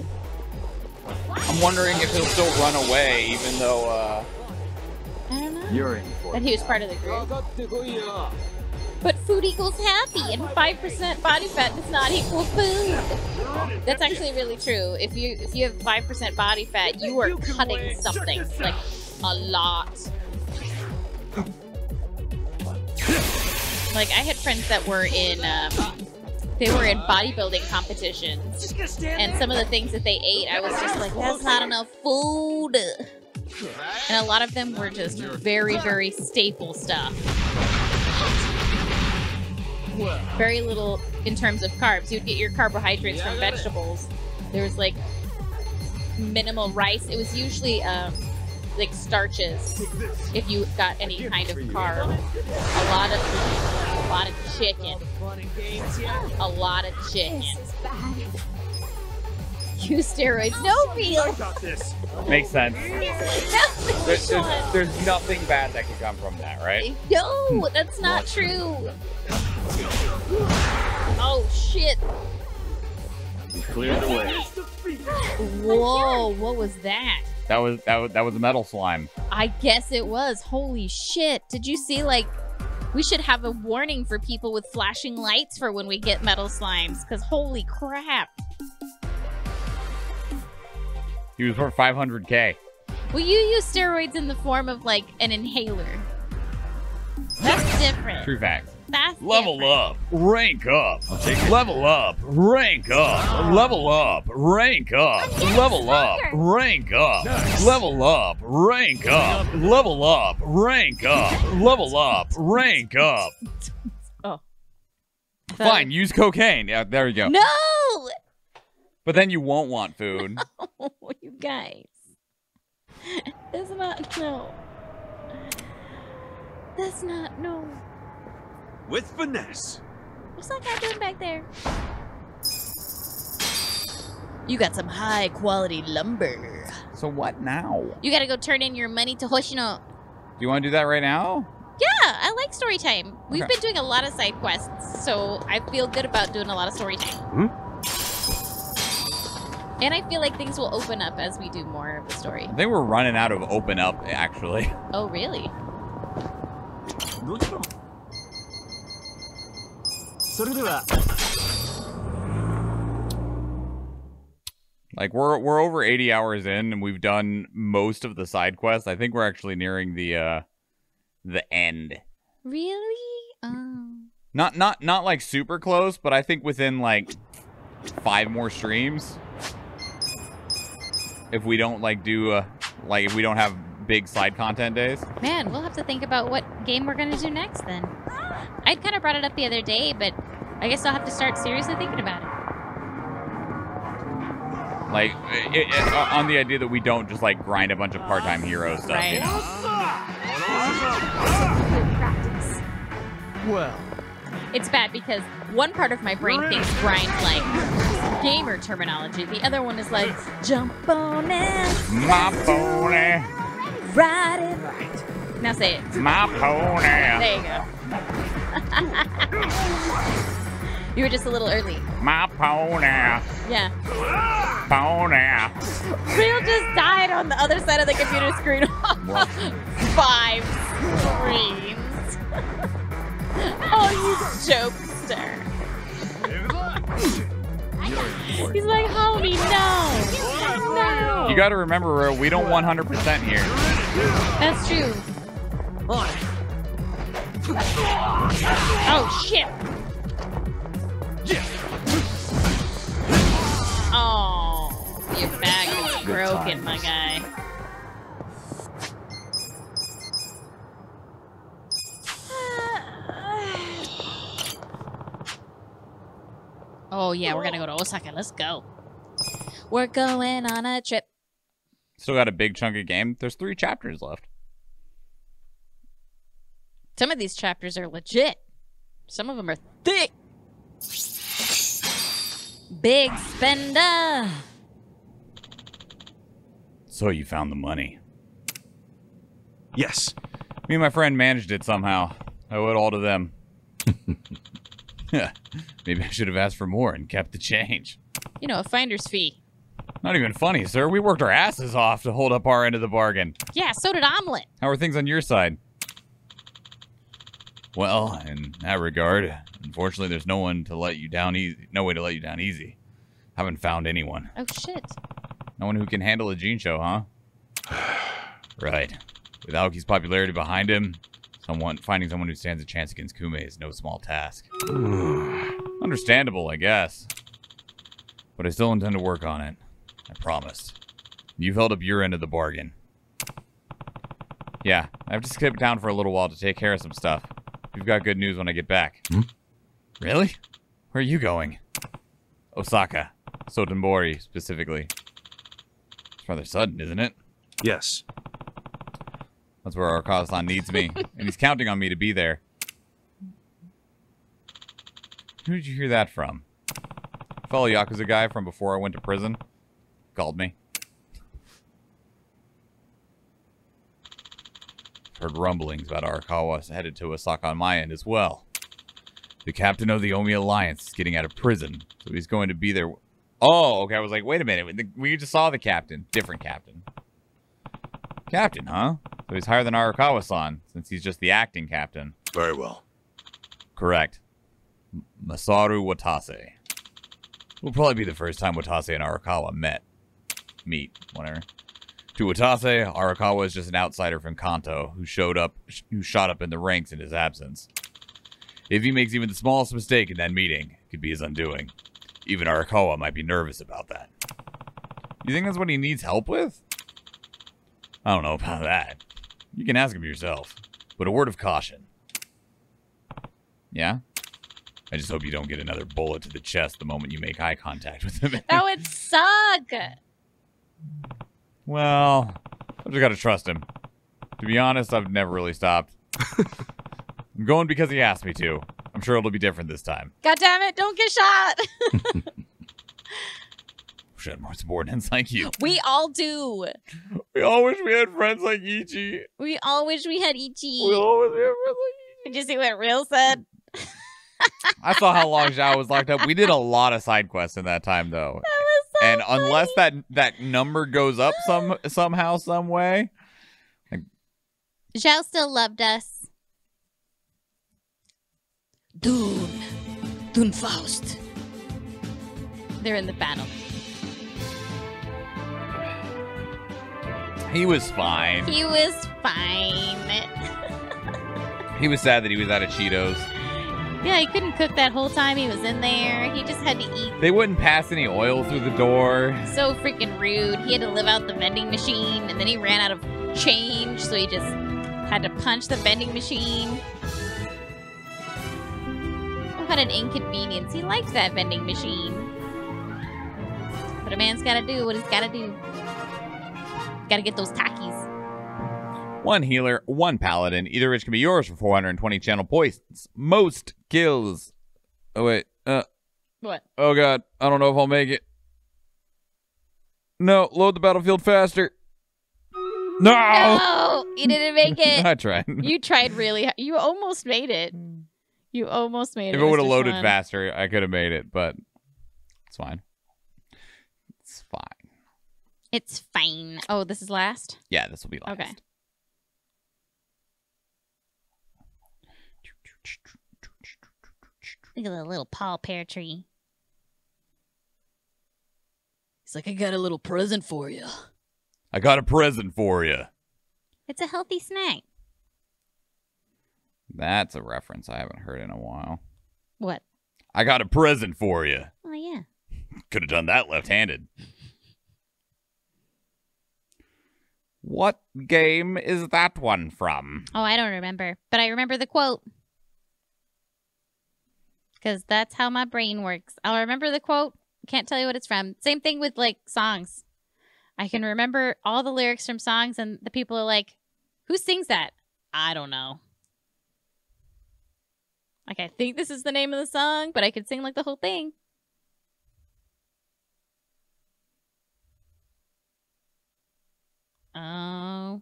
[SPEAKER 2] I'm wondering if he'll still run away, even though. uh...
[SPEAKER 3] I don't know.
[SPEAKER 29] You're in for
[SPEAKER 3] That he was part of the group. But food equals happy, and five percent body fat does not equal food. That's actually really true. If you if you have five percent body fat, you are cutting something like a lot. Like I had friends that were in um, they were in bodybuilding competitions, and some of the things that they ate, I was just like, that's not enough food. And a lot of them were just very, very staple stuff. Very little in terms of carbs. You'd get your carbohydrates from vegetables. There was like minimal rice. It was usually um, like starches if you got any kind of carb. A lot of a lot of chicken. A lot of chicken. Use steroids. No real.
[SPEAKER 2] this. Makes sense. There's, there's, there's nothing bad that could come from that, right?
[SPEAKER 3] No, that's not true. Oh shit.
[SPEAKER 2] Clear the way.
[SPEAKER 3] Whoa, what was that?
[SPEAKER 2] That was that was that was a metal slime.
[SPEAKER 3] I guess it was. Holy shit. Did you see like we should have a warning for people with flashing lights for when we get metal slimes cuz holy crap.
[SPEAKER 2] He was worth 500k.
[SPEAKER 3] Well, you use steroids in the form of like an inhaler. That's different.
[SPEAKER 2] True facts.
[SPEAKER 3] That's
[SPEAKER 4] Level up, rank up, level up, rank up, level up, rank up, level up, rank up, level up, rank up, level up, rank up, level up, rank up.
[SPEAKER 3] Oh.
[SPEAKER 2] Fine, use cocaine. Yeah, there you go.
[SPEAKER 3] No!
[SPEAKER 2] But then you won't want food.
[SPEAKER 3] Oh, you guys. That's not no. That's not no.
[SPEAKER 10] With finesse.
[SPEAKER 3] What's that guy doing back there? You got some high quality lumber.
[SPEAKER 2] So what now?
[SPEAKER 3] You gotta go turn in your money to Hoshino.
[SPEAKER 2] Do you want to do that right now?
[SPEAKER 3] Yeah, I like story time. We've
[SPEAKER 2] Okay.
[SPEAKER 3] been doing a lot of side quests, so I feel good about doing a lot of story time. Hmm? And I feel like things will open up as we do more of the story.
[SPEAKER 2] They were running out of open up, actually.
[SPEAKER 3] Oh, really?
[SPEAKER 2] Like we're we're over 80 hours in and we've done most of the side quests. I think we're actually nearing the uh the end.
[SPEAKER 3] Really? Oh.
[SPEAKER 2] Not not not like super close, but I think within like five more streams. If we don't like do uh like if we don't have big side content days.
[SPEAKER 3] Man, we'll have to think about what game we're gonna do next then. I'd kind of brought it up the other day, but I guess I'll have to start seriously thinking about it.
[SPEAKER 2] Like it, it, uh, on the idea that we don't just like grind a bunch of part-time hero stuff, you
[SPEAKER 3] Right.
[SPEAKER 2] know.
[SPEAKER 33] Well,
[SPEAKER 3] It's bad because one part of my brain thinks grind like gamer terminology. The other one is like jump on it,
[SPEAKER 2] My pony,
[SPEAKER 3] ride it right. Now say it.
[SPEAKER 2] my pony.
[SPEAKER 3] There you go. you were just a little early.
[SPEAKER 2] My pony,
[SPEAKER 3] Yeah.
[SPEAKER 2] pony.
[SPEAKER 3] Real just died on the other side of the computer screen. Five screens. oh, you jokester. He's like, homie, no. No.
[SPEAKER 2] You got to remember, Ro, we don't 100% here.
[SPEAKER 3] That's true. Oh, shit. Oh, your bag is broken, my guy. Oh, yeah, we're gonna go to Osaka. Let's go. We're going on a trip.
[SPEAKER 2] Still got a big chunk of game. There's three chapters left.
[SPEAKER 3] Some of these chapters are legit. Some of them are thick. Big spender.
[SPEAKER 2] So you found the money.
[SPEAKER 10] Yes.
[SPEAKER 2] Me and my friend managed it somehow. I owe it all to them. Maybe I should have asked for more and kept the change.
[SPEAKER 3] You know, a finder's fee.
[SPEAKER 2] Not even funny, sir. We worked our asses off to hold up our end of the bargain.
[SPEAKER 3] Yeah, so did Omelet.
[SPEAKER 2] How are things on your side? Well, in that regard, unfortunately, there's no one to let you down easy. No way to let you down easy. Haven't found anyone.
[SPEAKER 3] Oh, shit.
[SPEAKER 2] No one who can handle Ijincho, huh? right. With Aoki's popularity behind him, someone finding someone who stands a chance against Kume is no small task. Understandable, I guess. But I still intend to work on it. I promise. You've held up your end of the bargain. Yeah, I have to skip town for a little while to take care of some stuff. You've got good news when I get back. Hmm? Really? Where are you going? Osaka. Sotenbori, specifically. It's rather sudden, isn't it?
[SPEAKER 10] Yes.
[SPEAKER 2] That's where Arakawa-san needs me, and he's counting on me to be there. Who did you hear that from? Fellow Yakuza guy from before I went to prison called me. Heard rumblings about Arakawa headed to Osaka on my end as well. The captain of the Omi Alliance is getting out of prison, so he's going to be there. Oh, okay. I was like, wait a minute. We just saw the captain. Different captain. Captain, huh? So he's higher than Arakawa-san, since he's just the acting captain.
[SPEAKER 18] Very well.
[SPEAKER 2] Correct. Masaru Watase. Will probably be the first time Watase and Arakawa met. Meet, whatever. To Watase, Arakawa is just an outsider from Kanto who showed up, who shot up in the ranks in his absence. If he makes even the smallest mistake in that meeting, it could be his undoing. Even Arakawa might be nervous about that. You think that's what he needs help with? I don't know about that. You can ask him yourself. But a word of caution. Yeah? I just hope you don't get another bullet to the chest the moment you make eye contact with him.
[SPEAKER 3] That would suck.
[SPEAKER 2] well, I just gotta trust him. To be honest, I've never really stopped. I'm going because he asked me to. I'm sure it'll be different this time.
[SPEAKER 3] God damn it! Don't get shot.
[SPEAKER 2] Wish I had more subordinates like you.
[SPEAKER 3] we all do.
[SPEAKER 2] We all wish we had friends like Ichi.
[SPEAKER 3] We all wish we had Ichi.
[SPEAKER 2] We all wish we had friends
[SPEAKER 3] Did you see what Real said?
[SPEAKER 2] I saw how long Zhao was locked up. We did a lot of side quests in that time, though.
[SPEAKER 3] so
[SPEAKER 2] and unless that that number goes up some somehow, some way,
[SPEAKER 3] Zhao still loved us. Dune. Dune Faust. They're in the battle.
[SPEAKER 2] he was fine.
[SPEAKER 3] He was fine.
[SPEAKER 2] He was sad that he was out of Cheetos.
[SPEAKER 3] Yeah, he couldn't cook that whole time he was in there. He just had to eat.
[SPEAKER 2] They wouldn't pass any oil through the door.
[SPEAKER 3] So freaking rude. He had to live out the vending machine, and then he ran out of change, so he just had to punch the vending machine. Oh, what an inconvenience. He likes that vending machine. But a man's gotta do what he's gotta do. Gotta get those takis.
[SPEAKER 2] One healer, one paladin. Either which can be yours for 420 channel points. Most kills. Oh wait. Uh.
[SPEAKER 3] What?
[SPEAKER 2] Oh god. I don't know if I'll make it. No. Load the battlefield faster. No.
[SPEAKER 3] No, you didn't make it.
[SPEAKER 2] I tried.
[SPEAKER 3] You tried really. hard. You almost made it. You almost made
[SPEAKER 2] If
[SPEAKER 3] it.
[SPEAKER 2] If it would have loaded
[SPEAKER 3] Schwahn.
[SPEAKER 2] faster, I could have made it, but it's fine. It's fine.
[SPEAKER 3] It's fine. Oh, this is last.
[SPEAKER 2] Yeah, this will be last.
[SPEAKER 3] Okay. Look at the little paw pear tree. He's like, I got a little present for you.
[SPEAKER 2] I got a present for you.
[SPEAKER 3] It's a healthy snack.
[SPEAKER 2] That's a reference I haven't heard in a while.
[SPEAKER 3] What?
[SPEAKER 2] I got a present for you.
[SPEAKER 3] Oh yeah.
[SPEAKER 2] Could have done that left-handed. What game is that one from?
[SPEAKER 3] Oh, I don't remember, but I remember the quote. Because that's how my brain works. I'll remember the quote. Can't tell you what it's from. Same thing with like songs. I can remember all the lyrics from songs, and the people are like, "Who sings that?" I don't know. Like I think this is the name of the song, but I could sing like the whole thing. Oh,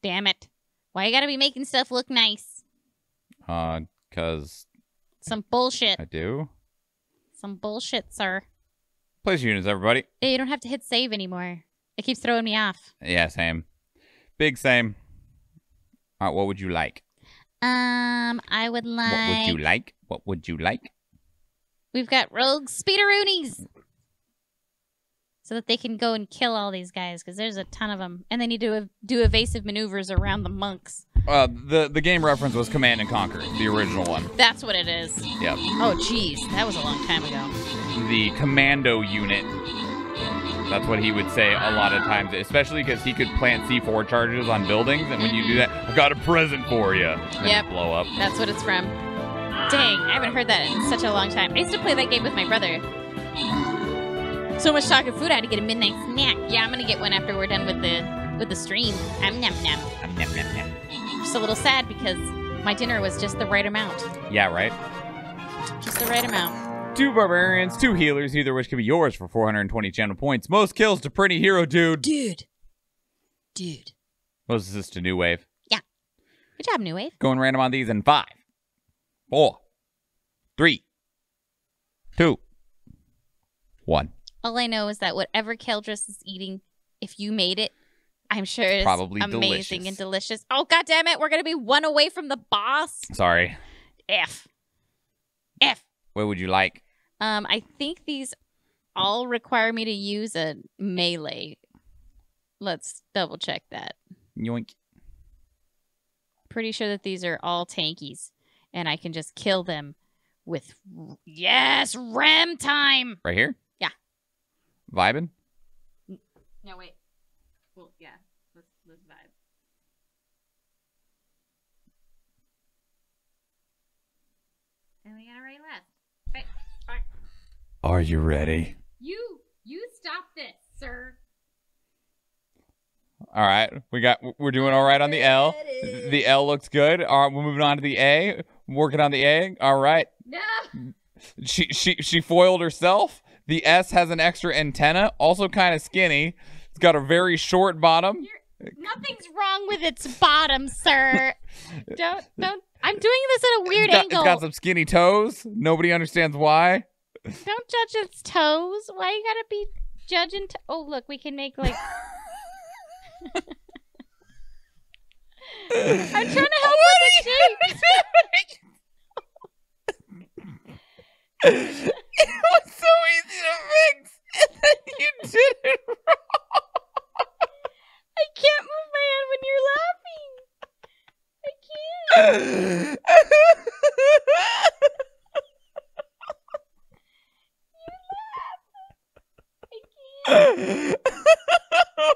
[SPEAKER 3] damn it! Why you gotta be making stuff look nice?
[SPEAKER 2] Uh, cause
[SPEAKER 3] Some bullshit.
[SPEAKER 2] I do.
[SPEAKER 3] Some bullshit, sir.
[SPEAKER 2] Place units, everybody.
[SPEAKER 3] Yeah, you don't have to hit save anymore. It keeps throwing me off.
[SPEAKER 2] Yeah, same. Big same. All right, what would you like?
[SPEAKER 3] Um, I would like.
[SPEAKER 2] What would you like? What would you like?
[SPEAKER 3] We've got rogue speederoonies. So that they can go and kill all these guys, because there's a ton of them. And they need to do evasive maneuvers around the monks.
[SPEAKER 2] Uh, the the game reference was Command and Conquer, the original one.
[SPEAKER 3] That's what it is.
[SPEAKER 2] Yep.
[SPEAKER 3] Oh, jeez. That was a long time ago.
[SPEAKER 2] The commando unit. That's what he would say a lot of times, especially because he could plant C4 charges on buildings, and when you do that, I've got a present for you. And
[SPEAKER 3] Yep.
[SPEAKER 2] blow up.
[SPEAKER 3] That's what it's from. Dang, I haven't heard that in such a long time. I used to play that game with my brother. So much talking food, I had to get a midnight snack. Yeah, I'm gonna get one after we're done with the with the stream. Um, nom nom.
[SPEAKER 2] Um, nom, nom, nom.
[SPEAKER 3] Just a little sad because my dinner was just the right amount.
[SPEAKER 2] Yeah, right.
[SPEAKER 3] Just the right amount.
[SPEAKER 2] Two barbarians, two healers, either which could be yours for 420 channel points. Most kills to pretty hero dude.
[SPEAKER 3] Dude. Dude.
[SPEAKER 2] Most assists to new wave. Yeah.
[SPEAKER 3] Good job, New Wave.
[SPEAKER 2] Going random on these in five, four, three, two, one.
[SPEAKER 3] All I know is that whatever Keldris is eating, if you made it, I'm sure it's
[SPEAKER 2] Probably
[SPEAKER 3] amazing
[SPEAKER 2] delicious.
[SPEAKER 3] and delicious. Oh god damn it, we're gonna be one away from the boss.
[SPEAKER 2] Sorry.
[SPEAKER 3] F. F.
[SPEAKER 2] What would you like?
[SPEAKER 3] Um, I think these all require me to use a melee. Let's double check that.
[SPEAKER 2] Yoink.
[SPEAKER 3] Pretty sure that these are all tankies, and I can just kill them with yes, ram time.
[SPEAKER 2] Right here?
[SPEAKER 3] Yeah.
[SPEAKER 2] Vibing?
[SPEAKER 3] No wait. Well, yeah. Let's let's vibe. And we got a right left.
[SPEAKER 2] Are you ready?
[SPEAKER 3] You you stop this, sir.
[SPEAKER 2] All right, we got. We're doing all right on the L. The L looks good. All right, we're moving on to the A. Working on the A. All right.
[SPEAKER 3] No.
[SPEAKER 2] She she she foiled herself. The S has an extra antenna, also kind of skinny. It's got a very short bottom.
[SPEAKER 3] Nothing's wrong with its bottom, sir. don't don't. I'm doing this at a weird
[SPEAKER 2] It's got,
[SPEAKER 3] angle.
[SPEAKER 2] it's got some skinny toes. Nobody understands why.
[SPEAKER 3] Don't judge its toes. Why you gotta be judging? To- oh, look, we can make like. I'm trying to help with the shape.
[SPEAKER 2] it was so easy to fix, and then you did it wrong.
[SPEAKER 3] I can't move my hand when you're laughing. I can't.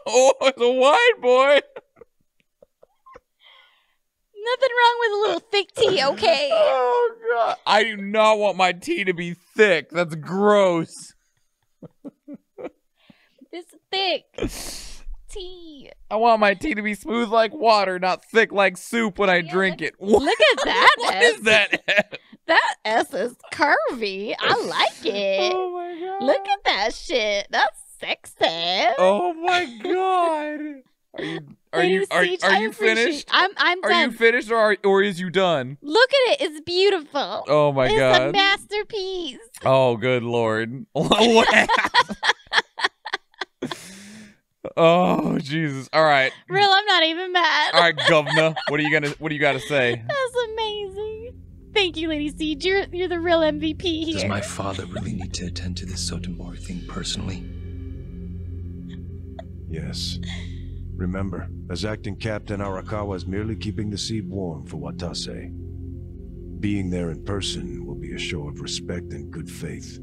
[SPEAKER 2] Oh, it's a wide boy.
[SPEAKER 3] Nothing wrong with a little thick tea, okay?
[SPEAKER 2] Oh god. I do not want my tea to be thick. That's gross.
[SPEAKER 3] It's thick.
[SPEAKER 2] I want my tea to be smooth like water, not thick like soup when I drink it. What,
[SPEAKER 3] Look at that.
[SPEAKER 2] what
[SPEAKER 3] S.
[SPEAKER 2] is that?
[SPEAKER 3] That S is curvy. I like oh it.
[SPEAKER 2] Oh my god.
[SPEAKER 3] Look at that shit. That's sexy.
[SPEAKER 2] Oh my god. Are you are you are,
[SPEAKER 3] Siege,
[SPEAKER 2] are
[SPEAKER 3] I
[SPEAKER 2] you finished?
[SPEAKER 3] I'm I'm
[SPEAKER 2] Are
[SPEAKER 3] done.
[SPEAKER 2] you finished or are, or is you done?
[SPEAKER 3] Look at it. It's beautiful.
[SPEAKER 2] Oh my god.
[SPEAKER 3] it's a masterpiece.
[SPEAKER 2] Oh good lord. What? oh Jesus. All right.
[SPEAKER 3] Real, I'm not even mad.
[SPEAKER 2] All right, governor. What are you gonna what do you gotta say?
[SPEAKER 3] That's amazing. Thank you, Lady Siege. You're you're the real MVP here.
[SPEAKER 13] Does my father really need to attend to this Sotenbori thing personally?
[SPEAKER 30] Yes. Remember, as acting captain, Arakawa is merely keeping the seat warm for Watase. Being there in person will be a show of respect and good faith.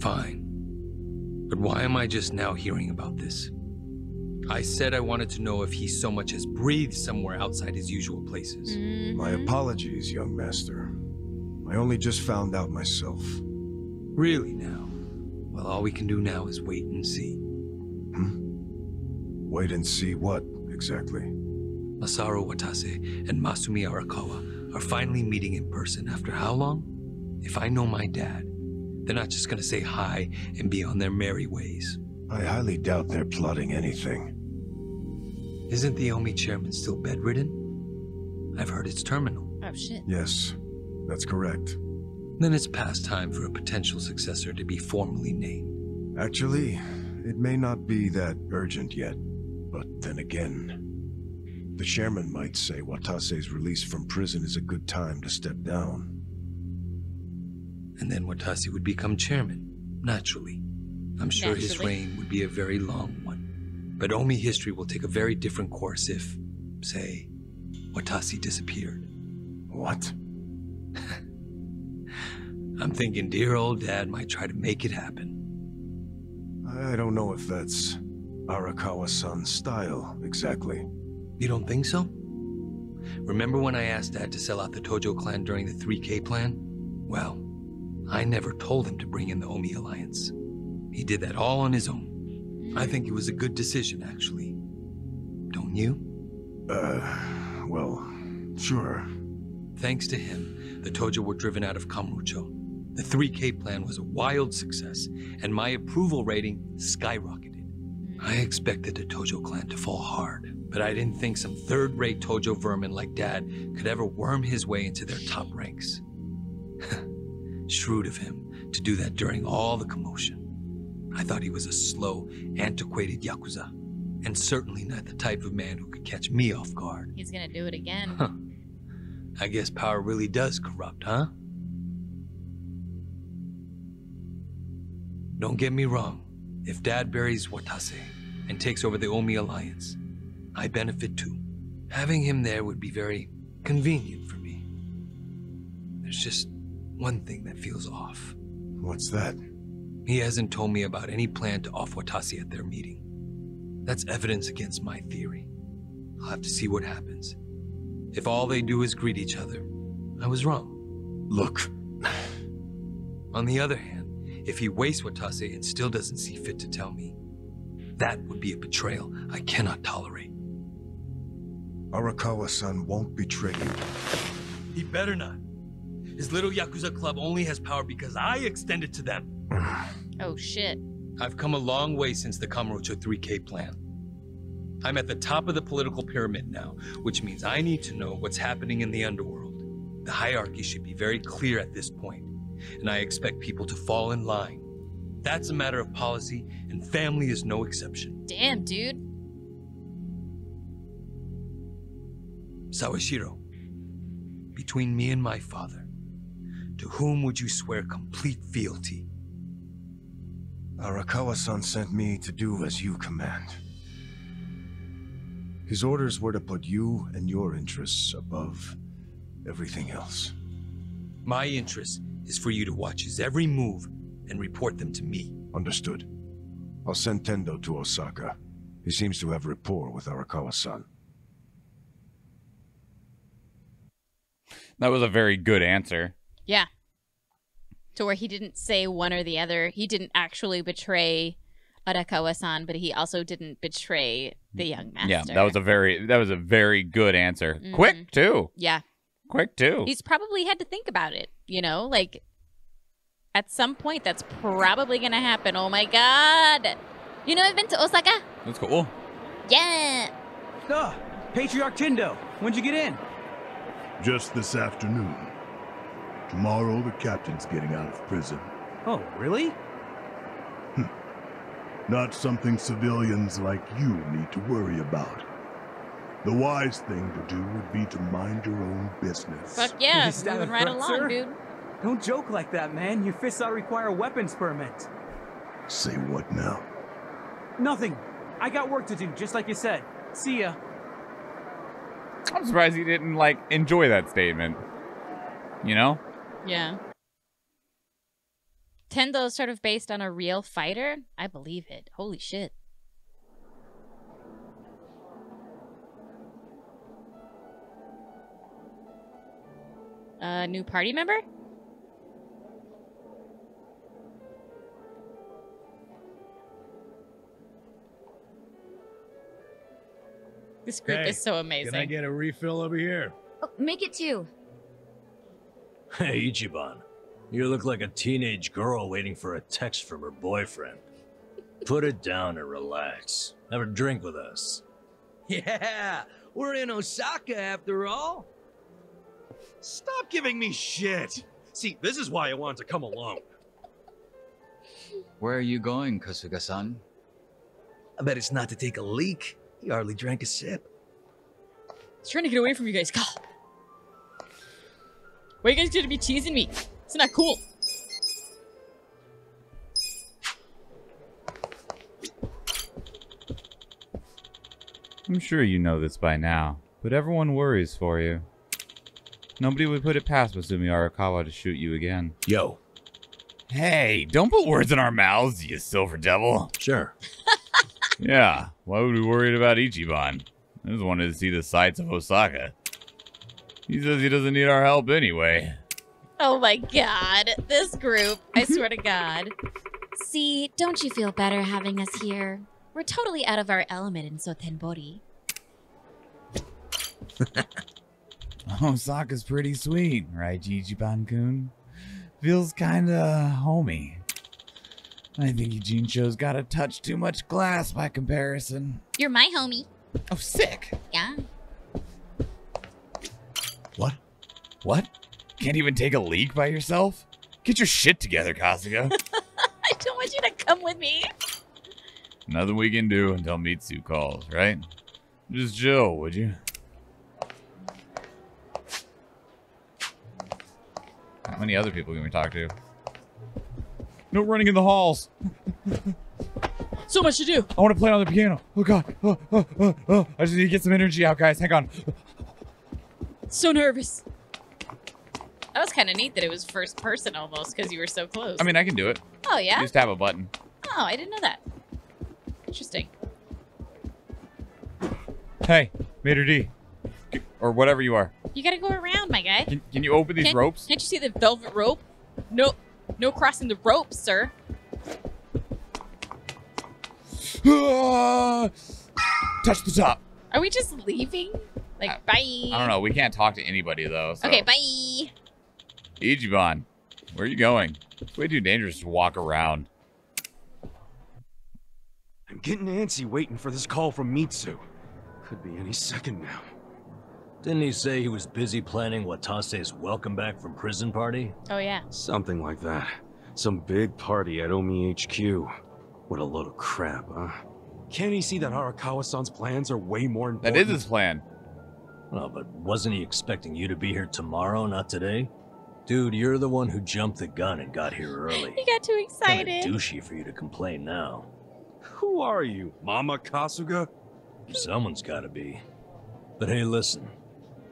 [SPEAKER 13] Fine. But why am I just now hearing about this? I said I wanted to know if he so much as breathed somewhere outside his usual places.
[SPEAKER 30] My apologies, young master. I only just found out myself.
[SPEAKER 13] Really now? Well, all we can do now is wait and see. Hmm?
[SPEAKER 30] Wait and see what, exactly?
[SPEAKER 13] Masaru Watase and Masumi Arakawa are finally meeting in person after how long? If I know my dad, they're not just gonna say hi and be on their merry ways.
[SPEAKER 30] I highly doubt they're plotting anything.
[SPEAKER 13] Isn't the Omi chairman still bedridden? I've heard it's terminal.
[SPEAKER 37] Oh shit.
[SPEAKER 30] Yes, that's correct.
[SPEAKER 13] Then it's past time for a potential successor to be formally named.
[SPEAKER 30] Actually, it may not be that urgent yet, but then again, the chairman might say Watase's release from prison is a good time to step down.
[SPEAKER 13] And then Watase would become chairman, naturally. I'm sure his reign would be a very long one. But Omi history will take a very different course if, say, Watase disappeared.
[SPEAKER 30] What?
[SPEAKER 13] I'm thinking dear old dad might try to make it happen.
[SPEAKER 30] I don't know if that's Arakawa-san's style, exactly.
[SPEAKER 13] You don't think so? Remember when I asked Dad to sell out the Tojo clan during the 3K plan? Well, I never told him to bring in the Omi Alliance. He did that all on his own. I think it was a good decision, actually. Don't you?
[SPEAKER 30] Uh, well, sure.
[SPEAKER 13] Thanks to him, the Tojo were driven out of Kamurocho. The 3K plan was a wild success, and my approval rating skyrocketed. I expected the Tojo clan to fall hard, but I didn't think some third-rate Tojo vermin like Dad could ever worm his way into their top ranks. Shrewd of him to do that during all the commotion. I thought he was a slow, antiquated Yakuza, and certainly not the type of man who could catch me off guard.
[SPEAKER 37] He's gonna do it again.
[SPEAKER 13] Huh. I guess power really does corrupt, huh? Don't get me wrong. If Dad buries Watase and takes over the Omi Alliance, I benefit too. Having him there would be very convenient for me. There's just one thing that feels off.
[SPEAKER 30] What's that?
[SPEAKER 13] He hasn't told me about any plan to off Watase at their meeting. That's evidence against my theory. I'll have to see what happens. If all they do is greet each other, I was wrong.
[SPEAKER 30] Look.
[SPEAKER 13] On the other hand, if he wastes Watase and still doesn't see fit to tell me. That would be a betrayal I cannot tolerate.
[SPEAKER 30] Arakawa-san won't betray you.
[SPEAKER 13] He better not. His little Yakuza club only has power because I extend it to them.
[SPEAKER 3] Oh shit.
[SPEAKER 13] I've come a long way since the Kamurocho 3K plan. I'm at the top of the political pyramid now, which means I need to know what's happening in the underworld. The hierarchy should be very clear at this point, and I expect people to fall in line. That's a matter of policy, and family is no exception.
[SPEAKER 3] Damn, dude.
[SPEAKER 13] Sawashiro, between me and my father, to whom would you swear complete fealty?
[SPEAKER 30] Arakawa-san sent me to do as you command. His orders were to put you and your interests above everything else.
[SPEAKER 13] My interest is for you to watch his every move and report them to me.
[SPEAKER 30] Understood. I'll send Tendo to Osaka. He seems to have rapport with Arakawa-san.
[SPEAKER 2] That was a very good answer.
[SPEAKER 3] Yeah. To where he didn't say one or the other. He didn't actually betray Arakawa-san, but he also didn't betray the young master.
[SPEAKER 2] Yeah, that was a very that was a very good answer.
[SPEAKER 3] Mhm.
[SPEAKER 2] Quick too.
[SPEAKER 3] Yeah.
[SPEAKER 2] Quick too.
[SPEAKER 3] He's probably had to think about it, you know? Like, at some point, that's probably going to happen. Oh my god. You know, I've been to Osaka.
[SPEAKER 2] That's cool.
[SPEAKER 3] Yeah.
[SPEAKER 38] Ah, Patriarch Tendo, when'd you get in?
[SPEAKER 26] Just this afternoon. Tomorrow, the captain's getting out of prison.
[SPEAKER 38] Oh, really? Hmm.
[SPEAKER 26] Not something civilians like you need to worry about. The wise thing to do would be to mind your own business.
[SPEAKER 3] Fuck yeah.
[SPEAKER 38] Is that
[SPEAKER 3] Moving right
[SPEAKER 38] threat,
[SPEAKER 3] along,
[SPEAKER 38] sir?
[SPEAKER 3] dude.
[SPEAKER 38] Don't joke like that, man. Your fists ought to require a weapons permit.
[SPEAKER 26] Say what now?
[SPEAKER 38] Nothing. I got work to do, just like you said. See ya.
[SPEAKER 2] I'm surprised he didn't like enjoy that statement. You know?
[SPEAKER 3] Yeah. Tendo is sort of based on a real fighter? I believe it. Holy shit. A new party member? This group
[SPEAKER 14] Hey,
[SPEAKER 3] is so amazing.
[SPEAKER 14] Can I get a refill over here?
[SPEAKER 15] Oh, make it two.
[SPEAKER 10] Hey, Ichiban. You look like a teenage girl waiting for a text from her boyfriend. Put it down and relax. Have a drink with us.
[SPEAKER 33] Yeah, we're in Osaka after all.
[SPEAKER 21] Stop giving me shit! See, this is why I wanted to come alone.
[SPEAKER 29] Where are you going, Kasuga-san?
[SPEAKER 39] I bet it's not to take a leak. He hardly drank a sip.
[SPEAKER 3] He's trying to get away from you guys. God. Why are you guys gonna be teasing me? It's not that cool.
[SPEAKER 2] I'm sure you know this by now, but everyone worries for you. Nobody would put it past Masumi Arakawa to shoot you again.
[SPEAKER 14] Yo.
[SPEAKER 40] Hey, don't put words in our mouths, you silver devil.
[SPEAKER 14] Sure.
[SPEAKER 40] yeah, why would we worry about Ichiban? I just wanted to see the sights of Osaka. He says he doesn't need our help anyway.
[SPEAKER 3] Oh my god. This group. I swear to God.
[SPEAKER 15] See, don't you feel better having us here? We're totally out of our element in Sotenbori.
[SPEAKER 40] Oh, Osaka's pretty sweet, right, Ichiban-kun? Feels kinda homey. I think Ijincho's got a touch too much glass by comparison.
[SPEAKER 15] You're my homie.
[SPEAKER 40] Oh, sick.
[SPEAKER 15] Yeah.
[SPEAKER 40] What? What? Can't even take a leak by yourself? Get your shit together, Kasuga.
[SPEAKER 3] I don't want you to come with me.
[SPEAKER 40] Nothing we can do until Mitsu calls, right? Just chill, would you?
[SPEAKER 2] How many other people can we talk to? No running in the halls.
[SPEAKER 3] So much to do.
[SPEAKER 2] I want to play on the piano. Oh god. Oh, oh, oh, oh. I just need to get some energy out, guys. Hang on.
[SPEAKER 3] So nervous. That was kind of neat that it was first person almost because you were so close.
[SPEAKER 2] I mean, I can do it.
[SPEAKER 3] Oh, yeah?
[SPEAKER 2] You just have a button.
[SPEAKER 3] Oh, I didn't know that. Interesting.
[SPEAKER 2] Hey, Mater D. Or whatever you are.
[SPEAKER 3] You gotta go around, my guy.
[SPEAKER 2] Can, can you open these
[SPEAKER 3] Can't-
[SPEAKER 2] ropes?
[SPEAKER 3] Can't you see the velvet rope? No. No crossing the ropes, sir.
[SPEAKER 2] Touch the top.
[SPEAKER 3] Are we just leaving? Like, bye.
[SPEAKER 2] I don't know. We can't talk to anybody though. So.
[SPEAKER 3] Okay, bye.
[SPEAKER 2] Ichiban, where are you going? It's way too dangerous to walk around.
[SPEAKER 21] I'm getting antsy waiting for this call from Mitsu. Could be any second now.
[SPEAKER 10] Didn't he say he was busy planning Watase's welcome back from prison party?
[SPEAKER 3] Oh, yeah.
[SPEAKER 21] Something like that. Some big party at Omi HQ. What a load of crap, huh? Can't he see that Arakawa-san's plans are way more important?
[SPEAKER 2] That is his plan.
[SPEAKER 10] Well, but wasn't he expecting you to be here tomorrow, not today? Dude, you're the one who jumped the gun and got here early.
[SPEAKER 3] you got too excited.
[SPEAKER 10] Kinda douchey for you to complain now.
[SPEAKER 21] Who are you, Mama Kasuga?
[SPEAKER 10] Someone's gotta be. But hey, listen.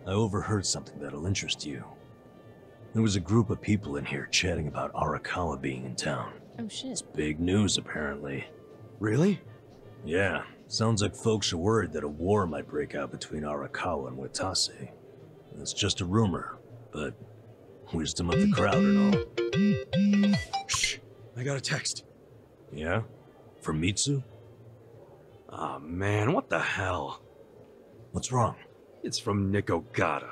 [SPEAKER 10] I overheard something that'll interest you. There was a group of people in here chatting about Arakawa being in town.
[SPEAKER 3] Oh, shit.
[SPEAKER 10] It's big news, apparently.
[SPEAKER 21] Really?
[SPEAKER 10] Yeah. Sounds like folks are worried that a war might break out between Arakawa and Watase. It's just a rumor, but wisdom of the crowd and all.
[SPEAKER 21] Shh! I got a text.
[SPEAKER 10] Yeah? From Mitsu?
[SPEAKER 21] Ah, man, what the hell?
[SPEAKER 10] What's wrong?
[SPEAKER 21] It's from Nick Ogata.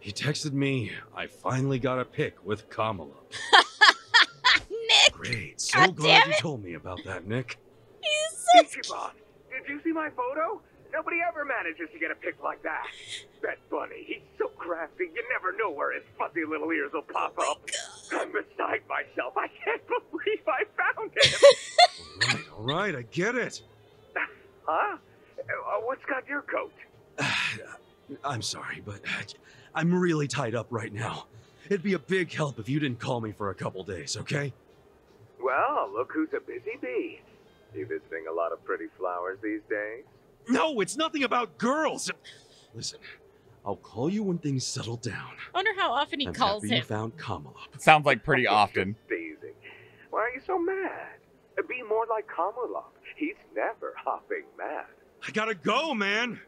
[SPEAKER 21] He texted me, I finally got a pic with Kamala.
[SPEAKER 3] Nick!
[SPEAKER 21] Great, so
[SPEAKER 3] God
[SPEAKER 21] glad you told me about that, Nick.
[SPEAKER 3] He's so
[SPEAKER 41] Ichiban, did you see my photo? Nobody ever manages to get a pic like that. That bunny, he's so crafty, you never know where his fuzzy little ears will pop up. God. I'm beside myself. I can't believe I found him.
[SPEAKER 21] All right, I get it.
[SPEAKER 41] huh? Uh, what's got your coat?
[SPEAKER 21] I'm sorry, but I'm really tied up right now. It'd be a big help if you didn't call me for a couple days, okay?
[SPEAKER 41] Well, look who's a busy bee. You visiting a lot of pretty flowers these days?
[SPEAKER 21] No, it's nothing about girls. Listen, I'll call you when things settle down.
[SPEAKER 3] I wonder how often he
[SPEAKER 21] I'm
[SPEAKER 3] calls
[SPEAKER 21] happy
[SPEAKER 3] him.
[SPEAKER 21] you found Kamala.
[SPEAKER 2] Sounds like pretty often.
[SPEAKER 41] Teasing. Why are you so mad? Be more like Kamala. He's never hopping mad.
[SPEAKER 21] I gotta go, man.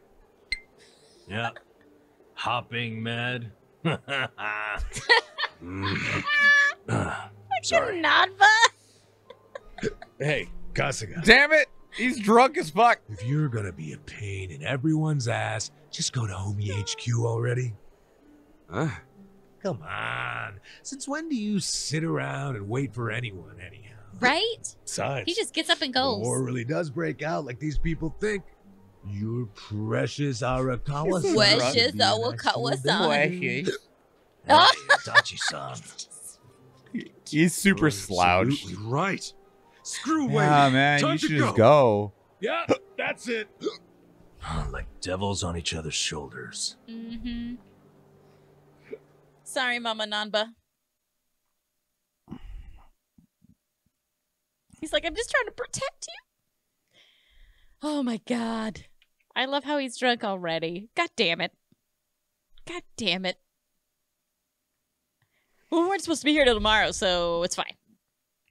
[SPEAKER 10] Yeah. Hopping mad?
[SPEAKER 21] Mm.
[SPEAKER 10] Ah, Sorry.
[SPEAKER 3] Nadva?
[SPEAKER 14] Hey, Kasuga.
[SPEAKER 2] Damn it! He's drunk as fuck.
[SPEAKER 14] If you're gonna be a pain in everyone's ass, just go to Omi HQ already.
[SPEAKER 21] Huh?
[SPEAKER 14] Come on. Since when do you sit around and wait for anyone, anyhow?
[SPEAKER 3] Right?
[SPEAKER 14] Besides,
[SPEAKER 3] He just gets up and goes.
[SPEAKER 14] war really does break out like these people think. Your precious Arakawa-san.
[SPEAKER 3] Precious Arakawa-san.
[SPEAKER 10] Ah! Itachi-san.
[SPEAKER 2] He's super slouched.
[SPEAKER 21] Absolutely right. Screw waiting.
[SPEAKER 2] Yeah, man,
[SPEAKER 21] Time
[SPEAKER 2] you
[SPEAKER 21] to
[SPEAKER 2] should
[SPEAKER 21] go.
[SPEAKER 2] just go.
[SPEAKER 21] Yeah, that's it.
[SPEAKER 10] like devils on each other's shoulders.
[SPEAKER 3] Mm-hmm. Sorry, Mama Nanba. He's like, I'm just trying to protect you. Oh my god. I love how he's drunk already. God damn it. God damn it. Well, we weren't supposed to be here till tomorrow, so it's fine.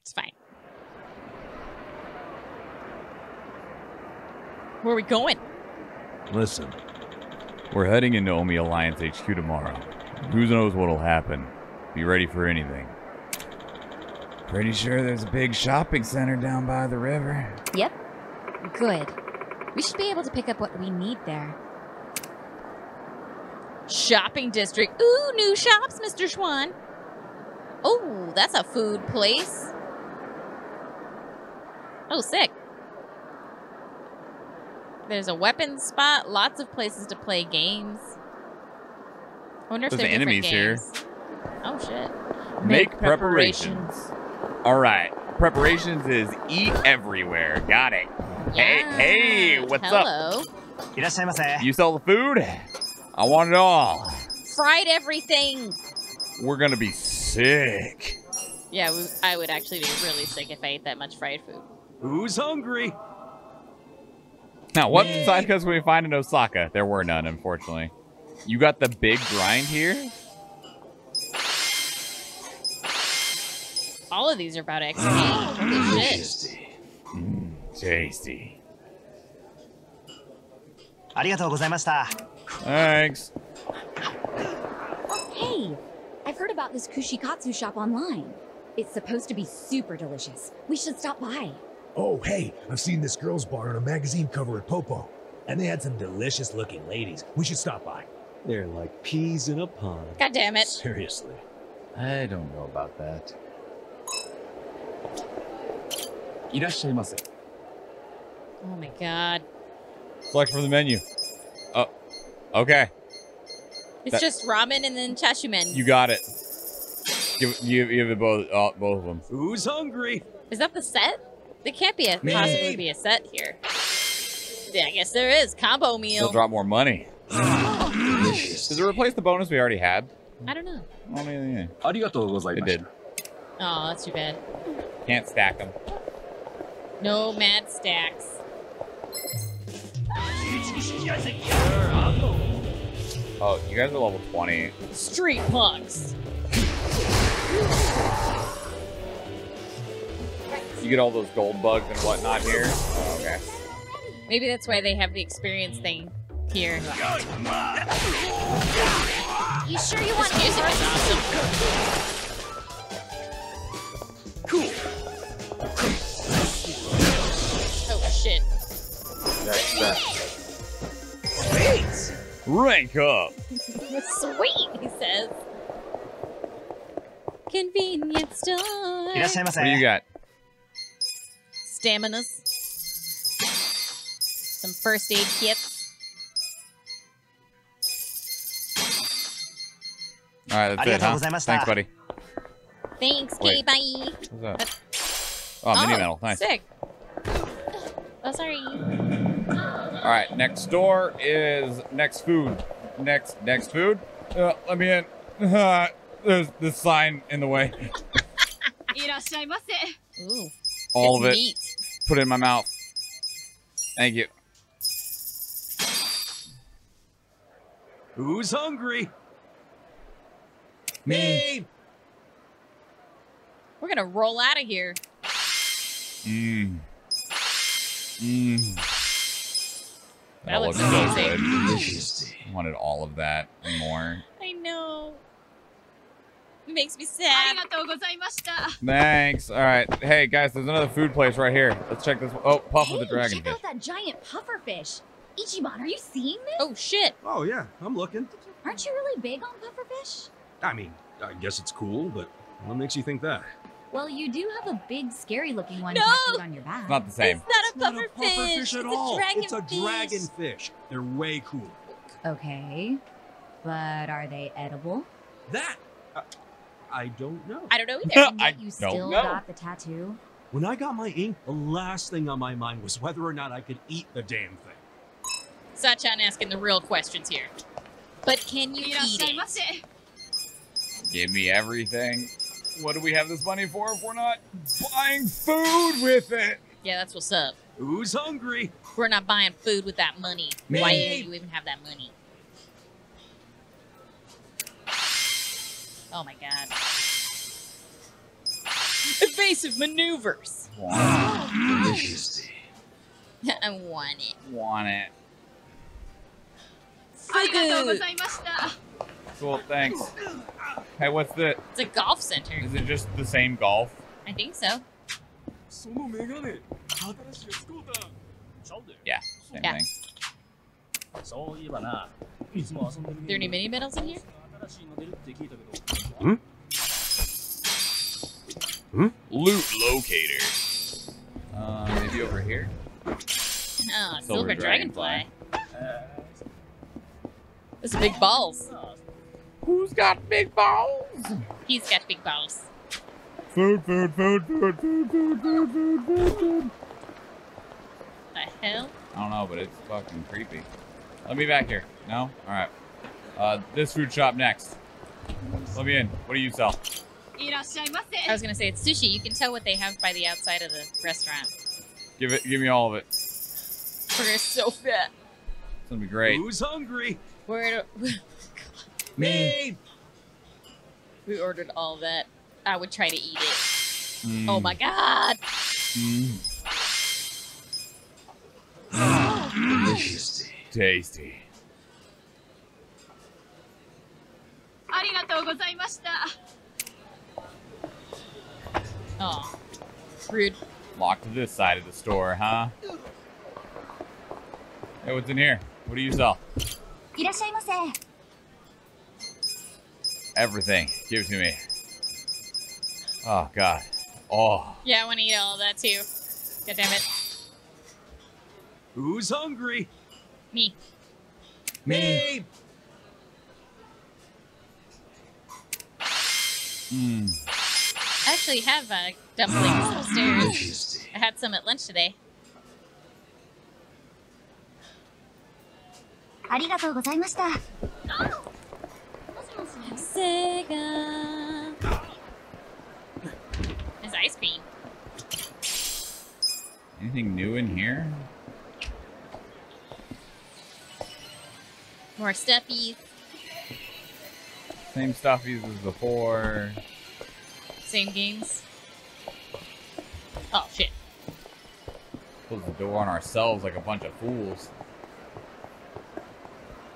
[SPEAKER 3] It's fine. Where are we going?
[SPEAKER 10] Listen,
[SPEAKER 2] We're heading into Omi Alliance HQ tomorrow. Who knows what'll happen? Be ready for anything. Pretty sure there's a big shopping center down by the river.
[SPEAKER 15] Yep. Good. We should be able to pick up what we need there.
[SPEAKER 3] Shopping district. Ooh, new shops, Mr. Schwahn. Oh, that's a food place. Oh, sick. There's a weapons spot, lots of places to play games. I wonder if
[SPEAKER 2] There's
[SPEAKER 3] they're
[SPEAKER 2] enemies here.
[SPEAKER 3] Oh shit.
[SPEAKER 2] Make preparations. All right. Preparations is eat everywhere. Got it. Hey, hey, what's up?
[SPEAKER 3] Hello.
[SPEAKER 2] up? You sell the food? I want it all.
[SPEAKER 3] Fried everything.
[SPEAKER 2] We're gonna be sick.
[SPEAKER 3] Yeah, I would actually be really sick if I ate that much fried food.
[SPEAKER 21] Who's hungry?
[SPEAKER 2] Now, what side side quests we find in Osaka? There were none, unfortunately. You got the big grind here?
[SPEAKER 3] All of these are about XP. Holy shit.
[SPEAKER 2] Tasty.
[SPEAKER 42] Hmm, tasty.
[SPEAKER 2] Thanks.
[SPEAKER 15] Hey, I've heard about this kushikatsu shop online. It's supposed to be super delicious. We should stop by
[SPEAKER 14] oh, hey, I've seen this girls bar on a magazine cover at Poppo. And they had some delicious looking ladies. We should stop by.
[SPEAKER 43] They're like peas in a pod.
[SPEAKER 3] God damn it.
[SPEAKER 43] Seriously.
[SPEAKER 4] I don't know about that.
[SPEAKER 3] Oh my god.
[SPEAKER 2] Select from the menu. Oh, okay.
[SPEAKER 3] It's
[SPEAKER 2] that,
[SPEAKER 3] just ramen and then chashumen.
[SPEAKER 2] You got it. Give, you, you have both, uh, both of them.
[SPEAKER 11] Who's hungry?
[SPEAKER 3] Is that the set? There can't be a, possibly be a set here. Yeah, I guess there is. Combo meal.
[SPEAKER 2] They'll drop more money. Does it replace the bonus we already had?
[SPEAKER 3] I don't know.
[SPEAKER 2] Oh, yeah,
[SPEAKER 4] got those like
[SPEAKER 2] It did.
[SPEAKER 3] Oh, that's too bad.
[SPEAKER 2] Can't stack them.
[SPEAKER 3] No mad stacks.
[SPEAKER 2] Oh, you guys are level 20.
[SPEAKER 3] Street punks.
[SPEAKER 2] You get all those gold bugs and whatnot here. Oh, okay.
[SPEAKER 3] Maybe that's why they have the experience thing here.
[SPEAKER 15] You sure you want
[SPEAKER 3] This music is awesome.
[SPEAKER 11] Cool.
[SPEAKER 3] Oh shit.
[SPEAKER 11] Sweet.
[SPEAKER 4] Rank up.
[SPEAKER 3] Sweet, he says. Convenience store.
[SPEAKER 2] What do you got?
[SPEAKER 3] Staminas. Some first aid kits.
[SPEAKER 2] All right, that's it, huh? Thanks, buddy.
[SPEAKER 3] Thanks,
[SPEAKER 2] Wait.
[SPEAKER 3] Bye.
[SPEAKER 2] Oh, mini oh, metal. Nice.
[SPEAKER 3] Sick. Oh, sorry.
[SPEAKER 2] All right, next door is next food. Next, next food. Uh, let me in. Uh, there's this sign in the way. All of it.
[SPEAKER 3] Meat.
[SPEAKER 2] Put it in my mouth. Thank you.
[SPEAKER 11] Who's hungry?
[SPEAKER 14] Me.
[SPEAKER 3] We're gonna roll out of here.
[SPEAKER 2] Mmm. Mmm.
[SPEAKER 3] That oh, looks
[SPEAKER 2] so
[SPEAKER 3] amazing.
[SPEAKER 2] good. Wanted all of that and more
[SPEAKER 3] makes me sad.
[SPEAKER 2] Thanks. All right. Hey, guys, there's another food place right here. Let's check this. Oh, Puff hey, with the dragon.
[SPEAKER 15] Check
[SPEAKER 2] fish.
[SPEAKER 15] out that giant pufferfish. Ichiban, are you seeing this?
[SPEAKER 3] Oh, shit.
[SPEAKER 11] Oh, yeah. I'm looking.
[SPEAKER 15] Aren't you really big on pufferfish?
[SPEAKER 11] I mean, I guess it's cool, but what makes you think that?
[SPEAKER 15] Well, you do have a big, scary-looking one
[SPEAKER 3] no!
[SPEAKER 15] on your back.
[SPEAKER 2] Not the same.
[SPEAKER 3] It's not a pufferfish. It's
[SPEAKER 11] not
[SPEAKER 3] a at it's
[SPEAKER 11] all.
[SPEAKER 3] A
[SPEAKER 11] it's a dragonfish. They're way cool.
[SPEAKER 15] Okay, but are they edible?
[SPEAKER 11] That uh, I don't know.
[SPEAKER 3] I don't know either.
[SPEAKER 2] I
[SPEAKER 15] you still
[SPEAKER 2] know.
[SPEAKER 15] got the tattoo?
[SPEAKER 11] When I got my ink, the last thing on my mind was whether or not I could eat the damn thing.
[SPEAKER 3] Sachan asking the real questions here. But can you eat it?
[SPEAKER 2] Give me everything. What do we have this money for if we're not buying food with it?
[SPEAKER 3] Yeah, that's what's up.
[SPEAKER 11] Who's hungry?
[SPEAKER 3] We're not buying food with that money.
[SPEAKER 11] Me.
[SPEAKER 3] Why do you even have that money? Oh my god. Evasive maneuvers.
[SPEAKER 4] Wow. Interesting.
[SPEAKER 3] I want it.
[SPEAKER 2] Want it.
[SPEAKER 44] Fugu.
[SPEAKER 2] Cool, thanks. Hey, what's the?
[SPEAKER 3] It's a golf center.
[SPEAKER 2] Is it just the same golf?
[SPEAKER 3] I think so.
[SPEAKER 2] Yeah, same
[SPEAKER 3] yeah.
[SPEAKER 2] thing.
[SPEAKER 3] There any mini medals in here?
[SPEAKER 43] Hmm? Hmm?
[SPEAKER 4] Loot locator.
[SPEAKER 2] Uh, maybe over here?
[SPEAKER 3] Oh,
[SPEAKER 2] silver,
[SPEAKER 3] silver
[SPEAKER 2] dragonfly.
[SPEAKER 3] dragonfly. Those big balls.
[SPEAKER 2] Who's got big balls?
[SPEAKER 3] He's got big balls.
[SPEAKER 2] Food, food, food, food, food, food, food, food, food, food.
[SPEAKER 3] The hell?
[SPEAKER 2] I don't know, but it's fucking creepy. Let me back here. No? Alright. Uh, this food shop next. Let me in. What do you sell?
[SPEAKER 3] I was gonna say it's sushi. You can tell what they have by the outside of the restaurant.
[SPEAKER 2] Give it. Give me all of it.
[SPEAKER 3] We're so fat.
[SPEAKER 2] It's gonna be great.
[SPEAKER 11] Who's hungry?
[SPEAKER 3] Where?
[SPEAKER 11] Do, oh me.
[SPEAKER 3] We ordered all that. I would try to eat it.
[SPEAKER 2] Mm.
[SPEAKER 3] Oh my god.
[SPEAKER 2] Mm.
[SPEAKER 4] oh, Delicious.
[SPEAKER 2] Tasty.
[SPEAKER 44] ありがとうございました。
[SPEAKER 3] Oh, rude.
[SPEAKER 2] Locked to this side of the store, huh? Hey, what's in here? What do you sell? Everything. Give it to me. Oh, God. Oh.
[SPEAKER 3] Yeah, I want to eat all of that, too. God damn it.
[SPEAKER 21] Who's hungry?
[SPEAKER 3] Me.
[SPEAKER 21] Me. Hey.
[SPEAKER 2] Mm.
[SPEAKER 3] I actually have uh, dumplings upstairs. I had some at lunch today.
[SPEAKER 15] ありがとうございました
[SPEAKER 3] Sega. There's ice cream.
[SPEAKER 2] Anything new in here?
[SPEAKER 3] More stuffies.
[SPEAKER 2] Same stuff as before.
[SPEAKER 3] Same games. Oh shit.
[SPEAKER 2] Close the door on ourselves like a bunch of fools.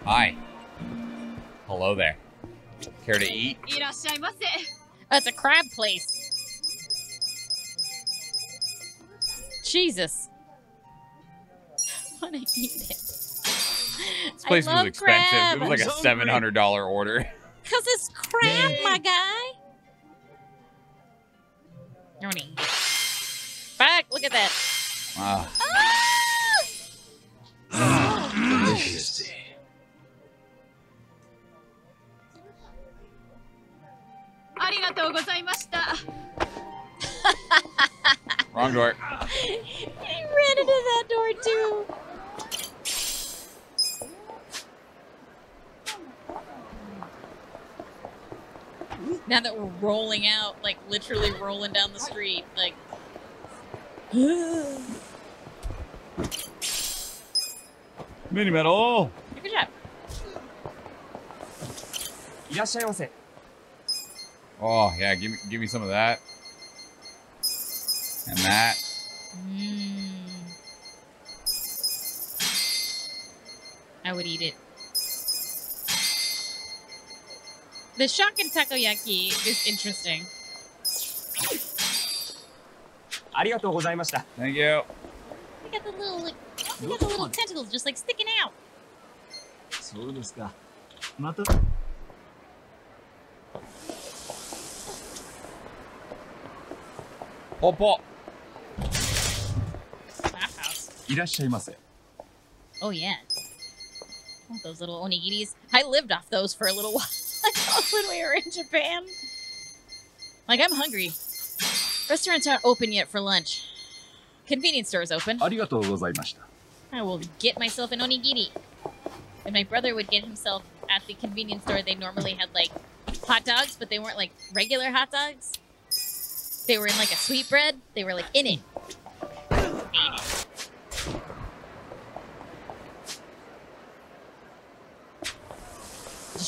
[SPEAKER 2] Hi. Hello there. Care to eat?
[SPEAKER 3] That's a crab place. Jesus. I want to eat it.
[SPEAKER 2] This place was expensive.
[SPEAKER 3] Crab.
[SPEAKER 2] It was like a $700 order.
[SPEAKER 3] Cause it's crap, my guy. Ernie. Fuck, look at that.
[SPEAKER 44] Wow. Ah! ah. Oh, Interesting. Arigatou.
[SPEAKER 2] Wrong door.
[SPEAKER 3] he ran into that door too. Now that we're rolling out, like literally rolling down the street, like.
[SPEAKER 2] Mini metal.
[SPEAKER 3] Good job.
[SPEAKER 45] いらっしゃいませ。
[SPEAKER 2] Oh yeah, give me give me some of that. And that.
[SPEAKER 3] Mm. I would eat it. The shotgun takoyaki is interesting.
[SPEAKER 45] ありがとうございました。
[SPEAKER 2] Thank you.
[SPEAKER 3] They got the little, like, they got the little tentacles just like sticking out.
[SPEAKER 46] そうですか。また。
[SPEAKER 2] Oh, Paul.
[SPEAKER 3] Bathhouse.
[SPEAKER 45] いらっしゃいませ。
[SPEAKER 3] Oh yeah. Oh, those little onigiris. I lived off those for a little while when we were in Japan. Like I'm hungry. Restaurants aren't open yet for lunch. Convenience stores open.
[SPEAKER 45] ありがとうございました。
[SPEAKER 3] I will get myself an onigiri. And my brother would get himself at the convenience store. They normally had like hot dogs, but they weren't like regular hot dogs. They were in like a sweetbread. They were like in it. Ate it.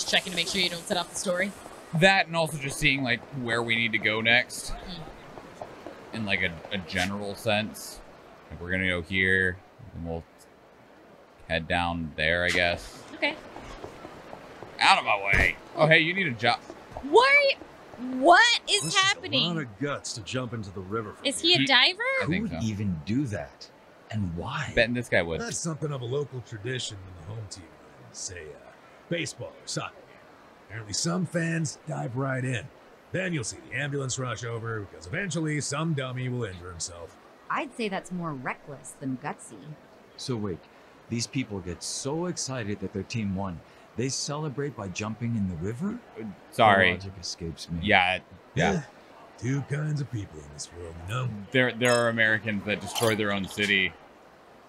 [SPEAKER 3] Just checking to make sure you don't set off the story.
[SPEAKER 2] That and also just seeing like where we need to go next. In like a, a general sense. Like we're gonna go here, and we'll head down there, I guess.
[SPEAKER 3] Okay.
[SPEAKER 2] Out of my way. Oh hey, you need a job.
[SPEAKER 3] What? What is
[SPEAKER 10] This is a lot of guts to jump into the river. from
[SPEAKER 3] Is he a diver?
[SPEAKER 2] I think so.
[SPEAKER 10] even do that? And why?
[SPEAKER 2] Betting this guy would.
[SPEAKER 14] That's something of a local tradition when the home team say, uh, baseball or soccer. Apparently, some fans dive right in. Then you'll see the ambulance rush over because eventually some dummy will injure himself.
[SPEAKER 15] I'd say that's more reckless than gutsy.
[SPEAKER 29] So wait, these people get so excited that their team won. They celebrate by jumping in the river?
[SPEAKER 2] Sorry.
[SPEAKER 29] The logic escapes me.
[SPEAKER 2] Yeah, yeah.
[SPEAKER 14] Two kinds of people in this world, you know?
[SPEAKER 2] There there are Americans that destroy their own city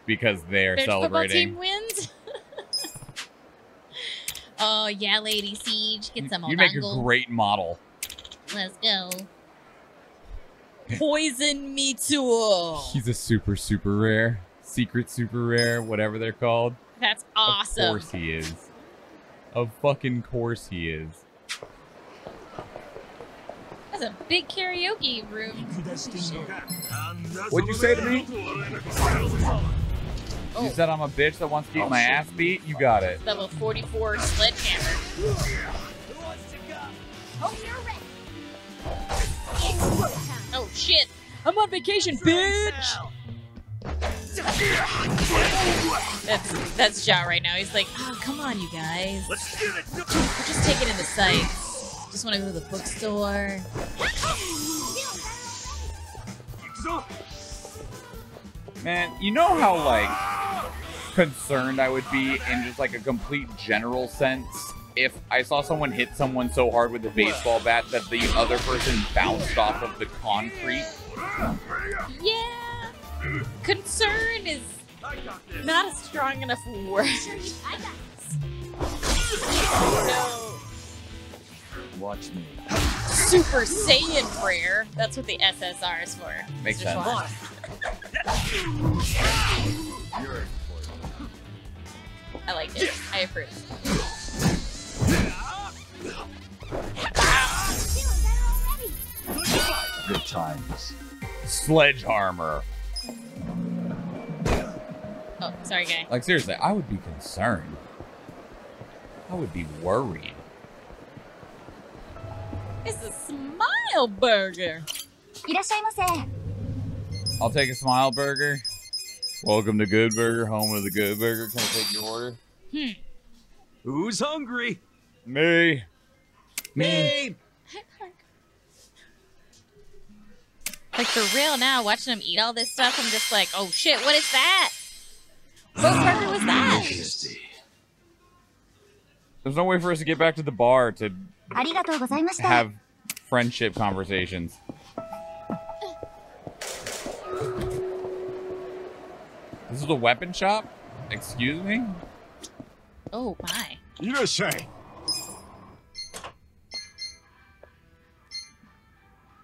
[SPEAKER 2] because they're
[SPEAKER 3] Their football
[SPEAKER 2] celebrating.
[SPEAKER 3] team wins. oh yeah, Lady Siege, get some
[SPEAKER 2] You make a great model.
[SPEAKER 3] Let's go. Poison me too.
[SPEAKER 2] He's a super super rare, secret super rare, whatever they're called.
[SPEAKER 3] That's awesome.
[SPEAKER 2] Of course he is. Of fucking course he is.
[SPEAKER 3] That's a big karaoke room.
[SPEAKER 2] What'd you say to me?
[SPEAKER 3] Oh.
[SPEAKER 2] You said I'm a bitch that wants to get my ass beat? You got it.
[SPEAKER 3] Level 44 sledgehammer. Oh shit! I'm on vacation, bitch. That's that's Ja right now. He's like, oh come on, you guys.
[SPEAKER 41] Let's do it.
[SPEAKER 3] We're just taking in the sights. Just want to go to the bookstore.
[SPEAKER 2] Man, you know how like concerned I would be in just like a complete general sense if I saw someone hit someone so hard with a baseball bat that the other person bounced off of the concrete.
[SPEAKER 3] Yeah. Concern is not a strong enough word. no.
[SPEAKER 29] Watch me.
[SPEAKER 3] Super Saiyan prayer. That's what the SSR is for.
[SPEAKER 2] Makes
[SPEAKER 3] Mr.
[SPEAKER 2] sense.
[SPEAKER 3] Schwartz. I like it. I approve.
[SPEAKER 29] Good times.
[SPEAKER 2] Sledgehammer.
[SPEAKER 3] Oh, sorry, guy.
[SPEAKER 2] Like seriously, I would be concerned. I would be worried.
[SPEAKER 3] It's a smile burger.
[SPEAKER 2] I'll take a smile burger. Welcome to Good Burger, home of the Good Burger. Can I take your order?
[SPEAKER 3] Hmm.
[SPEAKER 11] Who's hungry?
[SPEAKER 2] Me.
[SPEAKER 11] Me.
[SPEAKER 3] Like for real now, watching them eat all this stuff, I'm just like, oh shit, what is that? What ah, burger was that?
[SPEAKER 2] There's no way for us to get back to the bar to have friendship conversations. This is the weapon shop? Excuse me?
[SPEAKER 3] Oh, my.
[SPEAKER 38] You just say.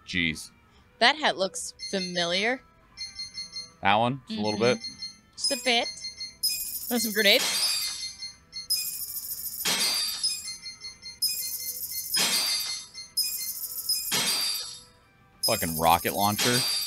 [SPEAKER 2] Jeez.
[SPEAKER 3] That hat looks familiar.
[SPEAKER 2] That one? Mm -hmm. A little
[SPEAKER 3] mm-hmm.
[SPEAKER 2] bit?
[SPEAKER 3] Just a bit. Want some grenades?
[SPEAKER 2] Fucking rocket launcher.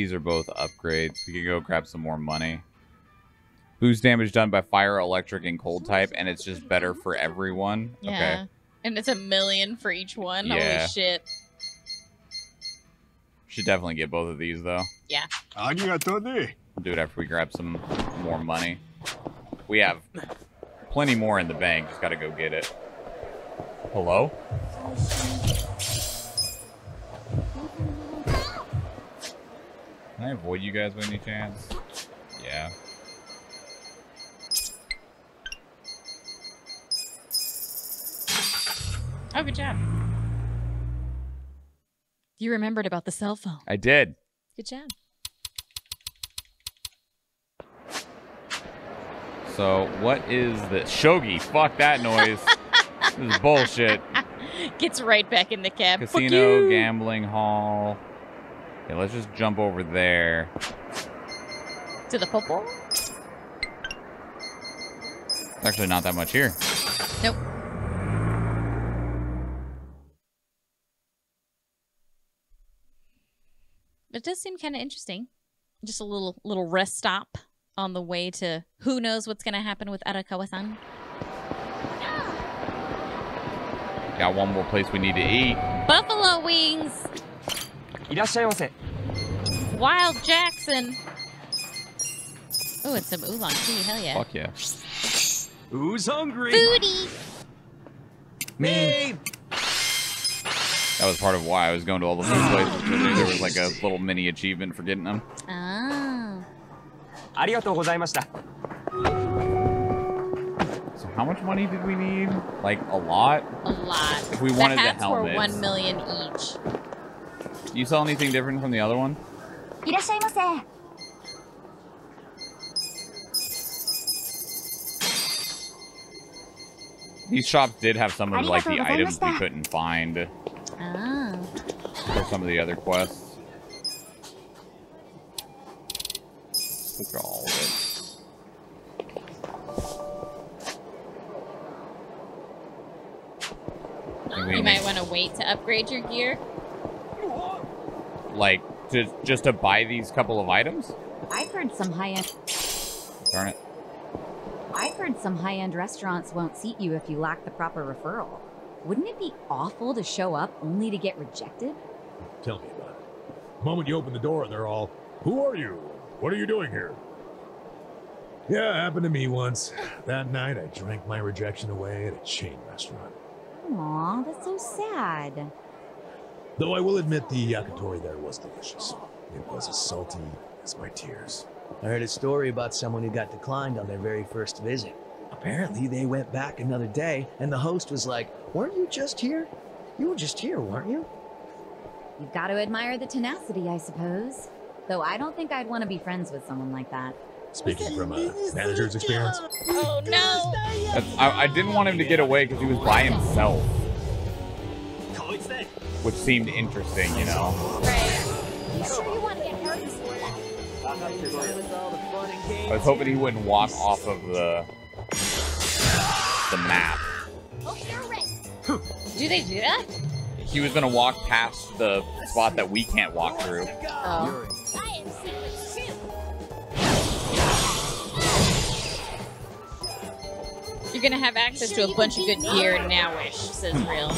[SPEAKER 2] these are both upgrades. We can go grab some more money. Boost damage done by fire, electric, and cold type, and it's just better for everyone.
[SPEAKER 3] Yeah.
[SPEAKER 2] Okay.
[SPEAKER 3] And it's a million for each one.
[SPEAKER 2] Yeah.
[SPEAKER 3] Holy shit.
[SPEAKER 2] Should definitely get both of these, though.
[SPEAKER 3] Yeah.
[SPEAKER 2] We'll do it after we grab some more money. We have plenty more in the bank. Just gotta go get it. Hello? Can I avoid you guys by any chance? Yeah.
[SPEAKER 3] Oh, good job. You remembered about the cell phone.
[SPEAKER 2] I did.
[SPEAKER 3] Good job.
[SPEAKER 2] So, what is this? Shogi, fuck that noise. this is bullshit.
[SPEAKER 3] Gets right back in the cab. Fuck
[SPEAKER 2] Casino, gambling hall. Okay, let's just jump over there.
[SPEAKER 3] To the football?
[SPEAKER 2] It's actually not that much here.
[SPEAKER 3] Nope. It does seem kind of interesting. Just a little little rest stop on the way to who knows what's going to happen with Arakawa-san.
[SPEAKER 2] Got one more place we need to eat.
[SPEAKER 3] Buffalo wings.
[SPEAKER 45] いらっしゃいませ。
[SPEAKER 3] Wild Jackson. Oh, and some oolong tea. Hell yeah.
[SPEAKER 2] Fuck yeah.
[SPEAKER 11] Who's hungry?
[SPEAKER 3] Foodie.
[SPEAKER 11] Me.
[SPEAKER 2] That was part of why I was going to all the food places. because There was like a little mini achievement for getting them.
[SPEAKER 3] Ah.
[SPEAKER 45] ありがとうございました。
[SPEAKER 2] So how much money did we need? Like a lot?
[SPEAKER 3] A lot.
[SPEAKER 2] If we
[SPEAKER 3] the
[SPEAKER 2] wanted the
[SPEAKER 3] hats were
[SPEAKER 2] helmets.
[SPEAKER 3] one million each.
[SPEAKER 2] You saw anything different from the other one? These shops did have some of like the items we couldn't find for some of the other quests. All of it.
[SPEAKER 3] You might want to wait to upgrade your gear.
[SPEAKER 2] Like, to, just to buy these couple of items?
[SPEAKER 15] I've heard some high-end
[SPEAKER 2] Darn it.
[SPEAKER 15] I've heard some high-end restaurants won't seat you if you lack the proper referral. Wouldn't it be awful to show up only to get rejected?
[SPEAKER 14] Tell me about it. The moment you open the door, they're all, Who are you? What are you doing here? Yeah, it happened to me once. That night, I drank my rejection away at a chain restaurant.
[SPEAKER 15] Aw, that's so sad.
[SPEAKER 14] Though I will admit the yakitori there was delicious. It was as salty as my tears.
[SPEAKER 33] I heard a story about someone who got declined on their very first visit. Apparently, they went back another day, and the host was like, Weren't you just here? You were just here, weren't you?
[SPEAKER 15] You've got to admire the tenacity, I suppose. Though I don't think I'd want to be friends with someone like that.
[SPEAKER 14] Speaking from a manager's experience,
[SPEAKER 3] Oh no!
[SPEAKER 2] I, I didn't want him to get away because he was by himself. Which seemed interesting, you know.
[SPEAKER 47] You sure you want to get hurt?
[SPEAKER 2] I was hoping he wouldn't walk off of the the map.
[SPEAKER 3] Do they do that?
[SPEAKER 2] He was gonna walk past the spot that we can't walk through.
[SPEAKER 3] Oh.
[SPEAKER 47] I am secrets too.
[SPEAKER 3] You're gonna have access to a bunch of good gear now, nowish, says real.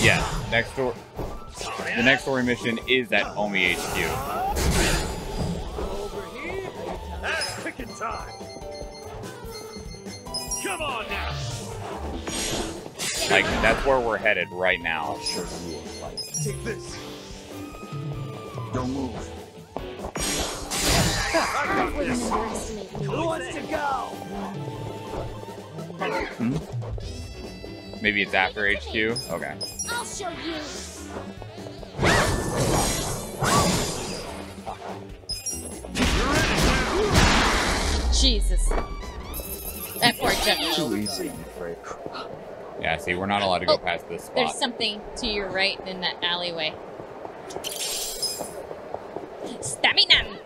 [SPEAKER 2] Yeah, next door. The next story mission is at Omi HQ. Over here.
[SPEAKER 41] That's picking time. Come on now.
[SPEAKER 2] Like that's where we're headed right now.
[SPEAKER 41] Take this.
[SPEAKER 29] Don't move.
[SPEAKER 41] Who wants to go?
[SPEAKER 2] Hmm? Maybe it's after HQ. Okay.
[SPEAKER 47] I'll show you.
[SPEAKER 3] Jesus. That poor general.
[SPEAKER 29] Too easy,
[SPEAKER 2] Yeah. See, we're not allowed to go oh, past this spot.
[SPEAKER 3] There's something to your right in that alleyway. Stamina!
[SPEAKER 15] I've heard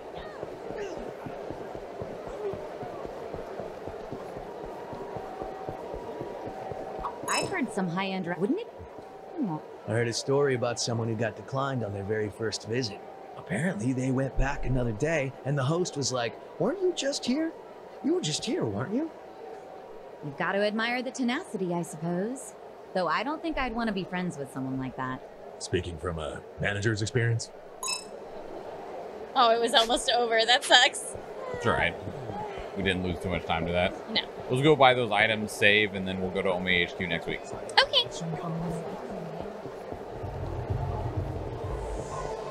[SPEAKER 15] some high-end. Re- Wouldn't it? Hmm,
[SPEAKER 33] I heard a story about someone who got declined on their very first visit. Apparently, they went back another day, and the host was like, Weren't you just here? You were just here, weren't you?
[SPEAKER 15] You've got to admire the tenacity, I suppose. Though I don't think I'd want to be friends with someone like that.
[SPEAKER 14] speaking from a manager's experience,
[SPEAKER 3] Oh, it was almost over. That sucks.
[SPEAKER 2] It's alright. We didn't lose too much time to that.
[SPEAKER 3] No.
[SPEAKER 2] Let's go buy those items, save, and then we'll go to Omi HQ next week.
[SPEAKER 3] Okay.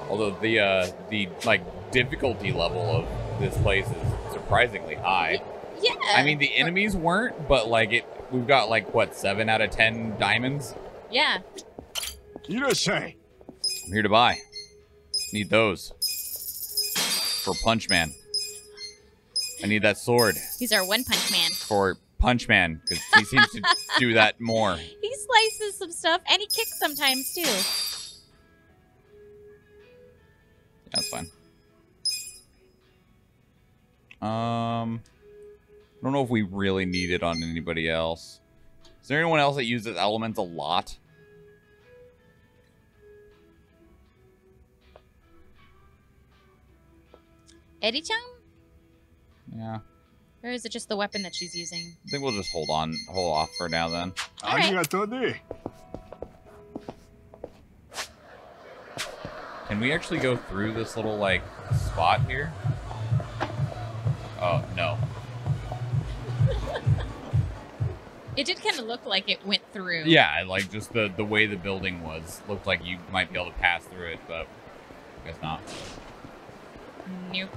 [SPEAKER 2] Although the uh, the like difficulty level of this place is surprisingly high.
[SPEAKER 3] Yeah.
[SPEAKER 2] I mean, the enemies weren't, but like it, we've got like what seven out of ten diamonds.
[SPEAKER 3] Yeah. You just say.
[SPEAKER 2] I'm here to buy. Need those for Punch Man. I need that sword
[SPEAKER 3] He's our one punch man.
[SPEAKER 2] for Punch Man because he seems to do that more.
[SPEAKER 3] He slices some stuff and he kicks sometimes too.
[SPEAKER 2] That's fine. Um, I don't know if we really need it on anybody else. Is there anyone else that uses elements a lot?
[SPEAKER 3] Eddie Chung?
[SPEAKER 2] Yeah,
[SPEAKER 3] Or is it just the weapon that she's using?
[SPEAKER 2] I think we'll just hold on, hold off for now then. All right. Can we actually go through this little like spot here? Oh no.
[SPEAKER 3] It did kind of look like it went through.
[SPEAKER 2] Yeah, like just the the way the building was looked like you might be able to pass through it, but I guess not.
[SPEAKER 3] Nope.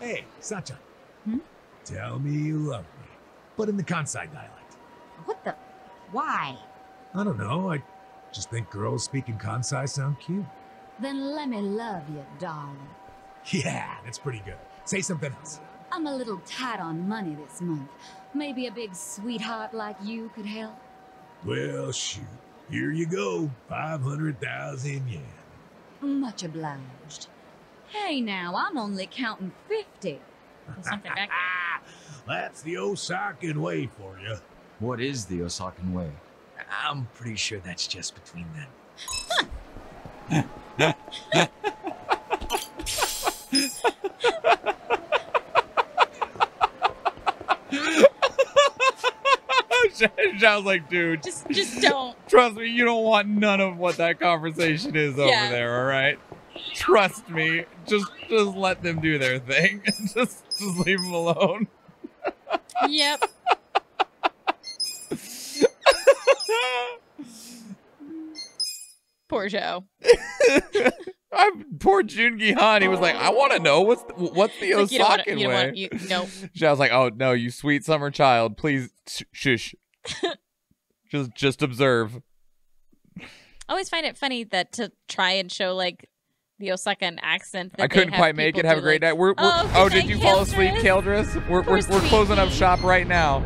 [SPEAKER 14] Hey, Sacha.
[SPEAKER 15] Hmm?
[SPEAKER 14] Tell me you love me, but in the Kansai dialect.
[SPEAKER 15] What the? Why?
[SPEAKER 14] I don't know. I just think girls speaking Kansai sound cute.
[SPEAKER 15] Then let me love you, darling.
[SPEAKER 14] Yeah, that's pretty good. Say something else.
[SPEAKER 15] I'm a little tight on money this month. Maybe a big sweetheart like you could help.
[SPEAKER 14] Well, shoot. Here you go. 500,000 yen.
[SPEAKER 15] Much obliged. Hey now, I'm only counting 50.
[SPEAKER 3] Something back
[SPEAKER 14] That's the Osakan way for you.
[SPEAKER 29] What is the Osakan way?
[SPEAKER 33] I'm pretty sure that's just between them.
[SPEAKER 2] Zhao's like, dude,
[SPEAKER 3] Just, just don't.
[SPEAKER 2] trust me, you don't want none of what that conversation is over there, all right? Trust me. Just just let them do their thing. just just leave them alone.
[SPEAKER 3] Yep. Poor Joe.
[SPEAKER 2] I'm poor Joon-gi Han. He was like, I want to know what's the, what's the
[SPEAKER 3] Like, you wanna- you
[SPEAKER 2] way.
[SPEAKER 3] wanna- you- nope.
[SPEAKER 2] Zhao's like, oh no, you sweet summer child, please sh- shush. just just observe.
[SPEAKER 3] I always find it funny that to try and show like the Osakan accent. That
[SPEAKER 2] I couldn't quite make it. Have a great
[SPEAKER 3] like,
[SPEAKER 2] night. We're, we're,
[SPEAKER 3] oh,
[SPEAKER 2] oh,
[SPEAKER 3] good
[SPEAKER 2] did
[SPEAKER 3] night,
[SPEAKER 2] you fall asleep,
[SPEAKER 3] Kildress.
[SPEAKER 2] Kildress? We're, we're, we're closing up shop right now.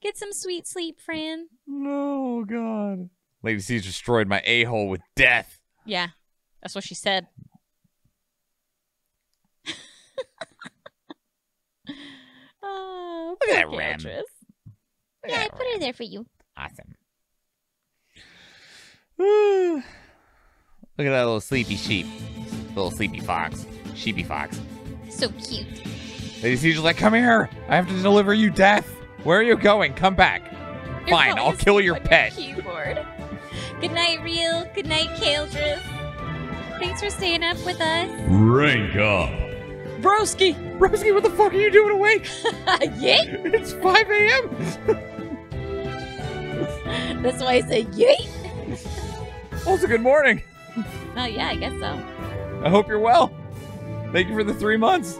[SPEAKER 3] Get some sweet sleep, Fran.
[SPEAKER 2] Oh God. Lady C's destroyed my a hole with death.
[SPEAKER 3] Yeah, that's what she said. oh,
[SPEAKER 2] Look at that ram.
[SPEAKER 3] Kildress.
[SPEAKER 47] Yeah, I put her there for you.
[SPEAKER 2] Awesome. Look at that little sleepy sheep. Little sleepy fox. Sheepy fox.
[SPEAKER 47] So cute.
[SPEAKER 2] Lady C's just like, come here. I have to deliver you death. Where are you going? Come back.
[SPEAKER 3] Your
[SPEAKER 2] Fine, I'll kill your
[SPEAKER 3] on
[SPEAKER 2] pet.
[SPEAKER 3] keyboard. Good night, Real. Good night, Kaldris. Thanks for staying up with us.
[SPEAKER 4] Rank up.
[SPEAKER 3] Broski.
[SPEAKER 2] Broski, what the fuck are you doing awake?
[SPEAKER 3] Yay.
[SPEAKER 2] It's 5 a.m.
[SPEAKER 3] That's why I say yay.
[SPEAKER 2] Also, good morning.
[SPEAKER 3] Oh yeah, I guess so.
[SPEAKER 2] I hope you're well. Thank you for the three months.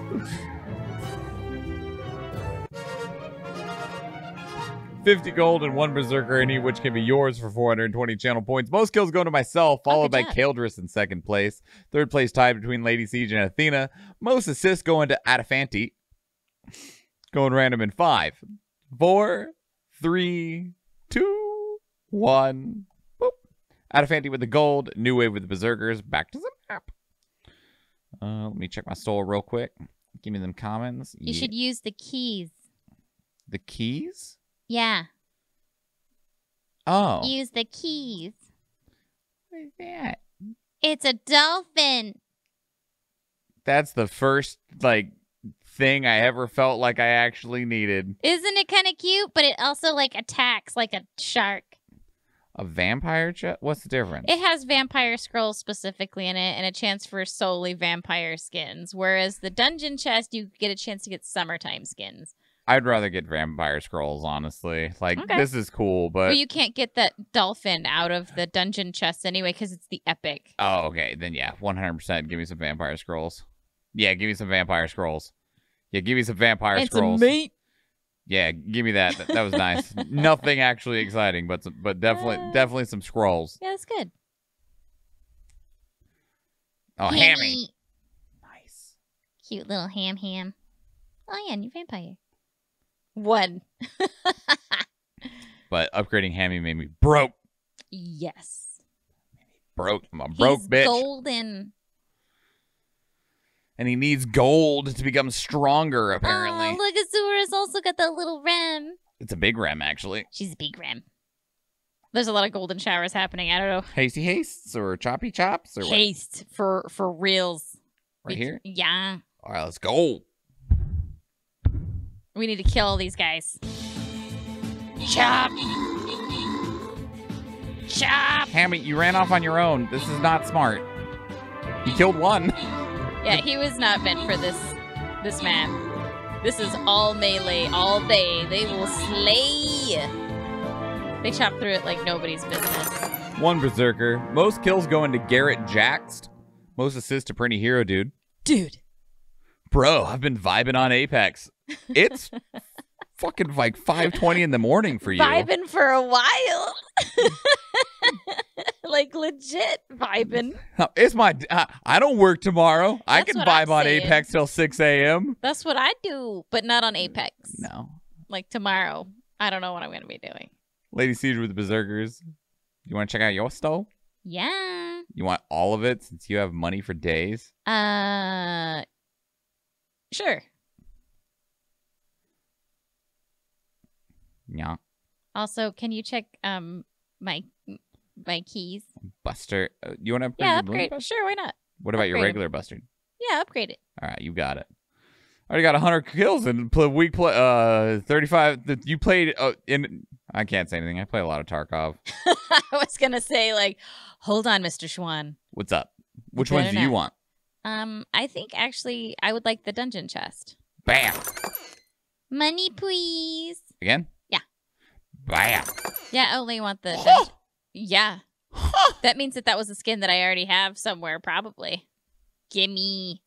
[SPEAKER 2] Fifty gold and one berserker, any which can be yours for 420 channel points. Most kills go to myself, followed by. Kaldris in second place. Third place tied between Lady Siege and Athena. Most assists going to Adafanti. Going random in five, four, three, two, one. Adafanti with the gold. New Wave with the berserkers. Back to the map. Uh, let me check my store real quick. Give me them comments.
[SPEAKER 47] You
[SPEAKER 2] Yeah.
[SPEAKER 47] should use the keys.
[SPEAKER 2] The keys?
[SPEAKER 47] Yeah.
[SPEAKER 2] Oh.
[SPEAKER 47] Use the keys.
[SPEAKER 2] What is that?
[SPEAKER 47] It's a dolphin.
[SPEAKER 2] That's the first, like, thing I ever felt like I actually needed.
[SPEAKER 47] Isn't it kind of cute? But it also like attacks like a shark.
[SPEAKER 2] A vampire chest? What's the difference?
[SPEAKER 3] It has vampire scrolls specifically in it and a chance for solely vampire skins. Whereas the dungeon chest, you get a chance to get summertime skins.
[SPEAKER 2] I'd rather get vampire scrolls, honestly. Like,
[SPEAKER 3] Okay.
[SPEAKER 2] this is cool, but.
[SPEAKER 3] But you can't get that dolphin out of the dungeon chest anyway because it's the epic.
[SPEAKER 2] Oh, okay. Then, yeah, 100% give me some vampire scrolls. Yeah, give me some vampire scrolls. Yeah, give me some vampire
[SPEAKER 3] and
[SPEAKER 2] scrolls.
[SPEAKER 3] some meat.
[SPEAKER 2] Yeah, give me that. That, that was nice. Nothing actually exciting, but some, but definitely uh, definitely some scrolls.
[SPEAKER 3] Yeah, that's good.
[SPEAKER 2] Oh, hammy.
[SPEAKER 47] Nice. Cute little ham ham. Oh yeah, new vampire.
[SPEAKER 3] One.
[SPEAKER 2] But upgrading hammy made me broke.
[SPEAKER 3] Yes.
[SPEAKER 2] Broke. I'm a broke
[SPEAKER 47] He's
[SPEAKER 2] bitch.
[SPEAKER 47] golden.
[SPEAKER 2] And he needs gold to become stronger, apparently.
[SPEAKER 47] Oh, look, Azura's also got that little rem.
[SPEAKER 2] It's a big rem, actually.
[SPEAKER 47] She's a big rem.
[SPEAKER 3] There's a lot of golden showers happening. I don't know.
[SPEAKER 2] Hasty hastes or choppy chops or what?
[SPEAKER 3] Haste for for reals.
[SPEAKER 2] Right here?
[SPEAKER 3] Yeah.
[SPEAKER 2] All right, let's go.
[SPEAKER 3] We need to kill all these guys. Chop. Chop.
[SPEAKER 2] Hammy, you ran off on your own. This is not smart. You killed one.
[SPEAKER 3] Yeah, he was not meant for this this man. This is all melee all day. They will slay. They chop through it like nobody's business.
[SPEAKER 2] One berserker. Most kills go into Garrett Jaxed. Most assists to Pretty Hero, dude.
[SPEAKER 3] Dude.
[SPEAKER 2] Bro, I've been vibing on Apex. It's fucking like 5:20 in the morning for you.
[SPEAKER 3] Vibing for a while. like legit vibing.
[SPEAKER 2] It's my. Uh, I don't work tomorrow. I
[SPEAKER 3] That's
[SPEAKER 2] can
[SPEAKER 3] what I'm
[SPEAKER 2] vibe on
[SPEAKER 3] saying.
[SPEAKER 2] Apex till 6 a.m.
[SPEAKER 3] That's what I do, but not on Apex.
[SPEAKER 2] No.
[SPEAKER 3] Like tomorrow. I don't know what I'm going to be doing.
[SPEAKER 2] Lady Siege with the berserkers. You want to check out your stove?
[SPEAKER 47] Yeah.
[SPEAKER 2] You want all of it since you have money for days?
[SPEAKER 3] Uh Sure.
[SPEAKER 2] Yeah.
[SPEAKER 3] Also, can you check um my my keys?
[SPEAKER 2] Buster, uh, you want to upgrade
[SPEAKER 3] Yeah,
[SPEAKER 2] your
[SPEAKER 3] upgrade. Sure, why not?
[SPEAKER 2] What about your
[SPEAKER 3] Upgrade 'em.
[SPEAKER 2] regular Buster?
[SPEAKER 3] Yeah, upgrade it.
[SPEAKER 2] All right, you got it. I already got 100 kills in play, week play. Uh, 35. The, you played uh, in. I can't say anything. I play a lot of Tarkov.
[SPEAKER 3] I was gonna say like, hold on, Mr. Schwahn.
[SPEAKER 2] What's up? Which ones do you want?
[SPEAKER 3] Um, I think actually I would like the dungeon chest.
[SPEAKER 2] Bam.
[SPEAKER 3] Money, please.
[SPEAKER 2] Again?
[SPEAKER 3] Yeah.
[SPEAKER 2] Bam.
[SPEAKER 3] Yeah, I only want the. dungeon- yeah. That means that that was a skin that I already have somewhere, probably. Gimme.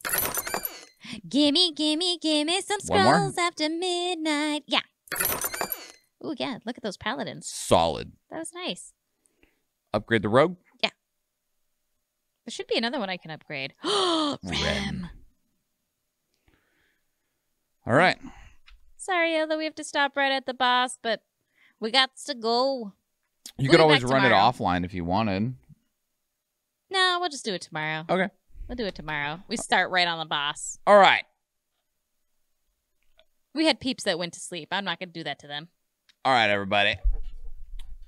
[SPEAKER 3] Gimme, gimme, gimme some scrolls after midnight. Yeah. Oh yeah, look at those paladins.
[SPEAKER 2] Solid.
[SPEAKER 3] That was nice.
[SPEAKER 2] Upgrade the rogue. Yeah.
[SPEAKER 3] There should be another one I can upgrade. Rem.
[SPEAKER 2] All right.
[SPEAKER 3] Sorry, although we have to stop right at the boss, but we got to go.
[SPEAKER 2] You
[SPEAKER 3] We'll
[SPEAKER 2] could always run
[SPEAKER 3] tomorrow.
[SPEAKER 2] it offline if you wanted.
[SPEAKER 3] No, we'll just do it tomorrow.
[SPEAKER 2] Okay.
[SPEAKER 3] We'll do it tomorrow. We start right on the boss.
[SPEAKER 2] All right.
[SPEAKER 3] We had peeps that went to sleep. I'm not gonna do that to them.
[SPEAKER 2] All right, everybody.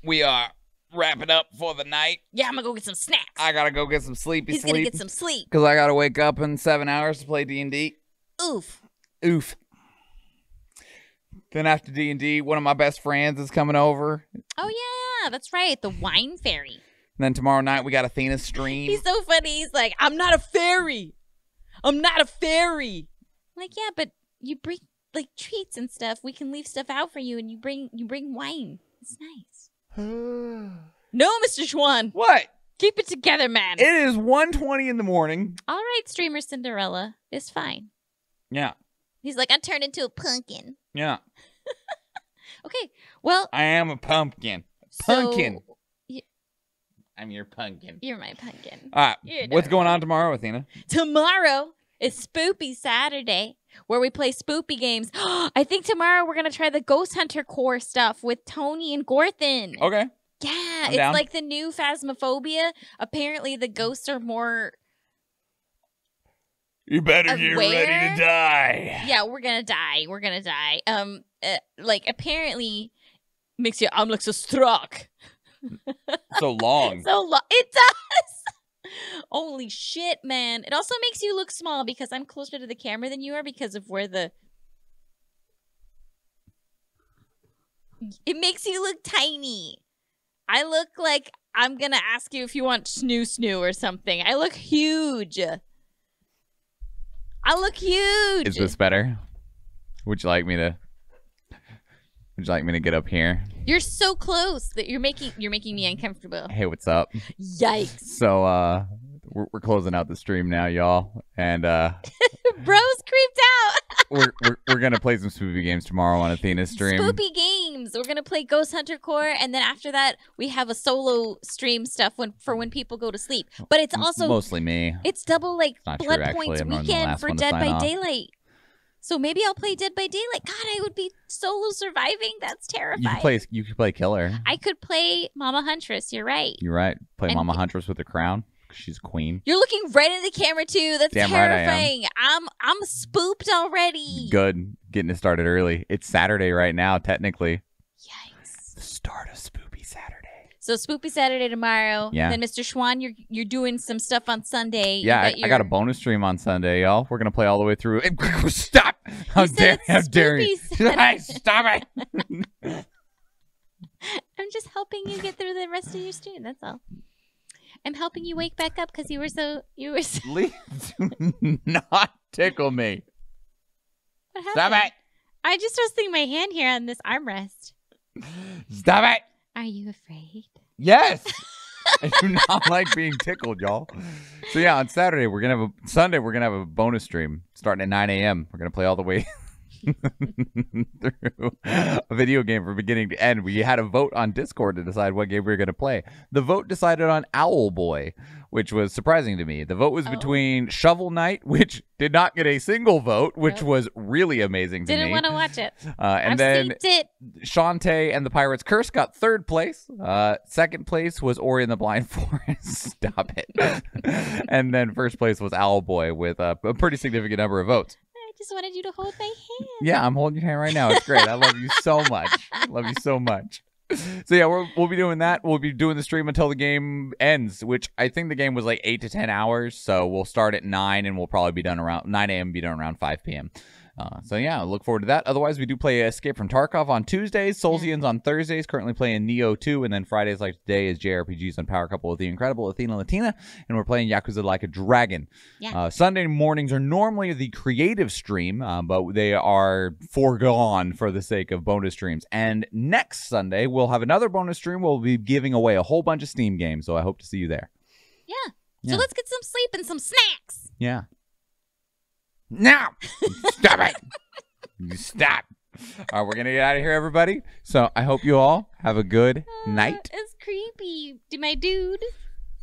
[SPEAKER 2] We are wrapping up for the night.
[SPEAKER 3] Yeah, I'm gonna go get some snacks.
[SPEAKER 2] I gotta go get some sleepy
[SPEAKER 3] He's
[SPEAKER 2] sleep.
[SPEAKER 3] gonna get some sleep.
[SPEAKER 2] Cause I gotta wake up in seven hours to play D and D.
[SPEAKER 3] Oof.
[SPEAKER 2] Oof. Then after D and D, one of my best friends is coming over.
[SPEAKER 3] Oh yeah, that's right. The wine fairy.
[SPEAKER 2] And then tomorrow night we got Athena stream.
[SPEAKER 3] He's so funny. He's like, I'm not a fairy. I'm not a fairy. I'm like, yeah, but you bring like treats and stuff. We can leave stuff out for you, and you bring you bring wine. It's nice. no, Mr. Schwahn.
[SPEAKER 2] What?
[SPEAKER 3] Keep it together, man.
[SPEAKER 2] It is 1.20 in the morning.
[SPEAKER 3] All right, streamer Cinderella. It's fine.
[SPEAKER 2] Yeah.
[SPEAKER 3] He's like, I turned into a pumpkin.
[SPEAKER 2] Yeah.
[SPEAKER 3] Okay, well,
[SPEAKER 2] I am a pumpkin. Pumpkin.
[SPEAKER 3] So,
[SPEAKER 2] I'm your pumpkin.
[SPEAKER 3] you're my pumpkin.
[SPEAKER 2] Uh, All right.
[SPEAKER 3] You're
[SPEAKER 2] What's going on tomorrow, Athena?
[SPEAKER 3] Tomorrow is Spoopy Saturday, where we play spoopy games. I think tomorrow we're gonna try the Ghost Hunters Corp stuff with Tony and Gorthin.
[SPEAKER 2] Okay.
[SPEAKER 3] Yeah,
[SPEAKER 2] I'm
[SPEAKER 3] it's
[SPEAKER 2] down.
[SPEAKER 3] like the new Phasmophobia. Apparently, the ghosts are more.
[SPEAKER 4] You better get ready to die.
[SPEAKER 3] Yeah, we're gonna die. We're gonna die. Um, uh, like apparently, makes you I'm like so struck.
[SPEAKER 2] So long.
[SPEAKER 3] So long. it does. Holy shit, man! It also makes you look small because I'm closer to the camera than you are because of where the. It makes you look tiny. I look like I'm gonna ask you if you want snoo snoo or something. I look huge. I look huge.
[SPEAKER 2] Is this better? Would you like me to? Would you like me to get up here?
[SPEAKER 3] You're so close that you're making you're making me uncomfortable.
[SPEAKER 2] Hey, what's up?
[SPEAKER 3] Yikes.
[SPEAKER 2] So, uh, we're, we're closing out the stream now, y'all, and uh,
[SPEAKER 3] Bros creeped out.
[SPEAKER 2] We're, we're we're gonna play some spoopy games tomorrow on Athena's stream.
[SPEAKER 3] Spoopy games. We're gonna play Ghost Hunters Corp, and then after that, we have a solo stream stuff when for when people go to sleep. But it's also
[SPEAKER 2] mostly me.
[SPEAKER 3] it's double like
[SPEAKER 2] not
[SPEAKER 3] blood
[SPEAKER 2] actually.
[SPEAKER 3] points
[SPEAKER 2] I'm one of the
[SPEAKER 3] weekend for Dead by
[SPEAKER 2] off.
[SPEAKER 3] Daylight. So maybe I'll play Dead by Daylight. God, I would be solo surviving. That's terrifying.
[SPEAKER 2] You can play you can play killer.
[SPEAKER 3] I could play Mama Huntress. You're right.
[SPEAKER 2] You're right. Play
[SPEAKER 3] And-
[SPEAKER 2] Mama Huntress with the crown. She's queen.
[SPEAKER 3] You're looking right at the camera too. That's
[SPEAKER 2] Damn right
[SPEAKER 3] terrifying. I'm I'm spooked already.
[SPEAKER 2] Good. Getting it started early. It's Saturday right now, technically.
[SPEAKER 3] Yikes.
[SPEAKER 2] The start of Spoopy Saturday.
[SPEAKER 3] So Spoopy Saturday tomorrow.
[SPEAKER 2] Yeah.
[SPEAKER 3] Then Mr. Schwahn, you're you're doing some stuff on Sunday.
[SPEAKER 2] Yeah, I, I got a bonus stream on Sunday, y'all. We're gonna play all the way through. Stop! How dare! How dare you! Hey, Stop it!
[SPEAKER 3] I'm just helping you get through the rest of your stream. That's all. I'm helping you wake back up because you were so you were so.
[SPEAKER 2] Please do not tickle me.
[SPEAKER 3] What
[SPEAKER 2] Stop it!
[SPEAKER 3] I just resting my hand here on this armrest.
[SPEAKER 2] Stop it!
[SPEAKER 3] Are you afraid?
[SPEAKER 2] Yes. I do not like being tickled, y'all. So yeah, on Saturday we're gonna have a Sunday we're gonna have a bonus stream starting at 9 a.m. We're gonna play all the way through a video game from beginning to end. We had a vote on Discord to decide what game we were gonna play. The vote decided on Owlboy, which was surprising to me. The vote
[SPEAKER 3] Oh.
[SPEAKER 2] was between Shovel Knight, which did not get a single vote, which
[SPEAKER 3] Nope.
[SPEAKER 2] was really amazing to
[SPEAKER 3] Didn't
[SPEAKER 2] me.
[SPEAKER 3] want to watch it.
[SPEAKER 2] Uh, and
[SPEAKER 3] I've
[SPEAKER 2] then
[SPEAKER 3] it.
[SPEAKER 2] Shantae and the Pirates Curse got third place. Uh, second place was Ori and the Blind Forest. Stop it. and then first place was Owlboy with uh, a pretty significant number of votes.
[SPEAKER 3] Just wanted you to hold my hand.
[SPEAKER 2] Yeah, I'm holding your hand right now. It's great. I love you so much. love you so much. so yeah, we'll, we'll be doing that. We'll be doing the stream until the game ends, which I think the game was like eight to ten hours. So we'll start at nine, and we'll probably be done around nine a.m. Be done around five p.m. Uh, so yeah, look forward to that. Otherwise, we do play Escape from Tarkov on Tuesdays, Soulsians on Thursdays. Currently playing Nioh 2, and then Fridays like today is JRPGs on Power Couple with the incredible Athena Latina, and we're playing Yakuza Like a Dragon.
[SPEAKER 3] Yeah.
[SPEAKER 2] Uh, Sunday mornings are normally the creative stream, uh, but they are foregone for the sake of bonus streams. And next Sunday we'll have another bonus stream. We'll be giving away a whole bunch of Steam games, so I hope to see you there.
[SPEAKER 3] Yeah.
[SPEAKER 2] Yeah.
[SPEAKER 3] So let's get some sleep and some snacks.
[SPEAKER 2] Yeah. Now, stop it. You stop. All right, we're gonna get out of here, everybody. So I hope you all have a good uh, night.
[SPEAKER 3] It's creepy. Do my dude.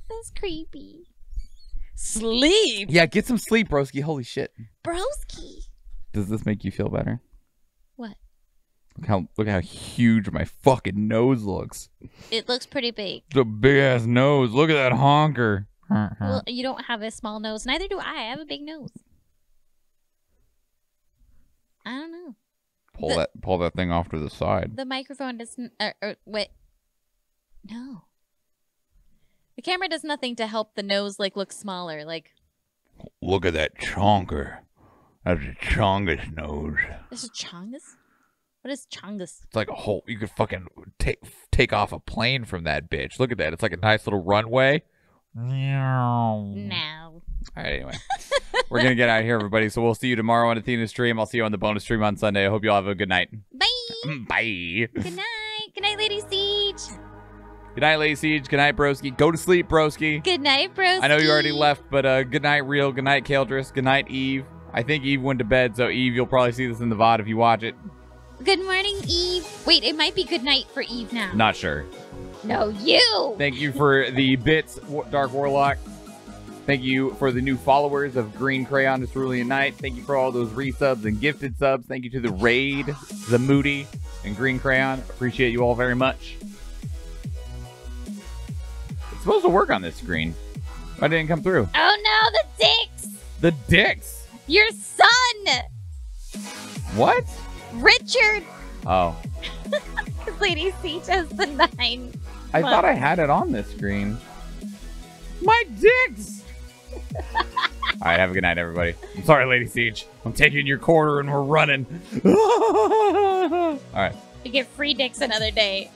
[SPEAKER 3] That's creepy. Sleep.
[SPEAKER 2] Yeah, get some sleep, broski. Holy shit.
[SPEAKER 3] Broski.
[SPEAKER 2] Does this make you feel better?
[SPEAKER 3] What?
[SPEAKER 2] Look how look how huge my fucking nose looks.
[SPEAKER 3] It looks pretty big.
[SPEAKER 2] The big ass nose. Look at that honker.
[SPEAKER 3] Well, you don't have a small nose. Neither do I. I have a big nose. I don't know.
[SPEAKER 2] pull
[SPEAKER 3] the-
[SPEAKER 2] that pull that thing off to the side.
[SPEAKER 3] The microphone doesn't. Uh, uh, wait. No. The camera does nothing to help the nose like look smaller. Like
[SPEAKER 4] Look at that chonker. That's a chongus nose.
[SPEAKER 3] this is Chongus. What is Chongus?
[SPEAKER 4] It's like a whole. You could fucking take take off a plane from that bitch. Look at that. It's like a nice little runway.
[SPEAKER 3] No.
[SPEAKER 2] All right, anyway. We're gonna get out of here, everybody. So we'll see you tomorrow on Athena's stream. I'll see you on the bonus stream on Sunday. I hope you all have a good night.
[SPEAKER 3] Bye.
[SPEAKER 2] Bye.
[SPEAKER 3] Good night. Good night, Lady Siege.
[SPEAKER 2] Good night, Lady Siege. Good night, Broski. Go to sleep, Broski.
[SPEAKER 3] Good night, bros.
[SPEAKER 2] I know you already left, but uh, good night, Real. Good night, Kaldris. Good night, Eve. I think Eve went to bed, so Eve, you'll probably see this in the VOD if you watch it.
[SPEAKER 3] Good morning, Eve. Wait, it might be good night for Eve now.
[SPEAKER 2] Not sure.
[SPEAKER 3] No, you.
[SPEAKER 2] Thank you for the bits, Dark Warlock. Thank you for the new followers of Green Crayon Cerulean Night. Thank you for all those resubs and gifted subs. Thank you to the Raid, the Moody, and Green Crayon. Appreciate you all very much. It's supposed to work on this screen. I didn't come through?
[SPEAKER 3] Oh no, the dicks.
[SPEAKER 2] The dicks.
[SPEAKER 3] Your son,
[SPEAKER 2] What?
[SPEAKER 3] Richard.
[SPEAKER 2] Oh,
[SPEAKER 3] Lady Siege has the nine.
[SPEAKER 2] I thought I had it on this screen. My dicks. All right, have a good night, everybody. I'm sorry, Lady Siege. I'm taking your quarter and we're running. all right.
[SPEAKER 3] You get free dicks another day.